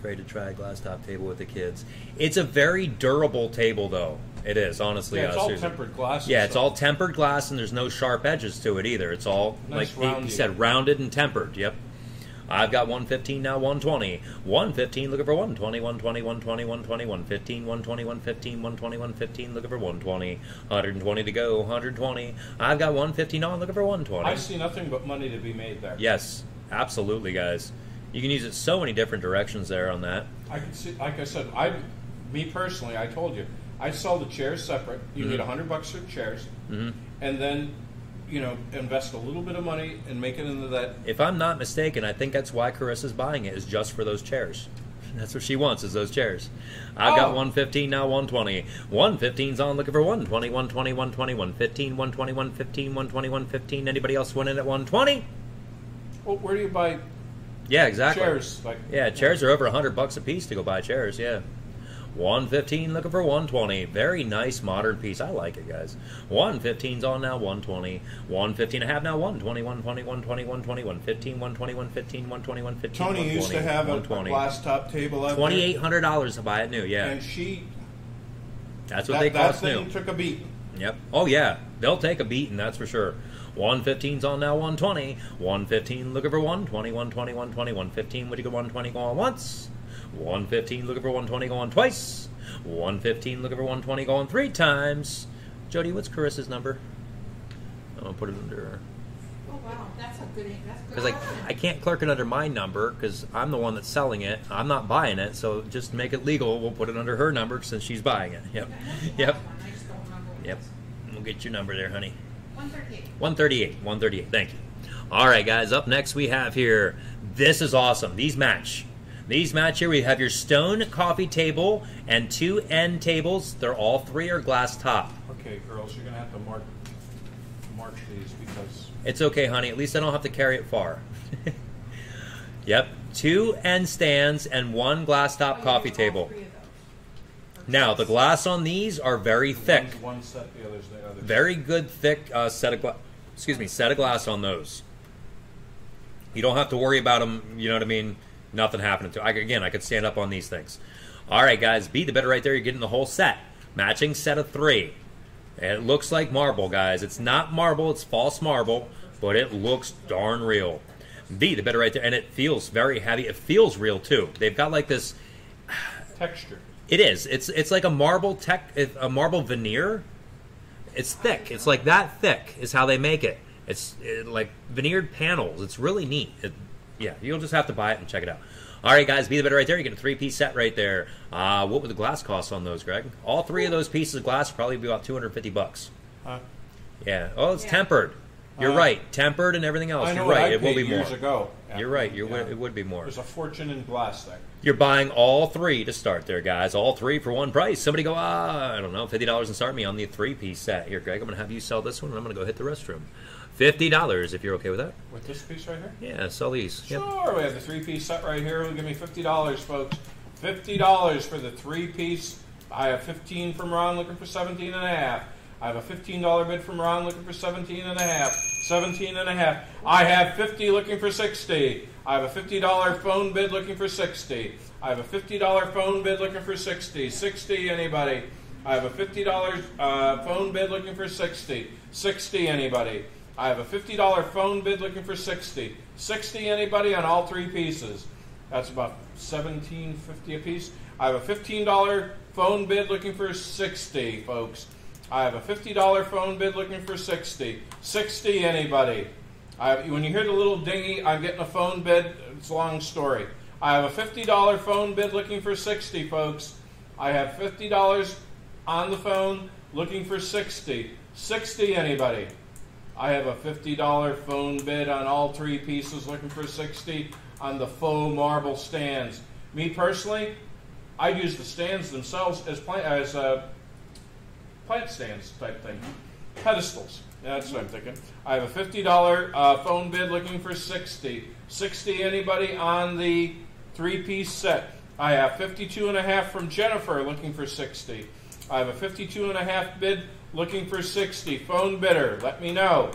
Afraid to try a glass top table with the kids. It's a very durable table, though. It is, honestly. Yeah, it's uh, all seriously. tempered glass. Yeah, it's all tempered glass, and there's no sharp edges to it either. It's all Nice like he- he said, rounded and tempered. Yep. I've got 115 now, 120. 115, looking for 120, 120, 120, 120, 115, 120, 115, 120, 115, looking for 120. 120 to go, 120. I've got 115 on, looking for 120. I see nothing but money to be made there. Yes, absolutely, guys. You can use it so many different directions there on that. I can see, like I said, I, me personally, I told you, I sell the chairs separate. You Mm-hmm. get a hundred bucks for chairs, and then, you know, invest a little bit of money and make it into that. If I'm not mistaken, I think that's why Carissa's buying it is just for those chairs. That's what she wants is those chairs. I've got Oh. 115 now, 120. 115's on looking for 120, 120, 120, 115, 120, 115, 120, 115. Anybody else went in at 120? Well, where do you buy Yeah, exactly. chairs? Like, Yeah, chairs are over 100 bucks a piece to go buy chairs, yeah. 115 looking for 120. Very nice modern piece. I like it, guys. 115's on now, 120. 115 and a half now, 120, 120, 120, 120, 115, 120, 115, 120, 115. Tony used to have a, a 120. glass top table out Twenty-eight hundred dollars to buy it new. Yeah, and she that's what that, they that thing new. took a beat. Yep. Oh yeah, they'll take a beating. That's for sure. 115's on now. 120. 115 looking for 120. 120. 120. 115. Would you go 120 going once? 115 looking for 120 going twice. 115 looking for 120 going three times. Jody, what's Carissa's number? I'm gonna put it under. Oh wow, that's a good. Because like I can't clerk it under my number because I'm the one that's selling it. I'm not buying it, so just make it legal. We'll put it under her number since she's buying it. Yep, yep, I just don't remember. what it yep. We'll get your number there, honey. 138. 138. 138. Thank you. All right, guys. Up next, we have here. This is awesome. These match. These match here. We have your stone coffee table and two end tables. They're all three are glass top. Okay, girls, you're gonna have to mark mark these because It's okay, honey. At least I don't have to carry it far. yep. Two end stands and one glass top Oh, coffee all table. Three of those. Now, the glass on these are very thick. one set, the other's the. Very good, thick uh, set of glass. Excuse me, set of glass on those. You don't have to worry about them. You know what I mean? Nothing happening to. I, again, I could stand up on these things. All right, guys, beat the better right there. You're getting the whole set, matching set of three. And it looks like marble, guys. It's not marble. It's false marble, but it looks darn real. B, the better right there, and it feels very heavy. It feels real too. They've got like this. texture. It is. It's it's like a marble tech, a marble veneer. It's thick. It's like that thick is how they make it. It's uh like veneered panels. It's really neat. It, yeah, you'll just have to buy it and check it out. All right, guys, be the better right there. You get a three piece set right there. Uh, what would the glass cost on those, Greg? All three of those pieces of glass probably be about two hundred fifty bucks. Huh? Yeah. Oh, it's Yeah. tempered. You're Uh, right. Tempered and everything else. I know You're right. I it will be paid more. years ago. You're right. You're, Yeah. It would be more. There's a fortune in glass there. You're buying all three to start there, guys. All three for one price. Somebody go, ah, I don't know, fifty dollars and start me on the three piece set. Here, Greg, I'm gonna have you sell this one, and I'm gonna go hit the restroom. Fifty dollars if you're okay with that. With this piece right here? Yeah, sell these. Yep. Sure, we have the three piece set right here. Will give me fifty dollars, folks. Fifty dollars for the three piece. I have fifteen from Ron looking for seventeen and a half. I have a fifteen dollar bid from Ron looking for seventeen and a half. Seventeen and a half. I have fifty looking for sixty. I have a fifty dollar phone bid looking for sixty. I have a fifty dollar phone bid looking for sixty. Sixty anybody? I have a fifty dollars uh, phone bid looking for sixty. Sixty anybody? I have a fifty dollar phone bid looking for sixty. Sixty anybody on all three pieces? That's about seventeen fifty a piece. I have a fifteen dollar phone bid looking for sixty, folks. I have a fifty dollar phone bid looking for sixty. Sixty anybody? I when you hear the little dingy, I'm getting a phone bid. It's a long story. I have a fifty dollar phone bid looking for sixty, folks. I have fifty dollars on the phone looking for sixty. Sixty anybody? I have a $50 phone bid on all three pieces, looking for 60 on the faux marble stands. Me personally, I'd use the stands themselves as plant, as uh, plant stands type thing, pedestals. That's what I'm thinking. I have a $50 uh, phone bid looking for 60. 60 anybody on the three-piece set. I have 52 and a half from Jennifer looking for 60. I have a 52 and a half bid looking for 60. Phone bidder, let me know.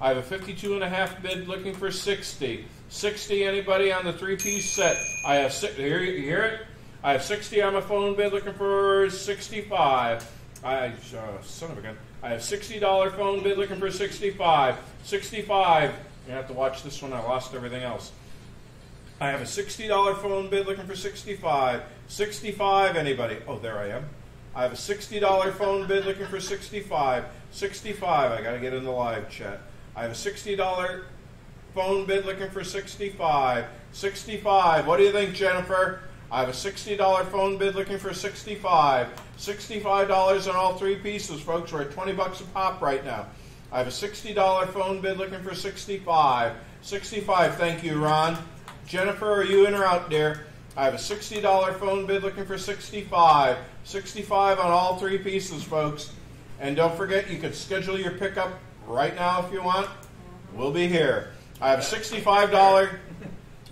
I have a 52 and a half bid looking for 60. 60 anybody on the three-piece set. I have six, here you hear it? I have 60 on my phone bid looking for 65. I uh, son of a gun. I have $60 phone bid looking for 65. 65. You have to watch this one. I lost everything else. I have a $60 phone bid looking for 65. 65 anybody? Oh, there I am. I have a $60 phone bid looking for 65. 65. I got to get in the live chat. I have a $60 phone bid looking for 65. 65. What do you think, Jennifer? I have a $60 phone bid looking for 65. $65 on all three pieces, folks. We're at 20 bucks a pop right now. I have a $60 phone bid looking for 65. 65. Thank you, Ron. Jennifer, are you in or out there? I have a $60 phone bid looking for 65. 65 on all three pieces, folks. And don't forget, you can schedule your pickup right now if you want. We'll be here. I have a $65.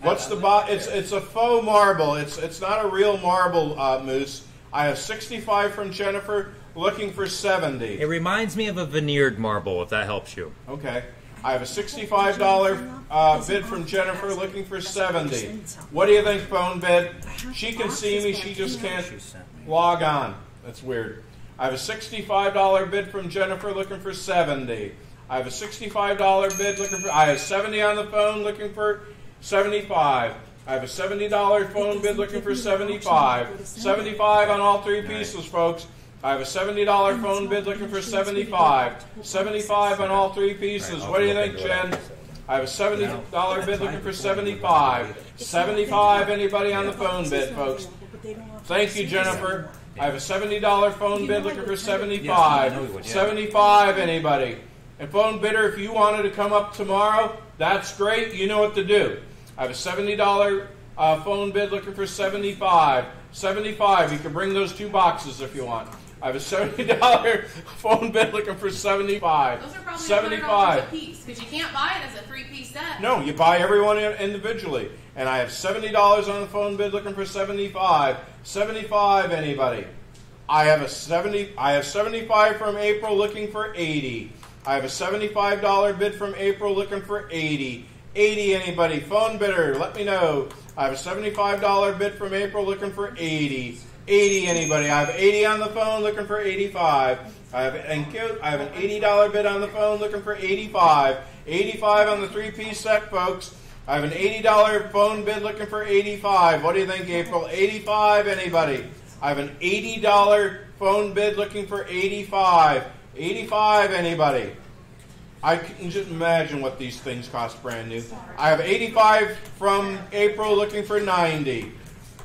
What's the bot? It's it's a faux marble. It's it's not a real marble uh, moose. I have 65 from Jennifer, looking for 70. It reminds me of a veneered marble, if that helps you. Okay. I have a $65 uh, bid from Jennifer looking for 70. What do you think, phone bid? She can see me, she just can't log on. That's weird. I have a $65 bid from Jennifer looking for 70. I have a $65 bid looking for I have 70 on the phone looking for 75. I have a $70 phone bid looking for 75. 75 on all three pieces, folks. I have a $70 phone bid looking for 75. 75 on all three pieces. What do you think, Jen? I have a seventy dollar bid looking for seventy-five. Seventy-five. Anybody on the phone bid, folks? Thank you, Jennifer. I have a seventy dollar phone bid looking for seventy-five. Yes, I know we would, yeah. Seventy-five. Anybody? And phone bidder, if you wanted to come up tomorrow, that's great. You know what to do. I have a seventy dollar uh, phone bid looking for seventy-five. Seventy-five. You can bring those two boxes if you want. I have a seventy dollar phone bid looking for seventy-five. Those are probably Seventy-five. $100 a piece because you can't buy it as a three-piece set. No, you buy everyone individually. And I have seventy dollars on the phone bid looking for seventy-five. Seventy-five, anybody? I have a seventy. I have seventy-five from April looking for eighty. I have a seventy-five dollar bid from April looking for eighty. Eighty, anybody? Phone bidder, let me know. I have a seventy-five dollar bid from April looking for eighty. Eighty, anybody? I have eighty on the phone looking for eighty-five. I have an. I have an eighty dollar bid on the phone looking for eighty-five. Eighty-five on the three-piece set, folks. I have an eighty dollar phone bid looking for eighty-five. What do you think, April? Eighty-five, anybody? I have an eighty dollar phone bid looking for eighty-five. Eighty-five, anybody? I can just imagine what these things cost brand new. I have 85 from April looking for 90.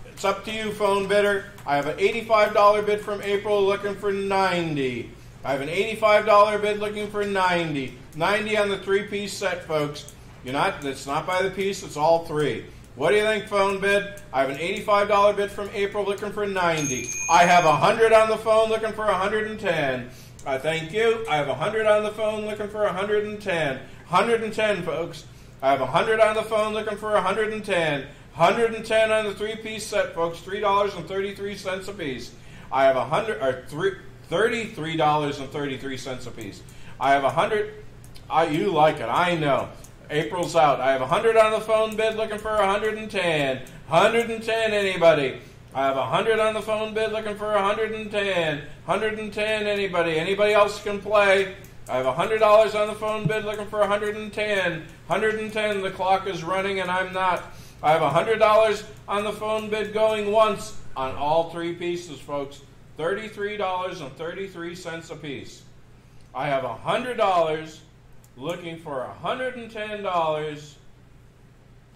It's up to you, phone bidder. I have an $85 bid from April looking for 90. I have an $85 bid looking for 90. 90 on the three piece set, folks. You're not, it's not by the piece, it's all three. What do you think, phone bid? I have an $85 bid from April looking for 90. I have 100 on the phone looking for 110. I thank you. I have 100 on the phone looking for 110. 110, folks. I have 100 on the phone looking for 110. 110 on the three piece set, folks. $3.33 a piece. I have 100 or three, $33.33 a piece. I have 100 I you like it. I know. April's out. I have 100 on the phone bid looking for 110. 110 anybody? I have 100 on the phone bid looking for 110. 110 anybody? Anybody else can play? I have $100 on the phone bid looking for 110. 110 the clock is running and I'm not. I have $100 on the phone bid going once on all three pieces, folks. $33.33 a piece. I have $100 looking for $110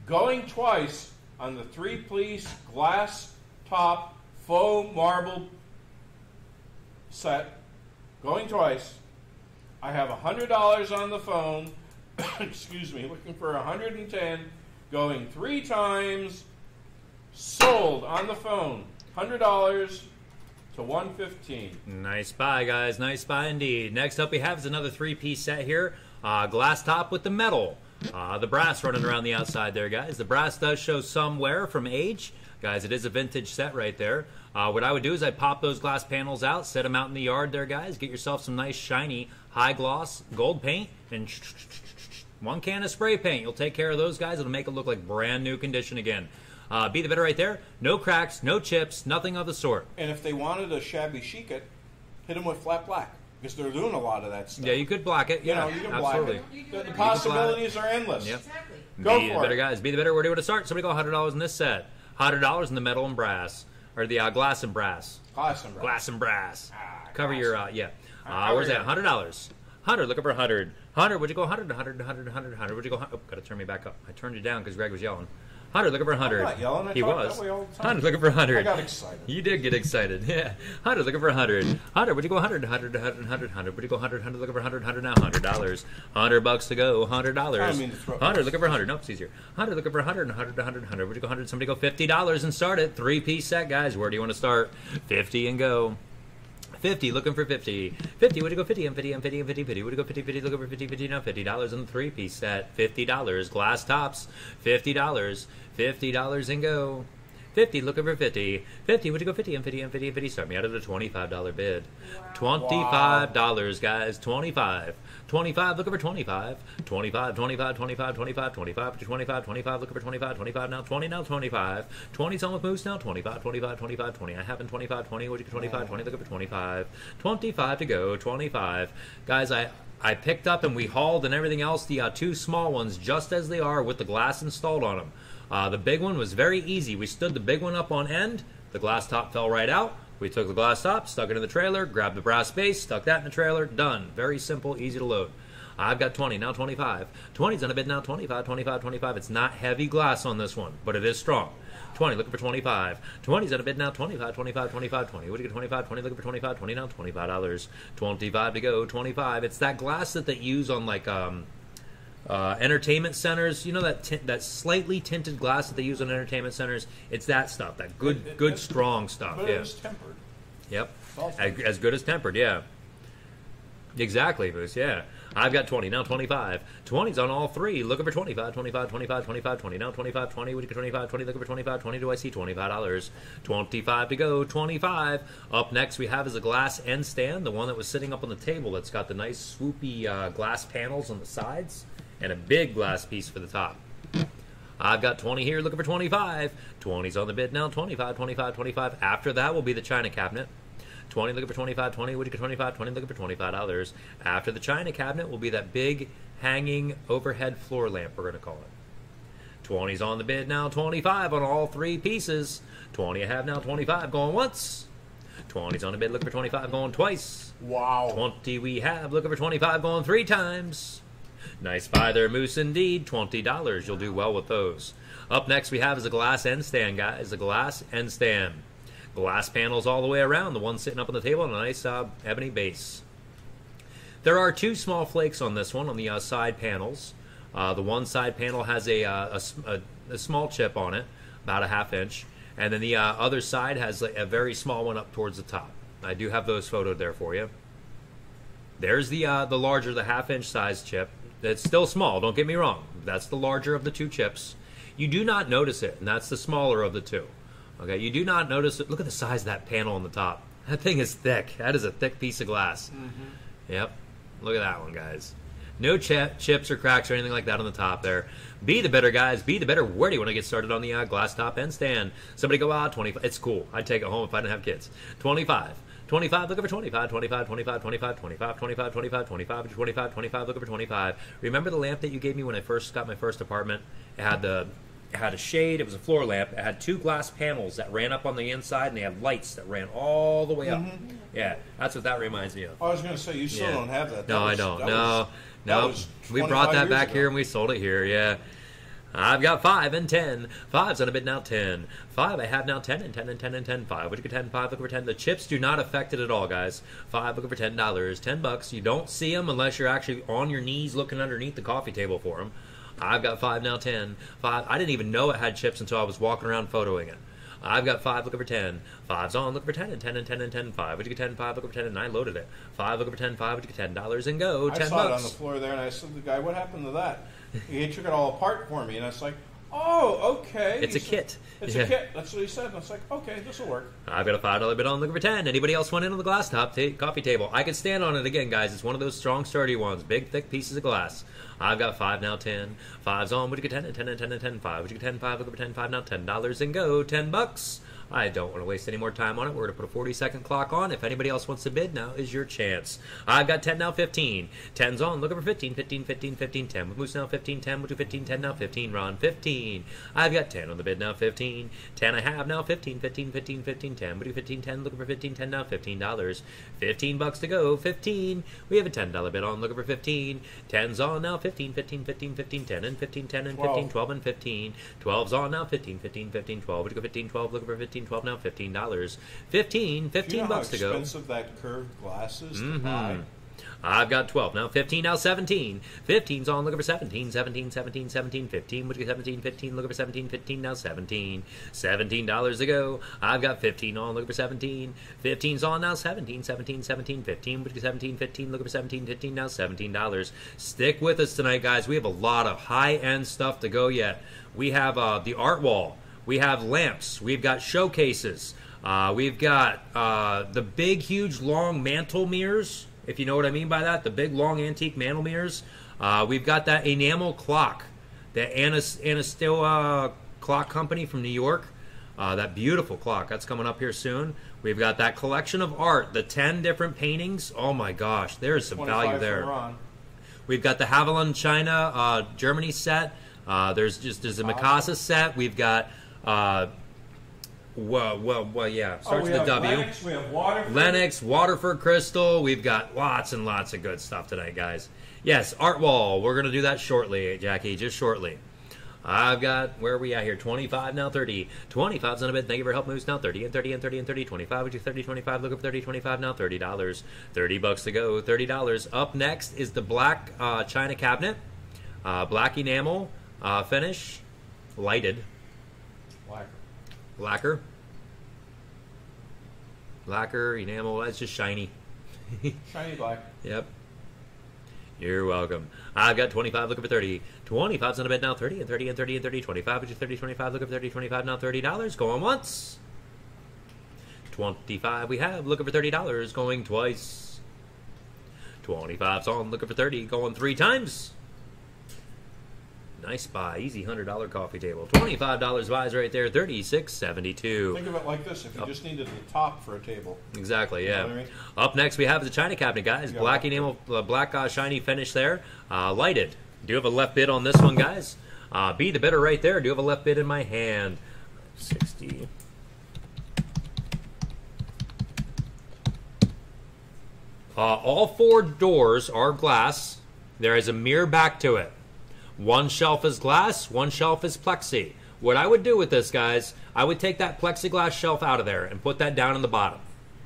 going twice on the three piece glass top faux marble set going twice i have $100 on the phone excuse me looking for 110 going three times sold on the phone $100 to 115 Nice buy, guys. Nice buy indeed. Next up, we have is another three-piece set here. Uh, glass top with the metal. Uh, the brass running around the outside there, guys. The brass does show some wear from age. Guys, it is a vintage set right there. Uh, what I would do is I'd pop those glass panels out, set them out in the yard there, guys. Get yourself some nice, shiny, high gloss gold paint, and one can of spray paint. You'll take care of those guys. It'll make it look like brand new condition again. Uh, be the better right there. No cracks, no chips, nothing of the sort. and if they wanted a shabby chic it hit them with flat black because they're doing a lot of that stuff Yeah, you could block it. you Yeah, know you can absolutely. black it the, the possibilities are endless Yep. Exactly. Go be for the better it. guys. Be the better. Where do you want to start? Somebody go hundred dollars in this set. Hundred dollars in the metal and brass, or the uh, glass and brass. Glass and brass. Glass and brass. Ah, Cover glass your uh, yeah. Ah, Uh, where's that? Hundred dollars. Hundred. Looking for hundred. Hundred. Would you go hundred? Hundred. Hundred. Hundred. Hundred. Would you go? Oh, gotta turn me back up. I turned you down because Greg was yelling. Hundred. Looking for hundred. not yelling. I He was. way all the time. Hundred. Looking for hundred. I got excited. You did get excited. Yeah. Hundred. Looking for hundred. Hundred. Would you go hundred? Hundred. Hundred. Hundred. Hundred. Would you go hundred? Hundred. Looking for hundred. Hundred now. Hundred dollars. Hundred bucks to go. Hundred dollars. I mean Hundred. Looking for hundred. Nope. It's easier. Hundred. Looking for hundred. Hundred. Hundred. Hundred. Would you go hundred? Somebody go fifty dollars and start it. Three piece set, guys. Where do you want to start? Fifty and go. 50, looking for 50. 50, would you go 50 and 50 and 50 and 50, 50, would you go 50, 50, looking for 50, 50, now $50 on the three piece set. $50, glass tops, $50, $50 and go. 50, looking for 50. 50, would you go 50 and 50 and 50 and 50? Start me out at a $25 bid. $25, guys, 25 25, looking for 25. 25, 25, 25, 25, 25, 25, 25, looking for 25, 25 now, 20 now, 25. 20's on with Moose now, 25, 25, 25, 20. I have in 25, 20, would you go 25, 20, looking for 25. 25 to go, 25. Guys, I. I picked up and we hauled and everything else the uh, two small ones just as they are with the glass installed on them. Uh, the big one was very easy. We stood the big one up on end. The glass top fell right out. We took the glass top, stuck it in the trailer, grabbed the brass base, stuck that in the trailer. Done. Very simple, easy to load. I've got 20, now 25. 20's on a bid now, 25, 25, 25. It's not heavy glass on this one, but it is strong. 20, looking for 25. 20's on a bid now, 25, 25, 25, 20. What do you get, 25, 20, looking for 25, 20 now, $25. 25 to go, 25. It's that glass that they use on like, um, uh, entertainment centers, you know that tint, that slightly tinted glass that they use on entertainment centers. It's that stuff, that good, It- it- good, strong stuff. Yeah. tempered. Yep. As, as good as tempered, yeah. Exactly, Moose, yeah. I've got 20, now 25. 20's on all three. Looking for 25, 25, 25, 25, 20. Now 25, 20. What do you get 25, 20? Looking for 25, 20. Do I see $25? 25 to go, 25. Up next we have is a glass end stand, the one that was sitting up on the table that's got the nice swoopy uh, glass panels on the sides and a big glass piece for the top. I've got 20 here, looking for 25. 20's on the bid now, 25, 25, 25. After that will be the china cabinet. 20 looking for 25, 20, would you get 25, 20 looking for $25. After the china cabinet will be that big hanging overhead floor lamp, we're going to call it. 20's on the bid now, 25 on all three pieces. 20 I have now, 25 going once. 20's on the bid, looking for 25 going twice. Wow. 20 we have, looking for 25 going three times. Nice buy there, Moose, indeed. $20. You'll do well with those. Up next we have is a glass end stand, guys. A glass end stand. Glass panels all the way around. The one sitting up on the table and a nice uh, ebony base. There are two small flakes on this one on the uh, side panels. Uh, the one side panel has a, uh, a a- a small chip on it, about a half inch, and then the uh, other side has a, a very small one up towards the top. I do have those photoed there for you. There's the uh, the larger, the half inch size chip. It's still small. Don't get me wrong. That's the larger of the two chips. You do not notice it, and that's the smaller of the two. Okay, you do not notice it. Look at the size of that panel on the top. That thing is thick. That is a thick piece of glass. Yep. Look at that one, guys. No chip, chips or cracks or anything like that on the top there. Be the better, guys. Be the better. Where do you want to get started on the uh, glass top end stand? Somebody go out, 25. It's cool. I'd take it home if I didn't have kids. 25. 25, looking for 25, 25, 25, 25, 25, 25, 25, 25, 25, 25, looking for 25. Remember the lamp that you gave me when I first got my first apartment? It had the it had a shade, it was a floor lamp. It had two glass panels that ran up on the inside and they had lights that ran all the way up. Yeah, that's what that reminds me of. I was going to say, you still Yeah. don't have that. That No, I don't. No, was- no. was We brought that back ago. here and we sold it here. Yeah. I've got five and ten. Five's on a bid now ten. Five I have now ten and ten and ten and ten. Five. Would you get ten? Five looking for ten. The chips do not affect it at all, guys. Five looking for ten dollars. Ten bucks. You don't see them unless you're actually on your knees looking underneath the coffee table for them. I've got five now ten. Five. I didn't even know it had chips until I was walking around photoing it. I've got five looking for ten. Five's on looking for ten and ten and ten and ten. Five. Would you get ten? Five looking for ten and I loaded it. Five looking for ten. Five. Would you get ten dollars and go? I Ten saw it bucks. on the floor there, and I said to the guy, "What happened to that?" he took it all apart for me, and I was like, "Oh, okay." It's a kit. It's Yeah. a kit. That's what he said. And I was like, "Okay, this will work." I've got a five dollar bid on looking for ten. Anybody else want in on the glass top ta- coffee table? I could stand on it again, guys. It's one of those strong, sturdy ones, big, thick pieces of glass. I've got five now, ten. Five's on. Would you get ten and ten and ten and ten? Five. Would you get ten? Five. Looking for ten. Five now. Ten dollars and go. Ten bucks. I don't want to waste any more time on it. We're going to put a 40 second clock on. If anybody else wants to bid, now is your chance. I've got 10 now, 15. 10's on. Looking for 15, 15, 15, 15, 10. With Moose now, 15, 10. We'll do 15, 10 now, 15. Ron, 15. I've got 10 on the bid now, 15. 10 I have now, 15, 15, 15, 15, 10. We'll do 15, 10. Looking for 15, 10 now, $15. 15 bucks to go, 15. We have a $10 bid on. Looking for 15. 10's on now, 15, 15, 15, 15, 10. And 15, 10 and 15, 12. 12 and 15. 12's on now, 15, 15, 15, 12. Would you go 15, 12? Looking for 15, 12 now, $15. 15, Do you know bucks how to go. expensive that curved glass is to Mhm. buy? I've got 12 now, 15 now, 17. 15's on, looking for 17, 17, 17, 17, 15. Would you get 17, 15, looking for 17, 15 now, 17. $17 to go. I've got 15 on, looking for 17. 15's on now, 17, 17, 17, 15. Would you get 17, 15, looking for 17, 15 now, $17. Stick with us tonight, guys. We have a lot of high end stuff to go yet. We have uh, the art wall, we have lamps, we've got showcases. Uh, we've got uh, the big, huge, long mantle mirrors, if you know what I mean by that. The big, long antique mantle mirrors. Uh, we've got that enamel clock, the Anas- Anastoa Clock Company from New York. Uh, that beautiful clock that's coming up here soon. We've got that collection of art, the ten different paintings. Oh my gosh, there's some value there. We've got the Haviland China uh, Germany set. Uh, there's just there's a Mikasa set. We've got uh, Well, well, well, yeah. Oh, Starts we with a W. Lenox, we have Waterford. Lenox, Waterford Crystal. We've got lots and lots of good stuff tonight, guys. Yes, Art Wall. We're going to do that shortly, Jackie, just shortly. I've got, where are we at here? 25, now 30. 25's on a bid. Thank you for help, Moose. Now 30 and 30 and 30 and 30. 25, which is 30, 25. Look up 30, 25. Now $30. 30 bucks to go. $30. Up next is the black uh, China cabinet. Uh, black enamel uh, finish. Lighted. Lacquer. Lacquer. Enamel, that's just shiny. Shiny black. Yep. You're welcome. I've got 25, looking for 30. 25's on the bed now, 30 and 30 and 30 and 30. 25, which is 30, 25, looking for 30, 25, now $30. Going once. 25 we have, looking for $30. Going twice. 25's on, looking for 30. Going three times. Nice buy. Easy $100 coffee table. $25 buys right there. 36.72. Think of it like this: if you just needed the top for a table, Exactly, You know yeah. what I mean? Up next, we have the China cabinet, guys. Yeah. Black enamel, uh, black uh, shiny finish there. Uh, lighted. Do you have a left bid on this one, guys? Uh, be the bidder right there. Do you have a left bid in my hand. 60. Uh, all four doors are glass. There is a mirror back to it. One shelf is glass, one shelf is plexi. What I would do with this, guys, I would take that plexiglass shelf out of there and put that down in the bottom.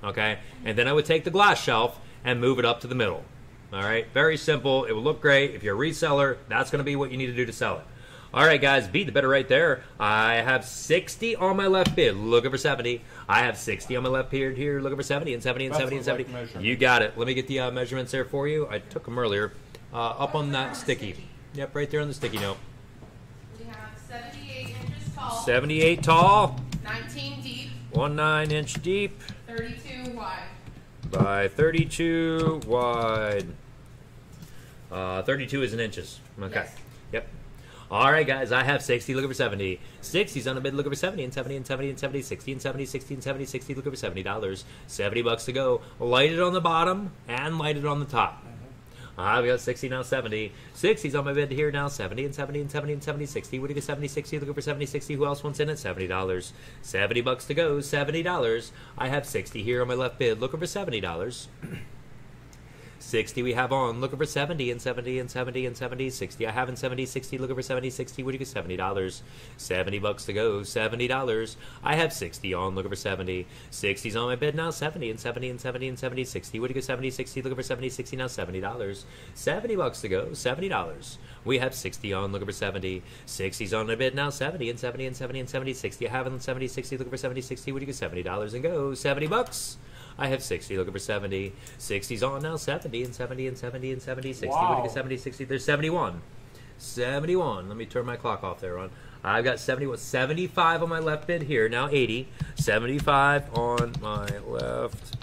Okay? And then I would take the glass shelf and move it up to the middle. All right? Very simple. It will look great. If you're a reseller, that's going to be what you need to do to sell it. All right, guys, beat the better right there. I have 60 on my left bid, looking for 70. I have 60 on my left bid here, looking for 70 and 70 and Beth 70 and 70. like. You got it. Let me get the uh, measurements there for you. I took them earlier. Uh, up on that sticky. Yep, right there on the sticky note. We have 78 inches tall, 78 tall, 19 deep, 1 9 inch deep 32 wide. by 32 wide. Uh, 32 is in inches. Okay. Yes. Yep. All right, guys. I have 60 looking for 70. 60's on the bid looking for 70 and 70 and 70 and 70, 60 and 70, 60 and 70, 60 looking for 70 dollars. 70 bucks to go. Lighted on the bottom and lighted on the top. I've got 60 now 70. 60's on my bid here now 70 and 70 and 70 and 70, 60. What do you get 70, 60? Looking for 70, 60. Who else wants in it? $70. 70 bucks to go. $70. I have 60 here on my left bid looking for $70. 60 we have on. Looking for 70 and 70 and 70 and 70 60 i have in 70 60 looking for 70 60 what do you get? 70 dollars. 70 bucks to go. 70 dollars. I have 60 on. Looking for 70 60's on my bid now. 70 and 70 and 70 and 70 60 what do you get? 70 60 looking for 70 60 now 70 dollars. 70 bucks to go. 70 dollars. We have 60 on. Looking for 70 60's on my bid now. 70 and 70 and 70 and 70 60 i have in 70 60 looking for 70 60 what do you get? 70 dollars and go. 70 bucks I have 60 looking for 70. 60's on now 70 and 70 and 70 and 70. 60. What do you get 70, 60? There's 71. 71. Let me turn my clock off there, Ron. I've got 71. 75 on my left bid here. Now 80. 75 on my left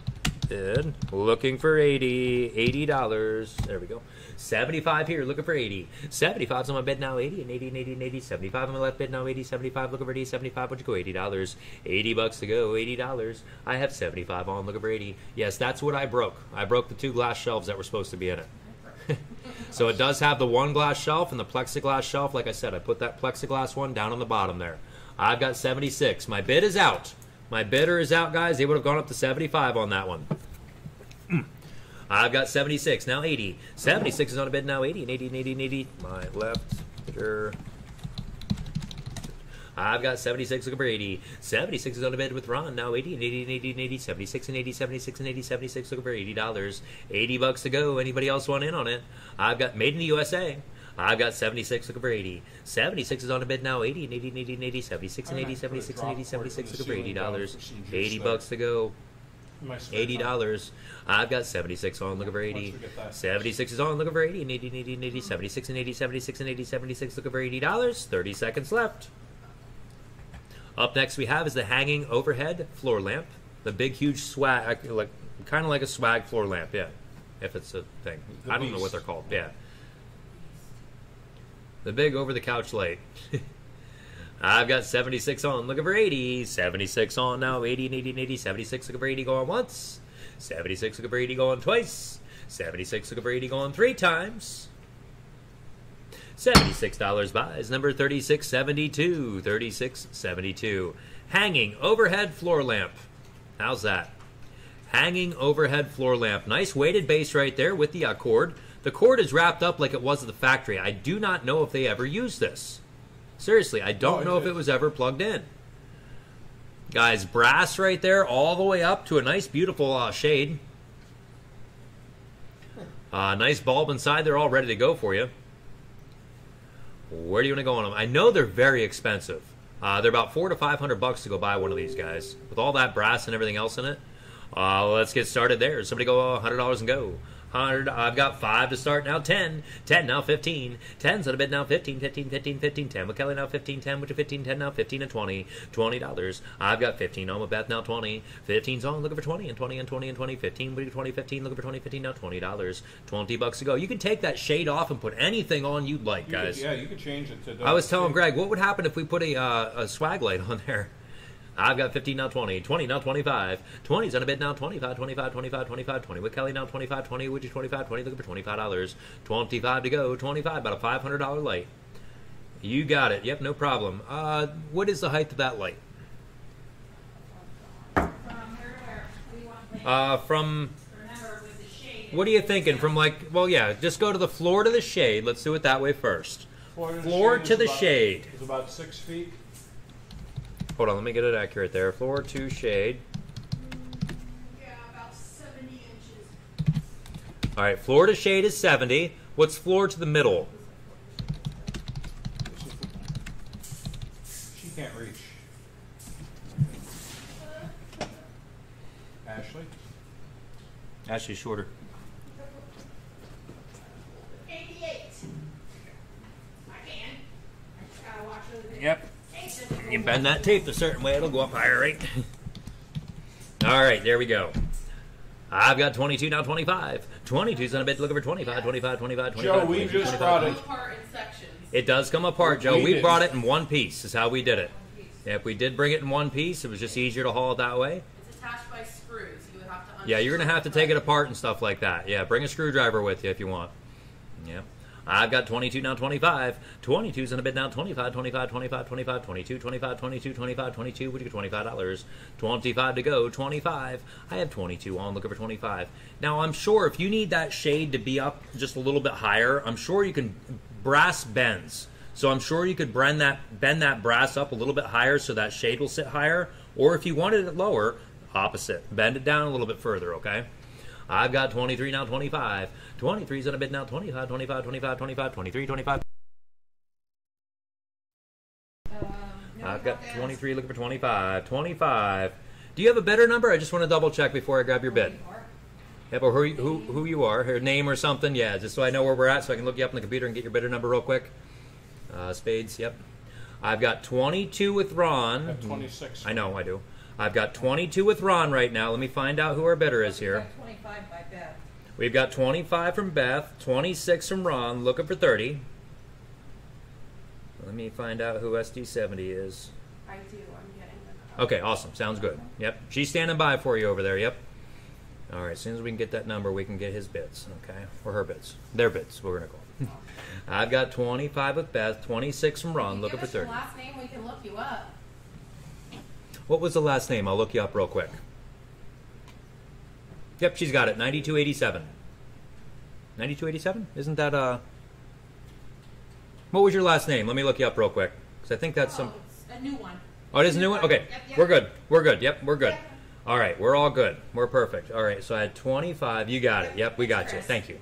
bid. Looking for 80. $80. There we go. 75 here, looking for 80. 75's on my bid now, 80 and 80 and 80 and 80. 75 on my left bid now, 80, 75, looking for 80, 75. What'd you go? $80. 80 bucks to go, $80. I have 75 on, looking for 80. Yes, that's what I broke. I broke the two glass shelves that were supposed to be in it. so it does have the one glass shelf and the plexiglass shelf. Like I said, I put that plexiglass one down on the bottom there. I've got 76. My bid is out. My bidder is out, guys. They would have gone up to 75 on that one. I've got 76, now 80. 76 is on a bid now, 80 and 80 and 80 and 80. My left bidder. I've got 76 looking for 80. 76 is on a bid with Ron, now 80 and 80 and 80 and 80. 76 and 80, 76 and 80, 76 looking for $80. 80 bucks to go. Anybody else want in on it? I've got Made in the USA. I've got 76 looking for 80. 76 is on a bid now, 80 and 80 and 80 and 80. 76 and 80, might put a 76 and 80, 76 looking for $80. for some juice 80 bucks to go. Eighty dollars. I've got seventy six on looking for eighty. we get that. Seventy six is on looking for eighty and eighty and eighty and eighty. Seventy six and eighty. Seventy six and eighty. Seventy six looking for eighty dollars. Thirty seconds left. Up next we have is the hanging overhead floor lamp. The big huge swag like kind of like a swag floor lamp, yeah. If it's a thing. The I don't know what they're called. Yeah. The big over the couch light. I've got 76 on, looking for 80. 76 on now, 80 and 80 and 80. 76 looking for 80 going once. 76 looking for 80 going twice. 76 looking for 80 going three times. $76 buys, number 3672. 3672. hanging overhead floor lamp. How's that? Hanging overhead floor lamp. Nice weighted base right there with the uh, cord. The cord is wrapped up like it was at the factory. I do not know if they ever used this. Seriously, I don't Oh, know if it was ever plugged in. Guys, brass right there, all the way up to a nice, beautiful uh, shade. Uh, nice bulb inside there, all ready to go for you. Where do you want to go on them? I know they're very expensive. Uh, they're about four to five hundred bucks to go buy one of these guys with all that brass and everything else in it. Uh, let's get started there. Somebody go a hundred dollars and go. Hundred. I've got five to start now. Ten. Ten now. Fifteen. Ten's on a bid now. Fifteen. Fifteen. Fifteen. Fifteen. Ten. With Kelly now. Fifteen. Ten. With your fifteen. Ten now. Fifteen and twenty. Twenty dollars. I've got fifteen on with Beth now. Twenty. Fifteen's on. Looking for twenty and twenty and twenty and twenty. Fifteen. With your twenty. Fifteen. Looking for twenty. Fifteen now. Twenty dollars. Twenty bucks to go. You can take that shade off and put anything on you'd like, You could- guys. yeah, you could change it to. I was telling Greg, what would happen if we put a, uh, a swag light on there? I've got 15 now 20, 20 now 25, 20's on a bid now 25, 25, 25, 25, 20 with Kelly now 25, 20 with you 25, 20 looking for $25, 25 to go, 25, about a $500 light. You got it. Yep, no problem. Uh, what is the height of that light? From here to where? We want the, Uh, from, remember with the shade. what are you thinking? From like, well, yeah, just go to the floor to the shade. Let's do it that way first. Floor to the floor shade to the shade. Is about six feet. Hold on, let me get it accurate there. Floor to shade. Yeah, about seventy inches. All right, floor to shade is 70. What's floor to the middle? She can't reach. Uh-huh. Ashley. Actually, shorter. Eighty-eight. I can. I just gotta watch over the. Yep. Eight You bend that tape a certain way, it'll go up higher, right? All right, there we go. I've got 22 now 25. 22's on a bid looking for 25, 25, 25, 25. Joe, we 25, just 25. brought it. Apart in sections. It does come apart, Joe. We We brought it in one piece, is how we did it. If we did bring it in one piece, it was just easier to haul it that way. It's attached by screws. You would have to. Yeah, you're going to have to take it apart and stuff like that. Yeah, bring a screwdriver with you if you want. Yep. I've got 22 now 25. 22's in a bid now 25, 25, 25, 25, 22, 25, 22, 25, 22. Would you get $25? 25 to go, 25. I have 22 on, looking for 25. Now, I'm sure if you need that shade to be up just a little bit higher, I'm sure you can brass bends. So I'm sure you could bend that bend that brass up a little bit higher so that shade will sit higher. Or if you wanted it lower, opposite. Bend it down a little bit further, okay? I've got 23 now 25. 23's on a bid now 25, 25, 25, 25, 23, 25. Um, no, I've got 23 looking for 25. 25. Do you have a better number? I just want to double check before I grab your bid. Yeah, but who, who, who you are, her name or something, yeah, just so I know where we're at so I can look you up on the computer and get your bidder number real quick. Uh, spades, yep. I've got 22 with Ron. At 26. I know, I do. I've got 22 with Ron right now. Let me find out who our bidder is here. Twenty-five by Beth. We've got 25 from Beth, 26 from Ron, looking for 30. Let me find out who SD70 is. I do. I'm getting them. Okay, awesome. Sounds good. Yep. She's standing by for you over there. Yep. All right, as soon as we can get that number, we can get his bids, okay? Or her bids. Their bids, we're going to call. I've got 25 with Beth, 26 from Ron, looking for give us your 30. last name, we can look you up. What was the last name? I'll look you up real quick. Yep, she's got it. 9287. 9287? Isn't that, uh. What was your last name? Let me look you up real quick. Because I think that's some. Oh, it's a new one. Oh, it is a new one? Okay. Yep, yep. We're good. We're good. Yep, we're good. All right, we're all good. We're perfect. All right, so I had 25. You got it. Yep, we got you. Thank you.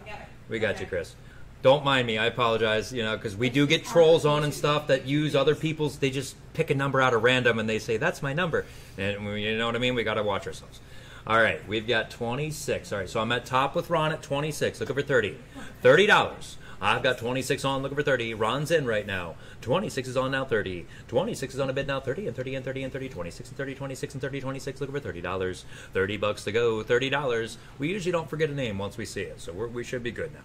We got you, Chris. Don't mind me. I apologize, you know, because we do get trolls on and stuff that use other people's. They just pick a number out of random and they say, that's my number. And we, you know what I mean? We got to watch ourselves. All right, we've got 26. All right, so I'm at top with Ron at 26. Looking for 30. $30. I've got 26 on, looking for 30. Ron's in right now. 26 is on now, 30. 26 is on a bid now, 30 and 30 and 30 and 30. 26 and 30, 26 and 30, 26. Looking for $30. 30 bucks to go, $30. We usually don't forget a name once we see it, so we should be good now.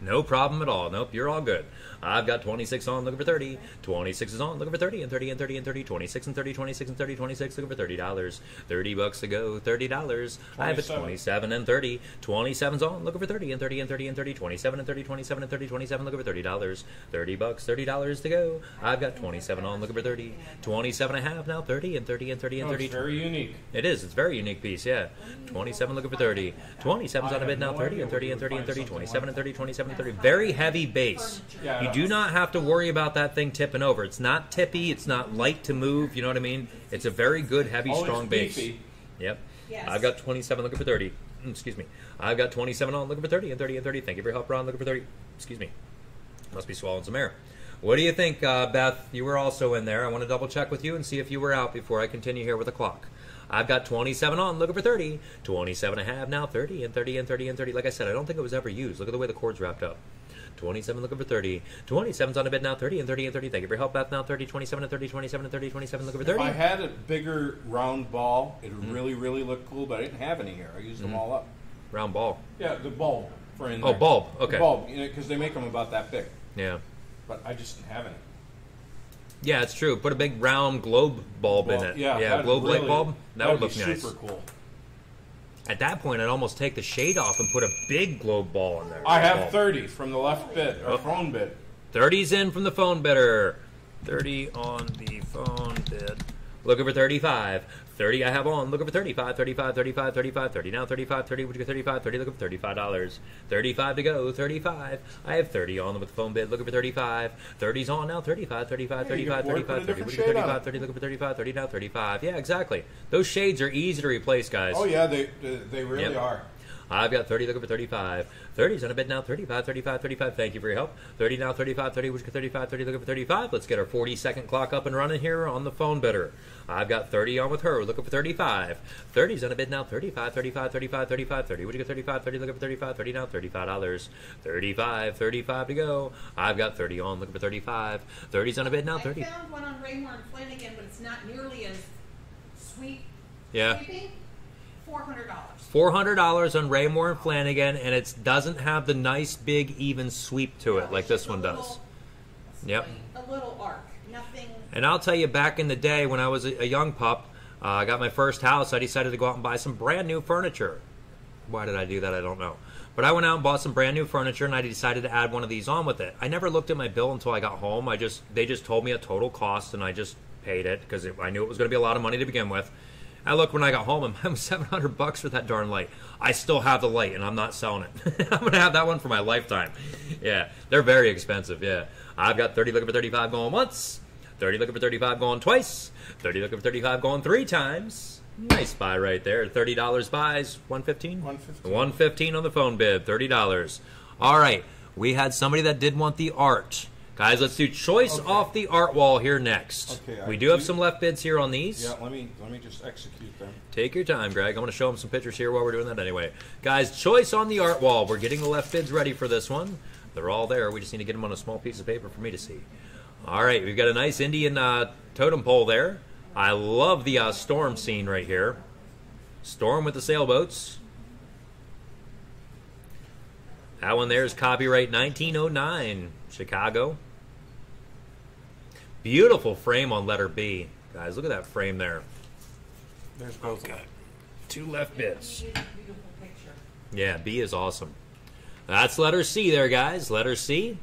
No problem at all. Nope, you're all good. I've got 26 on, looking for 30. 26 is on, looking for 30, and 30, and 30, and 30. 26 and 30, 26 and 30, 26, looking for $30. 30 bucks to go, $30. I have a 27. 27 and 30. 27's on, looking for 30, and 30, and 30, and 30. 27 and 30, 27 and 30, 27, looking for $30. 30 bucks, $30 to go. I've got 27 on, looking for 30. 27 and a half now, 30, and 30, and 30, and Oh, 30. it's very unique. It is. It's very unique piece, yeah. 27 looking for 30. 27's on a bid now, 30 and 30 and 30 and 30. 27 and 30, 27 and 30. Very heavy base. Yeah, You do not have to worry about that thing tipping over. It's not tippy. It's not light to move. You know what I mean? It's a very good, heavy, Oh, strong it's base. beefy. Yep. Yes. I've got 27 looking for 30. Mm, Excuse me. I've got 27 on looking for 30 and 30 and 30. Thank you for your help, Ron. Looking for 30. Excuse me. Must be swallowing some air. What do you think, uh, Beth? You were also in there. I want to double check with you and see if you were out before I continue here with the clock. I've got 27 on, looking for 30. 27 and a half now, 30 and 30 and 30 and 30. Like I said, I don't think it was ever used. Look at the way the cord's wrapped up. 27 looking for 30. 27's on a bid now, 30 and 30 and 30. Thank you for your help, Beth. Now 30, 27 and 30, 27 and 30, 27 looking for If 30. I had a bigger round ball, it Mm-hmm. really, really look cool, but I didn't have any here. I used them all up. Round ball. Yeah, the bulb for in Oh, there. bulb. The Okay. bulb, you know, because they make them about that big. Yeah. But I just didn't have any. Yeah, it's true. Put a big round globe bulb in it. yeah, yeah globe light really- bulb. That would look nice. Super cool. At that point, I'd almost take the shade off and put a big globe ball in there. I have 30 from the left bit, or Oh. phone bid. 30's in from the phone bidder. 30 on the phone bid. Looking for 35. 30 I have on. Looking for 35, 35, 35, 35, 30 now, 35, 30. Would you get 35? 30 looking for $35. 35 to go, 35. I have 30 on with the phone bid. Looking for 35. 30's on now, 35, 35, Yeah, you 35, can work with 35, 30. Would you get shade 35, 30 looking for 35, 30 now, 35. Yeah, exactly. Those shades are easy to replace, guys. Oh, yeah, they, they, they really Yep. are. I've got 30 looking for 35. 30's on a bid now. 35, 35, 35. Thank you for your help. 30 now, 35, 30, which 35, 30 looking for 35. Let's get our 40 second clock up and running here on the phone bidder. I've got 30 on with her. Looking for 35. 30's on a bid now. 35, 35, 35, 35, 30. Would you get 35, 30 looking for 35, 30 now, $35. 35, 35 to go. I've got 30 on looking for 35. 30's on a bid now. 30. I found one on Raymour Flanagan, but it's not nearly as sweet. Yeah. Sleeping. $400. $400 on Raymour and Flanagan, and it doesn't have the nice, big, even sweep to it no, like this one does. Yep. A little arc, nothing. And I'll tell you, back in the day when I was a, a young pup, uh, I got my first house. I decided to go out and buy some brand new furniture. Why did I do that? I don't know. But I went out and bought some brand new furniture, and I decided to add one of these on with it. I never looked at my bill until I got home. I just they just told me a total cost, and I just paid it because I knew it was going to be a lot of money to begin with. I looked when I got home, and it was seven hundred bucks for that darn light. I still have the light, and I'm not selling it. I'm going to have that one for my lifetime. Yeah, they're very expensive. Yeah, I've got thirty looking for thirty-five going once. 30 looking for 35 going twice. 30 looking for 35 going three times. Nice buy right there. $30 buys. 115 115. 115 on the phone bid. $30. All right. We had somebody that did want the art. Guys, let's do choice Okay. off the art wall here next. Okay, we do have some left bids here on these. Yeah, let me let me just execute them. Take your time, Greg. I'm going to show them some pictures here while we're doing that anyway. Guys, choice on the art wall. We're getting the left bids ready for this one. They're all there. We just need to get them on a small piece of paper for me to see. All right, we've got a nice Indian uh, totem pole there. I love the uh, storm scene right here. Storm with the sailboats. That one there is copyright 1909, Chicago. Beautiful frame on letter B. Guys, look at that frame there. There's both of them. Two left bits. Beautiful picture. Yeah, B is awesome. That's letter C there, guys. Letter C.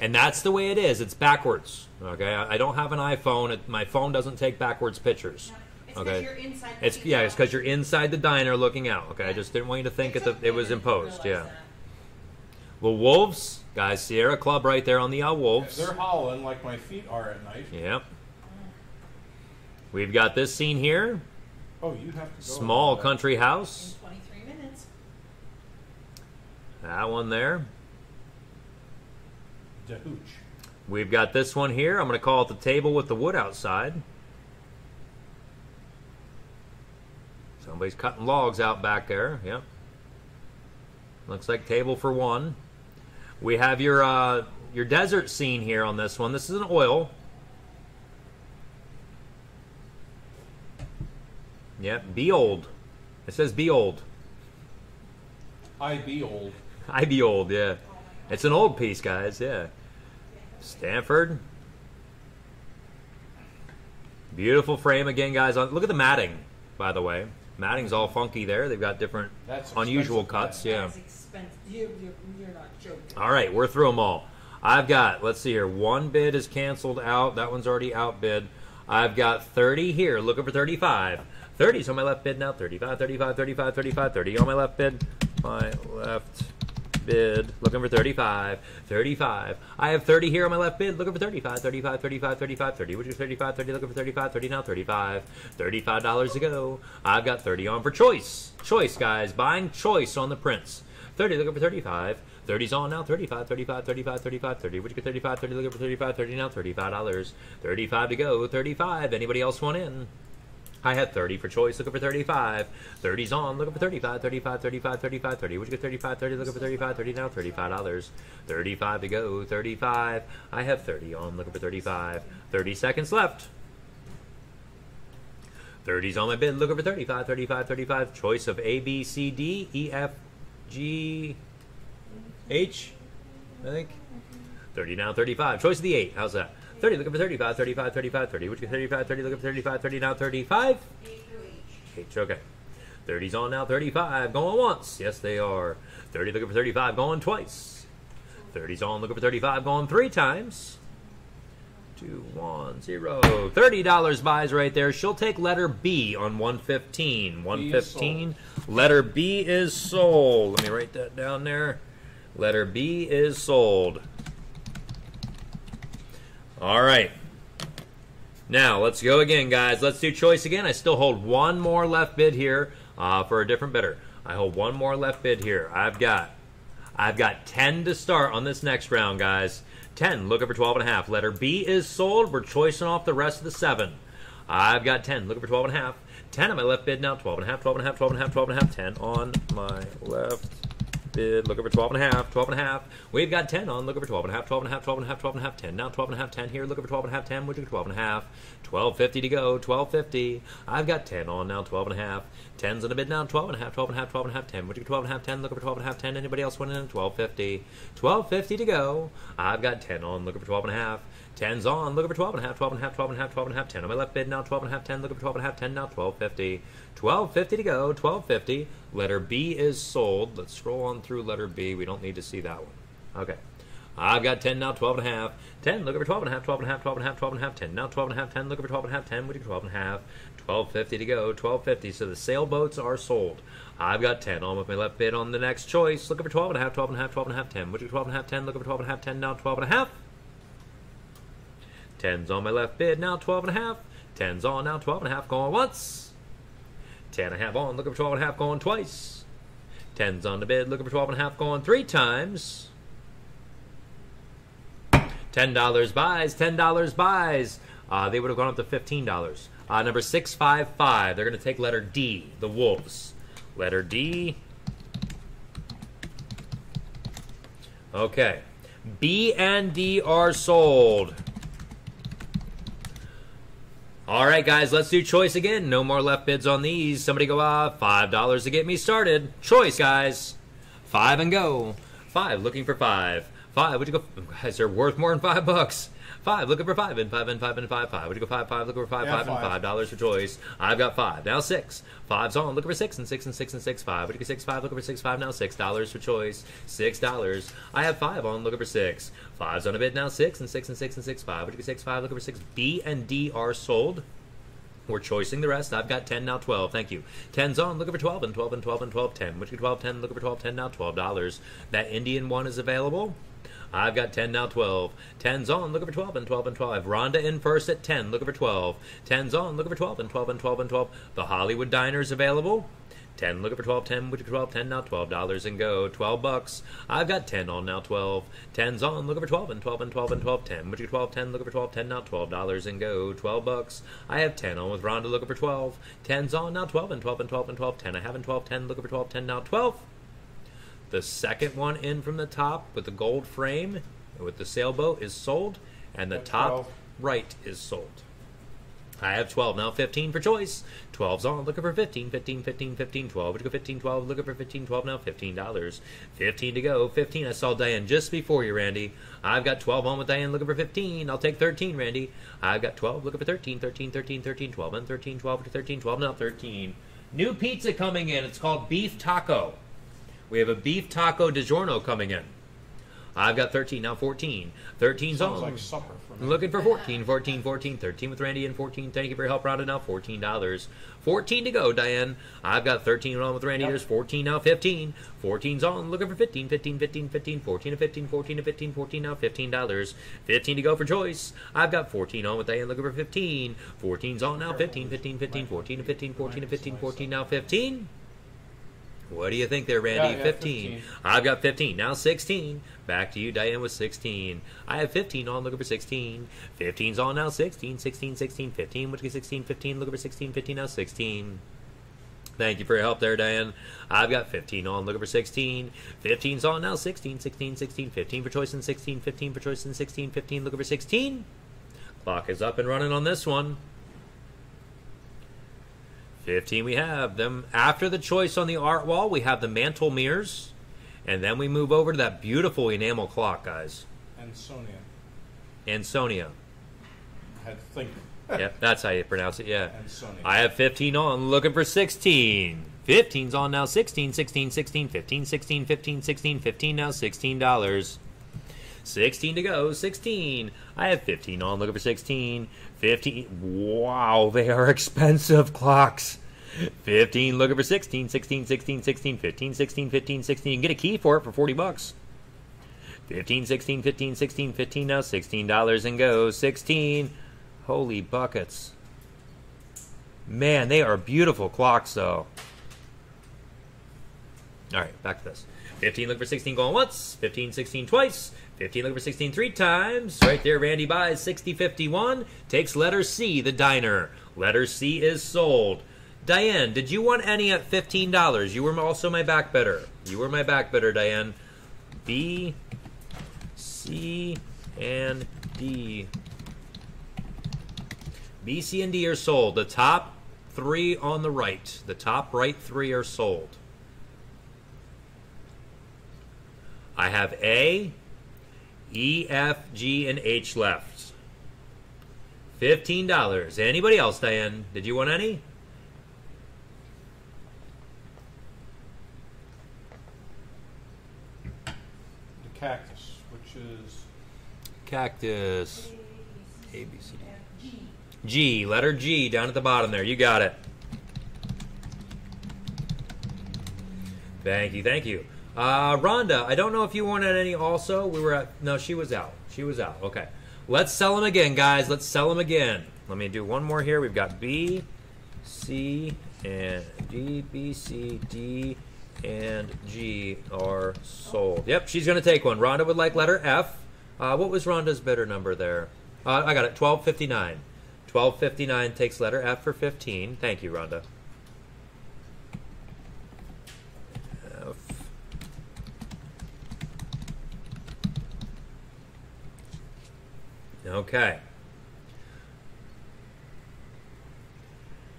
And that's the way it is. It's backwards. Okay, I I don't have an iPhone. It, my phone doesn't take backwards pictures. It's Okay. because you're inside. the It's yeah, it's because you're inside the diner looking out. Okay, I just didn't want you to think it, the, it was imposed. Yeah. that. Well, wolves, guys. Sierra Club right there on the uh, wolves. They're howling like my feet are at night. Yep. We've got this scene here. Oh, you have to go. Small country house. In 23 minutes. That one there. The hooch. We've got this one here. I'm going to call it the table with the wood outside. Somebody's cutting logs out back there. Yep. Looks like table for one. We have your uh, your desert scene here on this one. This is an oil. Yep. Be old. It says be old. I be old. I be old, yeah. It's an old piece, guys, yeah. Stanford. Beautiful frame again, guys. Look at the matting, by the way. Matting's all funky there. They've got different That's unusual cuts, yeah. That's expensive. You, you, you're not joking. All right, we're through them all. I've got, let's see here, one bid is canceled out. That one's already outbid. I've got 30 here, looking for 35. 30's on my left bid now. 35, 35, 35, 35, 30 on my left bid. My left bid, looking for 35. 35. I have 30 here on my left bid, looking for 35, 35, 35, 35, 30. Which is 35, 30, looking for 35, 30 now, 35. $35 to go. I've got 30 on for choice. Choice, guys. Buying choice on the prints. 30, looking for 35. 30's on now, 35, 35, 35, 35, 30. Would you get 35, 30, looking for 35, 30 now, $35. 35 to go, 35. Anybody else want in? I had 30 for choice, looking for 35. 30's on, looking for 35, 35, 35, 35, 30. Would you get 35, 30, looking for 35, 30 now, $35. 35 to go, 35. I have 30 on, looking for 35. 30 seconds left. 30's on my bid, looking for 35, 35, 35. Choice of A, B, C, D, E, F, G, H, I think. 30 now, 35. Choice of the 8. How's that? 30, looking for 35, 35, 35, 30. Which 35, 30, looking for 35, 30 now, 35. H, okay. 30's on now, 35. Going once. Yes, they are. 30 looking for 35, going twice. 30's on, looking for 35, going three times. Two, one, zero. $30 buys right there. She'll take letter B on 115. 115. Letter B is sold. Let me write that down there. Letter B is sold. All right. Now, let's go again, guys. Let's do choice again. I still hold one more left bid here uh, for a different bidder. I hold one more left bid here. I've got I've got 10 to start on this next round, guys. 10, looking for 12 and a half. Letter B is sold. We're choicing off the rest of the 7. I've got 10, looking for 12 and a half. 10 on my left bid now, 12 and a half, 12 and a half, 12 and a half, 12 and a half, 10 on my left bid, looking for 12 and a half, 12 and a half. We've got 10 on, looking for 12 and a half, 12 and a half, 12 and a half, 12 and a half, 10. Now 12 and a half, 10 here, looking for 12 and a half, 10, which is 12 and a half. 12.50 to go, 12.50. I've got 10 on now, 12 and a half. 10's in the bid now, 12 and a half, 12 and a half, 12 and a half, 10. Which is 12 and a half, 10, looking for 12 and a half, 10. Anybody else want in? 12.50. 12.50 to go. I've got 10 on, looking for 12 and a half. 10's on, looking for 12 and a half, 12 and a half, 12 and a half, 12 and a half, 10 on my left bid now, 12 and a half, 10, looking for 12 and a half, 10 now, 12.50. 12.50 to go, 12.50. Letter B is sold. Let's scroll on through letter B. We don't need to see that one. Okay. I've got 10 now, 12 and a half. 10, looking for 12 and a half, 12 and a half, 12 and a half, 12 and a half, 10. Now 12 and a half, 10, looking for 12 and a half, 10, which is 12 and a half. 12.50 to go, 12.50. So the sailboats are sold. I've got 10 on with my left bid on the next choice. Looking for 12 and a half, 12 and a half, 12 and a half, 10. Which is 12 and a half, 10, looking for 12 and a half, 10. Now 12 and a half. 10's on my left bid, now 12 and a half. 10's on, now 12 and a half, going once. 10 and a half on, looking for 12 and a half, going twice. 10's on the bid, looking for 12 and a half, going three times. $10 buys, $10 buys. Uh, they would have gone up to $15. Uh, number 655, they're going to take letter D, the Wolves. Letter D. Okay. B and D are sold. All right, guys, let's do choice again. No more left bids on these. Somebody go, uh, $5 to get me started. Choice, guys. Five and go. Five, looking for five. Five, would you go? Guys, they're worth more than five bucks. Five, looking for five, and five, and five, and five, five. Would you go five, five, looking for five, Yeah, five, and five. five dollars for choice? I've got five. Now six. Five's on, looking for six, and six, and six, and six, five. Would you go six, five, looking for six, five, now six dollars for choice? Six dollars. I have five on, looking for six. Five's on a bid now, six, and six, and six, and six, five. Would you go six, five, looking for six? B and D are sold. We're choicing the rest. I've got 10 now, 12. Thank you. 10's on, looking for 12 and 12 and 12 and 12, 10. Which is 12, 10, looking for 12, 10 now, $12. That Indian one is available. I've got 10 now, 12. 10's on, looking for 12 and 12 and 12. Rhonda in first at 10, looking for 12. 10's on, looking for 12 and 12 and 12 and 12. The Hollywood Diner's available. 10 looking for 12 10 which is 12 10 now 12 dollars and go 12 bucks i've got 10 on now 12 10's on looking for 12 and 12 and 12 and 12 10 which is 12 10 looking for 12 10 now 12 dollars and go 12 bucks i have 10 on with rhonda looking for 12 10's on now 12 and 12 and 12 and 12 10 i haven't 12 10 looking for 12 10 now 12 the second one in from the top with the gold frame with the sailboat is sold and the top 12. right is sold I have 12, now 15 for choice. 12's on, looking for 15, 15, 15, 15, 12. Would you go 15, 12, looking for 15, 12, now $15. 15 to go, 15. I saw Diane just before you, Randy. I've got 12 on with Diane, looking for 15. I'll take 13, Randy. I've got 12, looking for 13, 13, 13, 13, 12, and 13, 12 to 13, 12, now 13. New pizza coming in. It's called Beef Taco. We have a Beef Taco DiGiorno coming in. I've got 13, now 14. 13's Sounds on. like supper for me. Looking for 14, 14, 14, 13 with Randy and 14. Thank you for your help, Rhonda. Now $14. 14 to go, Diane. I've got 13 on with Randy. Yep. There's 14 now, 15. 14's on. Looking for 15, 15, 15, 15, 14 to 15, 14 to 15, 14 now, $15. 15 to go for Joyce. I've got 14 on with Diane. Looking for 15. 14's on now, 15, 15, 15, 14 to 15, 14 to 15, 14 now, 15. What do you think there, Randy? Yeah, yeah, 15. 15. I've got 15. Now 16. Back to you, Diane, with 16. I have 15 on, looking for 16. 15's on now, 16. 16, 16, 15. Which is 16, 15. Looking for 16, 15. Now 16. Thank you for your help there, Diane. I've got 15 on, looking for 16. 15's on now, 16, 16, 16, 15 for choice and 16, 15 for choice and 16, 15, looking for 16. Clock is up and running on this one. 15 we have. Them after the choice on the art wall, we have the mantle mirrors. And then we move over to that beautiful enamel clock, guys. Ansonia. And Sonia. had to think. yep, that's how you pronounce it, yeah. Ansonia. I have 15 on, looking for 16. 15's on now, 16, 16, 16, 15, 16, 15, 16, 15 now, $16. 16 to go, 16. I have 15 on, looking for 16. 15. Wow, they are expensive clocks. 15, looking for 16, 16, 16, 16, 15, 16, 15, 16. You can get a key for it for 40 bucks. 15, 16, 15, 16, 15 now, $16 and go. 16. Holy buckets. Man, they are beautiful clocks, though. All right, back to this. 15 looking for 16 going once. 15, 16 twice. 15 looking for 16 three times. Right there, Randy buys 60, 51. Takes letter C, the diner. Letter C is sold. Diane, did you want any at $15? You were also my back bidder. You were my back bidder, Diane. B, C, and D. B, C, and D are sold. The top three on the right. The top right three are sold. I have A, E, F, G, and H left. Fifteen dollars. Anybody else, Diane? Did you want any? The cactus, which is Cactus. A, B, C, D. G, letter G down at the bottom there. You got it. Thank you, thank you. Uh, Rhonda, I don't know if you wanted any also. We were at, no, she was out. She was out. Okay. Let's sell them again, guys. Let's sell them again. Let me do one more here. We've got B, C, and D, B, C, D, and G are sold. Yep, she's going to take one. Rhonda would like letter F. Uh, what was Rhonda's bidder number there? Uh, I got it. 1259. 1259 takes letter F for 15. Thank you, Rhonda. Okay.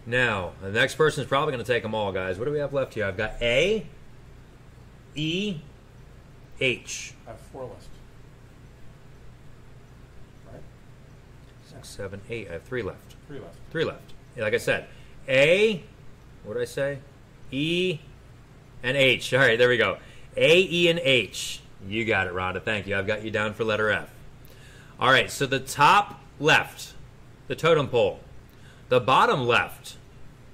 Now, the next person is probably going to take them all, guys. What do we have left here? I've got A, E, H. I have four left. Right? Six, seven, eight. I have three left. Three left. Three left. Like I said, A, what did I say? E, and H. All right, there we go. A, E, and H. You got it, Rhonda. Thank you. I've got you down for letter F. All right, so the top left, the totem pole. The bottom left,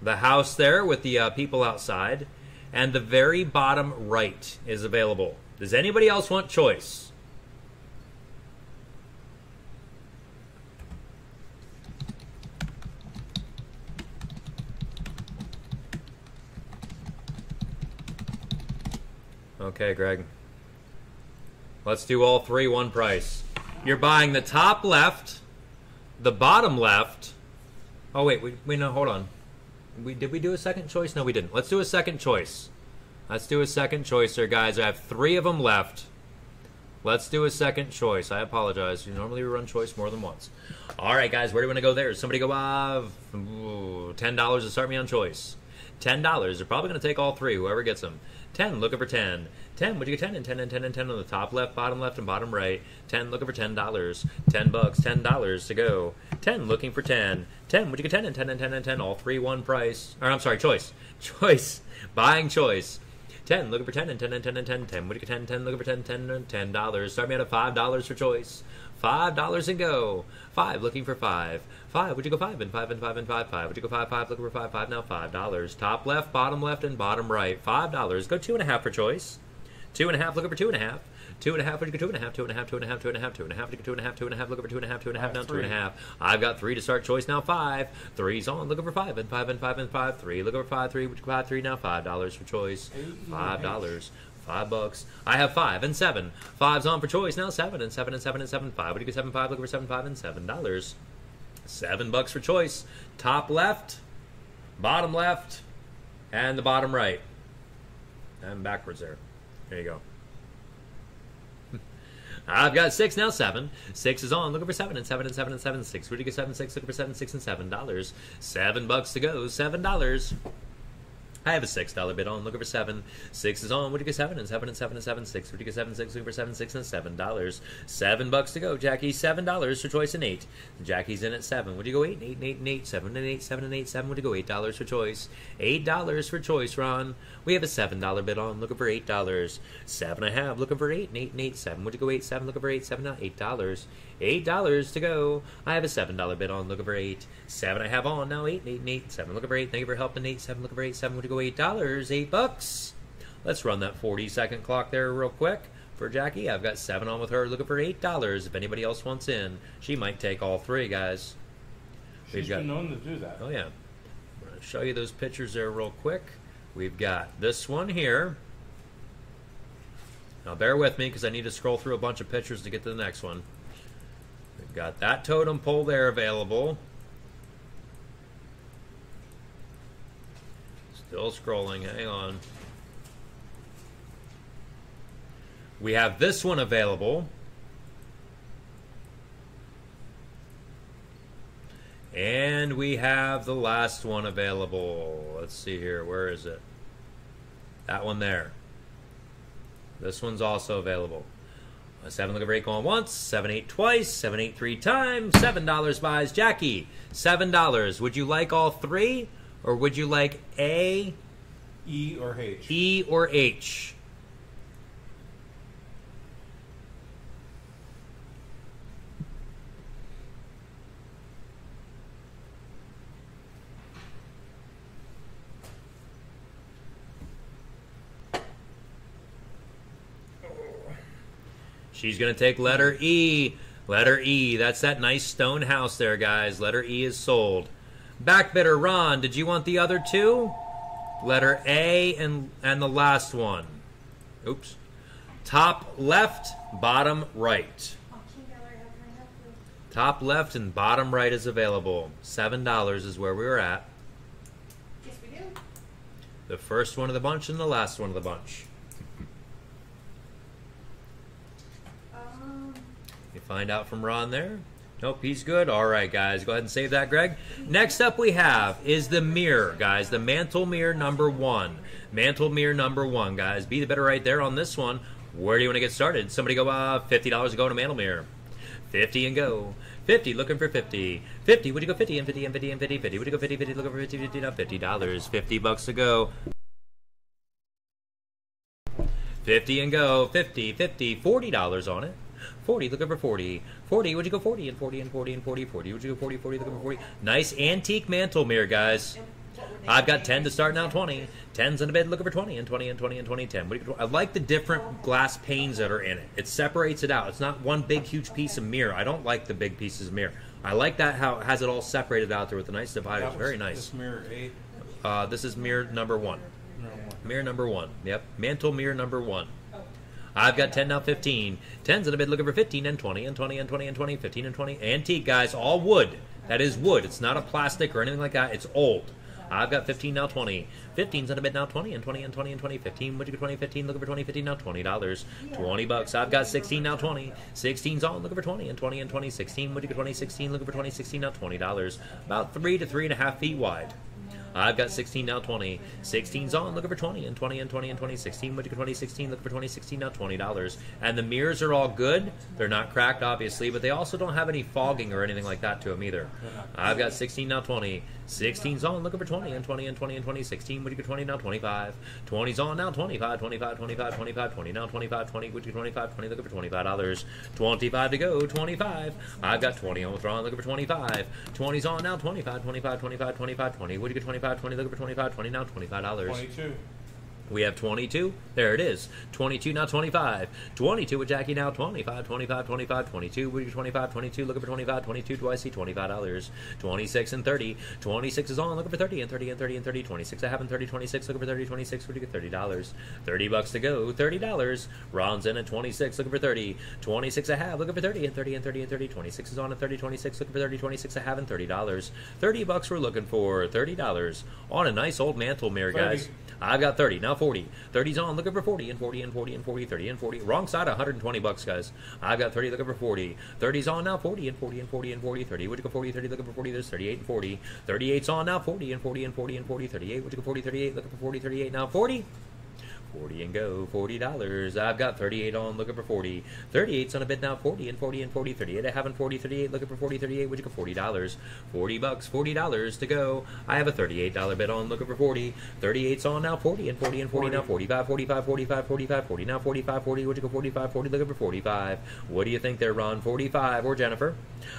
the house there with the uh, people outside. And the very bottom right is available. Does anybody else want choice? Okay, Greg. Let's do all three one price. You're buying the top left, the bottom left. Oh wait, we we no hold on. We did we do a second choice? No, we didn't. Let's do a second choice. Let's do a second choice here, guys. I have three of them left. Let's do a second choice. I apologize. You normally run choice more than once. All right, guys, where do you want to go there? Somebody go, uh, $10 to start me on choice. $10. They're probably going to take all three, whoever gets them. 10, looking for 10. 10, would you get 10 and 10 and 10 and 10 on the top left, bottom left, and bottom right? 10, looking for $10. 10 bucks, $10 to go. 10, looking for 10. 10, would you get 10 and 10 and 10 and 10? All three, one price. Or, I'm sorry, choice. Choice. Buying choice. 10, looking for 10 and 10 and 10 and 10. 10, would you get 10, 10, looking for 10, 10 and $10. Start me out at $5 for choice. $5 and go. 5, looking for 5. 5, would you go 5 and 5 and 5 and 5, 5? Would you go 5, 5, looking for 5, 5, now $5. Top left, bottom left, and bottom right. $5. Go 2.5 for choice. Two and a half, looking for two and a half. Two and a half, you go two and a half, two and a half, two and a half, two and a half, two and a half, you go two and a half, two and a half, looking for two and a half, two and a half, now two and a half. I've got three to start choice now five. Three's on, looking for five and five and five and five. Three, looking for five, three, would you go five, three now five dollars for choice. Five dollars. Five bucks. I have five and seven. Five's on for choice now. Seven and seven and seven and seven. Five. Would you go seven five? Looking for seven five and seven dollars. Seven bucks for choice. Top left, bottom left, and the bottom right. And backwards there. There you go. I've got six now, seven. Six is on, looking for seven and seven and seven and seven. Six. Where do you get seven, six, looking for seven, six and seven dollars. Seven bucks to go, seven dollars. I have a six dollar bid on, looking for seven. Six is on. Would you get seven and seven and seven and seven six? Would you get seven six looking for seven six and seven dollars? Seven bucks to go, Jackie. Seven dollars for choice and eight. Jackie's in at seven. Would you go eight and eight and eight and eight? Seven and eight, seven and eight, seven. Would you go eight dollars for choice? Eight dollars for choice, Ron. We have a seven dollar bid on, looking for eight dollars. Seven a half, looking for eight and eight and eight seven. Would you go eight seven? Looking for eight seven now eight dollars. Eight dollars to go. I have a seven dollar bid on, looking for eight. Seven I have on now eight and eight seven. Looking for eight. Thank you for helping. Eight seven. Looking for eight seven. You go eight dollars? Eight bucks. Let's run that forty second clock there real quick for Jackie. I've got seven on with her, looking for eight dollars. If anybody else wants in, she might take all three, guys. We've She's got- been known to do that. Oh yeah. I'm gonna show you those pictures there real quick. We've got this one here. Now bear with me because I need to scroll through a bunch of pictures to get to the next one. Got that totem pole there available. Still scrolling, hang on. We have this one available. And we have the last one available. Let's see here. Where is it? That one there. This one's also available. A seven look at rate going once, seven eight twice, seven eight three times, seven dollars buys Jackie. Seven dollars. Would you like all three? Or would you like A, E or H. E, or H? She's going to take letter E. Letter E. That's that nice stone house there, guys. Letter E is sold. Backbidder Ron, did you want the other two? Letter A and and the last one. Oops. Top left, bottom right. Top left and bottom right is available. Seven dollars is where we were at. Yes, we do. The first one of the bunch and the last one of the bunch. Um, You find out from Ron there. Nope, he's good. All right, guys, go ahead and save that, Greg. Next up, we have is the mirror, guys. The mantle mirror number one. Mantle mirror number one, guys. Be the better right there on this one. Where do you want to get started? Somebody go uh, fifty dollars to go to mantle mirror. Fifty and go. Fifty, looking for fifty. Fifty, would you go fifty and fifty and fifty and fifty? Fifty, would you go fifty? Fifty, looking for fifty? Fifty, now fifty dollars. Fifty bucks to go. 50 and go. 50, 50, $40 on it. 40, looking for 40. 40, would you go 40 and 40 and 40 and 40, 40? Would you go 40, 40, looking for 40? Nice antique mantle mirror, guys. I've got 10 to start now, 20. 10's in a bid, looking for 20 and 20 and 20 and 20 and 10. What you, I like the different glass panes that are in it. It separates it out. It's not one big, huge piece of mirror. I don't like the big pieces of mirror. I like that how it has it all separated out there with the nice divider. That Very nice. This mirror eight. Uh, this is mirror number one. Mirror number one. Yep. Mantle mirror number one. I've got 10 now, 15. 10's in a bid looking for 15 and 20 and 20 and 20 and 20, 15 and 20. Antique, guys, all wood. That is wood. It's not a plastic or anything like that. It's old. I've got 15 now 20. 15's on a bid now 20 and 20 and 20 and 20. 15. Would you go 20? 15. Looking for 20. 15 now 20 dollars. 20 bucks. I've got 16 now 20. 16's on. Looking for 20 and 20 and 20. 16. Would you go 20? 16. Looking for 20. 16 now 20 dollars. About three to three and a half feet wide. I've got 16 now 20. 16's on, looking for 20 and 20 and 20 and 20. 16, would you go 20? 16, looking for 20. 16 now $20. And the mirrors are all good. They're not cracked, obviously, but they also don't have any fogging or anything like that to them either. I've got 16 now 20. 16's on, looking for 20 and 20 and 20 and 20. 16, would you get 20 now 25. 20's on now 25, 25, 25, 25, 20 now 25, 20, would you get 25, 20, looking for $25. 25 to go, 25. I've got 20 on the withdrawn, looking for 25. 20's on now 25, 25, 25, 25, 20. Would you get 25, 20, looking for 25, 20 now $25. Twenty-two. We have 22. There it is. 22 now 25. 22 with Jackie now 25. 25, 25, 22. We're 25, 22. Looking for 25. 22. Do I see $25? 26 and 30. 26 is on. Looking for 30 and 30 and 30 and 30. 26 I have and 30. 26. Looking for 30. 26. Would you get $30? 30 bucks to go. $30. Ron's in at 26. Looking for 30. 26 I have. Looking for 30 and 30 and 30 and 30. 26 is on at 30. 26. Looking for 30. 26 I have and $30. 30 bucks we're looking for. $30 on a nice old mantle mirror, 30. guys. I've got 30. Now 40. 30's on. Looking for 40 and 40 and 40 and 40, 30 and 40. Wrong side, 120 bucks, guys. I've got 30. Looking for 40. 30's on now. 40 and 40 and 40 and 40, 30. Would you go 40, 30? Looking for 40. There's 38 and 40. 38's on now. 40 and 40 and 40 and 40, 38. Would you go 40, 38? Looking for 40, 38 now. 40. 40 and go, $40. I've got 38 on, looking for 40. 38's on a bid now, 40 and 40 and 40, 38. I haven't 40, 38, looking for 40, 38. Would you go $40? 40 bucks, $40 to go. I have a $38 bid on, looking for 40. 38's on now, 40 and 40 and 40 now, 45, 45, 45, 45, 40 now, 45, 40. Would you go 45, 40, looking for 45. What do you think there, Ron? 45 or Jennifer?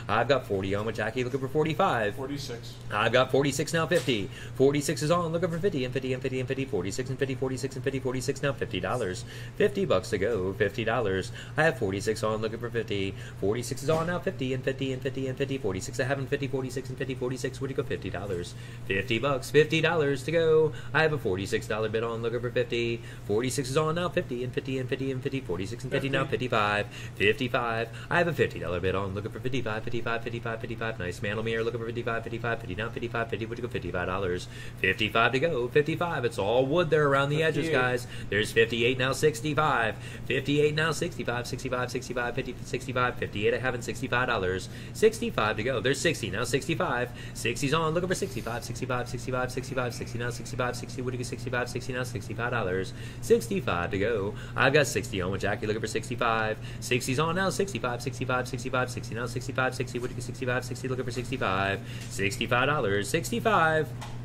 I've got 40 on with Jackie, looking for 45. Forty-six. I've got 46 now 50. 46 is on, looking for 50 and 50 and 50 and 50. 46 and 50, 46 and 50, 46 now $50. 50 bucks to go, $50. I have 46 on, looking for 50. 46 is on now 50 and 50 and 50 and 50. 46 I haven't 50, 46 and 50, 46. Where'd you go $50? 50 bucks, $50 to go. I have a $46 bid on, looking for 50. 46 is on now 50 and 50 and 50 and 50. 46 and 50 now 55. 55. I have a $50 bid on, looking for 55, 55, 55, 55. Nice man, mantle mirror, looking for 55, 55, 50 now 55, 50. Where'd you go $55? 55 to go, 55. It's all wood there around the edges, 58. guys. There's 58 now 65. 58 now 65, 65, 65, 50, 65, 58. I haven't $65. 65 to go. There's 60 now 65. 60's on, looking for 65, 65, 65, 65, 60 now 65, 60. Would you get 65, 60 now $65. 65 to go. I've got 60 on with Jackie looking for 65. 60's on now 65, 65, 65, 60 now 65, 60. Would you get 65, 60 looking for 65. $65. 65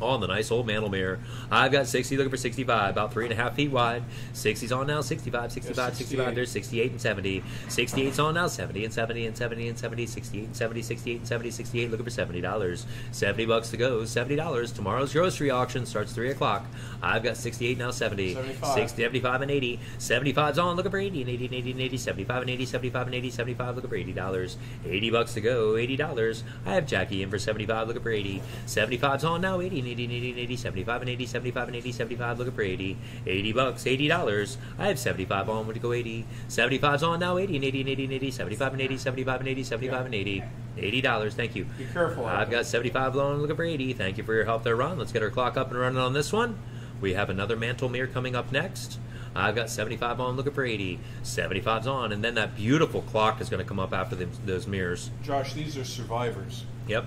on the nice old mantle mirror. I've got 60 looking for 65, about three and a half feet wide. 60's on now, 65, 65, 65. There's 68 and 70. 68's on now, 70 and 70 and 70 and 70, 68 and 70, 68 and 70, 68 looking for $70. 70 bucks to go, $70. Tomorrow's grocery auction starts 3 o'clock. I've got 68 now, 70. 75. 60, 75 and 80. 75's on, looking for 80 and 80 and 80 and 80. 75 and 80, 75 and 80, 75 looking for $80. 80 bucks to go, $80. I have Jackie in for 75 looking for 80. 75's on now, 80 80 and 80 and 80, 75 and 80, 75 and 80, 75 looking for 80. 80 bucks, $80. I have 75 on, would you go 80? 75's on now, 80 and 80 and 80 and 80, 75 and 80, 75 and 80, 75 and 80. $80, thank you. Be careful. I've got 75 loan looking for 80. Thank you for your help there, Ron. Let's get our clock up and running on this one. We have another mantle mirror coming up next. I've got 75 on looking for 80. 75's on, and then that beautiful clock is going to come up after them, those mirrors. Josh, these are survivors. Yep.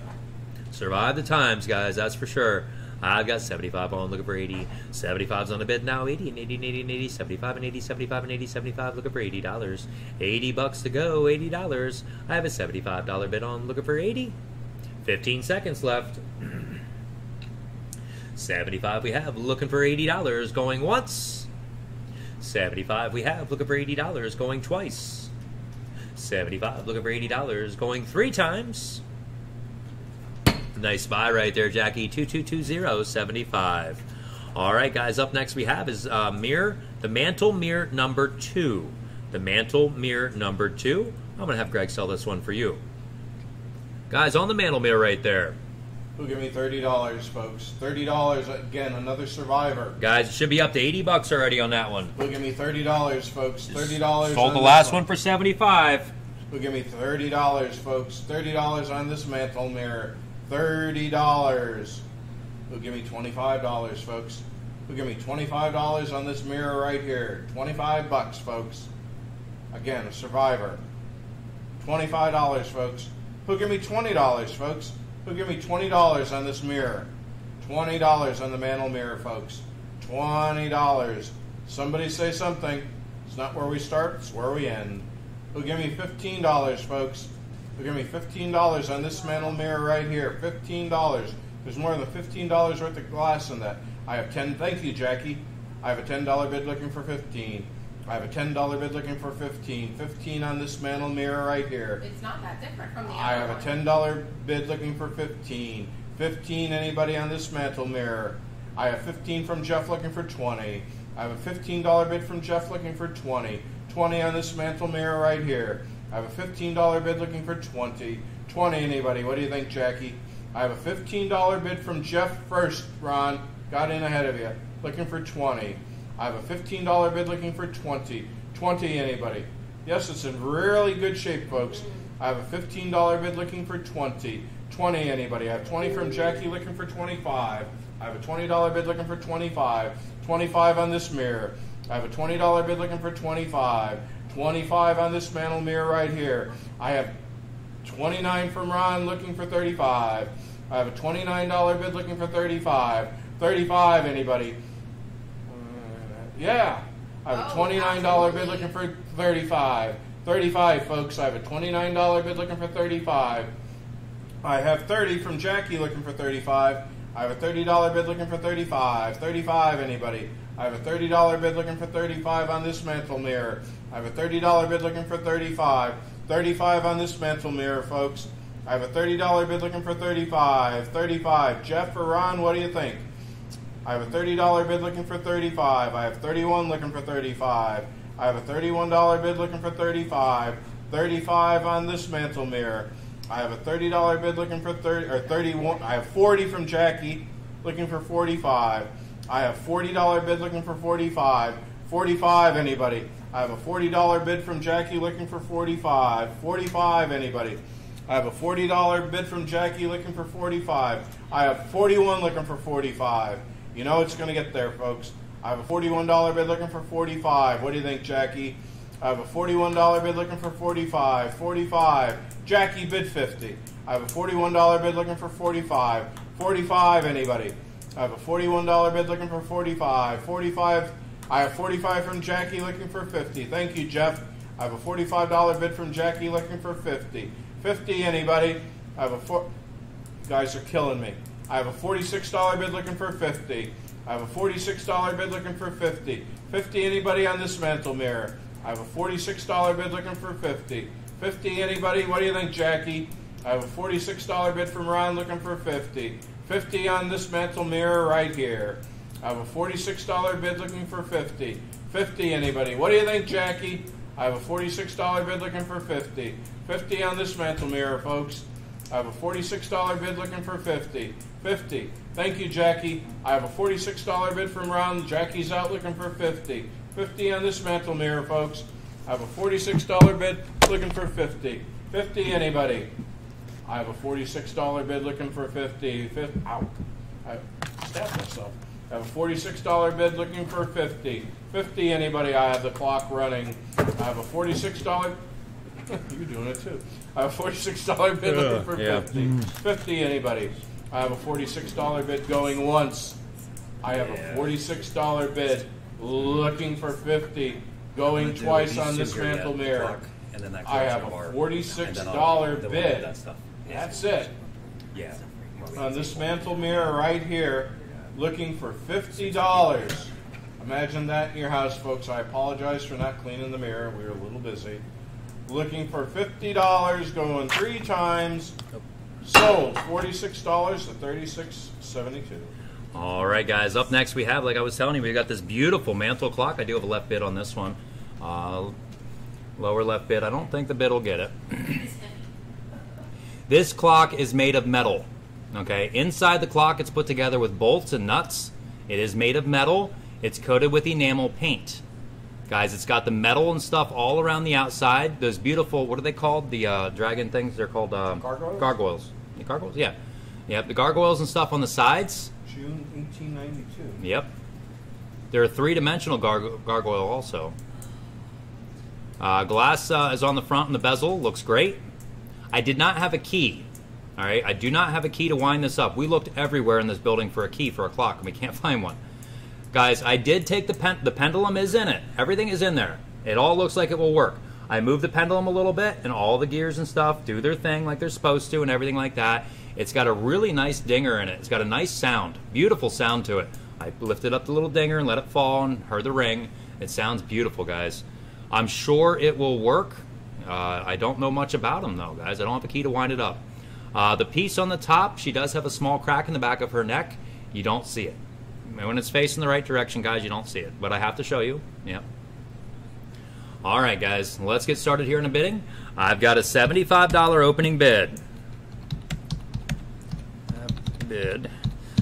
Survive the times, guys, that's for sure. I've got 75 on looking for 80. 75's on the bid now, 80 and 80 and 80 and 80, 75 and 80, 75 and 80, 75 looking for $80. 80 bucks to go, $80. I have a $75 bid on looking for 80. 15 seconds left. 75 we have looking for $80 going once. 75 we have looking for $80 going twice. 75 looking for $80 going three times. Nice buy right there, Jackie. 222075. All right, guys, up next we have is uh, mirror, the mantle mirror number two. The mantle mirror number two. I'm going to have Greg sell this one for you. Guys, on the mantle mirror right there. Who give me thirty dollars, folks? Thirty dollars again, another survivor. Guys, it should be up to 80 bucks already on that one. Who give me thirty dollars, folks? Thirty dollars. Sold the last one for 75. Who give me thirty dollars, folks? Thirty dollars on this mantle mirror. Thirty dollars. Who'll give me $25, folks? Who'll give me $25 on this mirror right here? 25 bucks, folks. Again, a survivor. $25, folks. Who'll give me $20, folks? Who'll give me $20 on this mirror? $20 on the mantle mirror, folks. $20. Somebody say something. It's not where we start, it's where we end. Who'll give me $15, folks? Who'll give me $15 on this mantle mirror right here? $15. There's more than $15 worth of glass in that. I have 10, thank you, Jackie. I have a $10 bid looking for 15. I have a $10 bid looking for 15. 15 on this mantle mirror right here. It's not that different from the other I have a ten dollar bid looking for fifteen. Fifteen anybody on this mantle mirror. I have fifteen from Jeff looking for twenty. I have a fifteen dollar bid from Jeff looking for twenty. Twenty on this mantle mirror right here. I have a fifteen dollar bid looking for twenty. Twenty anybody. What do you think, Jackie? I have a fifteen dollar bid from Jeff first, Ron. Got in ahead of you. Looking for twenty. I have a fifteen dollar bid looking for twenty. Twenty anybody. Yes, it's in really good shape, folks. I have a $15 bid looking for 20. 20 anybody. I have 20 from Jackie looking for 25. I have a $20 bid looking for 25. 25 on this mirror. I have a $20 bid looking for 25. 25 on this mantle mirror right here. I have 29 from Ron looking for 35. I have a $29 bid looking for 35. 35 anybody. Yeah. I have a Oh, twenty-nine dollar bid looking for thirty-five. Thirty-five, folks. I have a twenty-nine dollar bid looking for thirty-five. I have thirty from Jackie looking for thirty-five. I have a thirty dollar bid looking for thirty-five. Thirty-five, anybody? I have a thirty dollar bid looking for thirty-five on this mantle mirror. I have a thirty dollar bid looking for thirty-five. Thirty-five on this mantle mirror, folks. I have a thirty dollar bid looking for thirty-five. Thirty-five. Jeff or Ron, what do you think? I have a $30 bid looking for 35. I have 31 looking for 35. I have a $31 bid looking for 35. 35 on this mantle mirror. I have a $30 bid looking for 30 or 31. I have 40 from Jackie looking for 45. I have $40 bid looking for 45. 45 anybody. I have a $40 bid from Jackie looking for 45. 45 anybody. I have a $40 bid from Jackie looking for 45. I have 41 looking for 45. You know it's going to get there, folks. I have a $41 bid looking for 45. What do you think, Jackie? I have a $41 bid looking for 45. 45. Jackie bid 50. I have a $41 bid looking for 45. 45 anybody. I have a $41 bid looking for 45. 45. I have 45 from Jackie looking for 50. Thank you, Jeff. I have a $45 bid from Jackie looking for 50. 50 anybody. I have a four. Guys are killing me. I have a $46 bid looking for 50. I have a $46 bid looking for 50. 50 anybody on this mantle mirror. I have a $46 bid looking for 50. 50 anybody? What do you think, Jackie? I have a $46 bid from Ron looking for 50. 50 on this mantle mirror right here. I have a $46 bid looking for 50. 50 anybody? What do you think, Jackie? I have a $46 bid looking for 50. 50 on this mantle mirror, folks. I have a $46 bid looking for 50. 50. Thank you, Jackie. I have a $46 bid from Ron. Jackie's out looking for 50. 50 on this mantle mirror, folks. I have a $46 bid looking for 50. 50 anybody? I have a $46 bid looking for 50. 50 ow. I stabbed myself. I have a $46 bid looking for 50. 50 anybody? I have the clock running. I have a $46 You're doing it too. I have a forty-six dollar bid looking for yeah. fifty. Fifty, anybody? I have a forty-six dollar bid going once. I have a forty-six dollar bid looking for fifty, going twice on this mantle mirror. And then that I have a forty-six And then I'll- dollar then we'll do bid. That stuff. That's it. Yeah. On this mantle mirror right here, looking for fifty dollars. Imagine that in your house, folks. I apologize for not cleaning the mirror. We were a little busy. Looking for fifty dollars, going three times. Sold forty-six dollars to thirty-six seventy-two. All right, guys. Up next, we have, like I was telling you, we got this beautiful mantle clock. I do have a left bid on this one. Uh, lower left bid. I don't think the bid will get it. this clock is made of metal. Okay, inside the clock, it's put together with bolts and nuts. It is made of metal. It's coated with enamel paint. Guys, it's got the metal and stuff all around the outside. Those beautiful, what are they called? The uh, dragon things? They're called uh, Gargoyles? Gargoyles. Yeah, gargoyles? Yeah. Yep, the gargoyles and stuff on the sides. June 1892. Yep. They're three-dimensional gar- gargoyle also. Uh, glass uh, is on the front and the bezel. Looks great. I did not have a key. All right, I do not have a key to wind this up. We looked everywhere in this building for a key for a clock, and we can't find one. Guys, I did take the pen. The pendulum is in it. Everything is in there. It all looks like it will work. I moved the pendulum a little bit, and all the gears and stuff do their thing like they're supposed to, and everything like that. It's got a really nice dinger in it. It's got a nice sound, beautiful sound to it. I lifted up the little dinger and let it fall, and heard the ring. It sounds beautiful, guys. I'm sure it will work. Uh, I don't know much about them though, guys. I don't have a key to wind it up. Uh, the piece on the top, she does have a small crack in the back of her neck. You don't see it. When it's facing the right direction, guys, you don't see it. But I have to show you. Yep. All right, guys, let's get started here in a bidding. I've got a $75 opening bid. Bid.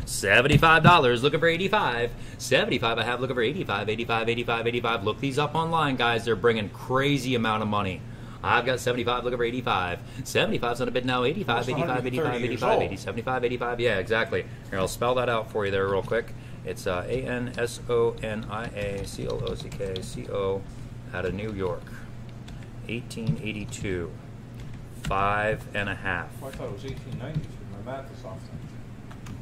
$75, looking for 85. 75 I have looking for 85, 85, 85, 85. Look these up online, guys. They're bringing crazy amount of money. I've got 75 looking for 85. 75's on a bid now. 85, Almost 85, 85, 85, 80, 75, 85. Yeah, exactly. Here, I'll spell that out for you there real quick. It's uh, A N S O N I A C L O C K C O out of New York. 1882. Five and a half. Oh, I thought it was 1892. My math is off. then.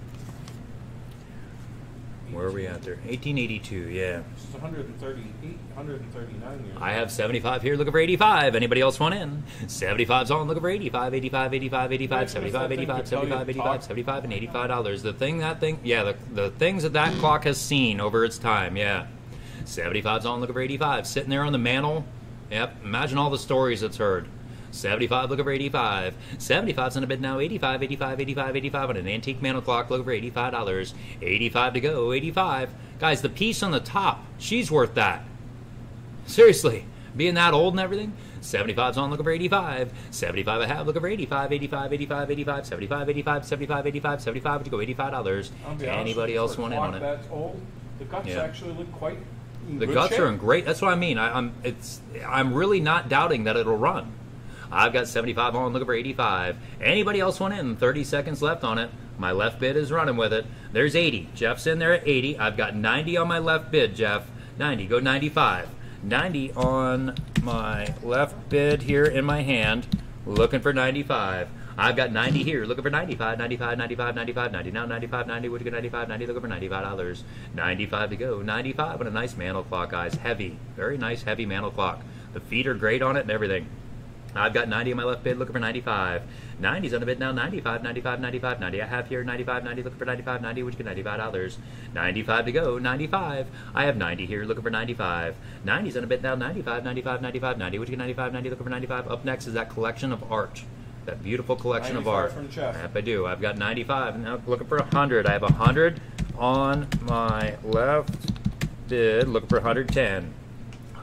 Where are we at there? 1882, yeah. This is 138, 139 years. I have 75 here looking for 85. Anybody else want in? 75's on looking for 85, 85, 85, 85, Imagine if 75, that thing 85, could tell you 75, 85, 75, and 85 dollars. The thing that thing, yeah, the, the things that that clock has seen over its time, yeah. 75's on looking for 85. Sitting there on the mantle. Yep, imagine all the stories it's heard. 75 looking for 85. 75's on a bid now. 85, 85, 85, 85 on an antique mantle clock looking for $85. 85 to go. 85. Guys, the piece on the top, she's worth that. Seriously, being that old and everything. 75's on looking for 85. 75 I have looking for 85, 85, 85, 85, 75, 85, 75, 85, 75 would you go $85. I'll be honest Anybody else want in on it? That's old. The guts Yeah. actually look quite. The guts shape. are in great. That's what I mean. I, I'm it's I'm really not doubting that it'll run. I've got 75 on, looking for 85. Anybody else want in? 30 seconds left on it. My left bid is running with it. There's 80. Jeff's in there at 80. I've got 90 on my left bid, Jeff. 90. Go 95. 90 on my left bid here in my hand. Looking for 95. I've got 90 here, looking for 95, 95, 95, 95, 90. Now 95, 90, would you go 95, 90, looking for $95. 95 to go. 95 on a nice mantle clock, guys. Heavy. Very nice, heavy mantle clock. The feet are great on it and everything. I've got 90 in my left bid, looking for 95. 90's on the bid now, 95, 95, 95, 90. I have here 95, 90, looking for 95, 90, which get $95. 95 to go, 95. I have 90 here, looking for 95. 90's on a bid now, 95, 95, 95, 90, which get 95, 90, looking for 95. Up next is that collection of art. That beautiful collection of art. from Jeff. Yep, I do. I've got 95. Now looking for 100. I have 100 on my left bid, looking for 110.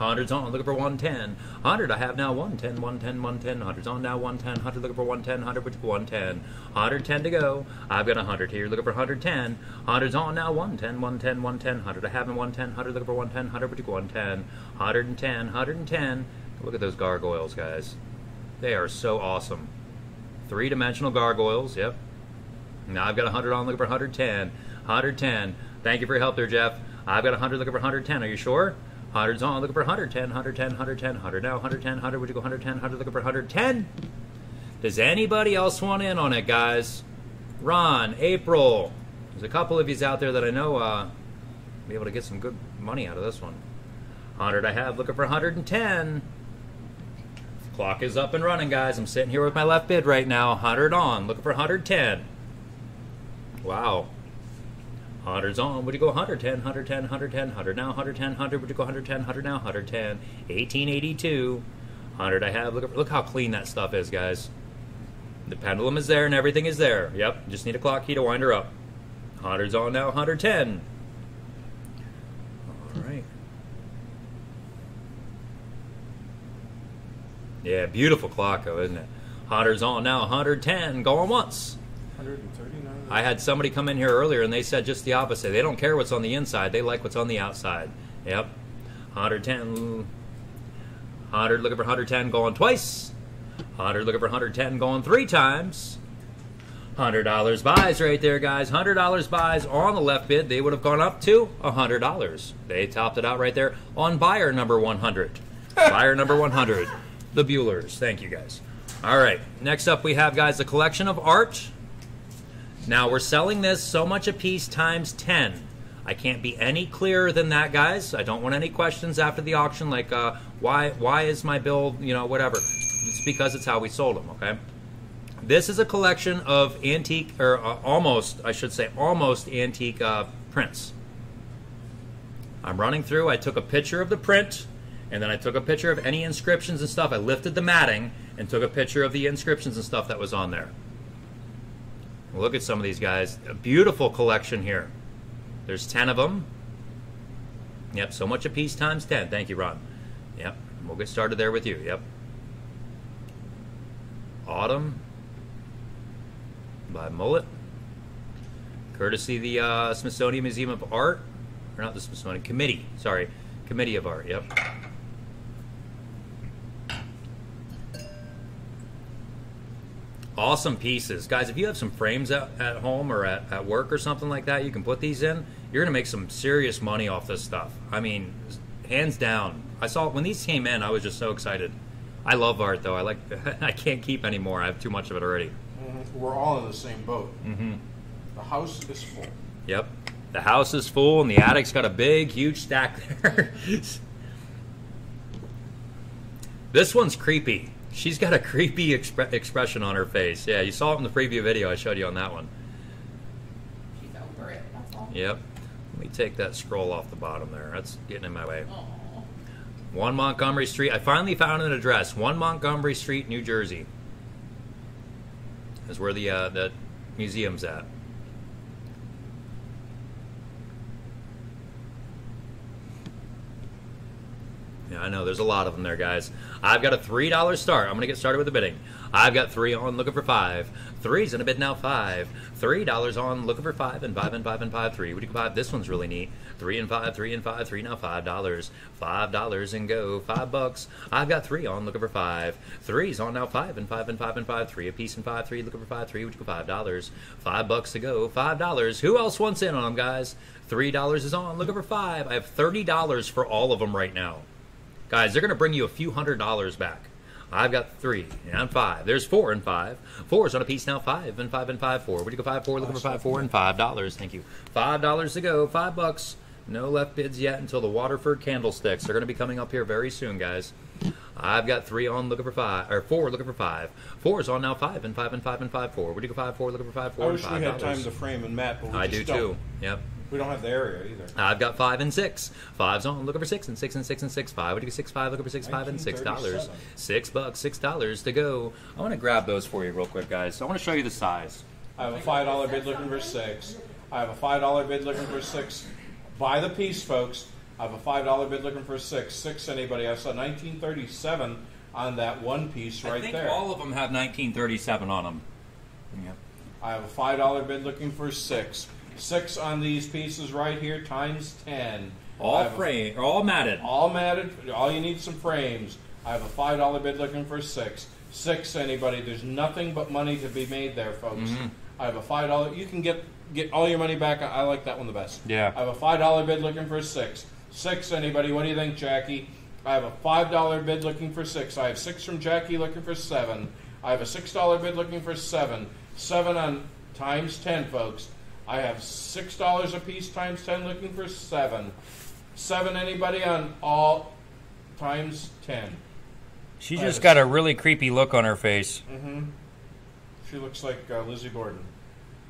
Hundreds on, looking for 110. 100, I have now 110, 110, 110. Hundreds on now, 110. 100, looking for 110. 100, which 110. 110 to go. I've got 100 here, looking for 110. 100's on now, 110, 110, 110. 100, I have in 110. 100, looking for 110. 100, which 110. 110, 110. Look at those gargoyles, guys. They are so awesome. Three dimensional gargoyles, yep. Now I've got 100 on, looking for 110. 110. Thank you for your help there, Jeff. I've got 100 looking for 110. Are you sure? 100's on, looking for 110, 110, 110, 100 now, 110, 100. Would you go 110, 100 looking for 110? Does anybody else want in on it, guys? Ron, April. There's a couple of yous out there that I know uh, be able to get some good money out of this one. 100 I have, looking for 110. Clock is up and running, guys. I'm sitting here with my left bid right now. 100 on, looking for 110. Wow. 100's on. Would you go 110, 110, 110, 100 now, 110, 100? Would you go 110, 100 now, 110? 1882. 100 I have. Look, look how clean that stuff is, guys. The pendulum is there and everything is there. Yep. Just need a clock key to wind her up. 100's on now, 110. All right. Yeah, beautiful clock, though, isn't it? 100's on now, 110. Going once. 139. I had somebody come in here earlier and they said just the opposite. They don't care what's on the inside, they like what's on the outside. Yep. 110. 100 looking for 110 going twice. 100 looking for 110 going three times. Hundred dollars buys right there, guys. Hundred dollars buys on the left bid. They would have gone up to hundred dollars. They topped it out right there on buyer number one hundred. buyer number one hundred. The Buellers. Thank you, guys. All right. Next up, we have guys a collection of art. Now we're selling this so much a piece times ten. I can't be any clearer than that, guys. I don't want any questions after the auction, like uh, why why is my bill, you know, whatever. It's because it's how we sold them. Okay. This is a collection of antique, or uh, almost, I should say, almost antique uh, prints. I'm running through. I took a picture of the print, and then I took a picture of any inscriptions and stuff. I lifted the matting and took a picture of the inscriptions and stuff that was on there. Look at some of these guys. A beautiful collection here. There's 10 of them. Yep, so much a piece times 10. Thank you, Ron. Yep, we'll get started there with you. Yep. Autumn by Millet. Courtesy the uh, Smithsonian Museum of Art. Or not the Smithsonian, Committee. Sorry, Committee of Art. Yep. Awesome pieces. Guys, if you have some frames at, at home or at, at work or something like that, you can put these in. You're going to make some serious money off this stuff. I mean, hands down. I saw when these came in, I was just so excited. I love art though. I like I can't keep anymore. I have too much of it already. Mhm. We're all in the same boat. Mhm. The house is full. Yep. The house is full and the attic's got a big, huge stack there. this one's creepy. She's got a creepy expre- expression on her face. Yeah, you saw it in the preview video I showed you on that one. She's over it. That's all. Yep. Let me take that scroll off the bottom there. That's getting in my way. Aw. One Montgomery Street. I finally found an address. One Montgomery Street, New Jersey. Is where the uh, the museum's at. I know. There's a lot of them there, guys. I've got a three dollar start. I'm gonna get started with the bidding. I've got three on, looking for five. Three's in a bid now. Five. Three dollars on, looking for five, and five and five and five. Three. Do you five? This one's really neat. Three and five. Three and five. Three now. Five dollars. Five dollars and go. Five bucks. I've got three on, looking for five. Three's on now. Five and five and five and five. Three a piece and five. Three looking for five. Three. Do you Five dollars. Five bucks to go. Five dollars. Who else wants in on them, guys? Three dollars is on. Looking for five. I have thirty dollars for all of them right now. Guys, they're going to bring you a few hundred dollars back. I've got three and five. There's four and five. Four is on a piece now. Five and five and five. Four. Do you go? Five, four. Looking for five, four, and five dollars. Thank you. Five dollars to go. Five bucks. No left bids yet until the Waterford candlesticks. They're going to be coming up here very soon, guys. I've got three on looking for five, or four looking for five. Four is on now. Five and five and five and five. Four. Do you go? Five, four. Looking for five, four, I and wish five we had time dollars. to frame and map, but we I just do don't. too. Yep. We don't have the area either. Uh, I've got five and six. Five's on. Looking for six and six and six and six. Five. What do you? Six five. Looking for six five and six dollars. Six bucks. Six dollars to go. I want to grab those for you real quick, guys. I want to show you the size. I have a five dollar bid looking for six. I have a five dollar bid looking for six. Buy the piece, folks. I have a five dollar bid looking for six. Six anybody? I saw 1937 on that one piece right I think there. all of them have 1937 on them. Yep. I have a five dollar bid looking for six. Six on these pieces right here times ten. All have a- all matted. all matted. All you need is some frames. I have a five dollar bid looking for six. Six anybody? There's nothing but money to be made there, folks. Mm-hmm. I have a five dollar. You can get get all your money back. I, I like that one the best. Yeah. I have a five dollar bid looking for six. Six anybody? What do you think, Jackie? I have a five dollar bid looking for six. I have six from Jackie looking for seven. I have a six dollar bid looking for seven. Seven on times ten, folks. I have six dollars a piece times ten looking for seven. Seven anybody on all times ten. She I just got a really creepy look on her face. Mm-hmm. She looks like uh, Lizzie Borden.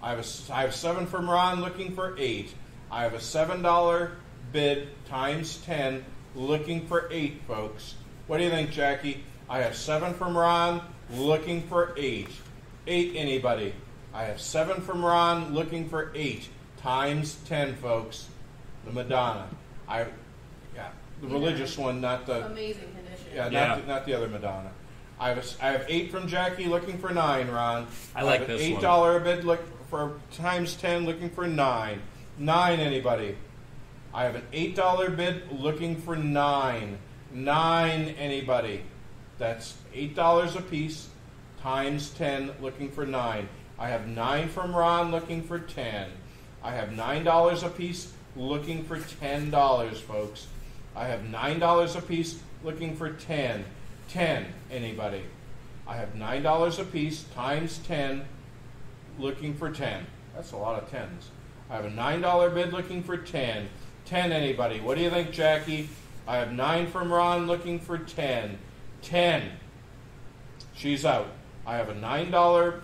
I have a s- I have seven from Ron looking for eight. I have a seven dollar bid times ten looking for eight, folks. What do you think, Jackie? I have seven from Ron looking for eight. Eight anybody? I have seven from Ron looking for eight times ten, folks. The Madonna. I yeah, the Yeah. religious one, not the Amazing condition. yeah, Yeah. not, the, not the other Madonna. I have, a s I have eight from Jackie looking for nine, Ron. I like have an this eight one. dollar a bid look for times ten looking for nine. Nine anybody? I have an eight dollar bid looking for nine. Nine anybody? That's eight dollars a piece times ten looking for nine. I have nine from Ron looking for 10. I have $9 a piece looking for $10, folks. I have $9 a piece looking for 10. 10, anybody? I have $9 a piece times 10 looking for 10. That's a lot of tens. I have a $9 bid looking for 10. 10, anybody? What do you think, Jackie? I have 9 from Ron looking for 10. 10. She's out. I have a $9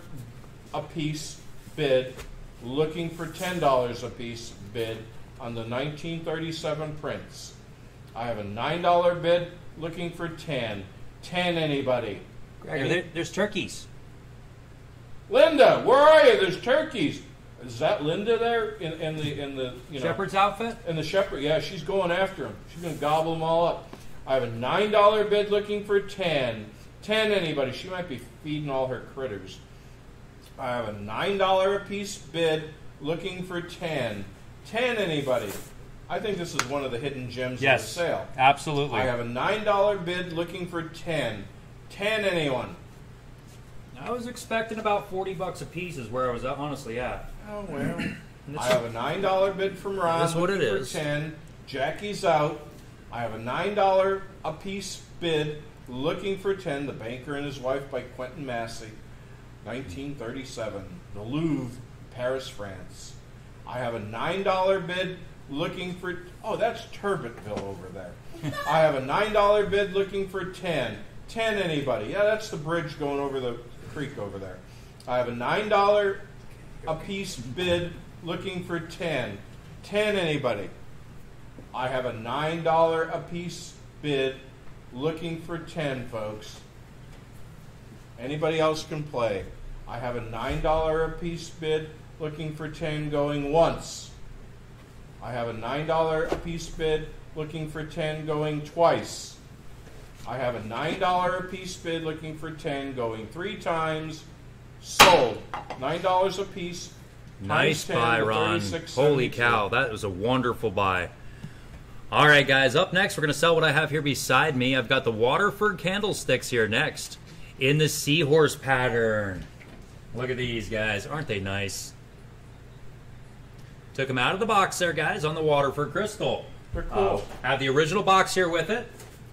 a piece bid looking for $10 a piece bid on the 1937 prints. I have a $9 bid looking for 10. 10 anybody? Gregor, there, there's turkeys. Linda, where are you? There's turkeys. Is that Linda there in, in the in the you know Shepherd's outfit? in the shepherd? Yeah, she's going after him. She's going to gobble them all up. I have a nine dollar bid looking for ten. Ten anybody? She might be feeding all her critters. I have a nine dollar a piece bid looking for ten. Ten anybody? I think this is one of the hidden gems Yes. of the sale. Absolutely. I have a nine dollar bid looking for ten. Ten anyone? I was expecting about 40 bucks a piece is where I was at, honestly at. Oh well. I have a nine dollar bid from Ron. That's what looking it for is. Ten. Jackie's out. I have a nine dollar a piece bid looking for ten. The Banker and His Wife by Quentin Massys, 1937. The Louvre, Paris, France. I have a nine dollar bid looking for. Oh, that's Turbotville over there. I have a nine dollar bid looking for ten. Ten anybody? Yeah, that's the bridge going over the creek over there. I have a nine dollar a piece bid looking for 10. 10 anybody? I have a $9 a piece bid looking for 10 folks. Anybody else can play. I have a $9 a piece bid looking for 10 going once. I have a $9 a piece bid looking for 10 going twice. I have a $9 a piece bid looking for 10 going three times. Sold. $9 a piece. Nice 10 buy, Ron. Holy cow, that was a wonderful buy. All right, guys, up next, we're going to sell what I have here beside me. I've got the Waterford candlesticks here next in the seahorse pattern. Look at these, guys. Aren't they nice? Took them out of the box there, guys, on the Waterford crystal. They're cool. Uh, have the original box here with it.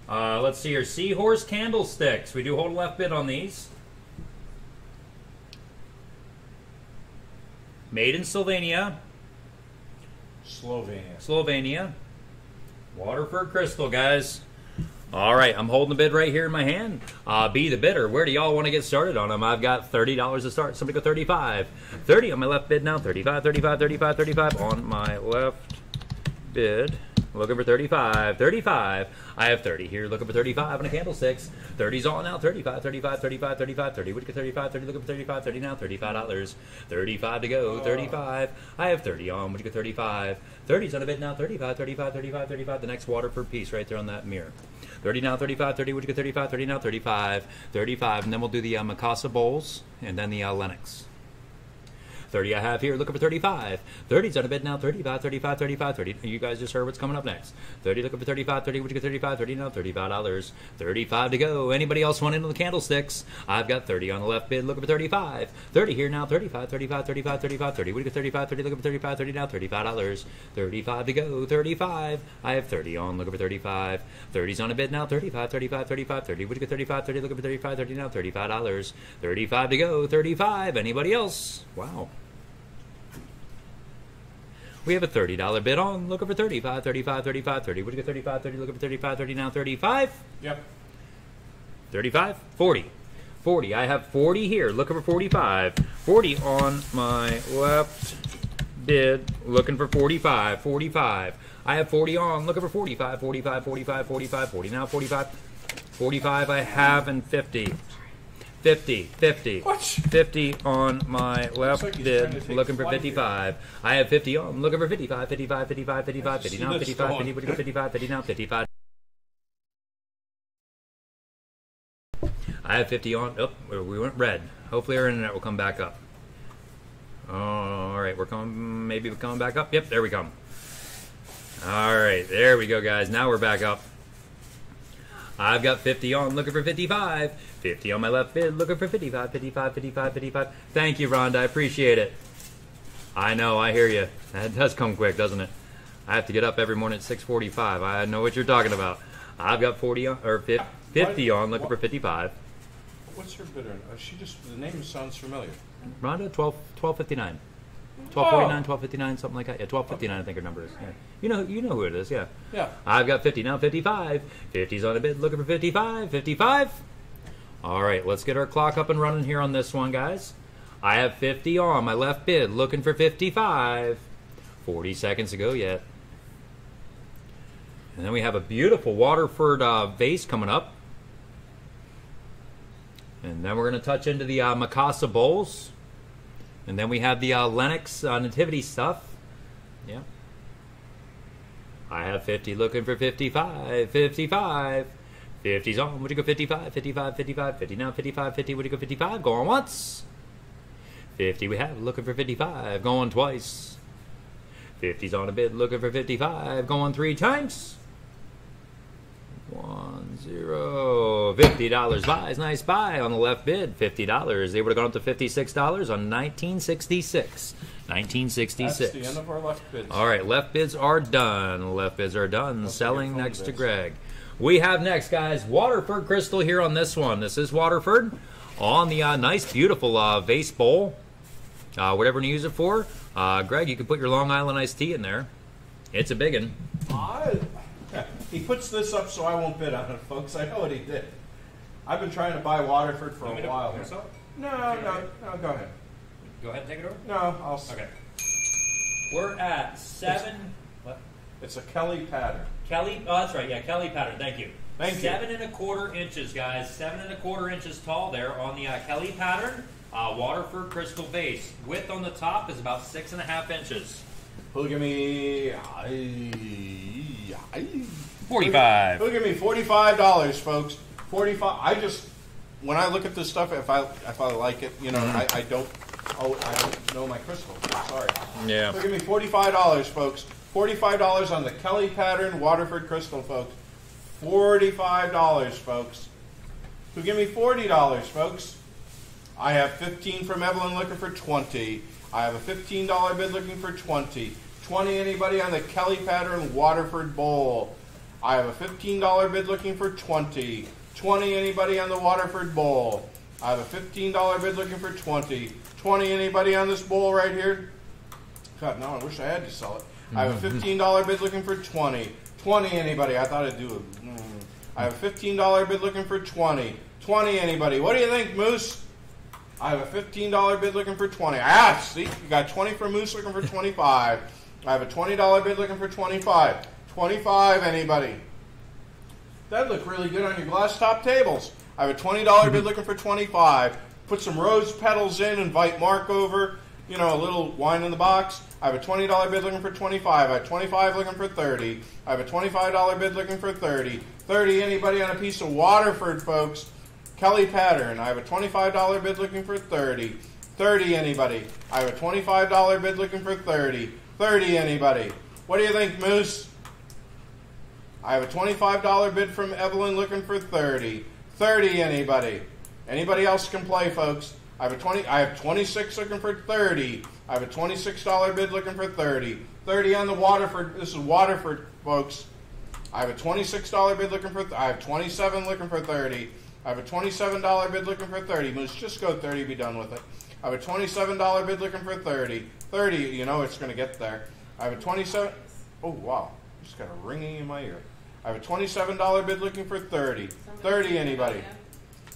Uh, let's see here. Seahorse candlesticks. We do hold a left bid on these. Made in Slovenia. Slovenia. Slovenia. Waterford Crystal, guys. All right, I'm holding the bid right here in my hand. Uh, be the bidder. Where do y'all want to get started on them? I've got $30 to start. Somebody go 35 30 on my left bid now. 35 35 35 35 on my left bid. Looking for 35. 35. I have 30 here. Looking for 35 on a candlesticks. 30's all now. 35, 35, 35, 35, 30. Would you get 35, 30? Looking for 35, 30 now. $35. 35 to go. 35. I have 30 on. Would you get 35? 30's on a bid now. 35, 35, 35, 35. The next Waterford piece right there on that mirror. 30 now, 35, 30. Would you get 35, 30 now? 35, 35. And then we'll do the uh, Mikasa bowls and then the uh, Lenox. 30 I have here, looking for 35. 30's on a bid now, 35, 35, 35, 30. You guys just heard what's coming up next. 30 looking for 35, 30, would you get 35, 30 now, $35. 35 to go. Anybody else want into the candlesticks? I've got 30 on the left bid, looking for 35. 30 here now, 35, 35, 35, 35, 30. Would you get 35, 30, looking for 35, 30 now, $35. 35 to go, 35. I have 30 on, looking for 35. 30's on a bid now, 35, 35, 35, 30. Would you get 35, 30, looking for 35, 30 now, $35. 35 to go, 35. Anybody else? Wow. We have a $30 bid on, looking for 35, 35, 35, 30. What'd you get 35, 30, looking for 35, 30 now, 35? Yep. 35, 40. 40. I have 40 here, looking for 45. 40 on my left bid, looking for 45. 45. I have 40 on, looking for 45. 45, 45, 45, 40. Now 45. 45 I have and 50. 50, 50. What? 50 on my left like bid, trying to take looking for flight here. 55. I have 50 on, looking for 55, 55, 55, 55, 50. see Now this 55, 50, would you go 55, 50 now 55. I have 50 on. Oh, we went red. Hopefully our internet will come back up. All right, we're coming. Maybe we're coming back up. Yep, there we come. All right, there we go, guys. Now we're back up. I've got 50 on, looking for 55. 50 on my left bid, looking for 55, 55, 55, 55. Thank you, Rhonda. I appreciate it. I know, I hear you. That does come quick, doesn't it? I have to get up every morning at 6:45. I know what you're talking about. I've got 40 on, or fif- 50 on, looking for 55. What's her bidder? Uh, she just the name sounds familiar. Rhonda, 12, 1259. 1249, 1259, something like that. Yeah, 1259, I think her number is. Yeah. You know, you know who it is. Yeah. Yeah. I've got 50 now, 55. 50's on a bid, looking for 55. 55. All right, let's get our clock up and running here on this one, guys. I have 50 on my left bid, looking for 55. 40 seconds to go yet. And then we have a beautiful Waterford uh, vase coming up. And then we're going to touch into the uh, Mikasa bowls. And then we have the uh, Lenox uh, nativity stuff. Yeah. I have 50 looking for 55. 55. 50's on. Would you go 55? 55, 55, 50 now, 55, 50. Would you go 55? Going once. 50 we have looking for 55. Going twice. 50's on a bid looking for 55. Going three times. One zero. Fifty dollars buys. Nice buy on the left bid. Fifty dollars. They would have gone up to fifty-six dollars on nineteen sixty-six. Nineteen That's the end of our left bids. All right, left bids are done. Left bids are done. Let's Selling next to. Greg. We have next, guys, Waterford Crystal here on this one. This is Waterford on the uh, nice, beautiful uh, vase bowl. Uh, whatever you use it for. Uh, Greg, you can put your Long Island iced tea in there. It's a big one. I, he puts this up so I won't bid on it, folks. I know what he did. I've been trying to buy Waterford for Want a while. want me to sell it? No, no, no. Go ahead. Go ahead and take it over. No, I'll. s- Okay. We're at seven. What? It's a Kelly pattern. Kelly. Oh, that's right. Yeah, Kelly pattern. Thank you. Thank you. Seven and a quarter inches, guys. Seven and a quarter inches tall there on the uh, Kelly pattern. Uh, Waterford crystal vase. Width on the top is about six and a half inches. Who'll give me? Forty-five. Who'll give me forty-five dollars, folks? Forty-five. I just when I look at this stuff, if I if I like it, you know, mm-hmm. I, I don't. Oh, I don't know my crystal. Sorry. Yeah. They'll give me forty-five dollars, folks. Forty-five dollars on the Kelly pattern Waterford crystal, folks. Forty-five dollars, folks. Who give me forty dollars, folks? I have fifteen from Evelyn looking for twenty. I have a fifteen dollar bid looking for twenty. Twenty anybody on the Kelly pattern Waterford bowl. I have a fifteen dollar bid looking for twenty. Twenty anybody on the Waterford bowl. I have a fifteen dollar bid looking for twenty. Twenty anybody on this bowl right here. God, no, I wish I had to sell it. I have a fifteen dollar bid looking for twenty. Twenty anybody? I thought I'd do it. Mm. I have a fifteen dollar bid looking for twenty. Twenty anybody? What do you think, Moose? I have a fifteen dollar bid looking for twenty. Ah, see, you got twenty for Moose looking for twenty-five. I have a twenty dollar bid looking for twenty-five. Twenty-five anybody? That'd look really good on your glass top tables. I have a twenty dollar bid looking for twenty-five. Put some rose petals in, invite Mark over. You know, a little wine in the box. I have a twenty dollar bid looking for twenty-five. I have twenty-five looking for thirty. I have a twenty-five dollar bid looking for thirty. Thirty. Anybody on a piece of Waterford, folks? Kelly pattern. I have a twenty-five dollar bid looking for thirty. Thirty. Anybody? I have a twenty-five dollar bid looking for thirty. Thirty. Anybody? What do you think, Moose? I have a twenty-five dollar bid from Evelyn looking for thirty. Thirty. Anybody? Anybody else can play, folks. I have a twenty. I have twenty-six looking for thirty. I have a twenty-six dollar bid looking for thirty. Thirty on the Waterford. This is Waterford, folks. I have a twenty-six dollar bid looking for. I have twenty-seven looking for thirty. I have a twenty-seven dollar bid looking for thirty. Moose, just go thirty. Be done with it. I have a twenty-seven dollar bid looking for thirty. Thirty. You know it's going to get there. I have a twenty-seven. Oh wow! Just got a ringing in my ear. I have a twenty-seven dollar bid looking for thirty. Thirty. Anybody?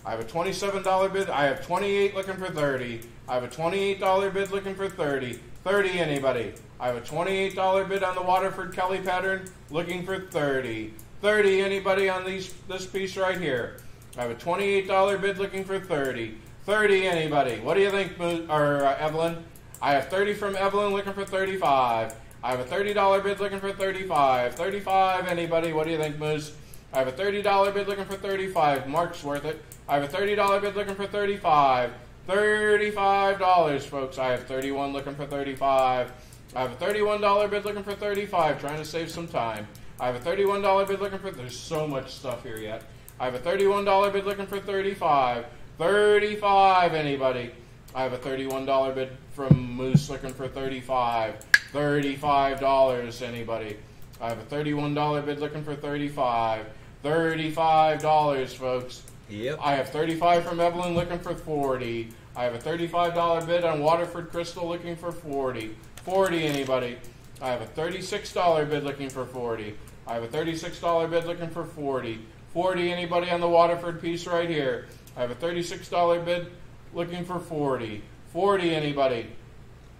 I have a twenty-seven dollar bid. I have twenty-eight looking for thirty. I have a twenty-eight dollar bid looking for thirty. Thirty. Anybody? I have a twenty-eight dollar bid on the Waterford Kelly pattern, looking for thirty. Thirty. Anybody on these this piece right here? I have a twenty-eight dollar bid looking for thirty. Thirty. Anybody? What do you think, Mo- or uh, Evelyn? I have thirty from Evelyn looking for thirty-five. I have a thirty dollar bid looking for thirty-five. Thirty-five. Anybody? What do you think, Moose? I have a thirty dollar bid looking for thirty-five. Mark's worth it. I have a thirty dollar bid looking for thirty-five. Thirty-five dollars, folks. I have thirty-one looking for thirty-five. I have a thirty-one dollar bid looking for thirty-five. Trying to save some time. I have a thirty-one dollar bid looking for. There's so much stuff here yet. I have a $31 bid looking for 35. 35 anybody? I have a $31 bid from Moose looking for 35. $35 anybody? I have a $31 bid looking for 35. $35 folks. Yep. I have 35 from Evelyn looking for 40. I have a $35 bid on Waterford Crystal looking for 40. 40 anybody? I have a $36 bid looking for 40. I have a $36 bid looking for 40. 40 anybody on the Waterford piece right here? I have a $36 bid looking for 40. 40 anybody?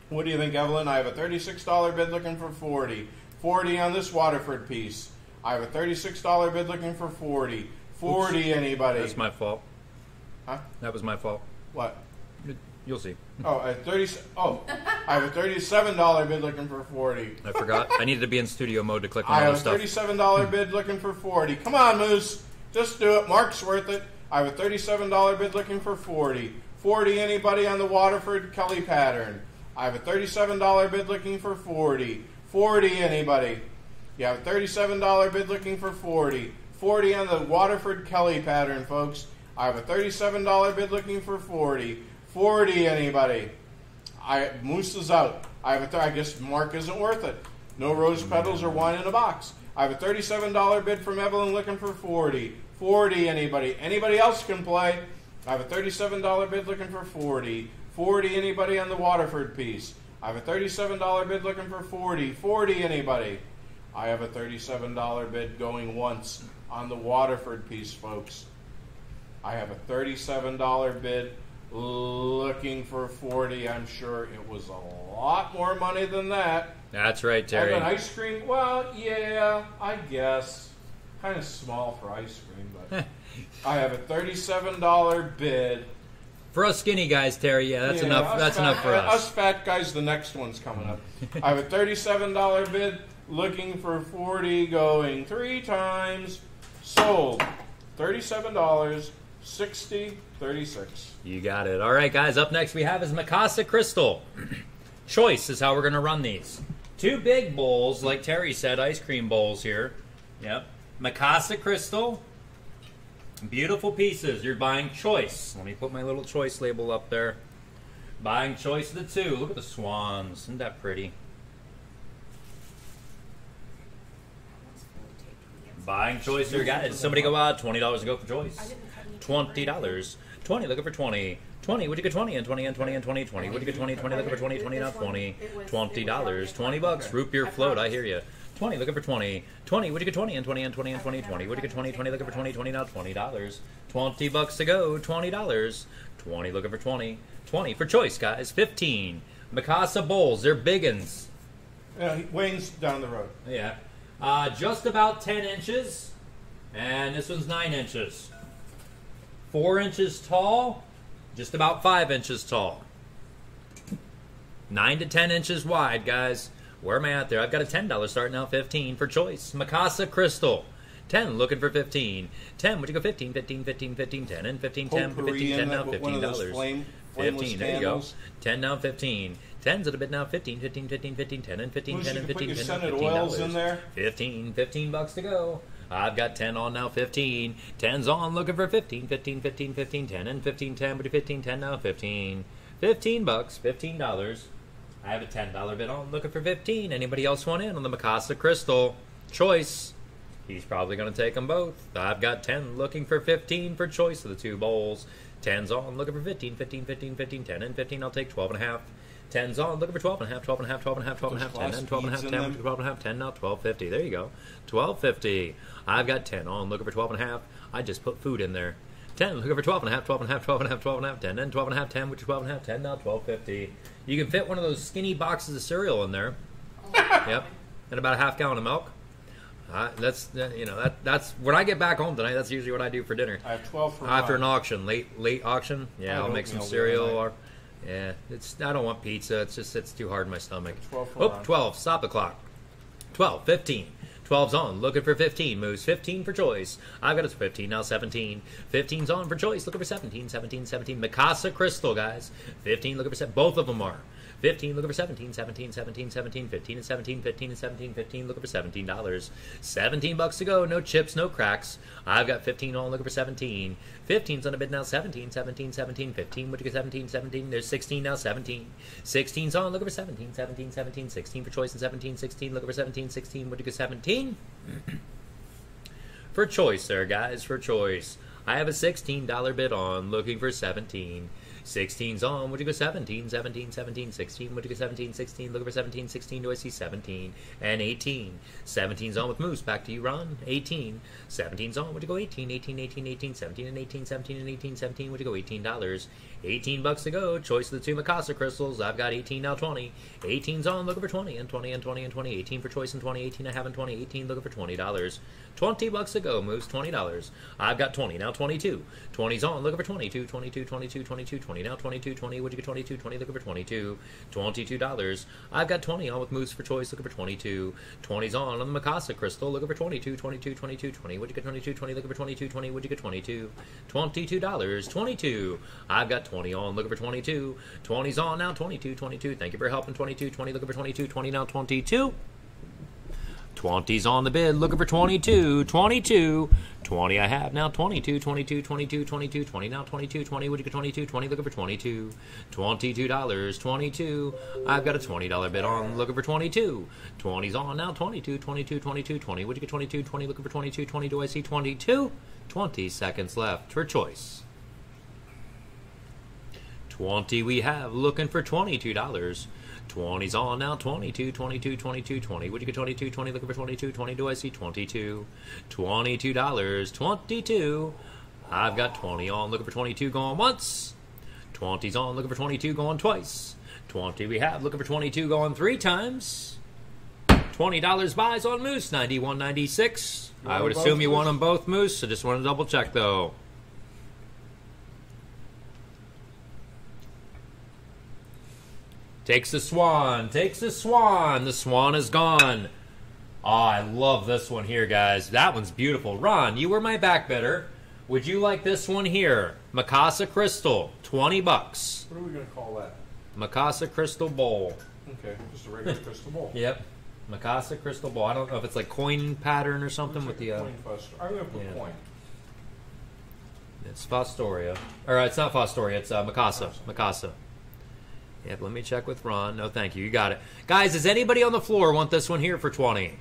What do you think, Evelyn? I have a $36 bid looking for 40. 40 on this Waterford piece. I have a $36 bid looking for 40. 40 anybody? That's my fault. Huh? That was my fault. What? You'll see. Oh, a 30 Oh, I have a $37 bid looking for 40. I forgot. I needed to be in studio mode to click on I have a stuff. $37 bid looking for 40. Come on, Moose. Just do it. Mark's worth it. I have a $37 bid looking for 40. 40 anybody on the Waterford Kelly pattern. I have a $37 bid looking for 40. 40 anybody. You have a $37 bid looking for 40. 40 on the Waterford Kelly pattern, folks. I have a $37 bid looking for 40. 40 anybody. I Moose is out. I have a I guess Mark isn't worth it. No rose petals or wine in a box. I have a $37 bid from Evelyn looking for 40. 40 anybody. Anybody else can play. I have a $37 bid looking for 40. 40 anybody on the Waterford piece. I have a $37 bid looking for 40. 40 anybody. I have a $37 bid going once on the Waterford piece, folks. I have a $37 bid looking for 40. I'm sure it was a lot more money than that. That's right, Terry. have an ice cream. Well, yeah, I guess. Kind of small for ice cream, but I have a $37 bid. For us skinny guys, Terry, yeah, that's Yeah, enough. That's fat- enough for Us us. fat guys, the next one's coming up. I have a $37 bid looking for 40 going three times. Sold. $37, 60, 36. You got it. All right, guys. Up next we have is Mikasa Crystal. Choice is how we're going to run these. Two big bowls, like Terry said, ice cream bowls here. Yep. Mikasa Crystal. Beautiful pieces. You're buying choice. Let me put my little choice label up there. Buying choice of the two. Look at the swans. Isn't that pretty? Buying choice here, guys. Somebody go out. Twenty dollars to go for choice. Twenty dollars. Twenty. Looking for twenty. Twenty. Would you get twenty and twenty and twenty and twenty? Twenty. Would you get twenty? Twenty. Looking for twenty. Twenty. Not twenty. Twenty dollars. Twenty bucks. Root beer float. I hear you. Twenty. Looking for twenty. Twenty. Would you get twenty and twenty and twenty and twenty? Twenty. Would you get twenty? Twenty. Looking for twenty. Twenty. Now twenty dollars. Twenty bucks to go. Twenty dollars. Twenty. Looking for twenty. Twenty for choice, guys. Fifteen. Mikasa bowls. They're biggins. Yeah, Wayne's down the road. Yeah. Uh, just about 10 inches. And this one's 9 inches. 4 inches tall. Just about 5 inches tall. 9 to 10 inches wide, guys. Where am I at there? I've got a $10 starting out 15 for choice. Mikasa Crystal. 10 looking for 15. 10, would you go 15, 15, 15, 15, 10, and 15, 10, Potpourri 15, 10 in now, that, one of those $15. flame- 15, there you go. 10 now, 15. 10's at a bit now, 15, 15, 15, 15, 10, and 15, Moose, 10, and can put 15, your 10, and scented 15 oils in dollars. there. 15, 15 bucks to go. I've got 10 on now, 15. 10's on, looking for 15, 15, 15, 15, 10, and 15, 10, but 15, 10 now, 15. 15 bucks, $15. I have a $10 bid on, looking for 15. Anybody else want in on the Mikasa Crystal? Choice. He's probably going to take them both. I've got 10 looking for 15 for choice of the two bowls. 10's on, looking for 15, 15, 15, 15, 10, and 15. I'll take 12 and a half. 10's on, looking for 12 and a half, 12 and a half, 12 and a half, 12 and a half, 10, and 12 and a half, 10, glass 12 and a half, 10, now 12.50. There you go. 12.50. I've got 10 on, looking for 12 and a half. I just put food in there. 10, looking for 12 and a half, 12 and a half, 12 and a half, 12 and a half, 10, and 12 and a half, 10, which is 12 and a half, 10, now 12.50. You can fit one of those skinny boxes of cereal in there. Yep. And about a half gallon of milk. Uh, that's that- you know that that's when I get back home tonight. That's usually what I do for dinner. I have 12 for After an auction, late late auction, yeah, I'll make some cereal. Or, yeah, it's I don't want pizza. It's just it's too hard in my stomach. 12 for Oh, one. 12. Stop the clock. 12, 15. 12's on, looking for 15. Moves 15 for choice. I've got it 15, now 17. 15's on for choice, looking for 17, 17, 17. Mikasa Crystal, guys. 15, looking for 7. Both of them are. 15, looking for 17, 17, 17, 17, 15 and 17, 15 and 17, 15, looking for $17. 17 bucks to go, no chips, no cracks. I've got 15 on, looking for 17. 15's on a bid now, 17, 17, 17, 15. Would you get 17, 17? There's 16 now, 17. 16's on, looking for 17, 17, 17, 16 for choice and 17, 16, looking for 17, 16. Would you get 17? for choice there, guys, for choice. I have a $16 bid on, looking for 17. 16's on. Would you go 17? 17, 17, 16. Would you go 17, 16? Looking for 17, 16. Do I see 17? And 18. 17's on with Moose. Back to you, Ron. 18. 17's on. Would you go 18, 18, 18, 18, 17 and 18, 17 and 18, 17? Would you go $18? 18 bucks to go. Choice of the two Mikasa crystals. I've got 18 now 20. 18's on. Looking for 20 and 20 and 20 and 20. 18 for choice and 20. 18 I have in 20. 18 looking for $20. 20 bucks to go. Moose $20. I've got 20 now 22. 20's on. Looking for 22. 22, 22, 22, 20 now 22. 20. Would you get 22? 20 looking for 22. $22. I've got 20 on with Moose for choice. Looking for 22. 20's on on the Mikasa crystal. Looking for 22. 22, 22, 20. Would you get 22? 20 looking for 22. 20. Would you get 22? $22. 22. I've got 20 on. Looking for 22. 20's on now. 22. 22. Thank you for helping. 22. 20 looking for 22. 20 now. 22. 20's on the bid, looking for 22, 22, 20 I have now, 22, 22, 22, 22, 20 now, 22, 20, would you get 22, 20 looking for 22, $22, 22, I've got a $20 bid on, looking for 22, 20's on now, 22, 22, 22, 20, would you get 22, 20 looking for 22, 20, do I see 22? 20 seconds left for choice. 20 we have, looking for $22. 20's on now. 22, 22, 22, 20. Would you get 22, 20? Looking for 22, 20. Do I see 22? $22, 22. I've got 20 on. Looking for 22. Going once. 20's on. Looking for 22. Going twice. 20 we have. Looking for 22. Going three times. $20 buys on Moose. 91.96. I would assume you want them both, Moose. I just want to double check, though. Takes the swan. Takes the swan. The swan is gone. Oh, I love this one here, guys. That one's beautiful. Ron, you were my back bidder. Would you like this one here? Mikasa Crystal, 20 bucks. What are we going to call that? Mikasa Crystal Bowl. Okay, just a regular crystal bowl. Yep. Mikasa Crystal Bowl. I don't know if it's like coin pattern or something with the. Uh, coin fuss. I'm going to put yeah. coin. it's Fostoria. Or it's not Fostoria, it's uh, Mikasa. Mikasa. Yep, let me check with Ron. No, thank you. You got it. Guys, does anybody on the floor want this one here for 20?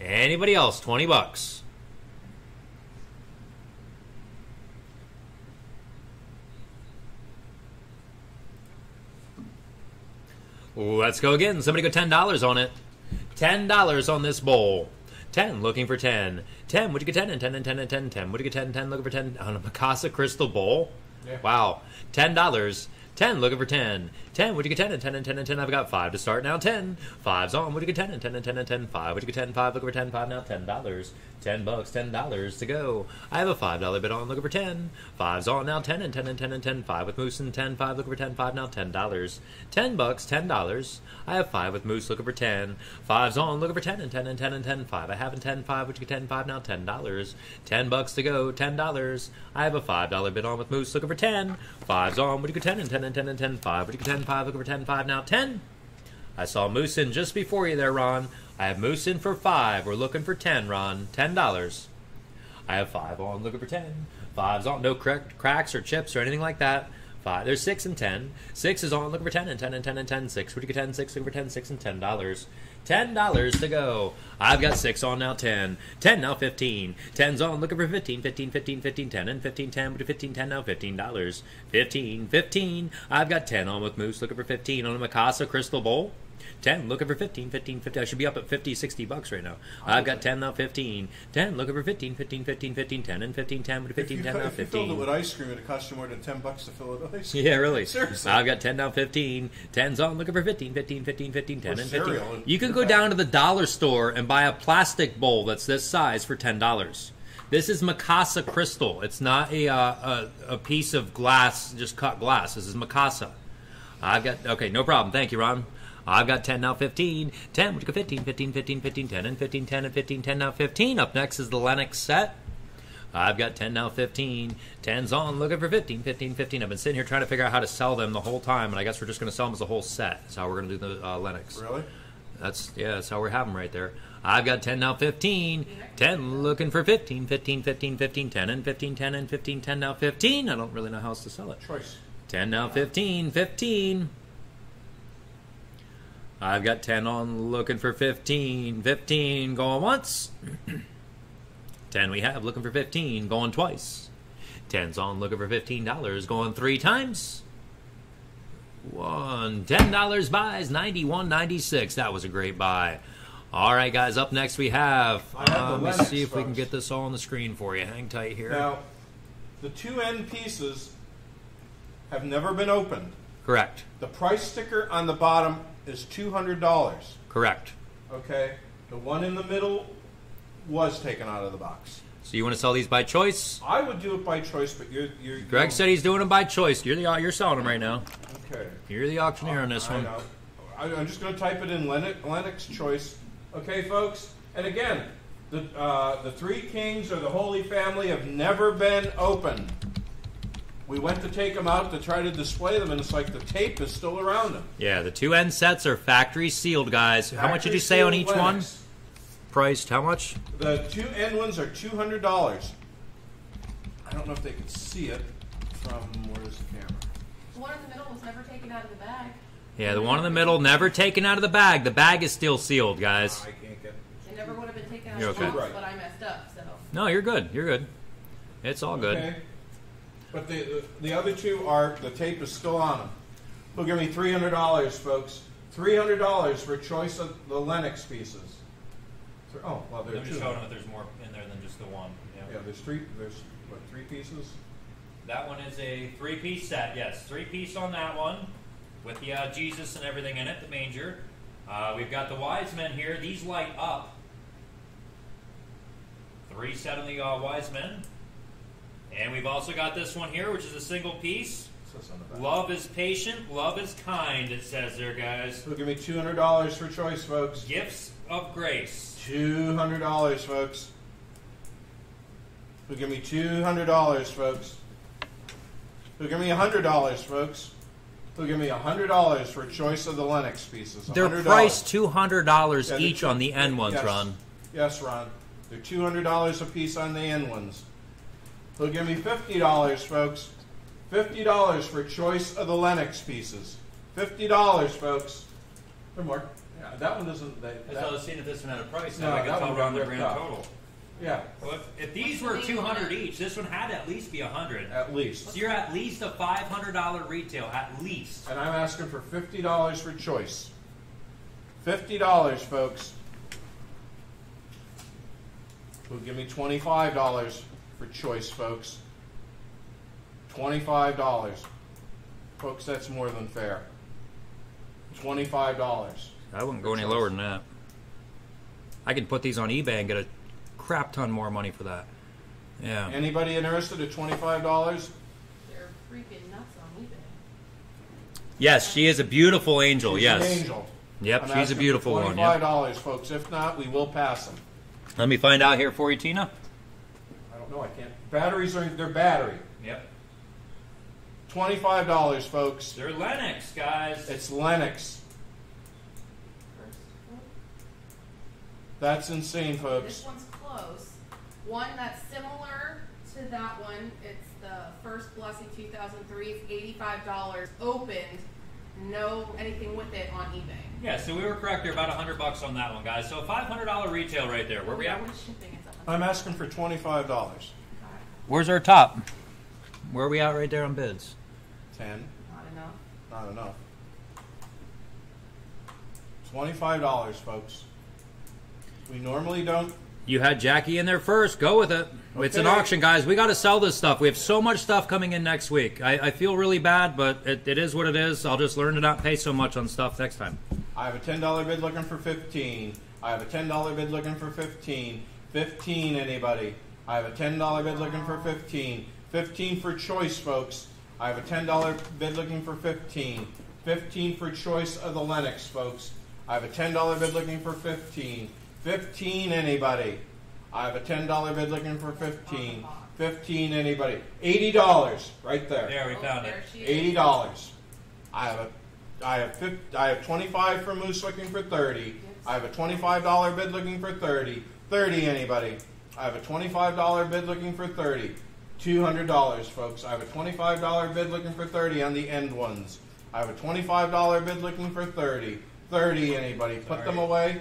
Anybody else? 20 bucks. Let's go again. Somebody go ten dollars on it. Ten dollars on this bowl. Ten, looking for ten. Ten, would you get ten and ten and ten and ten and ten? Would you get ten and ten looking for ten on a Mikasa Crystal Bowl? Yeah. Wow. Ten dollars. Ten, looking for ten. Ten, would you get ten and ten and ten and ten? I've got five to start now. Ten. Five's on. Would you get ten and ten and ten and ten? Five. Would you get ten? Five. Looking for ten. Five now. Ten dollars. Ten bucks. Ten dollars to go. I have a five dollar bid on. Looking for ten. Five's on now. Ten and ten and ten and ten. Five with Moose and ten. Five. Looking for ten. Five now. Ten dollars. Ten bucks. Ten dollars. I have five with Moose. Looking for ten. Five's on. Looking for ten and ten and ten and ten. Five. I have in ten. Five. Would you get ten? Five now. Ten dollars. Ten bucks to go. Ten dollars. I have a five dollar bid on with Moose. Looking for ten. Five's on. Would you get ten and ten and ten and ten? Five. Would you get ten? Five. Looking for ten. Five now. Ten. I saw Moose in just before you there, Ron. I have Moose in for five. We're looking for ten, Ron. Ten dollars. I have five on, looking for ten. Five's on, no crack, cracks or chips or anything like that. Five. There's six and ten. Six is on, looking for ten and ten and ten and ten. Six. Would you get ten? Six. Looking for ten. Six and ten dollars. Ten dollars to go. I've got six on now. Ten. Ten now. Fifteen. Ten's on, looking for fifteen. Fifteen. Fifteen. Fifteen. Ten and fifteen. Ten. You fifteen? Ten now. Fifteen dollars. Fifteen. Fifteen. I've got ten on with Moose, looking for fifteen on a Mikasa Crystal Bowl. 10, looking for 15, 15, 15. I should be up at 50, 60 bucks right now. I've got 10 now, 15. 10, looking for 15, 15, 15, 15, 10, and 15, 10, with 15, 10 now, if you filled it with ice cream, it'd cost you more than ten bucks to fill it with ice cream. Yeah, really. Seriously. I've got 10 now, 15. 10's on, looking for 15, 15, 15, 15, 10, Or and 15. cereal. You can go down to the dollar store and buy a plastic bowl that's this size for $10. This is Mikasa crystal. It's not a, uh, a, a piece of glass, just cut glass. This is Mikasa. I've got, okay, no problem. Thank you, Ron. I've got 10 now, 15. 10, would you go 15, 15, 15, 15, 10, and 15, 10, and 15, 10 now, 15. Up next is the Lenox set. I've got 10 now, 15. 10's on, looking for 15, 15, 15. I've been sitting here trying to figure out how to sell them the whole time, and I guess we're just going to sell them as a whole set. That's how we're going to do the uh, Lenox. Really? That's yeah, that's how we have them right there. I've got 10 now 15. 10 looking for 15, 15, 15, 15, 10 and 15, 10 and 15, 10 now 15. I don't really know how else to sell it. Choice. 10 now 15, 15. I've got 10 on looking for 15, 15 going once. 10 we have looking for 15 going twice. 10's on looking for $15 going three times. One ten dollars buys ninety one ninety six. That was a great buy. All right, guys. Up next we have. I have the uh, let me see if we can get this all on the screen for you. Hang tight here. Now, the two end pieces have never been opened. Correct. The price sticker on the bottom is two hundred dollars. Correct. Okay, the one in the middle was taken out of the box. So you want to sell these by choice? I would do it by choice, but you're you're. Greg said he's doing them by choice. You're the you're selling them right now. Okay. You're the auctioneer on this I one. know. I, I'm just going to type it in Lenox, Lenox choice. Okay, folks. And again, the uh, the three kings or the Holy Family have never been opened. We went to take them out to try to display them, and it's like the tape is still around them. Yeah, the two end sets are factory sealed, guys. how much did you say on sealed each one? Lenox. Priced how much? The two end ones are two hundred dollars. I don't know if they can see it from where's the camera. The one in the middle was never taken out of the bag. Yeah, the one in the middle never taken out of the bag. The bag is still sealed, guys. I can't get. It never would have been taken out You're of the okay. box, but I messed up, so. No, you're good. You're good. It's all good. Okay. But the, the the other two are the tape is still on them. They'll give me three hundred dollars, folks. Three hundred dollars for choice of the Lenox pieces. Oh well, there are just two. showing that there's more in there than just the one. Yeah. Yeah, there's three. There's what three pieces? That one is a three-piece set. Yes, three-piece on that one, with the uh, Jesus and everything in it, the manger. Uh, we've got the wise men here. These light up. Three set on the uh, wise men, and we've also got this one here, which is a single piece. Says on the back. Love is patient, love is kind. It says there, guys. They'll give me two hundred dollars for choice, folks. Gifts of grace. Two hundred dollars, folks. Who give me two hundred dollars, folks? Who give me hundred dollars, folks? Who give me hundred dollars for choice of the Lenox pieces? They're priced two hundred dollars Yeah, they're each two- on the end ones, yes. Ron. Yes, Ron. They're two hundred dollars a piece on the end ones. Who give me fifty dollars, folks? Fifty dollars for choice of the Lenox pieces. Fifty dollars, folks. There, Mark. Yeah, that one doesn't. That, That's why I was seeing if this one had a price. No, I that tell one around the grand up. total. yeah, Well, if, if these were 200 each, this one had to at least be 100. at least. So you're at least a $500 retail, at least. And I'm asking for fifty dollars for choice. Fifty dollars, folks. Who give me twenty-five dollars for choice, folks? Twenty-five dollars, folks. That's more than fair. Twenty-five dollars. I wouldn't go any lower than that. I could put these on eBay and get a crap ton more money for that. Yeah. Anybody interested at twenty-five dollars? They're freaking nuts on eBay. Yes, she is a beautiful angel. She's yes. an angel. Yep, I'm she's a asking for beautiful one. Twenty-five Yep. dollars, folks. If not, we will pass them. Let me find out here for you, Tina. I. I can't. Batteries are they're battery. Yep. Twenty-five dollars, folks. They're Lenox, guys. It's Lenox. That's insane, folks. This one's close. One that's similar to that one, it's the First Blessing 2003. It's $85 opened. No anything with it on eBay. Yeah, so we were correct. They're about 100 bucks on that one, guys. So $500 retail right there. Where we at? With shipping, it's $100. I'm asking for twenty-five dollars. Where's our top? Where are we at right there on bids? Ten, Not enough. not enough. Twenty-five dollars, folks. We normally don't. You had Jackie in there first. Go with it. It's an auction, guys. We got to sell this stuff. We have so much stuff coming in next week. I, I feel really bad, but it, it is what it is. I'll just learn to not pay so much on stuff next time. I have a ten dollar bid looking for fifteen. I have a ten dollar bid looking for fifteen. Fifteen, anybody? I have a ten dollar bid looking for fifteen. Fifteen for choice, folks. I have a ten dollar bid looking for fifteen. Fifteen for choice of the Lenox, folks. I have a ten dollar bid looking for fifteen. Fifteen, anybody? I have a ten dollar bid looking for fifteen. 15, anybody? $80, right there. There, we found it. Oh, there she is. Eighty dollars. I have a, I have fif- I have twenty-five for Moose looking for thirty. I have a twenty-five dollar bid looking for thirty. Thirty, anybody? I have a twenty-five dollar bid looking for thirty. Two hundred dollars, folks. I have a twenty-five dollar bid looking for thirty on the end ones. I have a twenty-five dollar bid looking for thirty. Thirty, anybody? Put them away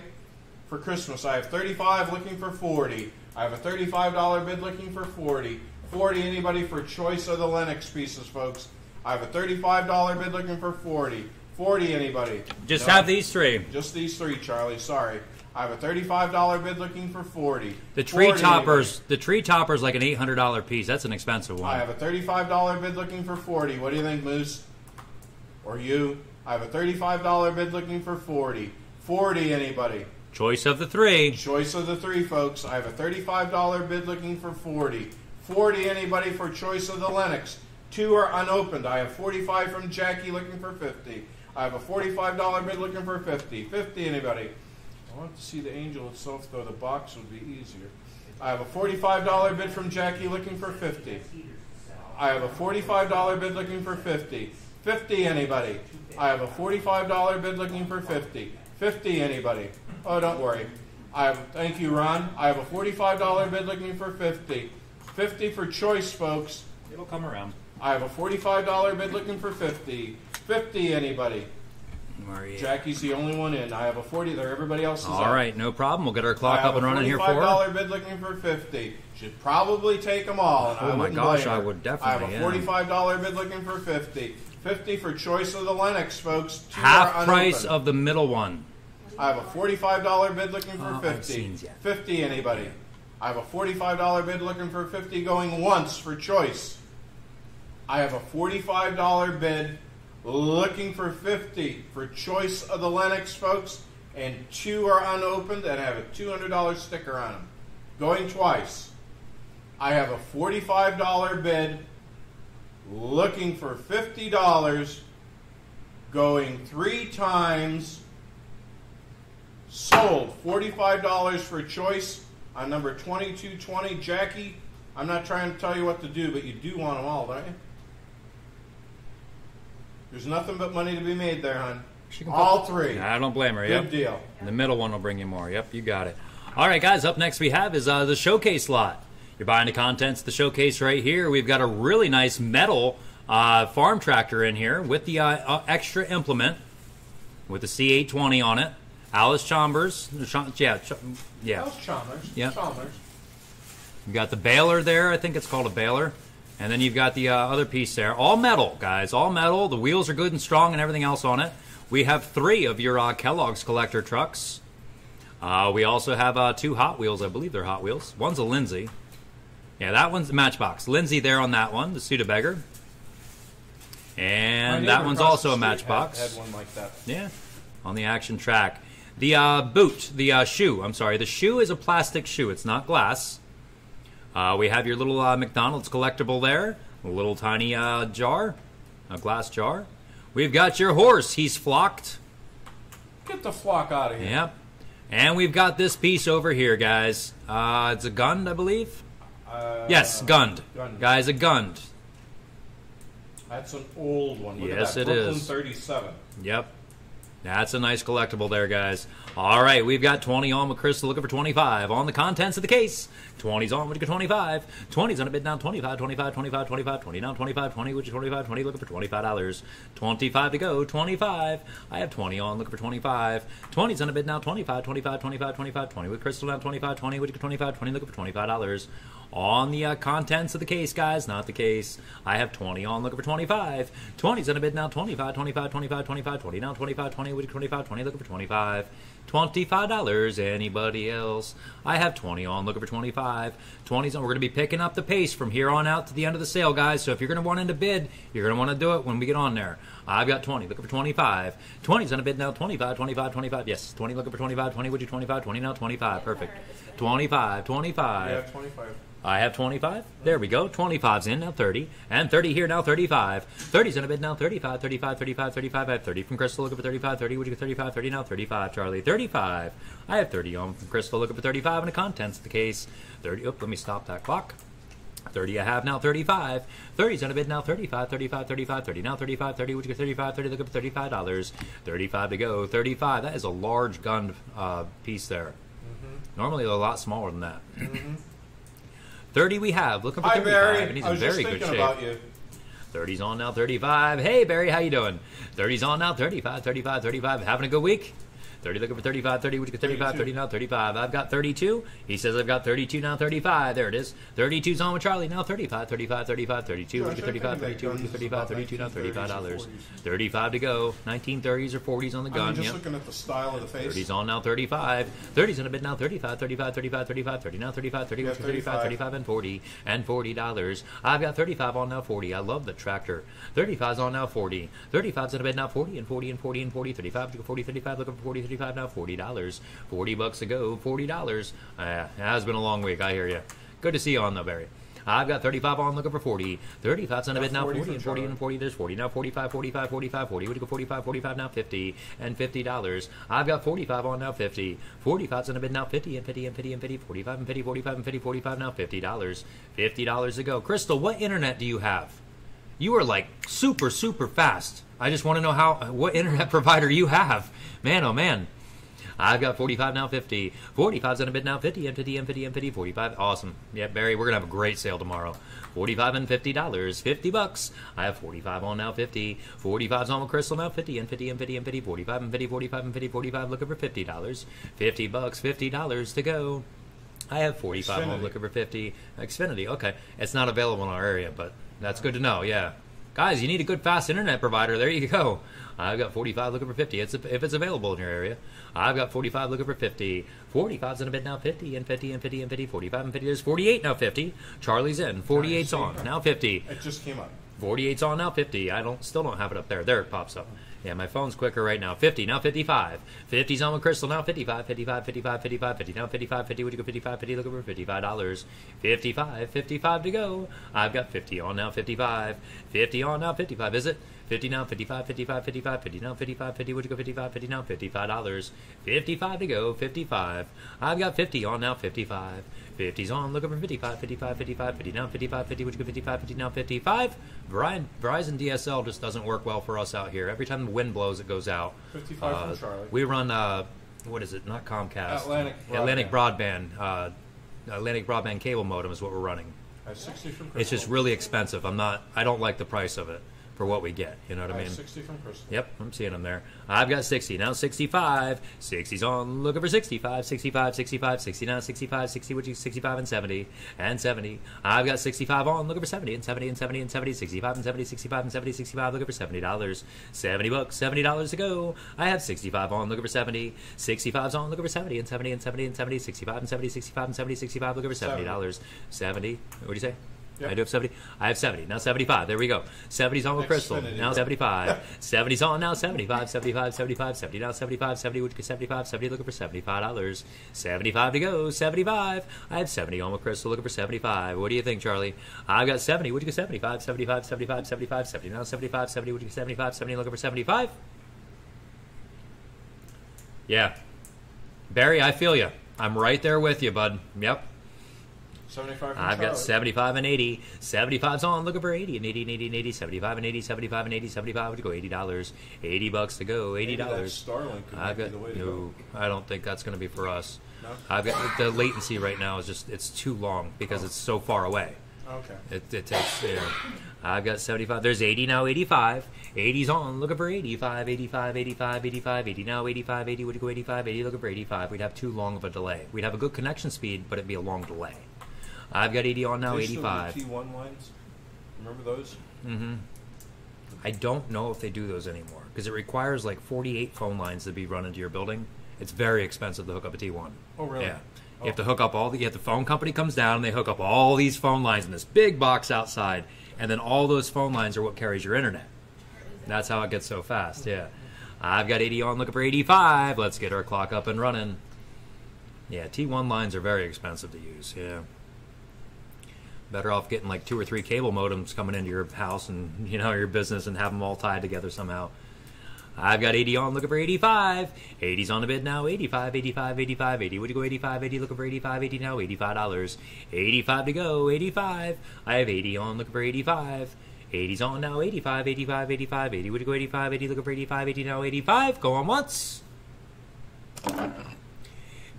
for Christmas. I have 35 looking for 40. I have a $35 bid looking for 40. 40 anybody for choice of the Lenox pieces, folks. I have a $35 bid looking for 40. 40 anybody. Just No, have these three. Just these three, Charlie. Sorry. I have a $35 bid looking for 40. The tree 40 toppers. The tree topper's like an eight hundred dollar piece. That's an expensive one. I have a $35 bid looking for 40. What do you think, Moose? Or you? I have a $35 bid looking for 40. 40 anybody. Choice of the three. Choice of the three, folks. I have a $35 bid looking for 40. 40 anybody for choice of the Lenox. Two are unopened. I have 45 from Jackie looking for 50. I have a $45 bid looking for 50. 50 anybody. I want to see the angel itself, though. The box would be easier. I have a $45 bid from Jackie looking for 50. I have a $45 bid looking for 50. 50 anybody. I have a $45 bid looking for 50. 50 anybody. Oh, don't worry. I have thank you, Ron. I have a $45 bid looking for 50. 50 for choice, folks. It'll come around. I have a $45 bid looking for 50. 50 anybody. Maria. Jackie's the only one in. I have a 40 there. Everybody else is All out. right, no problem. We'll get our I clock have up and a running here for her. $45 bid looking for 50. Should probably take them all. And Oh I my wouldn't gosh, blame I her. would definitely, I have a $45 bid looking for 50. 50 for choice of the Lenox, folks. Two Half are price unopened. of the middle one. I have a $45 bid looking for Oh, I've 50. seen ya. 50 anybody? I have a $45 bid looking for 50 going once for choice. I have a $45 bid looking for 50 for choice of the Lenox folks and two are unopened and have a $200 sticker on them. Going twice. I have a $45 bid looking for $50 going 3 times Sold. $45 for choice on number 2220. Jackie, I'm not trying to tell you what to do, but you do want them all, don't you? There's nothing but money to be made there, hon. She can All three. I don't blame her. Good Yep. deal. The middle one will bring you more. Yep, you got it. All right, guys. Up next we have is uh, the showcase lot. You're buying the contents of the showcase right here. We've got a really nice metal uh, farm tractor in here with the uh, uh, extra implement with the C820 on it. Alice Chambers, Ch- yeah, Ch- yeah. House Chalmers. Yep. Chalmers. You've got the baler there. I think it's called a baler. And then you've got the uh, other piece there. All metal, guys. All metal. The wheels are good and strong and everything else on it. We have three of your uh, Kellogg's collector trucks. Uh, we also have uh, two Hot Wheels. I believe they're Hot Wheels. One's a Lesney. Yeah, that one's the Matchbox. Lesney there on that one, the Studebaker. My And that one's also a Matchbox. Had, had one like that. Yeah, on the action track. The uh, boot, the uh, shoe, I'm sorry, the shoe is a plastic shoe. It's not glass. Uh, we have your little uh, McDonald's collectible there, a little tiny uh, jar, a glass jar. We've got your horse. He's flocked. Get the flock out of here. Yep. And we've got this piece over here, guys. Uh, it's a Gund, I believe. Uh, Yes, Gund. Gund. Guys, a Gund. That's an old one. Look Yes, at that. it Brooklyn is. 37. Yep. That's a nice collectible there, guys. All right, we've got 20 on with Crystal looking for 25. On the contents of the case, 20's on, would you get 25? 20's on a bid down 25, 25, 25, 25, 20 down 25, 20, would you 25, 20 looking for $25. 25 to go, 25. I have 20 on, looking for 25. 20's on a bid now 25, 25, 25, 25, 20 with Crystal down 25, 20, would you get 25, 20 looking for $25. On the uh, contents of the case, guys, not the case. I have 20 on, looking for 25. 20's in a bid now, 25, 25, 25, 25, 20 now, 25, 20, would you 25, 20, looking for 25. $25. Anybody else? I have 20 on, looking for 25. 20's on. We're going to be picking up the pace from here on out to the end of the sale, guys. So if you're going to want in to bid, you're going to want to do it when we get on there. I've got 20, looking for 25. 20's on a bid now, 25, 25, 25. Yes, 20 looking for 25, 20, would you 25, 20 now, 25. Perfect. 25, 25. Yeah, 25. I have 25. There we go. 25's in, now 30. And 30 here, now 35. 30's in a bid, now 35, 35, 35, 35. I have 30 from Crystal, looking for 35, 30. Would you get 35, 30 now? 35, Charlie. 35. I have 30 on from Crystal, looking for 35. And the contents of the case. 30. Oh, let me stop that clock. 30 I have now 35. 30's on a bid now 35, 35, 35, 30 now 35, 30, which is 35, 30, look for $35. 35 to go, 35. That is a large Gund uh, piece there. Normally they're a lot smaller than that. 30 we have, looking for Hi, 35, Barry. and he's I in was just very good shape. about you. 30's on now, 35. Hey, Barry, how you doing? 30's on now, 35, 35, 35. Having a good week? 30 looking for 35, 30, which is 35, 30 now, 35. I've got 32. He says I've got 32 now, 35. There it is. 32's on with Charlie now, 35, 35, 35, 32, which is Josh, 35, 32, which is guns 35, 32 now, 35 dollars. 35 to go. 1930s or 40s on the Gund. mean, just looking at the style of the face. 30's on now, 35. 30's in a bid now, 35, 35, 35, 35, 30 now, 35, 30, which is 35, 35. 35, and 40, and $40. I've got 35 on now, 40. I love the tractor. 35's on now, 40. 35's in a bid now, 40, and 40, and 40, and 40, 35, to go 40, 35, looking for 40, 35 now, $40. 40 bucks to go, $40. Uh, it has been a long week, I hear you. Good to see you on, though, Barry. I've got 35 on, looking for 40. 35's on a bid now, 40 40, and 40, Charlie. and 40. There's 40 now, 45, 45, 45, 40. Would you go 45, 45 now, 50, and $50. I've got 45 on now, 50. 45's on a bid now, 50, and 50, and 50, and 50, 45, and 50, 45, and 50, 45 now, $50. $50 to go. Crystal, what internet do you have? You are like super, super fast. I just want to know how what internet provider you have. Man, oh man. I've got 45 now, 50. 45's on a bid now, 50 and 50 and 50 and 50, 45. Awesome. Yeah, Barry, we're going to have a great sale tomorrow. 45 and $50. 50 bucks. I have 45 on now, 50. 45's on with Crystal now, 50 and 50 and 50 and 50, 45 and 50, 45 and 50, 45. Looking for $50. 50 bucks, $50 to go. I have 45 on Xfinity. looking for 50. Xfinity, okay. It's not available in our area, but that's good to know, yeah. Guys, you need a good fast internet provider. There you go. I've got 45 looking for 50. It's if it's available in your area. I've got 45 looking for 50. 45's in a bid now 50 and 50 and 50 and 50. 45 and 50. There's 48 now 50. Charlie's in. 48's on. Now 50. It just came up. 48's on now 50. I don't still don't have it up there. There it pops up. Yeah, my phone's quicker right now. 50, now 55. 50's on with Crystal, now 55, 55, 55, 55, 50, now 55, 50, would you go 55, 50, looking for $55. 55, 55 to go. I've got 50 on now, 55. 50 on now, 55, is it? 50 now, 55, 55, 55, 50 now, 55, 50, would you go 55, 50 now, $55. 55 to go, 55. I've got 50 on now, 55. 50's on, looking for 55, 55, 55, 50 now, 55, 50, would you go 55, 50 now, 55? Verizon, Verizon DSL just doesn't work well for us out here. Every time the wind blows, it goes out. 55 Uh, from Charlie. We run, uh, what is it? Not Comcast. Atlantic Atlantic Broadband. Uh, Atlantic Broadband cable modem is what we're running. 60 from It's just really expensive. I'm not. I don't like the price of it for what we get. You know what I I mean? have 60 from Crystal. Yep, I'm seeing them there. I've got 60. Now 65. 60's on. Looking for 65. 65, 65, 69, 65, 60, which is 65 and 70. And 70. I've got 65 on. Looking for 70 and 70 and 70 and 70. 65 and 70, 65 and 70, 65. Looking for $70. 70 bucks. $70 to go. I have 65 on. Looking for 70. 65's on. Looking for 70 and 70 and 70 and 70. 65 and 70, 65 and 70, 65. Looking for $70. 70. What do you say? Yep. I do have 70. I have 70. Now 75. There we go. 70's on with Crystal. Now 75. 70's on now 75. 75, 75, 70 now 75. 70, which is 75. 70 looking for $75. 75 to go. 75. I have 70 on with Crystal looking for 75. What do you think, Charlie? I've got 70. Would you go 75? 75, 75, 75, 70 now 75. 70, would you go 75? 70 looking for 75. Yeah. Barry, I feel you. I'm right there with you, bud. Yep. 75 I've got 75 and 80. 75's on, looking for 80 and 80 and 80 and 80. 75 and 80, 75 and 80, 75 would go $80. 80 bucks to go, $80. Maybe that Starlink could I've be got the way to no. go. I don't think that's going to be for us. No? I've got the latency right now is just it's too long because oh. it's so far away. Okay. It, it takes. You know, I've got 75. There's 80 now, 85. 80's on, looking for 85, 85, 85, 85, 80 now, 85, 80 would go 85, 80 looking for 85. We'd have too long of a delay. We'd have a good connection speed, but it'd be a long delay. I've got 80 on now, They still do 85. T1 lines. Remember those? Mm-hmm. I don't know if they do those anymore because it requires like 48 phone lines to be run into your building. It's very expensive to hook up a T1. Oh, really? Yeah. Oh. You have to hook up all the. You have the phone company comes down and they hook up all these phone lines in this big box outside, and then all those phone lines are what carries your internet. That's how it gets so fast. Yeah. I've got 80 on, looking for 85. Let's get our clock up and running. Yeah, T1 lines are very expensive to use. Yeah. Better off getting like two or three cable modems coming into your house and you know your business and have them all tied together somehow. I've got 80 on, looking for 85. 80's on the bid now, 85, 85, 85, 80. Would you go 85, 80, looking for 85, 80 now, $85. 85 to go, 85. I have 80 on, looking for 85. 80's on now, 85, 85, 85, 80. Would you go 85, 80, looking for 85, 80 now, 85. Go on once.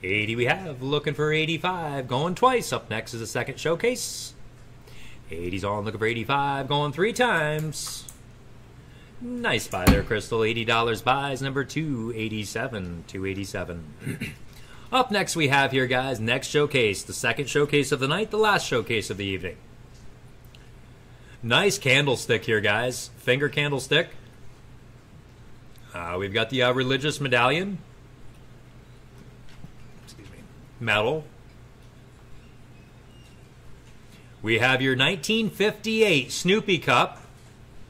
80 we have, looking for 85. Going twice. Up next is the second showcase. 80's on, looking for 85. Going three times. Nice buy there, Crystal. $80 buys, number 287. 287. Up next we have here, guys, next showcase. The second showcase of the night, the last showcase of the evening. Nice candlestick here, guys. Finger candlestick. Uh, we've got the uh, religious medallion. Excuse me. Metal. We have your 1958 Snoopy cup,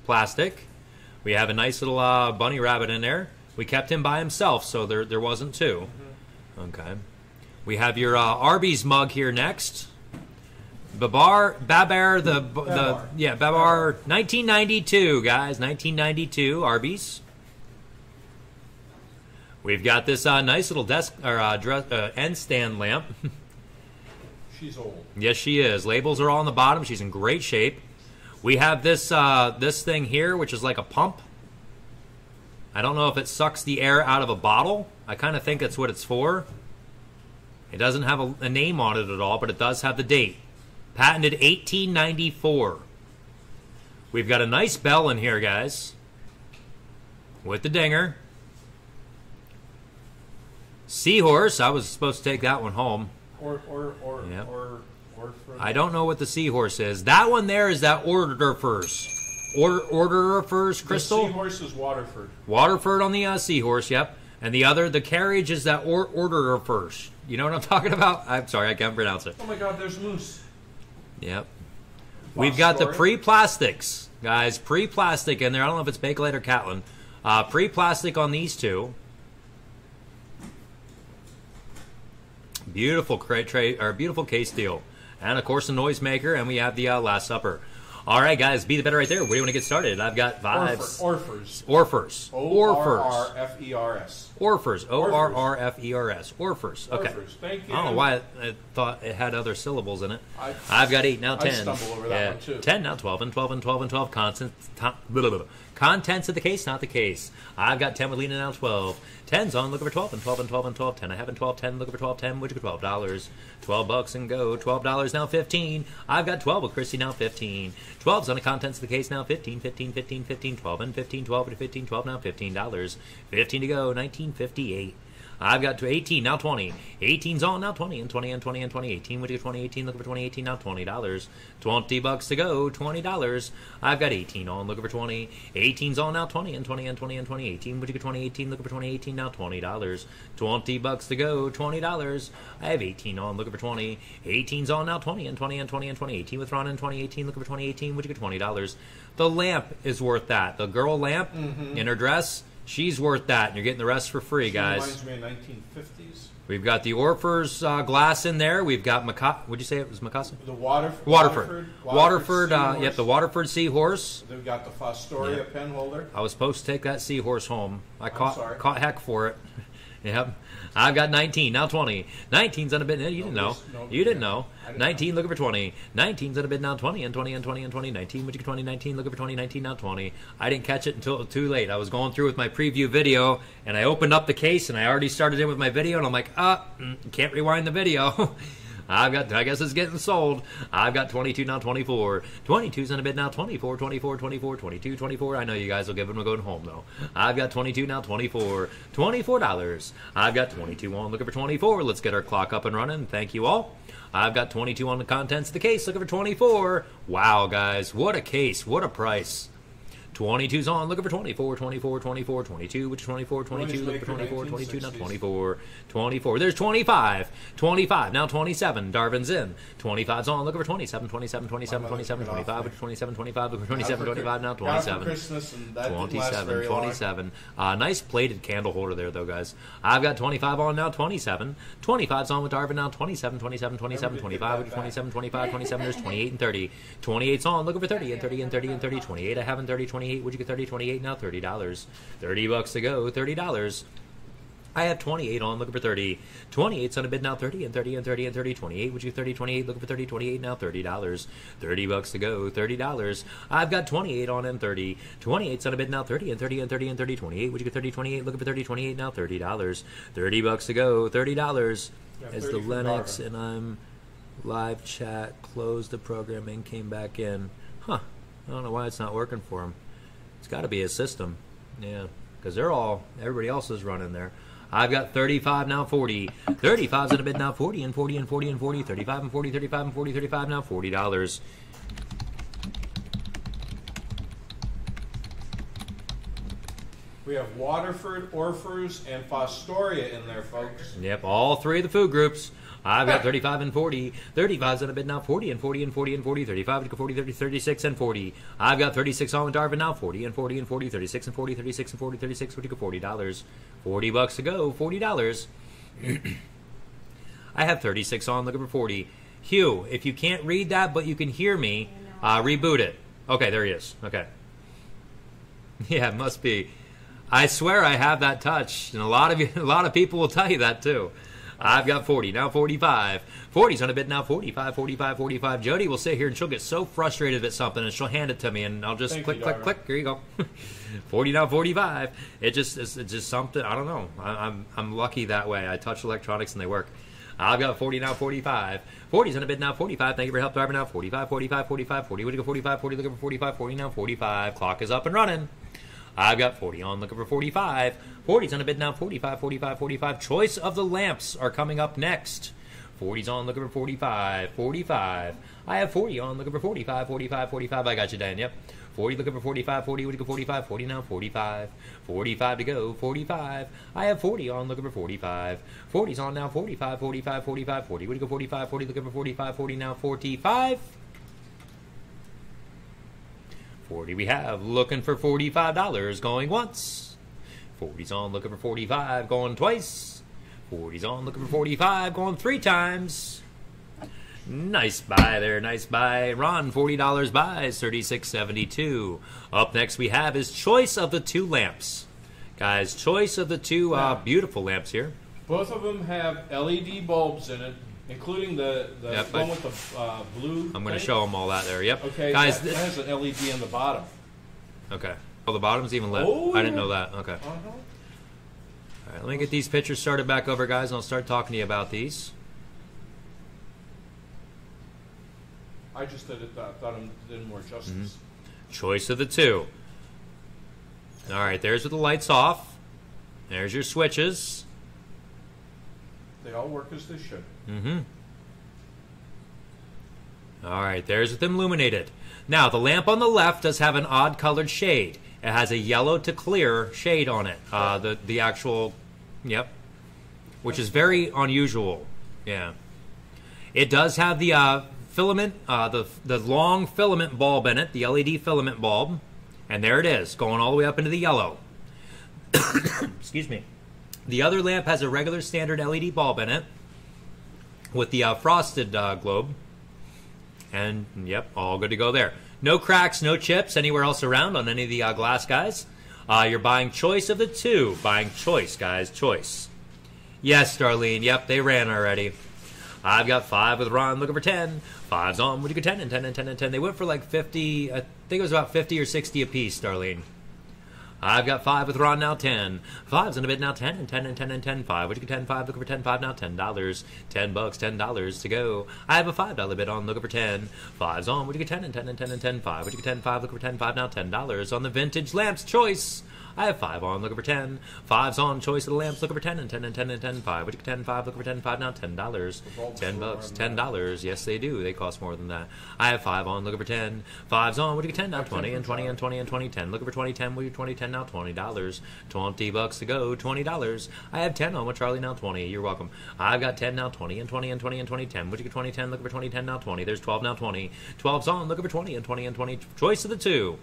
plastic. We have a nice little uh, bunny rabbit in there. We kept him by himself, so there there wasn't 2 Okay. We have your uh, Arby's mug here next. Babar, Babar, the the Babar. yeah Babar, 1992 guys, 1992 Arby's. We've got this uh, nice little desk or uh, dress, uh, end stand lamp. She's old. Yes, she is. Labels are all on the bottom. She's in great shape. We have this uh, this thing here, which is like a pump. I don't know if it sucks the air out of a bottle. I kind of think that's what it's for. It doesn't have a, a name on it at all, but it does have the date. Patented 1894. We've got a nice bell in here, guys, with the dinger. Seahorse. I was supposed to take that one home. Or or or Yep. or or I don't know what the seahorse is. That one there is that order first. Order order first The crystal. seahorse is Waterford. Waterford on the uh, seahorse. Yep. And the other, the carriage is that or- order first. You know what I'm talking about? I'm sorry, I can't pronounce it. Oh my God, there's moose. Yep. We've got the pre-plastics, guys. Pre-plastic in there. I don't know if it's Bakelite or Catalin. Uh, pre-plastic on these two. Beautiful crate tray or beautiful case deal, and of course the noisemaker, and we have the uh, Last Supper. All right, guys, be the better right there. Where do you want to get started? I've got vibes. Orfers. Orfers. O R Orfers. R F E R S. Orfers. O R R F E R S. Orfers. Okay. Orfers. Thank you. I don't know why I thought it had other syllables in it. I- I've got eight now I ten. stumble over that one, too. Ten now twelve and twelve and twelve and twelve. Contents, to- blah, blah, blah. Contents of the case, not the case. I've got ten with Lena now twelve. Ten's on looking for twelve and twelve and twelve and twelve. Ten I have in twelve. Ten looking for twelve. Ten. Would you go twelve dollars? Twelve bucks and go. Twelve dollars now fifteen. I've got twelve with Christy now fifteen. Twelve's on the contents of the case now fifteen. Fifteen. Fifteen. Fifteen. Twelve and fifteen. Twelve to fifteen. Twelve now fifteen dollars. Fifteen to go. Nineteen fifty eight. I've got to 18, now 20. 18's on, now 20, and 20, and 20, and 20. 18, would you 2018, looking for 2018, now $20. 20 bucks to go, $20. I've got 18 on, looking for 20. 18's on, now 20, and 20, and 20, and 20. 18, would you go 2018, looking for 2018, now $20. 20 bucks to go, $20. I have 18 on, looking for 20. 18's on, now 20, and 20, and 20, and 20. 18 with Ron in 2018, looking for 2018, would you go $20. The lamp is worth that. The girl lamp mm-hmm. in her dress, she's worth that, and you're getting the rest for free, She guys. reminds me of 1950s. We've got the Orfers uh, glass in there. We've got Maca- Would you say it was Macasa? The Water, Waterford. Waterford. uh, yep, the Waterford Seahorse. Then we got the Fostoria Yep. pen holder. I was supposed to take that seahorse home. I caught sorry. caught heck for it. yep. I've got 19, now 20. 19's on a bid. You didn't know. You didn't know. Didn't 19 looking for 20. 19's on a bid now 20 and 20 and 20 and 20. 19, would you get 20? 19 looking for 20. 19 now 20. I didn't catch it until too late. I was going through with my preview video and I opened up the case and I already started in with my video and I'm like, ah, mm, can't rewind the video. I've got, I guess it's getting sold. I've got 22 now 24. 22's in a bid now 24, 24, 24, 22, 24. I know you guys will give them a go home though. I've got 22 now 24. $24. I've got 22 on looking for 24. Let's get our clock up and running. Thank you all. I've got 22 on the contents of the case looking for 24. Wow, guys. What a case. What a price. 22's on, looking for 24, 24, 24, 22, which is 24, 22, looking for 24, 22, now 24, 24. There's 25, 25, now 27, Darvin's in. 25's on, looking for 27, 27, 27, My mother 27, took it off 25, which is 27, 25, looking for 27, Got it for 25, now Got it for 27. Christmas, and that didn't last 27, 27. Uh, nice plated candle holder there, though, guys. I've got 25 on now, 27. 25's on with Darvin now, 27, 27, 27, 25, which is 27, 25, 27. There's 28 and 30. 28's on, looking for 30 and 30 and 30 and 30. 28 I have in 30, 28 28. Would you get 30, 28 now? $30. 30 bucks to go, $30. I have 28 on, looking for 30. 28's on a bid now, 30 and 30 and 30 and 30. 28, would you 30, 28, looking for 30, 28 now, $30. 30 bucks to go, $30. I've got 28 on and 30. 28's on a bid now, 30 and 30 and 30 and 30. 28, would you get 30, 28, looking for 30, 28 now, $30. 30 bucks to go, $30. Yeah, As 30 the Lenox and I'm live chat closed the program and came back in. Huh. I don't know why it's not working for him. Got to be a system. Yeah. Because they're all, everybody else is running there. I've got 35 now 40. 35's in a bid now 40 and 40 and 40 and 40. 35 and 40, 35 and 40, 35 now $40. We have Waterford, Orfers, and Fostoria in there, folks. Yep, all three of the food groups. I've got 35 and 40. 35's in a bid now 40 and 40 and 40 and 40. 35 to 40, 30, 36 and 40. I've got 36 on with Darvin now 40 and 40 and 40. 36 and 40, 36 and 40, 36. What do you go? $40. 40 bucks to go. $40. I have 36 on, looking for 40. Hugh, if you can't read that but you can hear me, uh, reboot it. Okay, there he is. Okay. Yeah, it must be. I swear I have that touch, and a lot of you, a lot of people will tell you that too. I've got 40, now 45. 40's on a bit now, 45, 45, 45. Jody will sit here and she'll get so frustrated at something and she'll hand it to me and I'll just Thank click, click, click. Here you go. 40 now, 45. It just, it's, it's just something, I don't know. I, I'm, I'm lucky that way. I touch electronics and they work. I've got 40 now, 45. 40's on a bid now, 45. Thank you for help, driver now. 45, 45, 45, 40. Way to go, 45, 40. Looking for 45, 40 now, 45. Clock is up and running. I've got 40 on, looking for 45. 40's on a bid now, 45, 45, 45. Choice of the lamps are coming up next. 40's on, looking for 45, 45. I have 40 on, looking for 45, 45, 45. I got you, Dan, yep. 40, looking for 45, 40, would you go 45, 40 now, 45. 45 to go, 45. I have 40 on, looking for 45. 40's on now, 45, 45, 45, 40. Would you go 45, 40, looking for 45, 40 now, 45. 40 we have, looking for $45, going once. 40's on, looking for 45, going twice. 40's on, looking for 45, going three times. Nice buy there, nice buy. Ron, $40 buys, 36.72. Up next we have is choice of the two lamps. Guys, choice of the two uh, beautiful lamps here. Both of them have LED bulbs in it, including the, the Yep, one I- with the uh, blue. I'm going to show them all that there. Yep. Okay, Guys, that, that has an LED on the bottom. okay. Oh, the bottom's even lit. Oh, I didn't know that. Okay. Uh-huh. All right, let me get these pictures started back over, guys, and I'll start talking to you about these. I just did it. I thought it did more justice. Mm-hmm. Choice of the two. All right, there's with the lights off. There's your switches. They all work as they should. Mm-hmm. All right, there's with illuminated. Now, the lamp on the left does have an odd colored shade. It has a yellow to clear shade on it. Uh, the the actual, yep, which is very unusual. Yeah, it does have the uh, filament, uh, the the long filament bulb in it, the LED filament bulb, and there it is, going all the way up into the yellow. Excuse me. The other lamp has a regular standard LED bulb in it with the uh, frosted uh, globe. And yep, all good to go there. No cracks, no chips anywhere else around on any of the uh, glass guys. Uh, you're buying choice of the two. Buying choice, guys, choice. Yes, Darlene. Yep, they ran already. I've got five with Ron looking for ten. Five's on. Would you go ten and ten and ten and ten? They went for like fifty. I think it was about fifty or sixty apiece, Darlene. I've got five with Ron now ten. Five's in a bit now ten and ten and ten and ten. Five. Would you get ten five? Looking for ten five now. Ten dollars. Ten bucks. Ten dollars to go. I have a five dollar bid on. Looking for ten. Five's on. Would you get ten and ten and ten and ten? Five. Would you get ten five? Looking for ten five now. Ten dollars on the vintage lamps choice. I have five on, looking for ten. Five's on, choice of the lamps, looking for ten and ten and ten and ten. Five. Would you get ten five? Looking for ten five now. Ten dollars. Ten bucks. Ten dollars. Yes, they do. They cost more than that. I have five on, looking for ten. Five's on. Would you get ten now? Have 10 Twenty and twenty, and twenty and twenty. Ten. Looking for twenty. Ten. Will you twenty? Ten now. Twenty dollars. Twenty bucks to go. Twenty dollars. I have ten on with Charlie now. Twenty. You're welcome. I've got ten now. Twenty and twenty and twenty and twenty. Ten. Would you get twenty? Ten. Looking for twenty. Ten now. Twenty. There's twelve now. Twenty. Twelve's on. Looking for twenty and twenty and twenty. Choice of the two.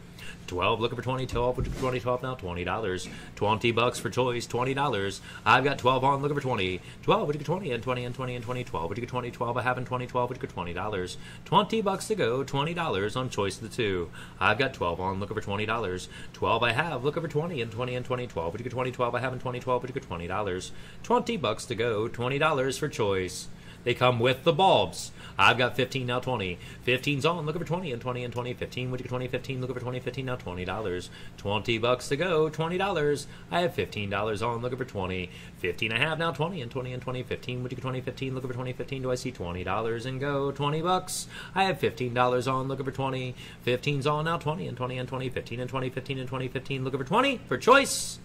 12, looking for 20, 12, would you 20, 12 now, $20, twenty dollars. Twenty bucks for choice, twenty dollars. I've got twelve on, looking for twenty. Twelve, would you get twenty and twenty and twenty and twenty? Twelve, would you get twenty? Twelve, I have in twenty. Twelve, would you get twenty dollars? Twenty bucks to go, twenty dollars on choice of the two. I've got twelve on, looking for twenty dollars. Twelve, I have, looking for twenty and twenty and twenty. Twelve, would you get twenty? Twelve, I have in twenty. Twelve, would you get twenty dollars? Twenty bucks to go, twenty dollars for choice. They come with the bulbs. I've got 15 now 20. 15's on, looking for 20 and 20 and 20. 15, would you get 20? 15, looking for 20. 15 now $20. 20 bucks to go, $20. I have $15 on, looking for 20. 15 I have now 20 and 20 and 20. 15, would you get 20? 15, looking for 20. 15, do I see $20 and go? 20 bucks. I have $15 on, looking for 20. 15's on now 20 and 20 and 20. 15 and 20, 15 and 20, 15, looking for 20 for choice.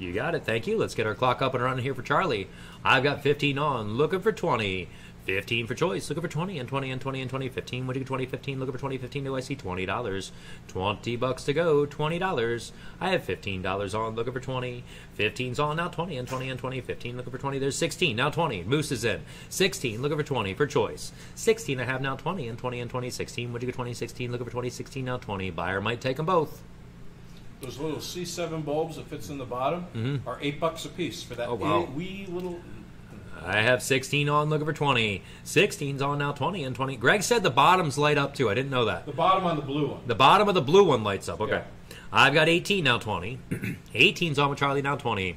You got it. Thank you. Let's get our clock up and running here for Charlie. I've got 15 on, looking for 20. 15 for choice, looking for 20 and 20 and 20 and 20. 15, what do you get 20? 15, looking for 20. 15, do I see $20? 20 bucks to go, $20. I have $15 on, looking for 20. 15's on, now 20 and 20 and 20. 15, looking for 20. There's 16, now 20. Moose is in. 16, looking for 20 for choice. 16, I have now 20 and 20 and 20. 16, what do you get 20? 16, looking for 20. 16, now 20. Buyer might take them both. Those little C7 bulbs that fits in the bottom are eight bucks a piece for that Mm-hmm. Oh, wow. wee little. I have 16 on, looking for 20. 16's on now, 20 and 20. Greg said the bottoms light up too. I didn't know that. The bottom on the blue one. The bottom of the blue one lights up. Okay. Yeah. I've got 18 now, 20. 18's on with Charlie now, 20.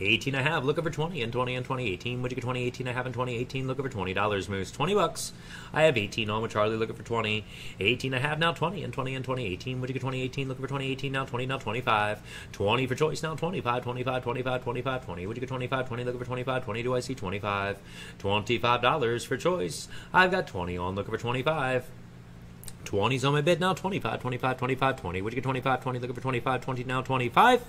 18 I have, looking for 20 and 20 and 20. 18, would you get 20? 18 I have and 20. 18, looking for $20, Moose. 20 bucks. I have 18 on with Charlie, looking for 20. 18 I have now, 20 and 20 and 20. 18, would you get 20? 18, looking for 20. 18 now, 20 now, 25. 20 for choice now, 25, 25, 25, 25, 20. Would you get 25? 20, looking for 25. 20, do I see 25? $25 for choice. I've got 20 on, looking for 25. 20's on my bid now. 25, 25, 25, 20. Would you get 25, 20? Looking for 25, 20 now, 25.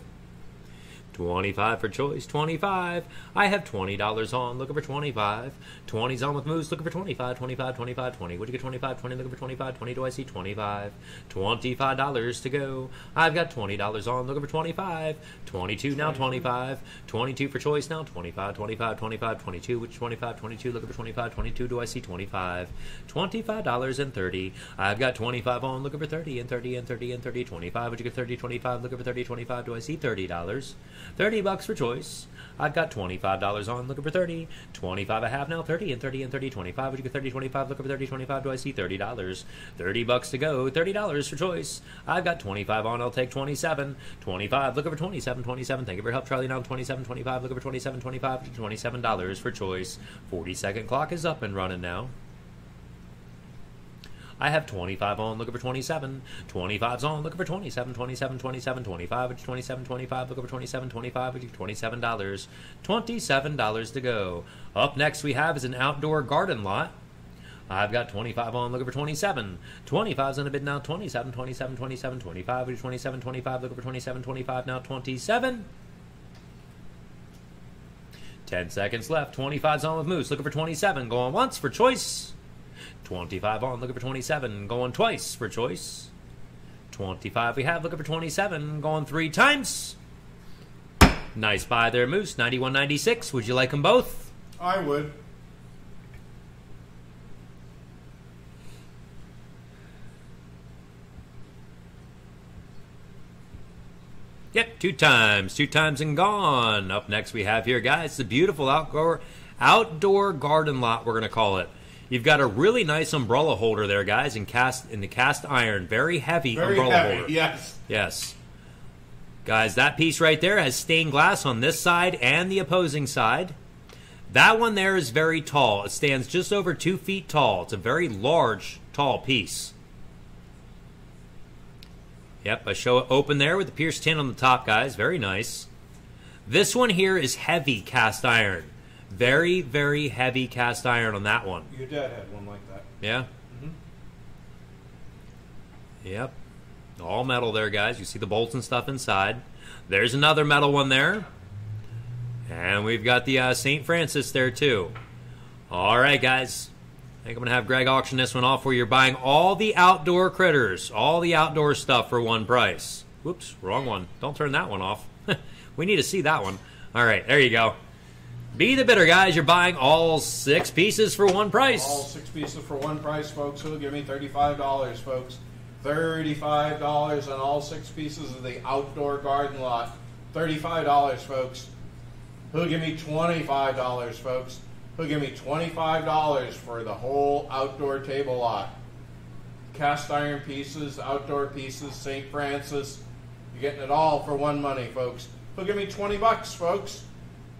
25 for choice, 25. I have $20 on, looking for 25. 20's on with Moose, looking for 25, 25, 25, 20. Would you get 25, 20, looking for 25, 20? Do I see 25? $25 to go. I've got $20 on, looking for 25. 22 now, 25. 22 for choice now, 25, 25, 25, 22. Which 25, 22, looking for 25, 22. Do I see 25? $25 and 30. I've got 25 on, looking for 30 and 30 and 30 and 30. 25, would you get 30, 25, looking for 30, 25. Do I see $30? 30 bucks for choice. I've got $25 on, looking for 30. 25 I have now, 30 and 30 and 30. 25, would you get 30, 25, looking for 30, 25. Do I see $30? 30 bucks to go, $30 for choice. I've got 25 on, I'll take 27. 25, looking for 27, 27. Thank you for your help, Charlie. Now 27, 25, looking for 27, 25. $27 for choice. 40 second clock is up and running now. I have 25 on, looking for 27. 25's on, looking for 27, 27, 27, 25, 27, 25, looking for 27, 25, which $27. $27 to go. Up next we have is an outdoor garden lot. I've got 25 on, looking for 27. 25's on a bid now, 27, 27, 27, 25, 27, 25, looking for 27, 25, now 27. 10 seconds left. 25's on with Moose, looking for 27. Going once for choice. 25 on, looking for 27. Going twice for choice. 25 we have, looking for 27. Going three times. Nice buy there, Moose. 91.96. Would you like them both? I would. Yep, two times, two times and gone. Up next we have here, guys, the beautiful outdoor outdoor garden lot. We're gonna call it. You've got a really nice umbrella holder there, guys, in cast in the cast iron, very heavy Very umbrella heavy. holder. Yes. Yes. Guys, that piece right there has stained glass on this side and the opposing side. That one there is very tall. It stands just over two feet tall. It's a very large, tall piece. Yep, I show it open there with the pierced tin on the top, guys. Very nice. This one here is heavy cast iron. Very, very heavy cast iron on that one. Your dad had one like that. Yeah? Yep. All metal there, guys. You see the bolts and stuff inside. There's another metal one there. And we've got the uh, St. Francis there, too. All right, guys. I think I'm going to have Greg auction this one off where you're buying all the outdoor critters, all the outdoor stuff for one price. Whoops, wrong one. Don't turn that one off. we need to see that one. All right, there you go. Be the bidder, guys. You're buying all six pieces for one price. All six pieces for one price, folks. Who'll give me thirty-five dollars, folks? Thirty-five dollars on all six pieces of the outdoor garden lot. Thirty-five dollars, folks. Who'll give me twenty-five dollars, folks? Who'll give me twenty-five dollars for the whole outdoor table lot? Cast iron pieces, outdoor pieces, St. Francis. You're getting it all for one money, folks. Who'll give me twenty bucks, folks?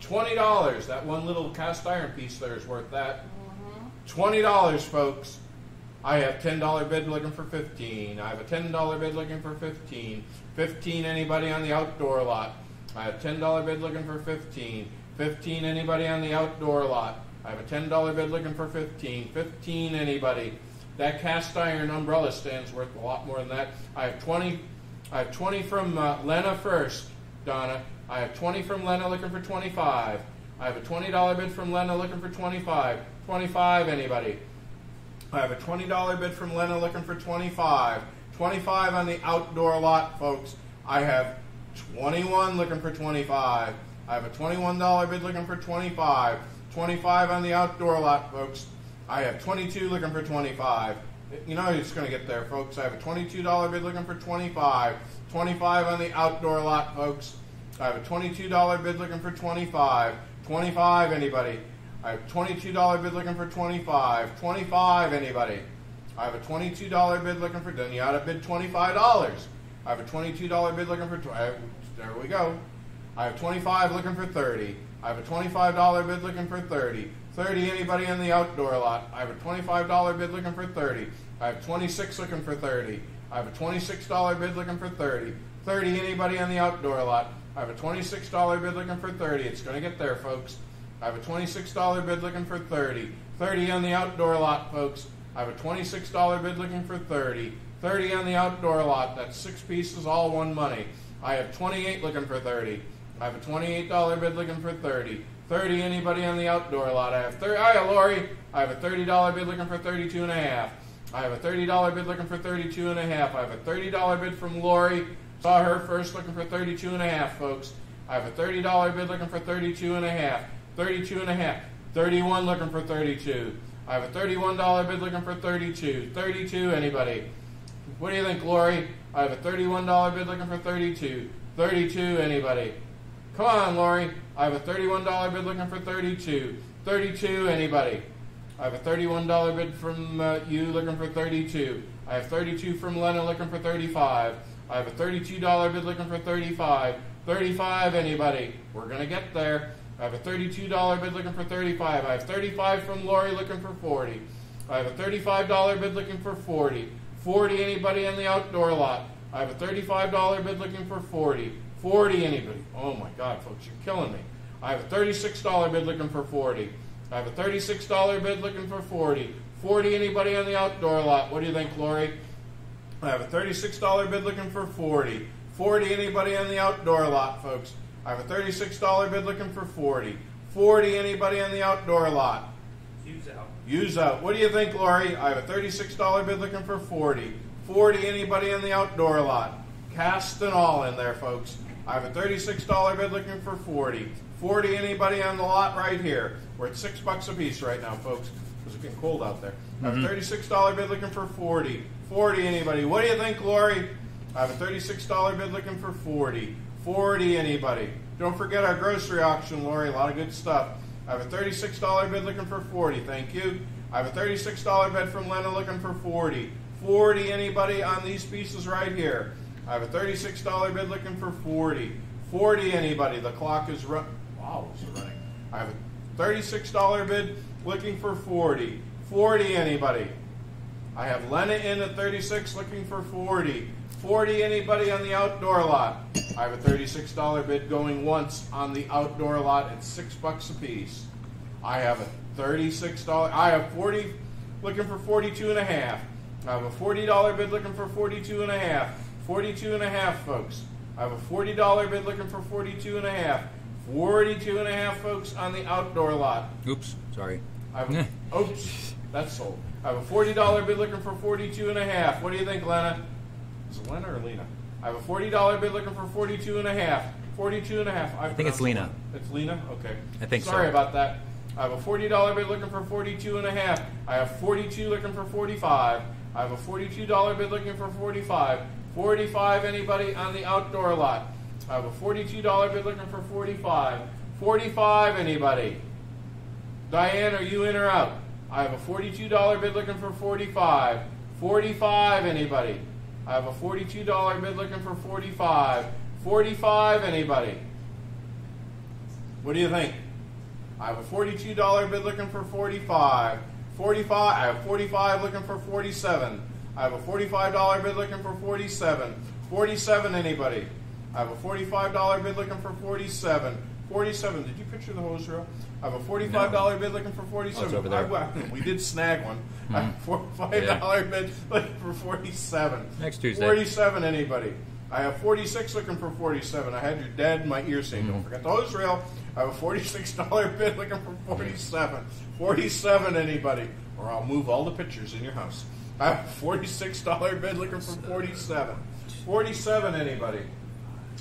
Twenty dollars. That one little cast iron piece there is worth that. Twenty dollars, folks. I have ten dollar bid looking for fifteen. I have a ten dollar bid looking for fifteen. Fifteen. Anybody on the outdoor lot? I have ten dollar bid looking for fifteen. Fifteen. Anybody on the outdoor lot? I have a ten dollar bid looking for fifteen. Fifteen. Anybody? That cast iron umbrella stand's worth a lot more than that. I have twenty. I have twenty from uh, Lena first, Donna. I have twenty from Lena looking for twenty-five. I have a twenty dollar bid from Lena looking for twenty-five. Twenty-five. Anybody? I have a $20 bid from Lena looking for 25. 25 on the outdoor lot, folks. I have 21 looking for 25. I have a $21 bid looking for 25. 25 on the outdoor lot, folks. I have 22 looking for 25. You know it's going to get there, folks. I have a $22 bid looking for 25. 25 on the outdoor lot, folks. I have a $22 bid looking for 25. 25, anybody? I have $22 bid looking for 25. 25, anybody? I have a $22 bid looking for, then you ought to bid $25. I have a $22 bid looking for, tw- there we go. I have 25 looking for 30. I have a $25 bid looking for 30. 30, anybody in the outdoor lot? I have a $25 bid looking for 30. I have 26 looking for 30. I have a $26 bid looking for 30. 30, anybody in the outdoor lot? I have a $26 bid looking for 30. It's going to get there, folks. I have a $26 bid looking for 30. 30 on the outdoor lot, folks. I have a $26 bid looking for 30. 30 on the outdoor lot. That's six pieces, all one money. I have 28 looking for 30. I have a $28 bid looking for 30. 30 anybody on the outdoor lot. I have 30. Hi, Lori. I have a $30 bid looking for 32 and a half. I have a $30 bid looking for 32 and a half. I have a $30 bid from Lori. Saw her first looking for 32 and a half, folks. I have a $30 bid looking for 32 and a half. 32 and a half. 31 looking for 32. I have a $31 bid looking for 32. 32, anybody? What do you think, Lori? I have a $31 bid looking for 32. 32, anybody? Come on, Lori. I have a $31 bid looking for 32. 32, anybody? I have a $31 bid from uh, you looking for 32. I have 32 from Lena looking for 35. I have a $32 bid looking for 35. 35, anybody? We're going to get there. I have a $32 bid looking for 35. I have 35 from Lori looking for 40. I have a $35 bid looking for 40. 40, anybody in the outdoor lot? I have a $35 bid looking for 40. 40, anybody? Oh my God, folks, you're killing me. I have a $36 bid looking for 40. I have a $36 bid looking for 40. 40, anybody on the outdoor lot? What do you think, Lori? I have a $36 bid looking for 40. 40, anybody on the outdoor lot, folks? I have a $36 bid looking for 40. 40, anybody on the outdoor lot? Use out. Use out. What do you think, Lori? I have a $36 bid looking for 40. 40, anybody on the outdoor lot? Cast and all in there, folks. I have a $36 bid looking for 40. 40, anybody on the lot right here? We're at six bucks a piece right now, folks. Getting cold out there. I have a mm-hmm. $36 bid looking for 40. 40, anybody? What do you think, Lori? I have a $36 bid looking for 40. 40, anybody? Don't forget our grocery auction, Lori. A lot of good stuff. I have a $36 bid looking for 40. Thank you. I have a $36 bid from Lena looking for 40. 40, anybody on these pieces right here? I have a $36 bid looking for 40. 40, anybody? The clock is run. Wow, it's running. I have a $36 bid looking for 40. 40, anybody? I have Lena in at 36 looking for 40. 40 anybody on the outdoor lot. I have a $36 bid going once on the outdoor lot at 6 bucks a piece. I have a $36 I have 40 looking for 42 and a half. I have a $40 bid looking for 42 and a half. 42 and a half folks. I have a $40 bid looking for 42 and a half. 42 and a half folks on the outdoor lot. Oops, sorry. I have a, oops, that's sold. I have a forty dollar bid looking for forty-two and a half. What do you think, Lena? Is it Lena or Lena? I have a forty dollar bid looking for forty-two and a half. Forty-two and a half. I, think it's Lena. It's Lena. Okay. I think so. Sorry about that. I have a forty dollar bid looking for forty-two and a half. I have forty-two looking for forty-five. I have a $42 bid looking for 45. 45 anybody on the outdoor lot. I have a $42 bid looking for 45. 45 anybody. Diane, are you in or out? I have a $42 bid looking for 45. 45 anybody. I have a $42 bid looking for 45. 45 anybody. What do you think? I have a $42 bid looking for 45. 45. I have 45 looking for 47. I have a $45 bid looking for 47. 47 anybody. I have a $45 bid looking for 47. 47. Did you picture the hose reel? I have a $45 bid looking for 47. Oh, it's over there. Hmm. I- we did snag one. I have a $45 bid looking for 47. Next Tuesday. 47 anybody. I have 46 looking for 47. I had your dad in my ear saying, Mm-hmm. don't forget the hose rail. I have a $46 bid looking for 47. 47 anybody. Or I'll move all the pictures in your house. I have a $46 bid looking for 47. 47 anybody.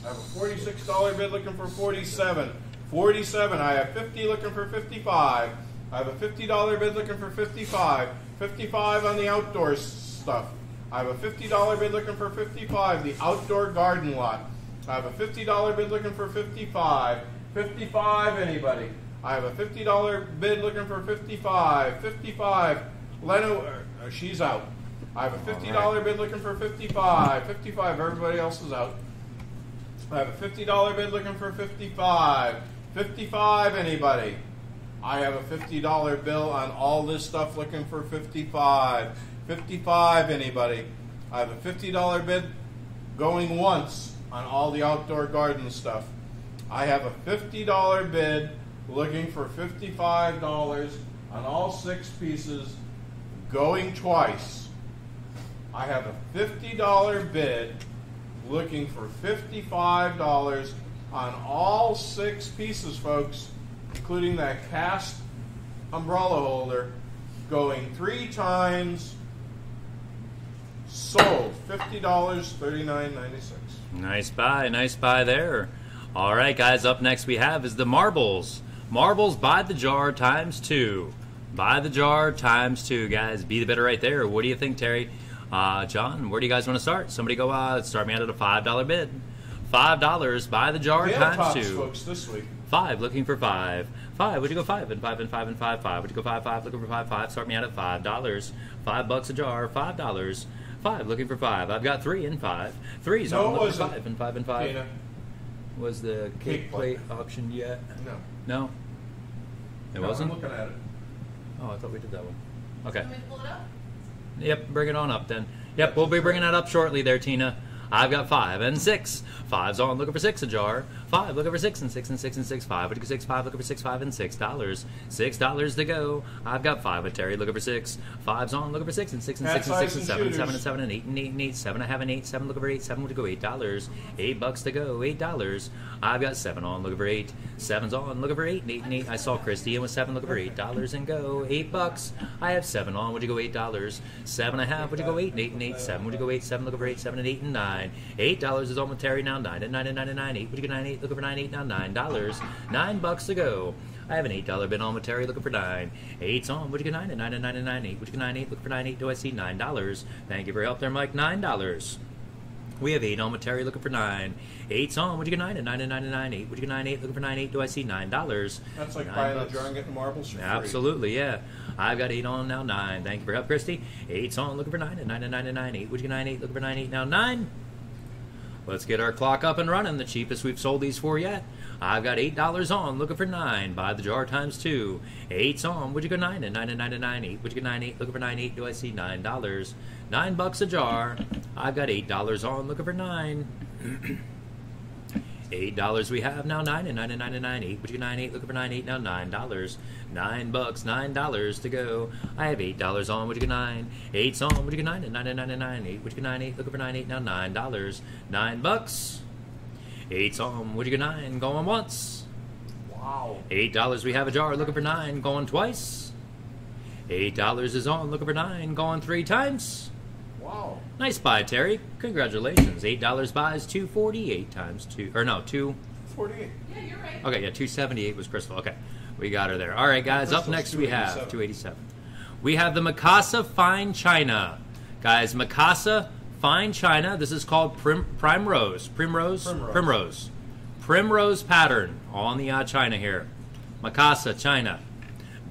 I have a $46 bid looking for 47. 47. I have 50 looking for 55. I have a $50 bid looking for 55. 55 on the outdoor stuff. I have a $50 bid looking for 55. The outdoor garden lot. I have a $50 bid looking for 55. 55 anybody. I have a $50 bid looking for 55. 55. Leno, uh, she's out. I have a $50 bid looking for 55. 55. Everybody else is out. I have a fifty dollar bid looking for fifty-five. Fifty-five, anybody? I have a fifty dollar bill on all this stuff looking for fifty-five. Fifty-five, anybody? I have a fifty dollar bid going once on all the outdoor garden stuff. I have a fifty dollar bid looking for fifty-five dollars on all six pieces going twice. I have a fifty dollar bid looking for $55 on all six pieces, folks, including that cast umbrella holder, going three times. Sold $50, $39.96. Nice buy, nice buy there. All right, guys, up next we have is the marbles. Marbles by the jar times two. By the jar times two, guys. Be the better right there. What do you think, Terry? Uh, John, where do you guys want to start? Somebody go, uh, start me out at a $5 bid. $5 by the jar Veil times tops, two. folks, this week. Five, looking for five. Five, would you go five and five and five and five five? Would you go five five? Looking for five five. Start me out at five dollars. Five bucks a jar. Five dollars. Five, looking for five. I've got three and five. Three's No, on it looking for five and five and five. Tina, Was the cake Cake plate auctioned yet? no. No. It No, wasn't. I'm looking at it. Oh, I thought we did that one. Okay. Yep, bring it on up then. Yep, we'll be bringing that up shortly there, Tina. I've got five and six. Five's on, looking for six a jar. Five, looking for six and six and six and six. Five, looking for six, five, looking for six, five and six dollars. Six dollars to go. I've got five with Terry, looking for six. Five's on, looking for six and six and six and six and and seven and seven and seven and eight and eight and eight. Seven, I have an eight. Seven, looking for eight. Seven would go eight dollars. Eight bucks to go. Eight dollars. I've got seven on, looking for eight. Seven's on, looking for eight and eight and eight. I saw Christy in with seven, looking for eight dollars and go. Eight bucks. I have seven on. Would you go eight dollars? Seven and a half. Would you go eight and eight and eight? Seven. Would you go eight? Seven. Looking for eight. Seven and eight and nine. Eight dollars is on with Terry now. Nine and nine and nine and nine. Eight. Would you go nine? Eight. Looking for nine. Eight now. Nine dollars. Nine bucks to go. I have an eight dollar bid on with Terry looking for nine. Eight's on. Would you get nine and nine and nine and nine eight? Would you get nine eight? Looking for nine eight. Do I see nine dollars? Thank you for your help there, Mike. Nine dollars. We have eight on with Terry looking for nine. Eight's on. Would you get nine and nine and nine and nine eight? Would you get nine eight? Looking for nine eight. Do I see nine dollars? That's like Nine buying bucks. a jar and getting marbles for free. Absolutely, yeah. I've got eight on now, nine. Thank you for your help, Christy. Eight's on, looking for nine, and nine and nine and nine eight. Would you get nine eight? Looking for nine eight now, nine. Let's get our clock up and running. The cheapest we've sold these for yet. I've got eight dollars on, looking for nine. Buy the jar times two. Eight's on. Would you go nine and nine and nine and nine eight? Would you get nine eight? Looking for nine eight. Do I see nine dollars? Nine bucks a jar. I've got eight dollars on, looking for nine. Eight dollars we have now nine and nine and nine and nine eight. Would you get nine eight? Looking for nine eight now nine dollars. Nine bucks, nine dollars to go. I have eight dollars on. Would you get nine? Eight's on. Would you get nine and nine and nine and nine eight? Would you get nine eight? Looking for nine eight now nine dollars. Nine bucks. Eight's on. Would you get nine? Going once. Wow. Eight dollars we have a jar. Looking for nine. Going twice. Eight dollars is on. Looking for nine. Going three times. Wow. Nice buy, Terry. Congratulations. Eight dollars buys two forty eight times two or no two 48. Yeah, you're right. Okay, yeah, 278 was Crystal. Okay, we got her there. All right, guys, up next we have 287. 287. We have the Mikasa Fine China. Guys, Mikasa Fine China. This is called Prim, Primrose. Primrose? Primrose. Primrose. Primrose pattern All on the uh, China here. Mikasa China.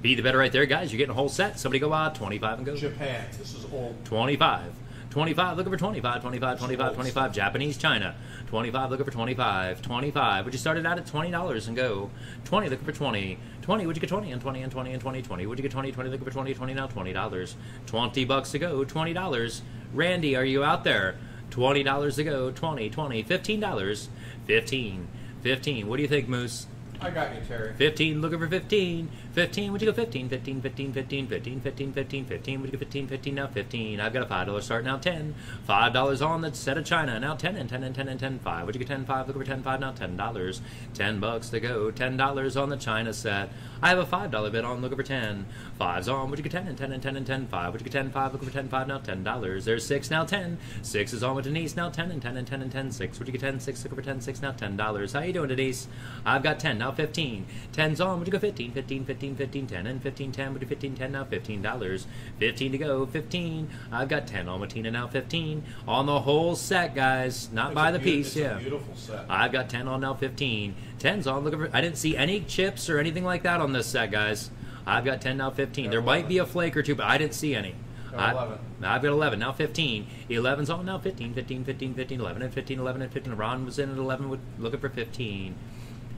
Be the better right there, guys. You're getting a whole set. Somebody go out 25 and go. Japan. This is old. 25. 25, looking for 25, 25, 25, 25. Japanese, China. 25, looking for 25. 25. Would you start it out at $20 and go? 20, looking for 20. 20, would you get 20 and 20 and 20 and 20, 20? Would you get 20, 20, looking for 20, 20 now, $20. 20 bucks to go, $20. Randy, are you out there? $20 to go, 20, 20, $15. 15, 15. What do you think, Moose? I got you, Terry. 15, looking for 15. 15, would you go 15, 15, 15, 15, 15, 15, 15, 15, would you go 15, 15, now 15. I've got a $5 start, now 10. $5 on the set of China, now 10 and 10 and 10 and 10, 5. Would you get 10, 5, looking for 10, 5, now $10. 10 bucks to go, $10 on the China set. I have a $5 bid on, looking for 10. 5's on, would you get 10 and 10 and 10 and 10, 5. Would you get 10, 5, looking for 10, 5, now $10. There's 6, now 10. 6 is on with Denise, now 10 and 10 and 10 and 10, 6. Would you get 10, 6, looking for 10, 6, now $10. How you doing, Denise? I've got 10, now 15. 10's on, would you go 15, 15, 15, 15, 10, and 15, 10, would you 15, 10, now $15. 15 to go, 15. I've got 10 on Matina, now 15. On the whole set, guys, not It's by the beau- piece, yeah. Beautiful set. I've got 10 on now 15. 10's on. Looking for. I didn't see any chips or anything like that on this set, guys. I've got 10 now 15. There might be a flake or two, but I didn't see any. I, 11. I've got 11. Now 15. 11's on now 15, 15, 15, 15, 11 and 15, 11 and 15. Ron was in at 11, looking for 15.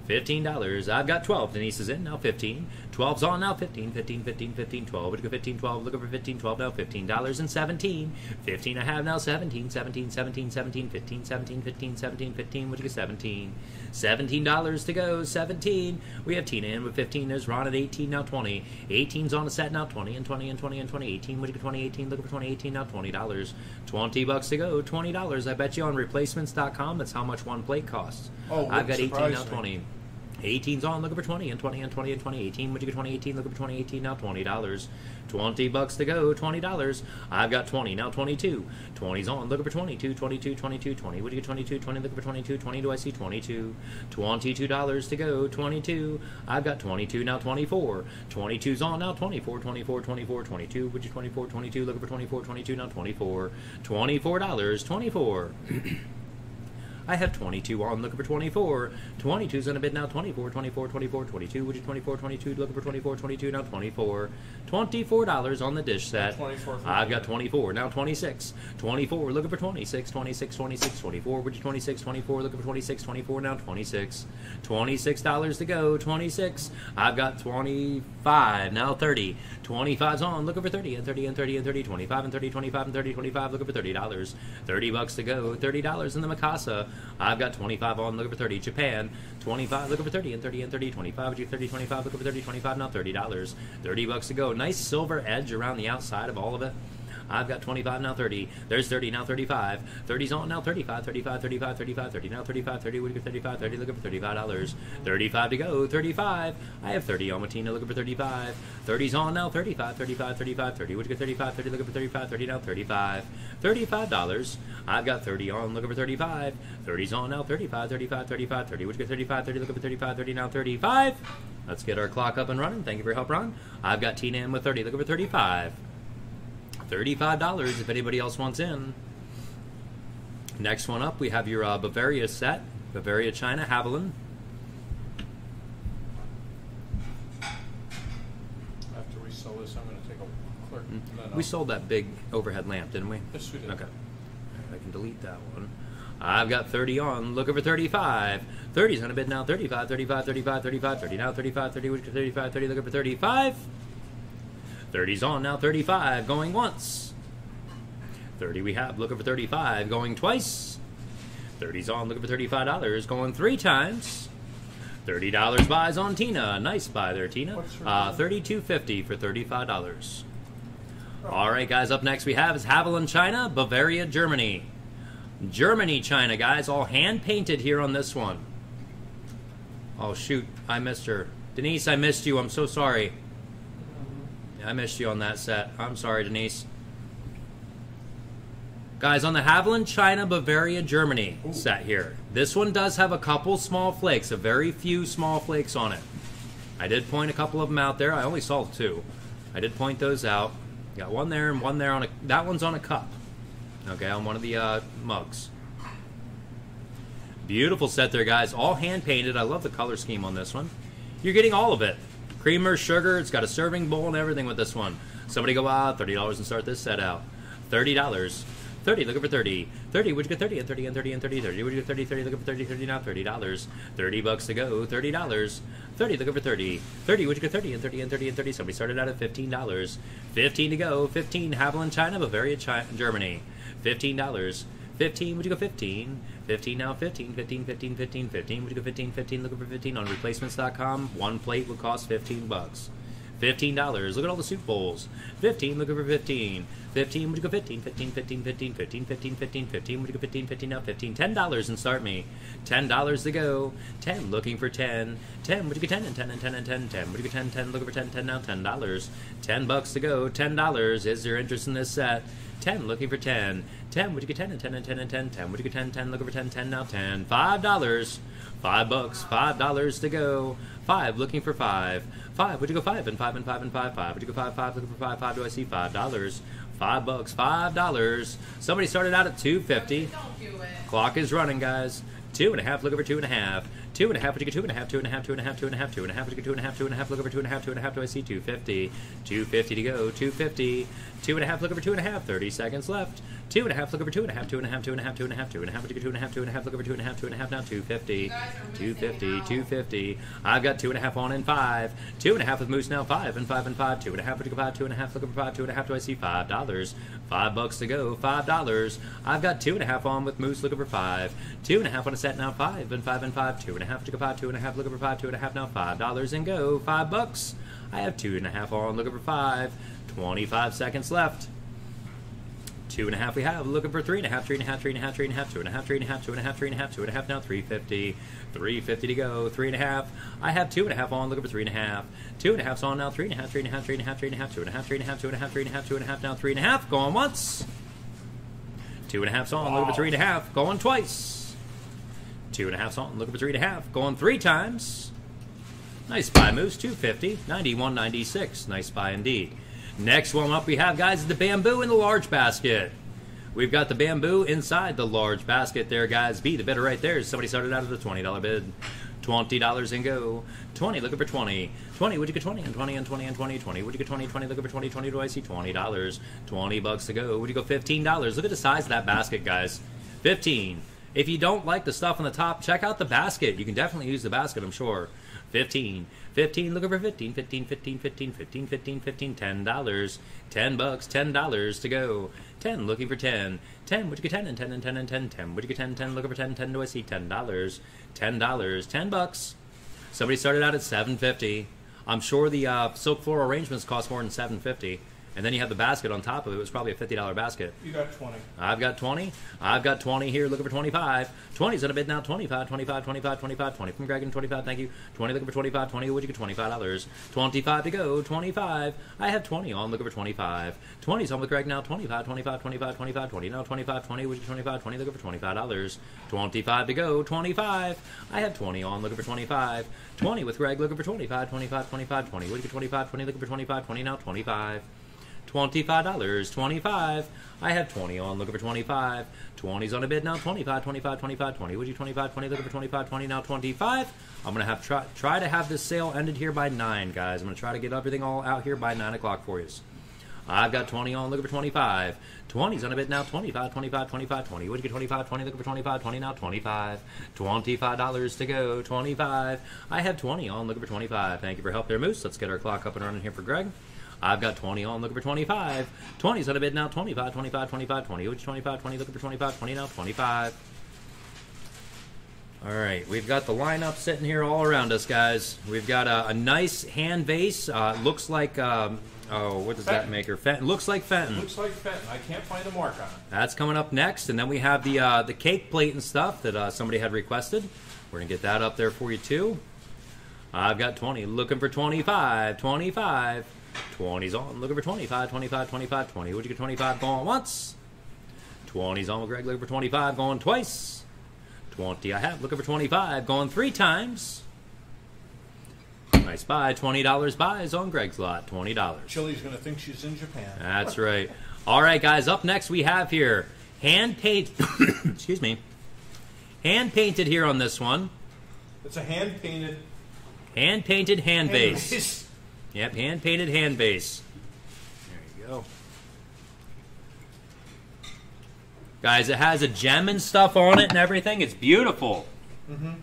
$15. I've got 12. Denise is in now 15. 12's on now 15, 15, 15, 15, 12. Would you go 15, 12? Looking for 15, 12 now $15 and 17. 15 I have now 17, 17, 17, 17, 15, 17, 15, 17, 15. Would you go 17? $17 to go, 17. We have Tina in with 15. There's Ron at 18, now 20. 18's on the set now 20 and 20 and 20 and 20. 18, would you go 20, 18? Looking for 20, 18 now $20. 20 bucks to go, $20. I bet you on replacements.com that's how much one plate costs. Oh, I've got 18 now surprise me. 20. 18's on, looking for 20 and 20 and 20 and 20. 18, would you get 20, 18? Looking for 20, 18, now $20. 20 bucks to go, $20. I've got 20, now 22. 20's on, looking for 22, 22, 22, 20. Would you get 22, 20? Looking for 22, 20. Do I see 22? $22 to go, 22. I've got 22, now 24. 22's on, now 24, 24, 24, 22. Would you 24, 22? Looking for 24, 22, now 24. $24, 24. I have 22 on, looking for 24. 22's on a bid now, 24, 24, 24, 22. Would you 24, 22, looking for 24, 22, now 24. $24 on the dish set. 24 I've got 24, now 26. 24, looking for 26, 26, 26, 24. Would you 26, 24, looking for 26, 24, now 26. $26 to go, 26. I've got 25, now 30. 25's on, looking for 30 and 30 and 30 and 30, 25 and 30, 25 and 30, 25, looking for $30. 30 bucks to go, $30 in the Mikasa. I've got 25 on, looking for 30. Japan, 25, looking for 30 and 30 and 30, 25, would you 30, 25, looking for 30, 25, now $30. 30 bucks to go. Nice silver edge around the outside of all of it. I've got 25 now 30. There's 30 now 35. 30's on now 35, 35, 35, 35, 30 now 35, 30. Would you get 35, 30? Looking for $35. 35 to go, 35. I have 30 on Matina looking for 35. 30's on now 35, 35, 35, 30. Would you get 35, 30? Looking for 35, 30 now 35. $35. I've got 30 on looking for 35. 30's on now 35, 35, 35, 30. Would you get 35, 30? Looking for 35, 30 now 35. Let's get our clock up and running. Thank you for your help, Ron. I've got Tina in with 30. Looking for 35. $35 if anybody else wants in. Next one up, we have your uh, Bavaria set. Bavaria China, Haviland. I have to resell this. I'm going to take a clerk. Mm. We sold that big overhead lamp, didn't we? Yes, we did. Okay. I can delete that one. I've got 30 on, looking for 35. 30's on a bid now. 35, 35, 35, 35, 30 now. 35, 30, would 35, 30, looking for 35. 30's on now. 35, going once. 30 we have, looking for 35, going twice. 30's on, looking for $35, going three times. $30 buys on Tina. Nice buy there, Tina. Uh, $32.50 for $35. All right, guys. Up next we have is Haviland, China, Bavaria, Germany. Germany, China, guys. All hand painted here on this one. Oh shoot, I missed her. Denise, I missed you. I'm so sorry. I missed you on that set. I'm sorry, Denise. Guys, on the Haviland, China, Bavaria, Germany set here. This one does have a couple small flakes, a very few small flakes on it. I did point a couple of them out there. I only saw two. I did point those out. Got one there and one there on a. That one's on a cup. Okay, on one of the uh, mugs. Beautiful set there, guys. All hand painted. I love the color scheme on this one. You're getting all of it. Creamer, sugar. It's got a serving bowl and everything with this one. Somebody go out, thirty dollars and start this set out. Thirty dollars. 30, looking for 30. 30, would you get 30 and 30 and 30 and 30, 30, would you get 30, 30, looking for 30, 30 now, $30. 30 bucks to go, $30. 30, looking for 30. 30, would you get 30 and 30 and 30 and 30, somebody started out at $15. 15 to go, 15, Haviland, China, Bavaria, China, Germany. $15. 15, would you go 15? 15 now, 15, 15, 15, 15, 15, would you go 15, 15, looking for 15 on replacements.com. One plate would cost 15 bucks. Fifteen dollars. Look at all the soup bowls. Fifteen. Looking for fifteen. Fifteen. Would you go fifteen? Fifteen. Fifteen. Fifteen. Fifteen. Fifteen. Fifteen. Fifteen. Would you go fifteen? Fifteen. Now fifteen. Ten dollars and start me. Ten dollars to go. Ten. Looking for ten. Ten. Would you go ten and ten and ten and ten? Ten. Would you go ten? Ten. Looking for ten. Ten now. Ten dollars. Ten bucks to go. Ten dollars. Is there interest in this set? Ten. Looking for ten. Ten. Would you get ten and ten and ten and ten? Ten. Would you get ten? Ten. Looking for ten. Ten now. Ten. Five dollars. Five bucks. Five dollars to go. Five. Looking for five. Five. Would you go five and five and five and five? Five. Would you go five? Five. Looking for five. Five. Do I see five dollars? Five bucks. Five dollars. Somebody started out at two fifty. Don't do it. Clock is running, guys. Two and a half. Look over two and a half. Two and a half. Would you get two and a half? Two and a half. Two and a half. Two and a half. Two and a half. Would you get two and a half? Two and a half. Look over two and a half. Two and a half. Do I see two fifty? Two fifty to go. Two fifty. Two and a half. Look over two and a half. Thirty seconds left. Two and a half. Look over two and a half. Two and a half. Two and a half. Two and a half. Two and a half. Would you get two and a half? Two and a half. Look over two and a half. Two and a half. Now two fifty. Two fifty. Two fifty. I've got two and a half on in five. Two and a half with Moose now. Five and five and five. Two and a half. Would you go five? Two and a half. Look over five. Two and a half. Do I see five dollars? Five bucks to go. Five dollars. I've got two and a half on with Moose. Look over five. Two and a half on a set now. Five and five and five. Two and a half. Go five? Two and a half. Look over five. Two and a half now. Five dollars and go. Five bucks. I have two and a half on. Look over five. Twenty-five seconds left. Two and a half we have. Looking for three and a half, three and a half, three and a half, three and a half, two and a half, three and a half, two and a half, three and a half, two and a half now, 350. 350 to go. Three and a half. I have two and a half on. Looking for three and a half. Two and a half's on now. Three and a half, three and a half, three and a half, three and a half, two and a half, three and a half, two and a half, three and a half, two and a half now, three and a half. Going once. Two and a half's on. Looking for three and a half. Going twice. Two and a half's on. Looking for three and a half. Going three times. Nice buy Moose, 250, 91, 96. Nice buy indeed. Next one up we have, guys, is the bamboo in the large basket. We've got the bamboo inside the large basket there, guys. B, the bidder right there. Somebody started out at a $20 bid. $20 and go. 20, looking for 20. 20, would you get 20 and 20 and 20 and 20? 20, would you get 20, 20, looking for 20, 20, do I see $20? 20 bucks to go. Would you go $15? Look at the size of that basket, guys. 15. If you don't like the stuff on the top, check out the basket. You can definitely use the basket, I'm sure. 15. 15, looking for 15, 15, 15, 15, 15, 15, 15, 10 dollars. 10 bucks, 10 dollars to go. 10, looking for 10. 10, would you get 10 and 10 and 10 and 10, 10, would you get 10, 10, looking for 10, 10, do I see 10 dollars? 10 dollars, 10 bucks. Somebody started out at 750. I'm sure the uh, silk floral arrangements cost more than 750 and then you have the basket on top of it. It was probably a fifty dollar basket. You got twenty. I've got twenty. I've got twenty here. Looking for twenty five. Twenty's in a bid now. 25, 25, 25, 25, 20 from Greg and twenty five. Thank you. Twenty looking for twenty five. Twenty. Would you get twenty five dollars? Twenty five to go. Twenty five. I have twenty on. Looking for twenty five. Twenty's on with Greg now. 25, 25, 25, 25, 20. Now 25, 20. Would you get 25? 20 looking for twenty five dollars. Twenty five to go. Twenty five. I have twenty on. Looking for twenty five. Twenty with Greg. Looking for 25, 25, 25, 20. Would you get 25? 20 looking for 25. 20 now. Twenty five. $25, 25 I have 20 on, looking for 25. 20's on a bid now, 25, 25, 25, 20. Would you 25, 20, looking for 25, 20, now 25. I'm going to have try, try to have this sale ended here by 9, guys. I'm going to try to get everything all out here by 9 o'clock for you. I've got 20 on, looking for 25. 20's on a bid now, 25, 25, 25, 20. Would you get 25, 20, looking for 25, 20 now, 25. $25 to go, 25. I have 20 on, looking for 25. Thank you for help there, Moose. Let's get our clock up and running here for Greg. I've got 20 on, looking for 25. 20's on a bid now, 25, 25, 25, 20. Which 25, 20, looking for 25, 20 now, 25. All right, we've got the lineup sitting here all around us, guys. We've got a, a nice hand vase. Uh, looks like, um, oh, what does that make her? Fenton. Looks like Fenton. Looks like Fenton. I can't find a mark on it. That's coming up next, and then we have the uh, the cake plate and stuff that uh, somebody had requested. We're gonna get that up there for you too. I've got 20, looking for 25, 25. 20's on, looking for 25, 25, 25, 20. Would you get 25 going once? 20's on with Greg, looking for 25, going twice. 20 I have, looking for 25, going three times. Nice buy, $20 buys on Greg's lot, $20. Chili's going to think she's in Japan. That's right. All right, guys. Up next, we have here Hand paint. excuse me. Hand painted here on this one. It's a hand painted Hand painted hand base. base. Yep, hand painted hand base. There you go. Guys, it has a gem and stuff on it and everything. It's beautiful. Mhm.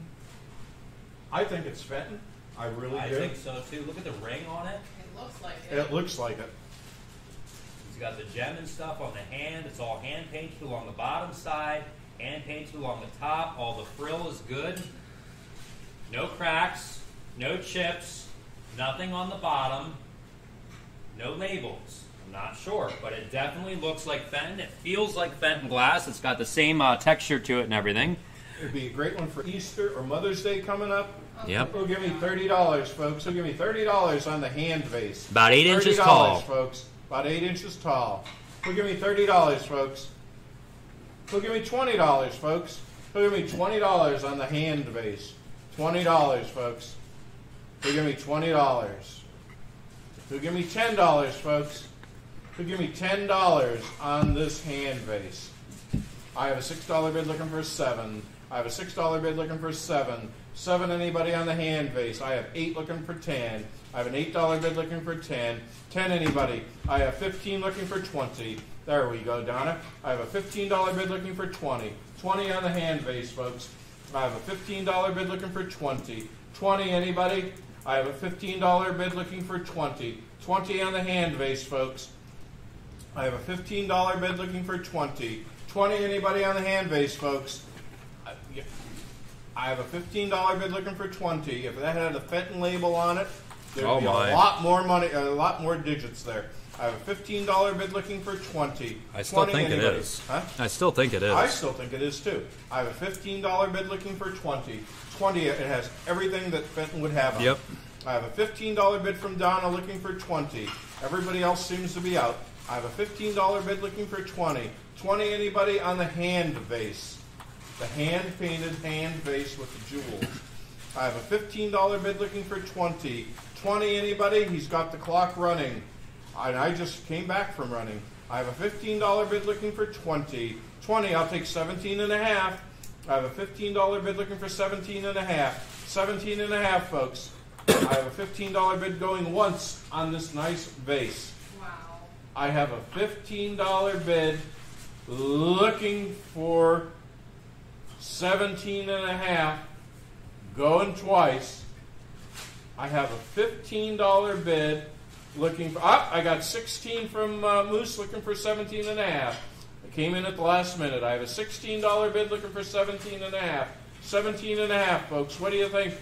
I think it's Fenton. I really I do. think so too. Look at the ring on it. It looks like it. It looks like it. It's got the gem and stuff on the hand. It's all hand painted along the bottom side, hand painted along the top. All the frill is good. No cracks, no chips, nothing on the bottom, no labels. I'm not sure, but it definitely looks like Fenton. It feels like Fenton glass. It's got the same uh, texture to it and everything. It'd be a great one for Easter or Mother's Day coming up. Yep. Who'll give me thirty dollars, folks? Who'll give me thirty dollars on the hand vase. About eight inches tall. folks. About eight inches tall. Who'll give me thirty dollars, folks? Who'll give me twenty dollars, folks? Who'll give me twenty dollars on the hand vase. Twenty dollars, folks. Who'll give me twenty dollars? Who'll give me ten dollars, folks? Who'll give me ten dollars on this hand vase? I have a six dollar bid looking for a seven. I have a six dollar bid looking for a seven. Seven anybody on the hand vase. I have eight looking for ten. I have an eight dollar bid looking for ten. Ten anybody. I have fifteen looking for twenty. There we go, Donna. I have a fifteen dollar bid looking for twenty. Twenty on the hand vase, folks. I have a fifteen dollar bid looking for twenty. Twenty anybody. I have a fifteen dollar bid looking for twenty. Twenty on the hand base, folks. I have a fifteen dollar bid looking for twenty. Twenty anybody on the hand base, folks? I- yeah. I have a fifteen dollar bid looking for twenty. If that had a Fenton label on it, there'd Oh, be my. a lot more money, a lot more digits there. I have a fifteen dollar bid looking for twenty. I still 20 think it anybody. is. Huh? I still think it is. I still think it is too. I have a fifteen dollar bid looking for twenty. Twenty, it has everything that Fenton would have. On. it. Yep. I have a fifteen dollar bid from Donna looking for twenty. Everybody else seems to be out. I have a fifteen dollar bid looking for twenty. Twenty anybody on the hand vase. the hand painted hand vase with the jewels. I have a fifteen dollar bid looking for twenty. Twenty anybody? He's got the clock running. And I just came back from running. I have a fifteen dollar bid looking for twenty. Twenty, I'll take seventeen and a half. I have a fifteen dollar bid looking for seventeen and a half. Seventeen and a half, folks. I have a fifteen dollar bid going once on this nice vase. Wow. I have a fifteen dollar bid looking for seventeen and a half, going twice. I have a fifteen dollar bid looking for. Ah, I got sixteen from uh, Moose looking for seventeen and a half. Came in at the last minute. I have a sixteen dollar bid looking for seventeen and a half. Seventeen and a half, folks. What do you think?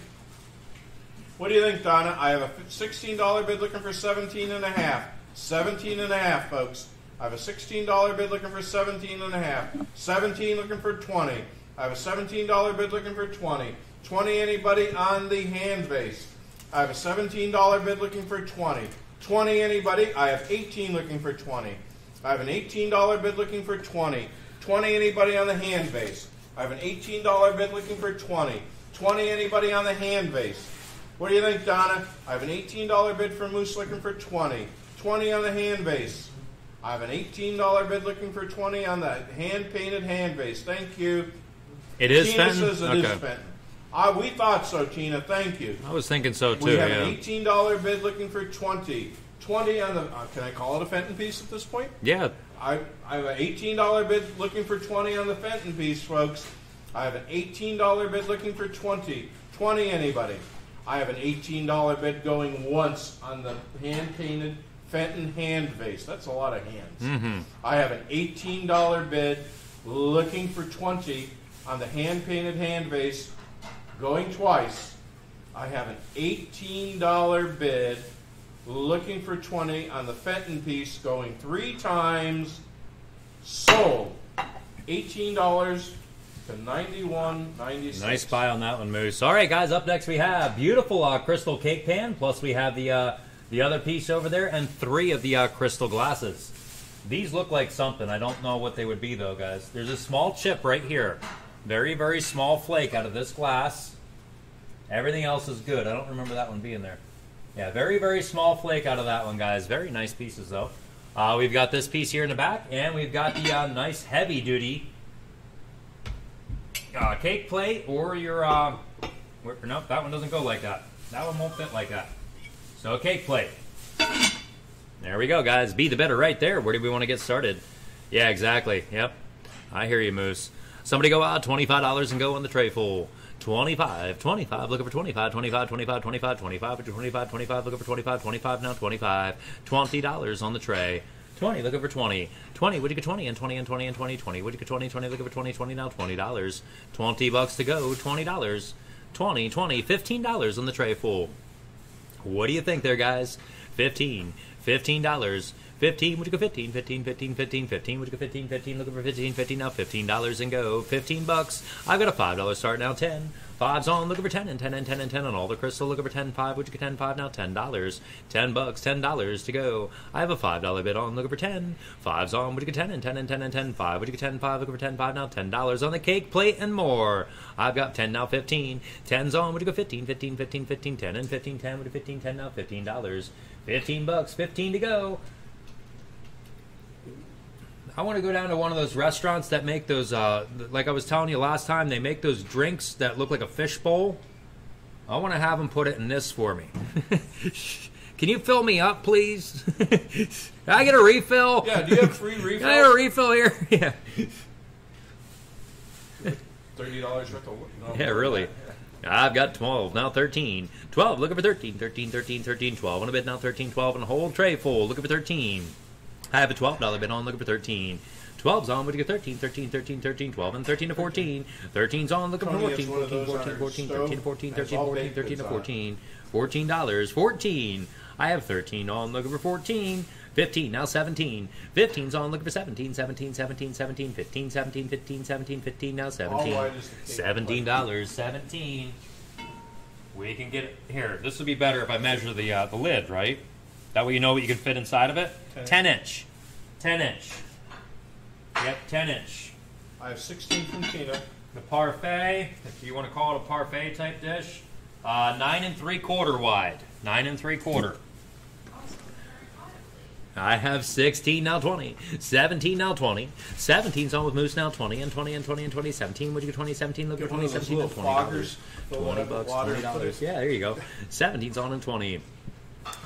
What do you think, Donna? I have a $16 bid looking for 17 and a half. 17 and a half, folks. I have a $16 bid looking for 17 and a half. 17 looking for 20. I have a $17 bid looking for 20. 20 anybody on the hand base. I have a $17 bid looking for 20. 20 anybody? I have 18 looking for 20. I have an $18 bid looking for 20. 20 anybody on the hand base. I have an $18 bid looking for 20. 20 anybody on the hand base. What do you think, Donna? I have an $18 bid for Moose looking for 20. 20 on the hand base. I have an $18 bid looking for 20 on the hand painted hand base. Thank you. It is Tina Fenton? says it is Okay. Fenton. Ah, we thought so, Tina. Thank you. I was thinking so too. We have yeah. an $18 bid looking for 20. 20 on the. Uh, can I call it a Fenton piece at this point? yeah. I, I have an $18 bid looking for 20 on the Fenton piece, folks. I have an $18 bid looking for 20. 20 anybody. I have an $18 bid going once on the hand painted Fenton hand vase. That's a lot of hands. I have an $18 bid looking for 20 on the hand painted hand vase going twice. I have an $18 bid looking for 20 on the Fenton piece going three times sold. $18 to 91.96. Nice buy on that one, Moose. All right, guys. Up next, we have beautiful uh, crystal cake pan. Plus, we have the uh, the other piece over there, and three of the uh, crystal glasses. These look like something. I don't know what they would be, though, guys. There's a small chip right here, very very small flake out of this glass. Everything else is good. I don't remember that one being there. Yeah, very very small flake out of that one, guys. Very nice pieces, though. Uh, we've got this piece here in the back, and we've got the uh, nice heavy duty uh, cake plate or your. Uh, nope, that one doesn't go like that. That one won't fit like that. So, cake plate. There we go, guys. Be the better right there. Where do we want to get started? Yeah, exactly. Yep. I hear you, Moose. Somebody go out $25 and go on the tray full. 25, 25, looking for 25, 25, 25, 25, 25, 25, 25, looking for 25, 25, now 25, $20 on the tray. 20, looking for 20. 20, would you get 20 and 20 and 20 and 20, 20, would you get 20, 20, looking for 20, 20, now $20. 20 bucks to go, $20. 20, 20, $15 on the tray full. What do you think there, guys? 15, $15. 15, would you go 15, 15, 15, 15, 15, would you go 15, 15, looking for 15, 15, now $15 and go. 15 bucks. I've got a $5 start now, 10. Five's on, looking for 10 and 10 and 10 and 10 on all the crystal, looking for 10, 5, would you get 10, 5, now $10. 10 bucks, $10 to go. I have a $5 bid on, looking for 10. Five's on, would you get 10 and 10 and 10 and 10, 5, would you get 10, 5, looking for 10, 5, now $10 on the cake plate and more. I've got 10 now 15. 10's on, would you go 15, 15, 15, 15, 10 and 15, 10, would you 15, 10 now $15. 15 bucks, 15 to go. I want to go down to one of those restaurants that make those, uh, like I was telling you last time, they make those drinks that look like a fish bowl. I want to have them put it in this for me. Can you fill me up, please? I get a refill? Yeah, do you have free Can I get a refill? refill here? yeah. Thirty dollars worth of no, Yeah, really. I've got 12, now 13. 12, looking for 13, 13, 13, 13, 12 on a bid, now 13, 12, and a whole tray full, looking for 13. I have a $12 bid on, looking for 13. 12's on, would you get 13, 13, 13, 13, 12, and 13 to 14. 13's on, looking for Tony, 14, it's one of 14, 14, 14, 13 to 14, 13, all 14, 13 to goods on it. 14. $14, 14. I have 13 on, looking for 14. 15, now 17. 15's on, looking for 17, 17, 17, 17, 15, 17, 15, 17, 15, now 17. wide is the cake Seventeen dollars, seventeen. We can get it here. This would be better if I measure the uh, the lid, right? That way you know what you can fit inside of it. Ten. Ten inch, ten inch. Yep, ten inch. I have sixteen from Tina. The parfait, if you want to call it a parfait type dish, uh, nine and three quarter wide. Nine and three quarter. I have 16 now 20, 17 now 20, 17's on with Moose now 20, and 20 and 20 and 20, 17. Would you get 20, 17? Look at Get one of 20, those 17 little 20 dollars. foggers, fill it 20 bucks, 20 dollars. Yeah, there you go. 17's on and 20.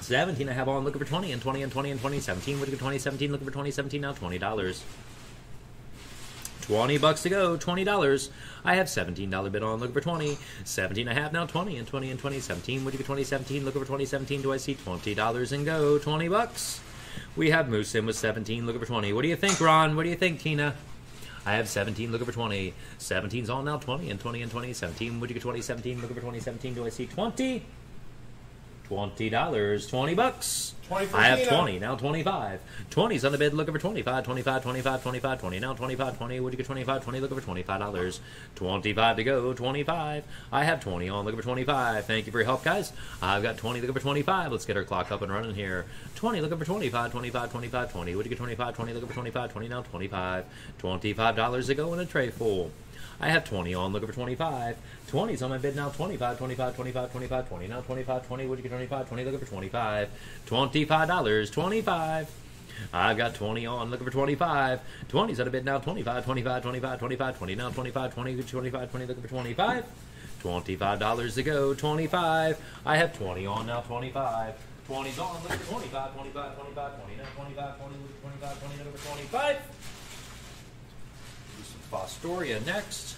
17 I have on looking for 20 and 20 and 20 and 20. 17 would you get 20, 17 looking for 20, 17 now $20. 20 bucks to go, $20. I have $17 bid on, looking for 20. 17 I have now 20 and 20 and 20. 17, would you get 20, 17, looking for 20, 17. Do I see $20 and go, 20 bucks? We have Moose in with 17, looking for 20. What do you think, Ron? What do you think, Tina? I have 17, looking for 20. 17's on now, 20 and 20 and 20. 17, would you get 20, 17, looking for 20, 17. Do I see 20? Twenty dollars, twenty bucks. 20 I have twenty now. Twenty-five. Twenty's on the bid. Looking for twenty-five. Twenty-five. Twenty-five. Twenty-five. Twenty now. Twenty-five. Twenty. Would you get twenty-five? Twenty. Looking for twenty-five dollars. Twenty-five to go. Twenty-five. I have twenty on. Looking for twenty-five. Thank you for your help, guys. I've got twenty. Looking for twenty-five. Let's get our clock up and running here. Twenty. Looking for twenty-five. Twenty-five. Twenty-five. Twenty. Would you get twenty-five? Twenty. Looking for twenty-five. Twenty now. Twenty-five. Twenty-five dollars to go in a tray full. I have 20 on, looking for 25. 20's on my bid now, 25, 25, 25, 25, 20. Now 25, 20, would you get 25? 20, looking for 25. $25, 25. I've got 20 on, looking for 25. 20's on a bid now, 25, 25, 25, 25, 20. Now 25, 20, 25, 20, looking for 25. $25 to go, 25. I have 20 on now, 25. 20's on, looking for 25, 25, 25, 20. Now 25, 20, looking for 25, 20, looking for 25. Fostoria next.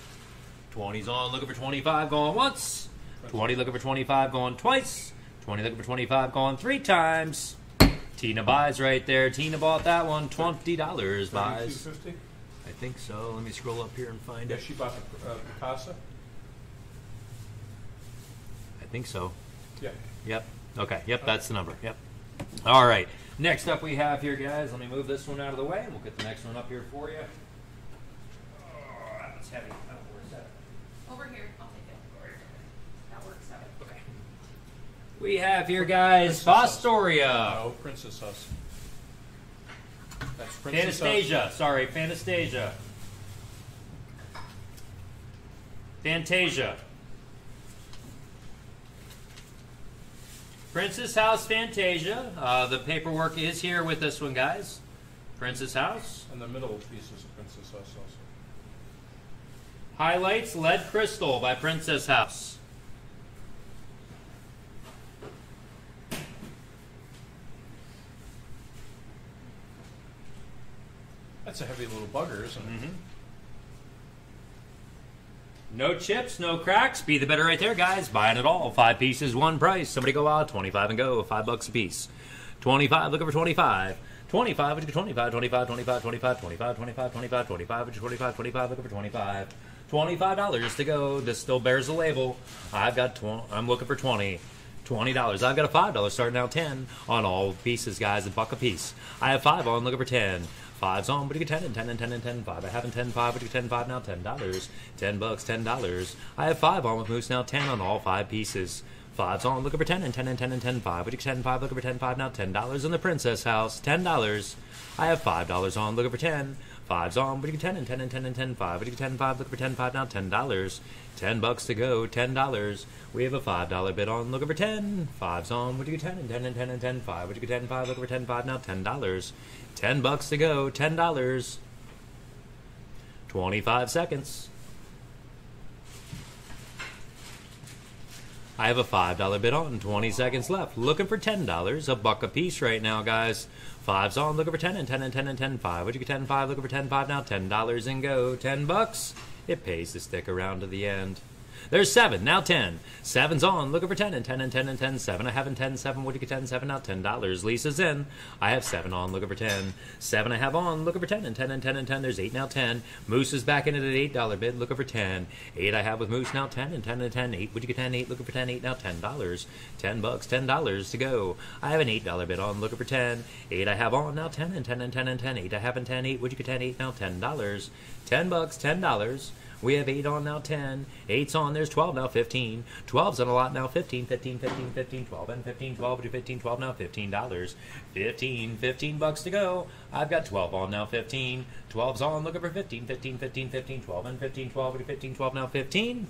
20's on, looking for 25, going once. 20 looking for 25, going twice. 20 looking for 25, going three times. Tina buys right there. Tina bought that one. $20 buys. 32.50? I think so. Let me scroll up here and find Yeah, it. she bought the uh, Mikasa. I think so. Yeah. Yep. Okay. Yep, that's the number. Yep. All right. Next up we have here, guys. Let me move this one out of the way, and we'll get the next one up here for you. Oh, that one's heavy. Oh, where's that? Over here, I'll take it. That works out. Okay. We have here, guys, Fostoria. No, Princess House. That's Princess House. Fantasia. Sorry, Fantasia. Fantasia. Princess House Fantasia. Uh, the paperwork is here with this one, guys. Princess House. And the middle piece is a Princess House also. Highlights Lead Crystal by Princess House. That's a heavy little bugger, isn't it? Mm-hmm. No chips, no cracks. Be the better right there, guys. Buying it all. Five pieces, one price. Somebody go out. 25 and go. Five bucks a piece. 25, looking for 25. 25, which is 25, 25, 25, 25, 25, 25, 25, 25, 25, 25, looking for 25. $25 to go. This still bears the label. I've got, tw- I'm looking for 20. $20. I've got a $5 starting out 10 on all pieces, guys. A buck a piece. I have 5 on, looking for 10. Five's on, but you get 10 and 10 and 10 and 10 and 5. I have 10, 5, but you get 10, 5 now, $10. 10 bucks, $10. I have 5 on with Moose now, 10 on all 5 pieces. Five's on, looking for 10 and 10 and 10 and 10, 5. But you get 10, 5, looking for 10, 5 now, $10 in the Princess House. $10. I have $5 on, looking for 10. Five's on, but you get 10 and 10 and 10 and 10, 5. But you get 10, 5, looking for 10, 5 now, $10. 10 bucks to go, $10. We have a $5 bid on, looking for 10. Five's on, but you get 10 and 10 and 10 and 10, 5. But you get 10, 5, looking for 10, 5 now, $10. 10 bucks to go, $10. 25 seconds. I have a $5 bid on, 20 seconds left. Looking for $10, a buck a piece right now, guys. Five's on, looking for 10 and 10 and 10 and 10, 5. Would you get 10, 5, looking for 10, 5 now, $10 and go. 10 bucks. It pays to stick around to the end. There's seven, now ten. Seven's on, looking for ten and ten and ten and ten. Seven, I have in ten, seven, what do you get ten, seven, now ten dollars. Lisa's in. I have seven on, looking for ten. Seven I have on, looking for ten and ten and ten and ten. There's eight now ten. Moose is back in at an eight dollar bid, looking for ten. Eight I have with Moose now ten and ten and ten. Eight, would you get ten? Eight, looking for ten, eight now ten dollars. Ten bucks, ten dollars to go. I have an eight dollar bid on, looking for ten. Eight I have on, now ten and ten and ten and ten. Eight I have in ten, eight, would you get ten? Eight now ten dollars. Ten bucks, ten dollars. We have 8 on now 10. 8's on, there's 12 now 15. 12's on a lot now 15, 15, 15, 15, 12, and 15, 12 to 15, 12 now $15. 15, 15 bucks to go. I've got 12 on now 15. 12's on, looking for 15, 15, 15, 15, 12, and 15, 12 to 15, 12 now 15.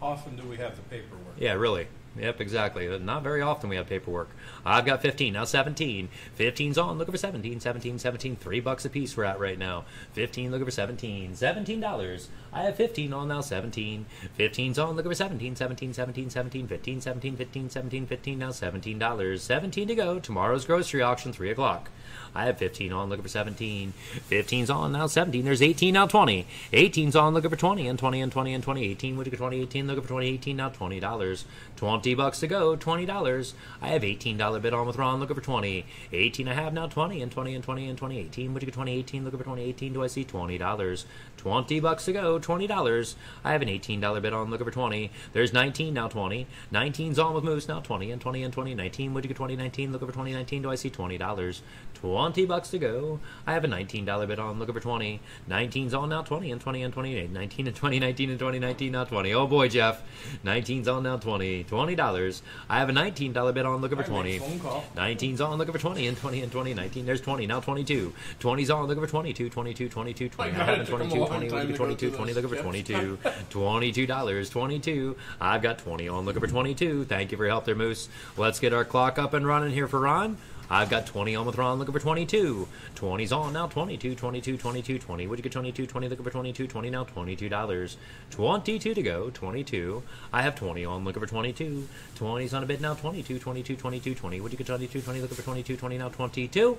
Often do we have the paperwork? Yeah, really. Yep, exactly. Uh, not very often we have paperwork. I've got 15, now 17. 15's on, looking for 17, 17, 17. Three bucks a piece we're at right now. 15, looking for 17. $17. I have 15 on now, 17. 15's on, looking for 17, 17, 17, 17, 15, 17, 15, 17, 15, now $17. 17 to go. Tomorrow's grocery auction, 3 o'clock. I have 15 on, looking for 17. 15's on, now 17. There's 18, now 20. 18's on, looking for 20, and 20, and 20, and 20. 18, would you get 20, 18, looking for 20, 18, now $20. 20 bucks to go, $20. I have $18 bid on with Ron, looking for 20. 18 I have now 20, and 20, and 20, and 20. 18, would you get 20, 18, looking for 20, 18, do I see $20? 20 bucks to go, $20. I have an $18 bid on, looking for 20. There's 19, now 20. 19's on with Moose, now 20, and 20, and 20. 19, would you get 20, 19, looking for 20, 19, do I see $20? 20 bucks to go. I have a $19 bid on, looking for 20. 19's on now 20 and 20 and 20. 19 and 20, 19 and 20, 19 now 20. Oh boy, Jeff. 19's on now 20. $20. I have a $19 bid on, looking for 20. make 19's on, looking for 20 and 20 and 20. 19, there's 20, now 22. 20's on, looking for 22, 22, 22, 20. I have a took 'em a 22, 20, looking for 22, 20, looking for 22. $22, 22. I've got 20 on, looking for 22. Thank you for your help there, Moose. Let's get our clock up and running here for Ron. I've got 20 on with Ron looking for 22. 20's on now 22, 22, 22, 20. Would you get 22, 20 looking for 22, 20 now $22. 22 to go, 22. I have 20 on looking for 22. 20's on a bid now 22, 22, 22, 20. Would you get 22, 20 looking for 22, 20 now 22?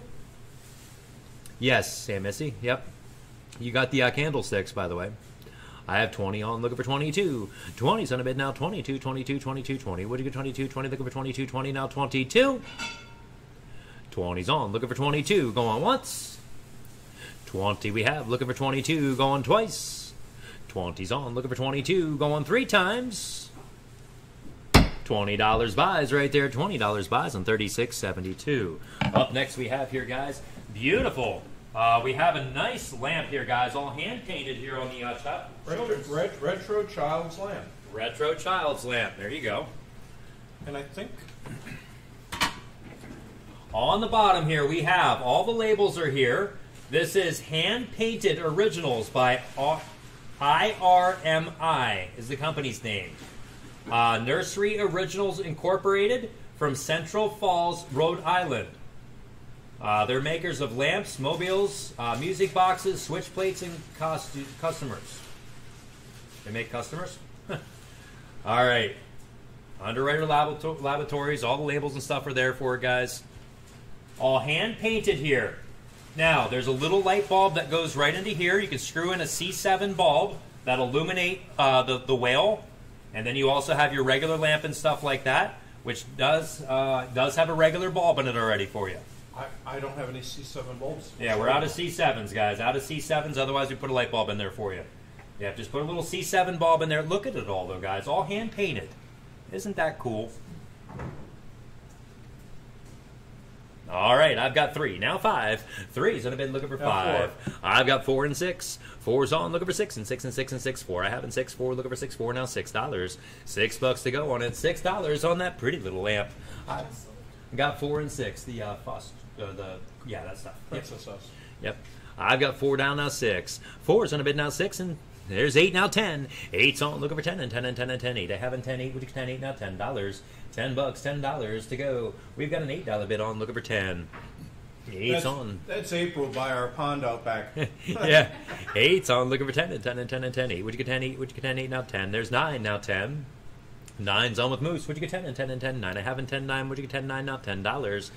Yes, Sam Missy. Yep. You got the uh, candlesticks, by the way. I have 20 on looking for 22. 20's on a bid now 22, 22, 22, 20. Would you get 22, 20 looking for 22, 20 now 22? 20's on, looking for 22, going once. 20 we have, looking for 22, going twice. 20's on, looking for 22, going three times. $20 buys right there, $20 buys on 36.72. Up next we have here, guys, beautiful. Uh, we have a nice lamp here, guys, all hand painted here on the uh, top. Retro, ret, retro child's lamp. Retro child's lamp. There you go. And I think On the bottom here, we have all the labels are here. This is hand painted originals by IRMI is the company's name. Uh, Nursery Originals Incorporated from Central Falls, Rhode Island. Uh, they're makers of lamps, mobiles, uh, music boxes, switch plates, and costu- customers. They make customers? all right. Underwriter Laborato- Laboratories, all the labels and stuff are there for it, guys. All hand painted here. Now, there's a little light bulb that goes right into here. You can screw in a C7 bulb that illuminate uh, the, the whale. And then you also have your regular lamp and stuff like that, which does uh, does have a regular bulb in it already for you. I, I don't have any C7 bulbs. Yeah, we're out of C7s, guys. Out of C7s. Otherwise, we put a light bulb in there for you. Yeah, just put a little C7 bulb in there. Look at it all, though, guys. All hand painted. Isn't that cool? All right, I've got three. Now five. Threes, and I've been looking for five. I've got four and six. Four's on, looking for six, and six and six and six. Four, I have in six. Four, looking for six. Four, now six dollars. Six bucks to go on it. Six dollars on that pretty little lamp. I got four and six. The uh, fuss, uh, the yeah, that stuff. Yep. Us. Yep. I've got four down now six. Four's on a bid now six and there's eight now ten. Eight's on looking for ten and ten and ten and ten. Eight. I have in ten eight. Ten eight now ten dollars? Ten bucks, ten dollars to go. We've got an eight dollar bid on looking for ten. Eight's That's, on. that's April by our pond out back. yeah. Eight's on looking for ten and ten and ten and ten. Eight. Would you get ten eight? Would you get ten eight now ten? There's nine now ten. Nine's on with Moose. Would you get ten and ten and ten? Nine. I have in ten nine. Would you get ten nine now? Ten dollars.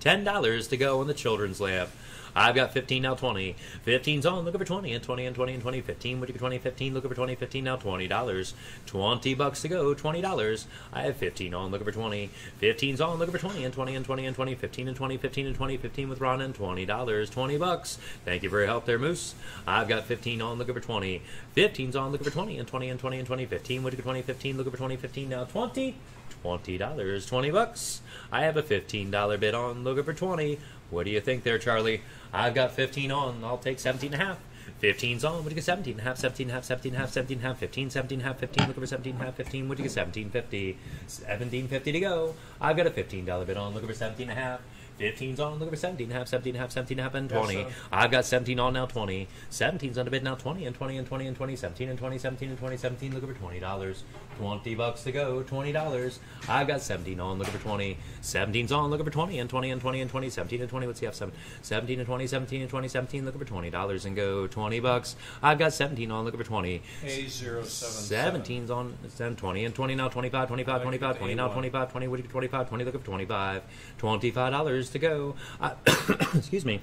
Ten dollars to go on the children's lamp. I've got 15 now 20. 15's on, looking for 20 and 20 and 20 and 20. 15, would you get 20? 15, looking for 20. 15 now $20. 20 bucks to go, $20. I have 15 on, looking for 20. 15's on, looking for 20 and 20 and 20 and 20. 15 and 20, 15 and 20, 15 with Ron and $20. 20 bucks. Thank you for your help there, Moose. I've got 15 on, looking for 20. 15's on, looking for 20 and 20 and 20 and 20. 15, would you get 20? 15, looking for 20. 15 now 20. Twenty dollars, twenty bucks. I have a fifteen dollar bid on, looking for twenty. What do you think there, Charlie? I've got fifteen on. I'll take seventeen and a half. 15's on. What do you get? 17 and a half, 17 and a half, 17 and a half, 17 and a half, 15, 17 and a half, 15. Looking for 17 and a half, 15. What do you get? 1750. 1750 to go. I've got a $15 bid on. Looking for 17 and a half. 15's on, looking for 17 and a half, 17 and a half, 17 and a half, and 20. Yes. I've got 17 on now, 20. 17's on the bid now, 20 and 20 and 20 and 20, 17 and 20, 17 and 20, 17, looking for $20. 20 bucks to go, $20. I've got 17 on, looking for 20. 17's on, looking for 20 and 20 and 20 and 20, 17 and 20, what's the F7? 17 and 20, 17 and 20, 17, looking for $20 and go, 20 bucks. I've got 17 on, looking for 20. A077. 17's on, 10, 20, and 20 now, 25, 25, 25, 20 now, 25, 20, what do you get, 25, 20, looking for 25, $25 to go. I, excuse me.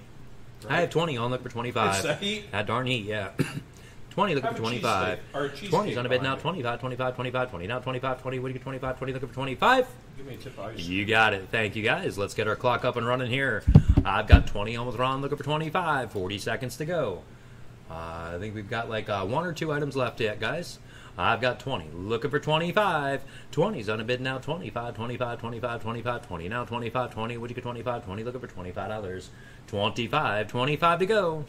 I have 20 on, look for 25. It's the heat. That darn heat, yeah. 20, looking for 25. cheesesteak, or a 20's on a bid now, 25, 25, 25, 20 now, 25, 20, what do you get, 25, 20, looking for 25. Give me a tip ice. You got it. Thank you, guys. Let's get our clock up and running here. I've got 20 on with Ron, looking for 25. 40 seconds to go. Uh, I think we've got like uh, one or two items left yet, guys. I've got 20. Looking for 25. 20's on a bid now. 25, 25, 25, 25, 20. Now 25, 20. Would you get 25, 20? Looking for $25. 25, 25 to go.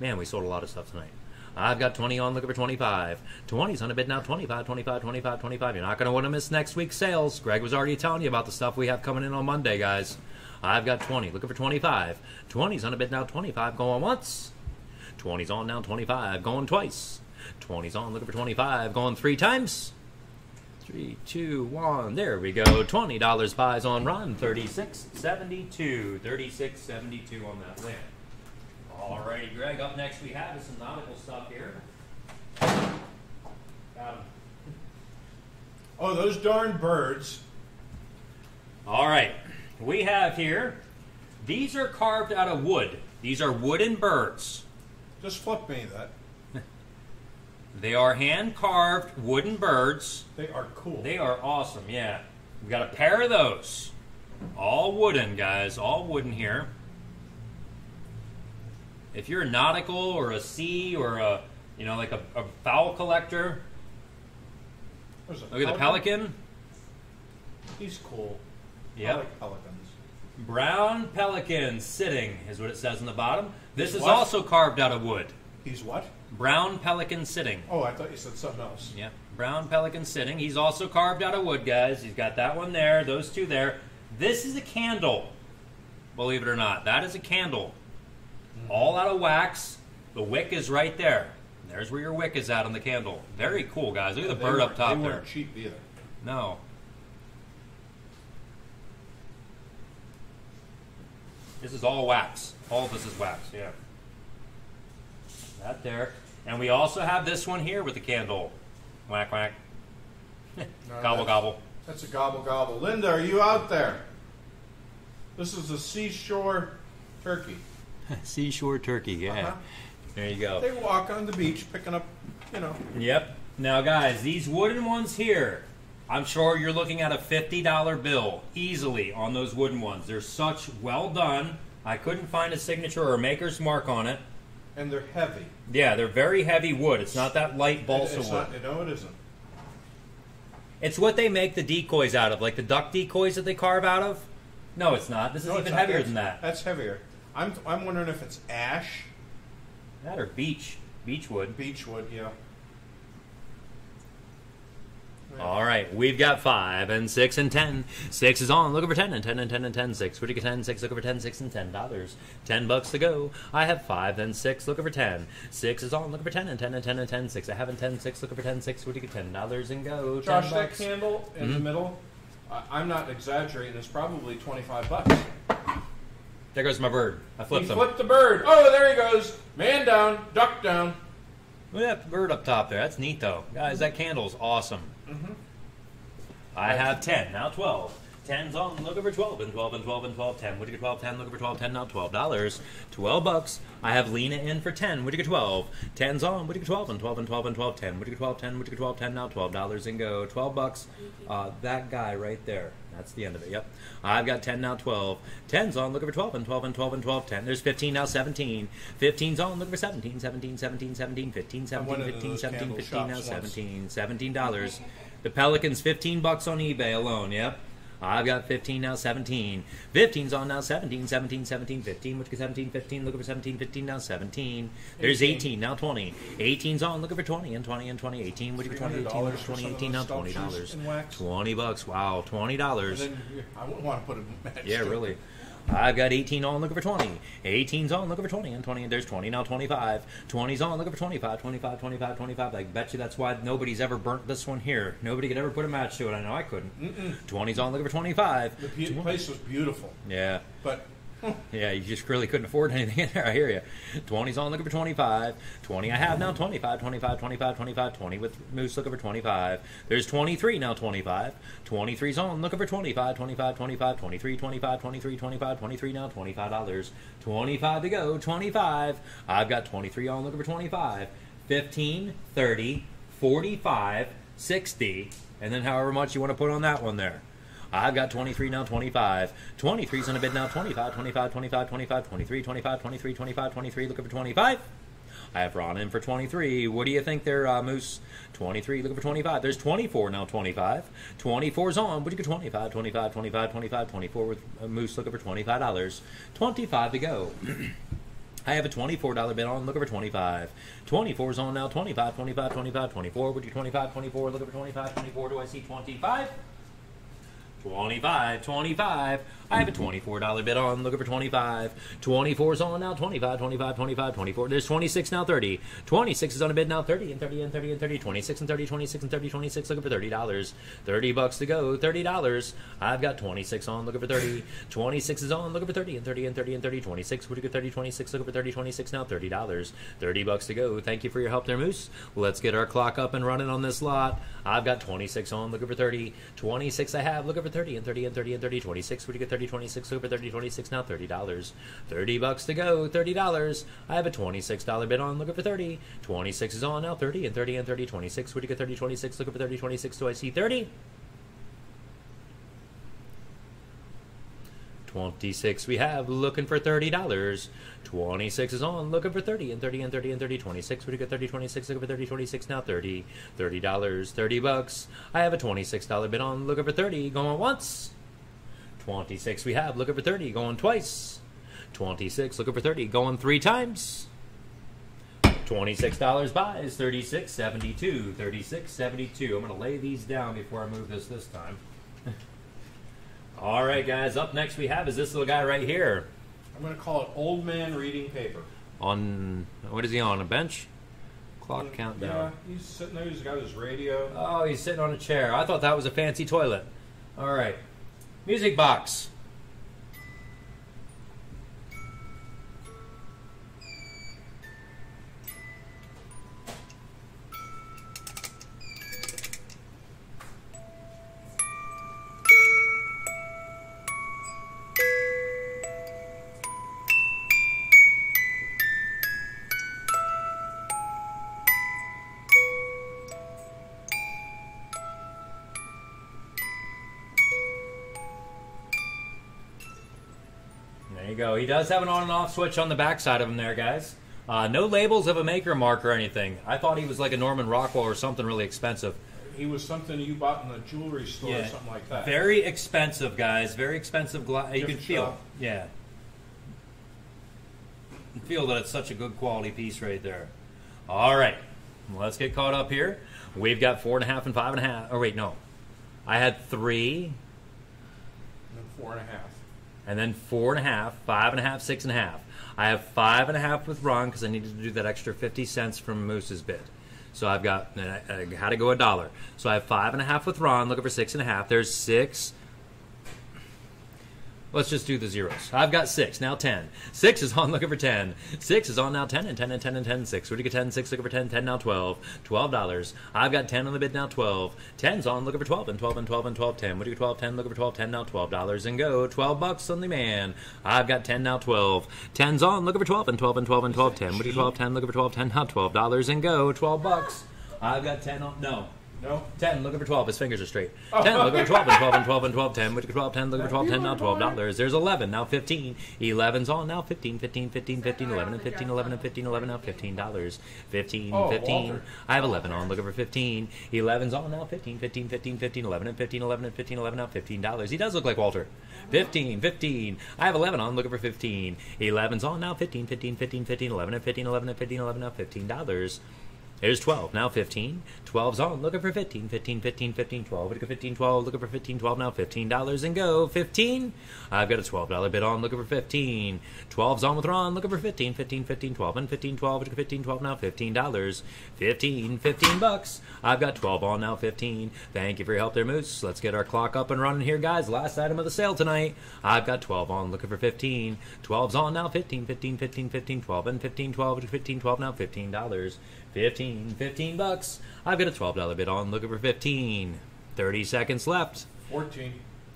Man, we sold a lot of stuff tonight. I've got 20 on, looking for 25. 20's on a bid now, 25, 25, 25, 25. You're not going to want to miss next week's sales. Greg was already telling you about the stuff we have coming in on Monday, guys. I've got 20, looking for 25. 20's on a bid now, 25, going once. 20's on now, 25, going twice. 20's on, looking for 25, going three times. Three, two, one. There we go. $20 buys on Ron. 36.72. 36.72 on that lamp. Alrighty, Greg. Up next we have is some nautical stuff here. Oh, those darn birds. All right, we have here. These are carved out of wood. These are wooden birds. Just flip me that. They are hand carved wooden birds. They are cool. They are awesome. Yeah, we got a pair of those. All wooden, guys. All wooden here. If you're a nautical or a sea or a, you know, like a, a fowl collector, a look at the pelican. He's cool. I Yep. like pelicans. Brown pelican sitting is what it says on the bottom. This is What? also carved out of wood. He's what? Brown pelican sitting. Oh, I thought you said something else. Yeah, Brown pelican sitting. He's also carved out of wood, guys. He's got that one there, those two there. This is a candle. Believe it or not. That is a candle. Mm-hmm. All out of wax. The wick is right there. There's where your wick is at on the candle. Very cool, guys. Look at the bird up top they there. weren't cheap either. No. This is all wax. All of this is wax, yeah. That there. And we also have this one here with the candle. Whack, whack. gobble, that's- gobble. That's a gobble gobble. Linda, are you out there? This is a seashore turkey. Seashore turkey, yeah. Uh-huh. There you go. They walk on the beach picking up, you know. Yep. Now, guys, these wooden ones here, I'm sure you're looking at a $50 bill easily on those wooden ones. They're such well done. I couldn't find a signature or a maker's mark on it. And they're heavy. Yeah, they're very heavy wood. It's not that light balsa it's wood. not, no, it isn't. It's what they make the decoys out of, like the duck decoys that they carve out of. No, it's not. This is No, even heavier than that. That's heavier. I'm, I'm wondering if it's ash, That or beech, beech wood. beechwood, yeah. All right, we've got five and six and ten. Six is on. Look over ten and ten and ten and ten. Six. Where'd you get ten? Six. Look over ten. Six and ten dollars. Ten bucks to go. I have five and six. Look over ten. Six is on. Look over ten and ten and ten and ten. Six. I have ten. Six. Look over ten. Six. Where'd you get ten dollars and go? Josh, that candle in the Mhm. middle, I, I'm not exaggerating, it's probably 25 bucks. There goes my bird. I He flipped him. flipped the bird. Oh, there he goes. Man down, duck down. Look at that bird up top there. That's neat though, guys. That candle's awesome. Mm-hmm. I have ten now. Twelve. Ten's on. Look over twelve and twelve and twelve and twelve. Ten. Would you get twelve? Ten. Look over twelve. Ten now. Twelve dollars. Twelve bucks. I have Lena in for ten. Would you get twelve? Ten's on. Would you get twelve and twelve and twelve and twelve? Ten. Would you get twelve? Ten. Would you get twelve? Ten now. Twelve dollars and go. Twelve bucks. Uh, that guy right there. That's the end of it. Yep. I've got 10 now, 12. 10's on, look over 12 and 12 and 12 and 12, 10. There's 15 now, 17. 15's on, look over 17, 17, 17, 17, 15, 17, 15, 17, 15 now, 17, 17 dollars. The Pelicans, 15 bucks on eBay alone. Yep. I've got 15 now, 17. 15's on now, 17, 17, 17, 15. Which is 17, 15. Looking for 17, 15 now, 17. There's 18 now, 20. 18's on, looking for 20 and 20 and 20. 18. Which is 20, 18, $300 look for over 20, 18 now, 20 sculptures dollars. 20 bucks. Wow, 20 dollars. I wouldn't want to put a match. Yeah, really. I've got 18 on, look over 20. 18's on, look over 20, and 20, and there's 20 now, 25. 20's on, look over 25, 25, 25, 25. I bet you that's why nobody's ever burnt this one here. Nobody could ever put a match to it. I know I couldn't. 20's on, look over 25. The pe- place was beautiful, Yeah. but Yeah, you just really couldn't afford anything in there. I hear you. 20's on, looking for 25. 20 I have now, 25, 25, 25, 25, 20 with Moose, looking for 25. There's 23 now, 25. 23's on, looking for 25, 25, 25, 23, 25, 23, 25, 23 now, $25. 25 to go, 25. I've got 23 on, looking for 25. 15, 30, 45, 60, and then however much you want to put on that one there. I've got 23 now, 25. 23's on a bid now, 25, 25, 25, 25, 23, 25, 23, 25, 23. Looking for 25. I have Ron in for 23. What do you think there, uh, Moose? 23, looking for 25. There's 24 now, 25. 24's on. Do you get? 25, 25, 25, 25, 24 with uh, Moose looking for $25. 25 to go. I have a $24 bid on, looking for 25. 24's on now, 25, 25, 25, 24. Would you 25, 24, looking for 25, 24? Do I see 25? 25, 25. I have a $24 bid on, looking for 25. 24's on now, 25, 25, 25, 24. There's 26 now, 30. 26 is on a bid now, 30 and 30 and 30 and 30. 26 and 30, 26 and 30, 26, looking for $30. 30 bucks to go, $30. I've got 26 on, looking for 30. 26 is on, looking for 30 and 30 and 30 and 30. 26, would you get 30, 26, looking for 30, 26 now, $30. 30 bucks to go. Thank you for your help there, Moose. Let's get our clock up and running on this lot. I've got 26 on, looking for 30. 26 I have, looking for 30 and 30 and 30 and 30. 26, would you get 30, 26, looking for 30, 26 now, $30. 30 bucks to go, $30. I have a $26 bid on, looking for 30. 26 is on now, 30 and 30 and 30. 26, would you get 30, 26, looking for 30, 26. Do I see 30? 26 we have looking for $30 26 is on looking for 30 and 30 and 30 and 30 26 would you get 30 26 looking for 30 26 now 30 $30 30 bucks i have a $26 bid on looking for 30 going once 26 we have looking for 30 going twice 26 looking for 30 going three times $26 buys 36 72 36 72 i'm going to lay these down before i move this this time all right guys up next we have is this little guy right here I'm going to call it old man reading paper. on what is he on a bench clock Yeah, countdown. he's sitting there. He's got his radio. Oh, he's sitting on a chair. I thought that was a fancy toilet. All right. Music box. He does have an on and off switch on the backside of him there, guys. Uh, no labels of a maker mark or anything. I thought he was like a Norman Rockwell or something really expensive. He was something you bought in the jewelry store or something like that. Very expensive, guys. Very expensive glass. You can feel. shop. Yeah. You feel that it's such a good quality piece right there. All right. Let's get caught up here. We've got four and a half and five and a half. Oh, wait, no. I had three, And then four and a half. And then four and a half, five and a half, six and a half. I have five and a half with Ron because I needed to do that extra 50 cents from Moose's bid. So I've got, I, I had to go a dollar. So I have five and a half with Ron, looking for six and a half. There's six. Let's just do the zeros. I've got six, now ten. Six is on looking for ten. Six is on now ten and ten and ten and ten. Six. Where'd you get ten? Six looking for ten. Ten now twelve. Twelve dollars. I've got ten on the bid now twelve. Ten's on looking for twelve and twelve and twelve and twelve. Ten. Where'd you get twelve? Ten looking for twelve. Ten now twelve dollars and go. Twelve bucks on the man. I've got ten now twelve. Ten's on looking for twelve and twelve and twelve and twelve. Ten. Where'd you get twelve? Ten looking for twelve. Ten now twelve dollars and go. Twelve bucks. I've got ten on. No. No? 10, looking for 12. His fingers are straight. 10, looking for 12, and 12, and 12, and 12, 10. Looking for 12, 10, looking for 12, 10, now $12. There's 11, now 15. 11's on, now 15, 15, 15, 15, 11, and 15, 11, and 15, 11, now $15. 15, Oh, 15. I have 11 on, looking for 15. 11's on, now 15, 15, 15, 15, 11, and 15, 11, and 15, 11, now $15. He does look like Walter. 15, 15. I have 11 on, looking for 15. 11's on, now 15, 15, 15, 15, 11, and 15, 11, and 15, 11, now $15. There's 12, now 15. 12's on, looking for 15, 15, 15, 15, 12. Looking for 15, 12, looking for 15, 12, now $15 and go. 15. I've got a $12 bid on, looking for 15. 12's on with Ron, looking for 15, 15, 15, 12, and 15, 12. Looking for 15, 12, now $15. 15, 15 bucks. I've got 12 on, now 15. Thank you for your help there, Moose. Let's get our clock up and running here, guys. Last item of the sale tonight. I've got 12 on, looking for 15. 12's on, now 15, 15, 15, 15, 12, and 15, 12, 15, 12, now $15. 15, 15 bucks. I've got a $12 bid on, looking for 15. 30 seconds left. 14.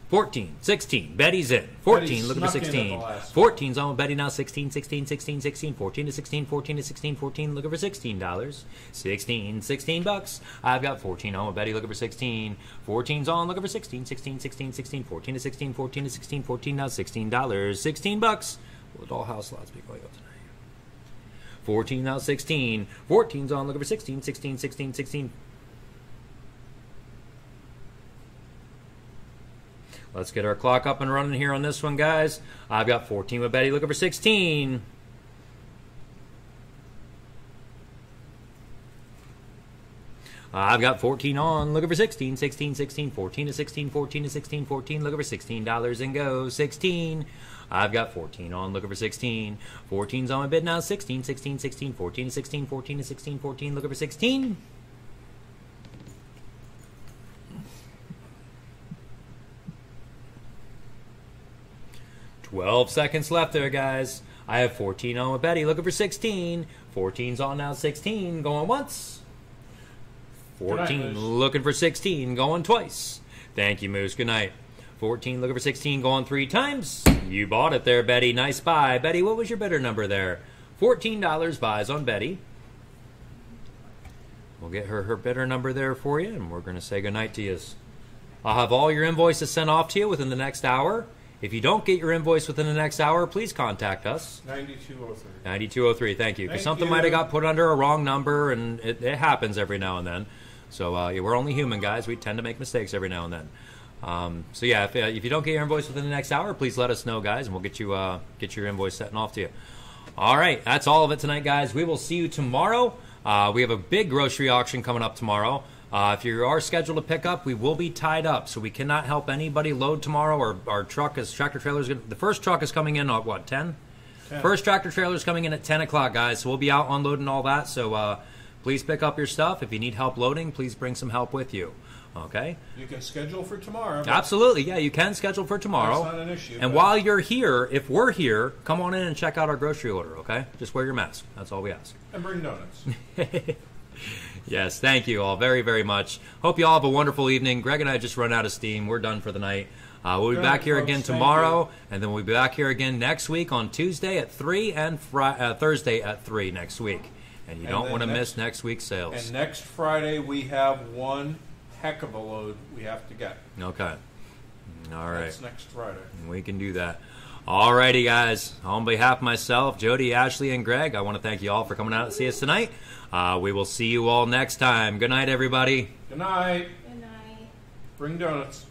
14, 16, Betty's in. 14, Betty looking for snuck in at the 16. last 14's on with Betty now. 16, 16, 16, 16, 14 to 16, 14 to 16, 14, looking for $16. 16, 16 bucks. I've got 14 on with Betty, looking for 16. 14's on, looking for 16, 16, 16, 16, 14 to 16, 14 to 16, 14 now $16. 16 bucks. Will the dollhouse slots be going up? 14 now 16. 14's on, looking for 16, 16, 16, 16. Let's get our clock up and running here on this one, guys. I've got 14 with Betty, looking for 16. I've got 14 on, looking for 16, 16, 16, 14 to 16, 14 to 16, 14, looking for $16 and go. 16. I've got 14 on, looking for 16. 14's on my bid now. 16, 16, 16, 14 to 16, 14 to 16, 14, looking for 16. Twelve seconds left there, guys. I have 14 on with Betty, looking for 16. 14's on now, 16, going once. Good night, 14 looking for 16, going twice. Thank you, Moose. Good night. 14 looking for 16, going three times. You bought it there, Betty. Nice buy. Betty, what was your better number there? $14 buys on Betty. We'll get her her better number there for you, and we're going to say goodnight to you. I'll have all your invoices sent off to you within the next hour. If you don't get your invoice within the next hour, please contact us. 9203. 9203, thank you. Because something might have got put under a wrong number, and it, it happens every now and then. So uh, yeah, we're only human, guys. We tend to make mistakes every now and then. Um, so yeah, if, uh, if you don't get your invoice within the next hour, please let us know, guys, and we'll get you uh, get your invoice setting off to you. All right, that's all of it tonight, guys. We will see you tomorrow. Uh, we have a big grocery auction coming up tomorrow. Uh, if you are scheduled to pick up, we will be tied up, so we cannot help anybody load tomorrow. Our, our truck is tractor trailers. The first truck is coming in at what ten? First tractor trailer is coming in at ten o'clock, guys. So we'll be out unloading all that. So uh, please pick up your stuff. If you need help loading, please bring some help with you. Okay? You can schedule for tomorrow. Absolutely. Yeah, you can schedule for tomorrow. That's not an issue, And while you're here, if we're here, come on in and check out our grocery order, okay? Just wear your mask. That's all we ask. And bring donuts. Yes, thank you all very, very much. Hope you all have a wonderful evening. Greg and I just run out of steam. We're done for the night. Uh, we'll be Good back here folks. again tomorrow, and then we'll be back here again next week on Tuesday at 3 and Fri- uh, Thursday at 3 next week. And you And don't then want to next- miss next week's sales. and next Friday we have one heck of a load we have to get. Okay. All right. That's next Friday. We can do that. Alrighty, guys. On behalf of myself, Jody, Ashley, and Greg, I want to thank you all for coming out to see us tonight. Uh, we will see you all next time. Good night, everybody. Good night. Good night. Bring donuts.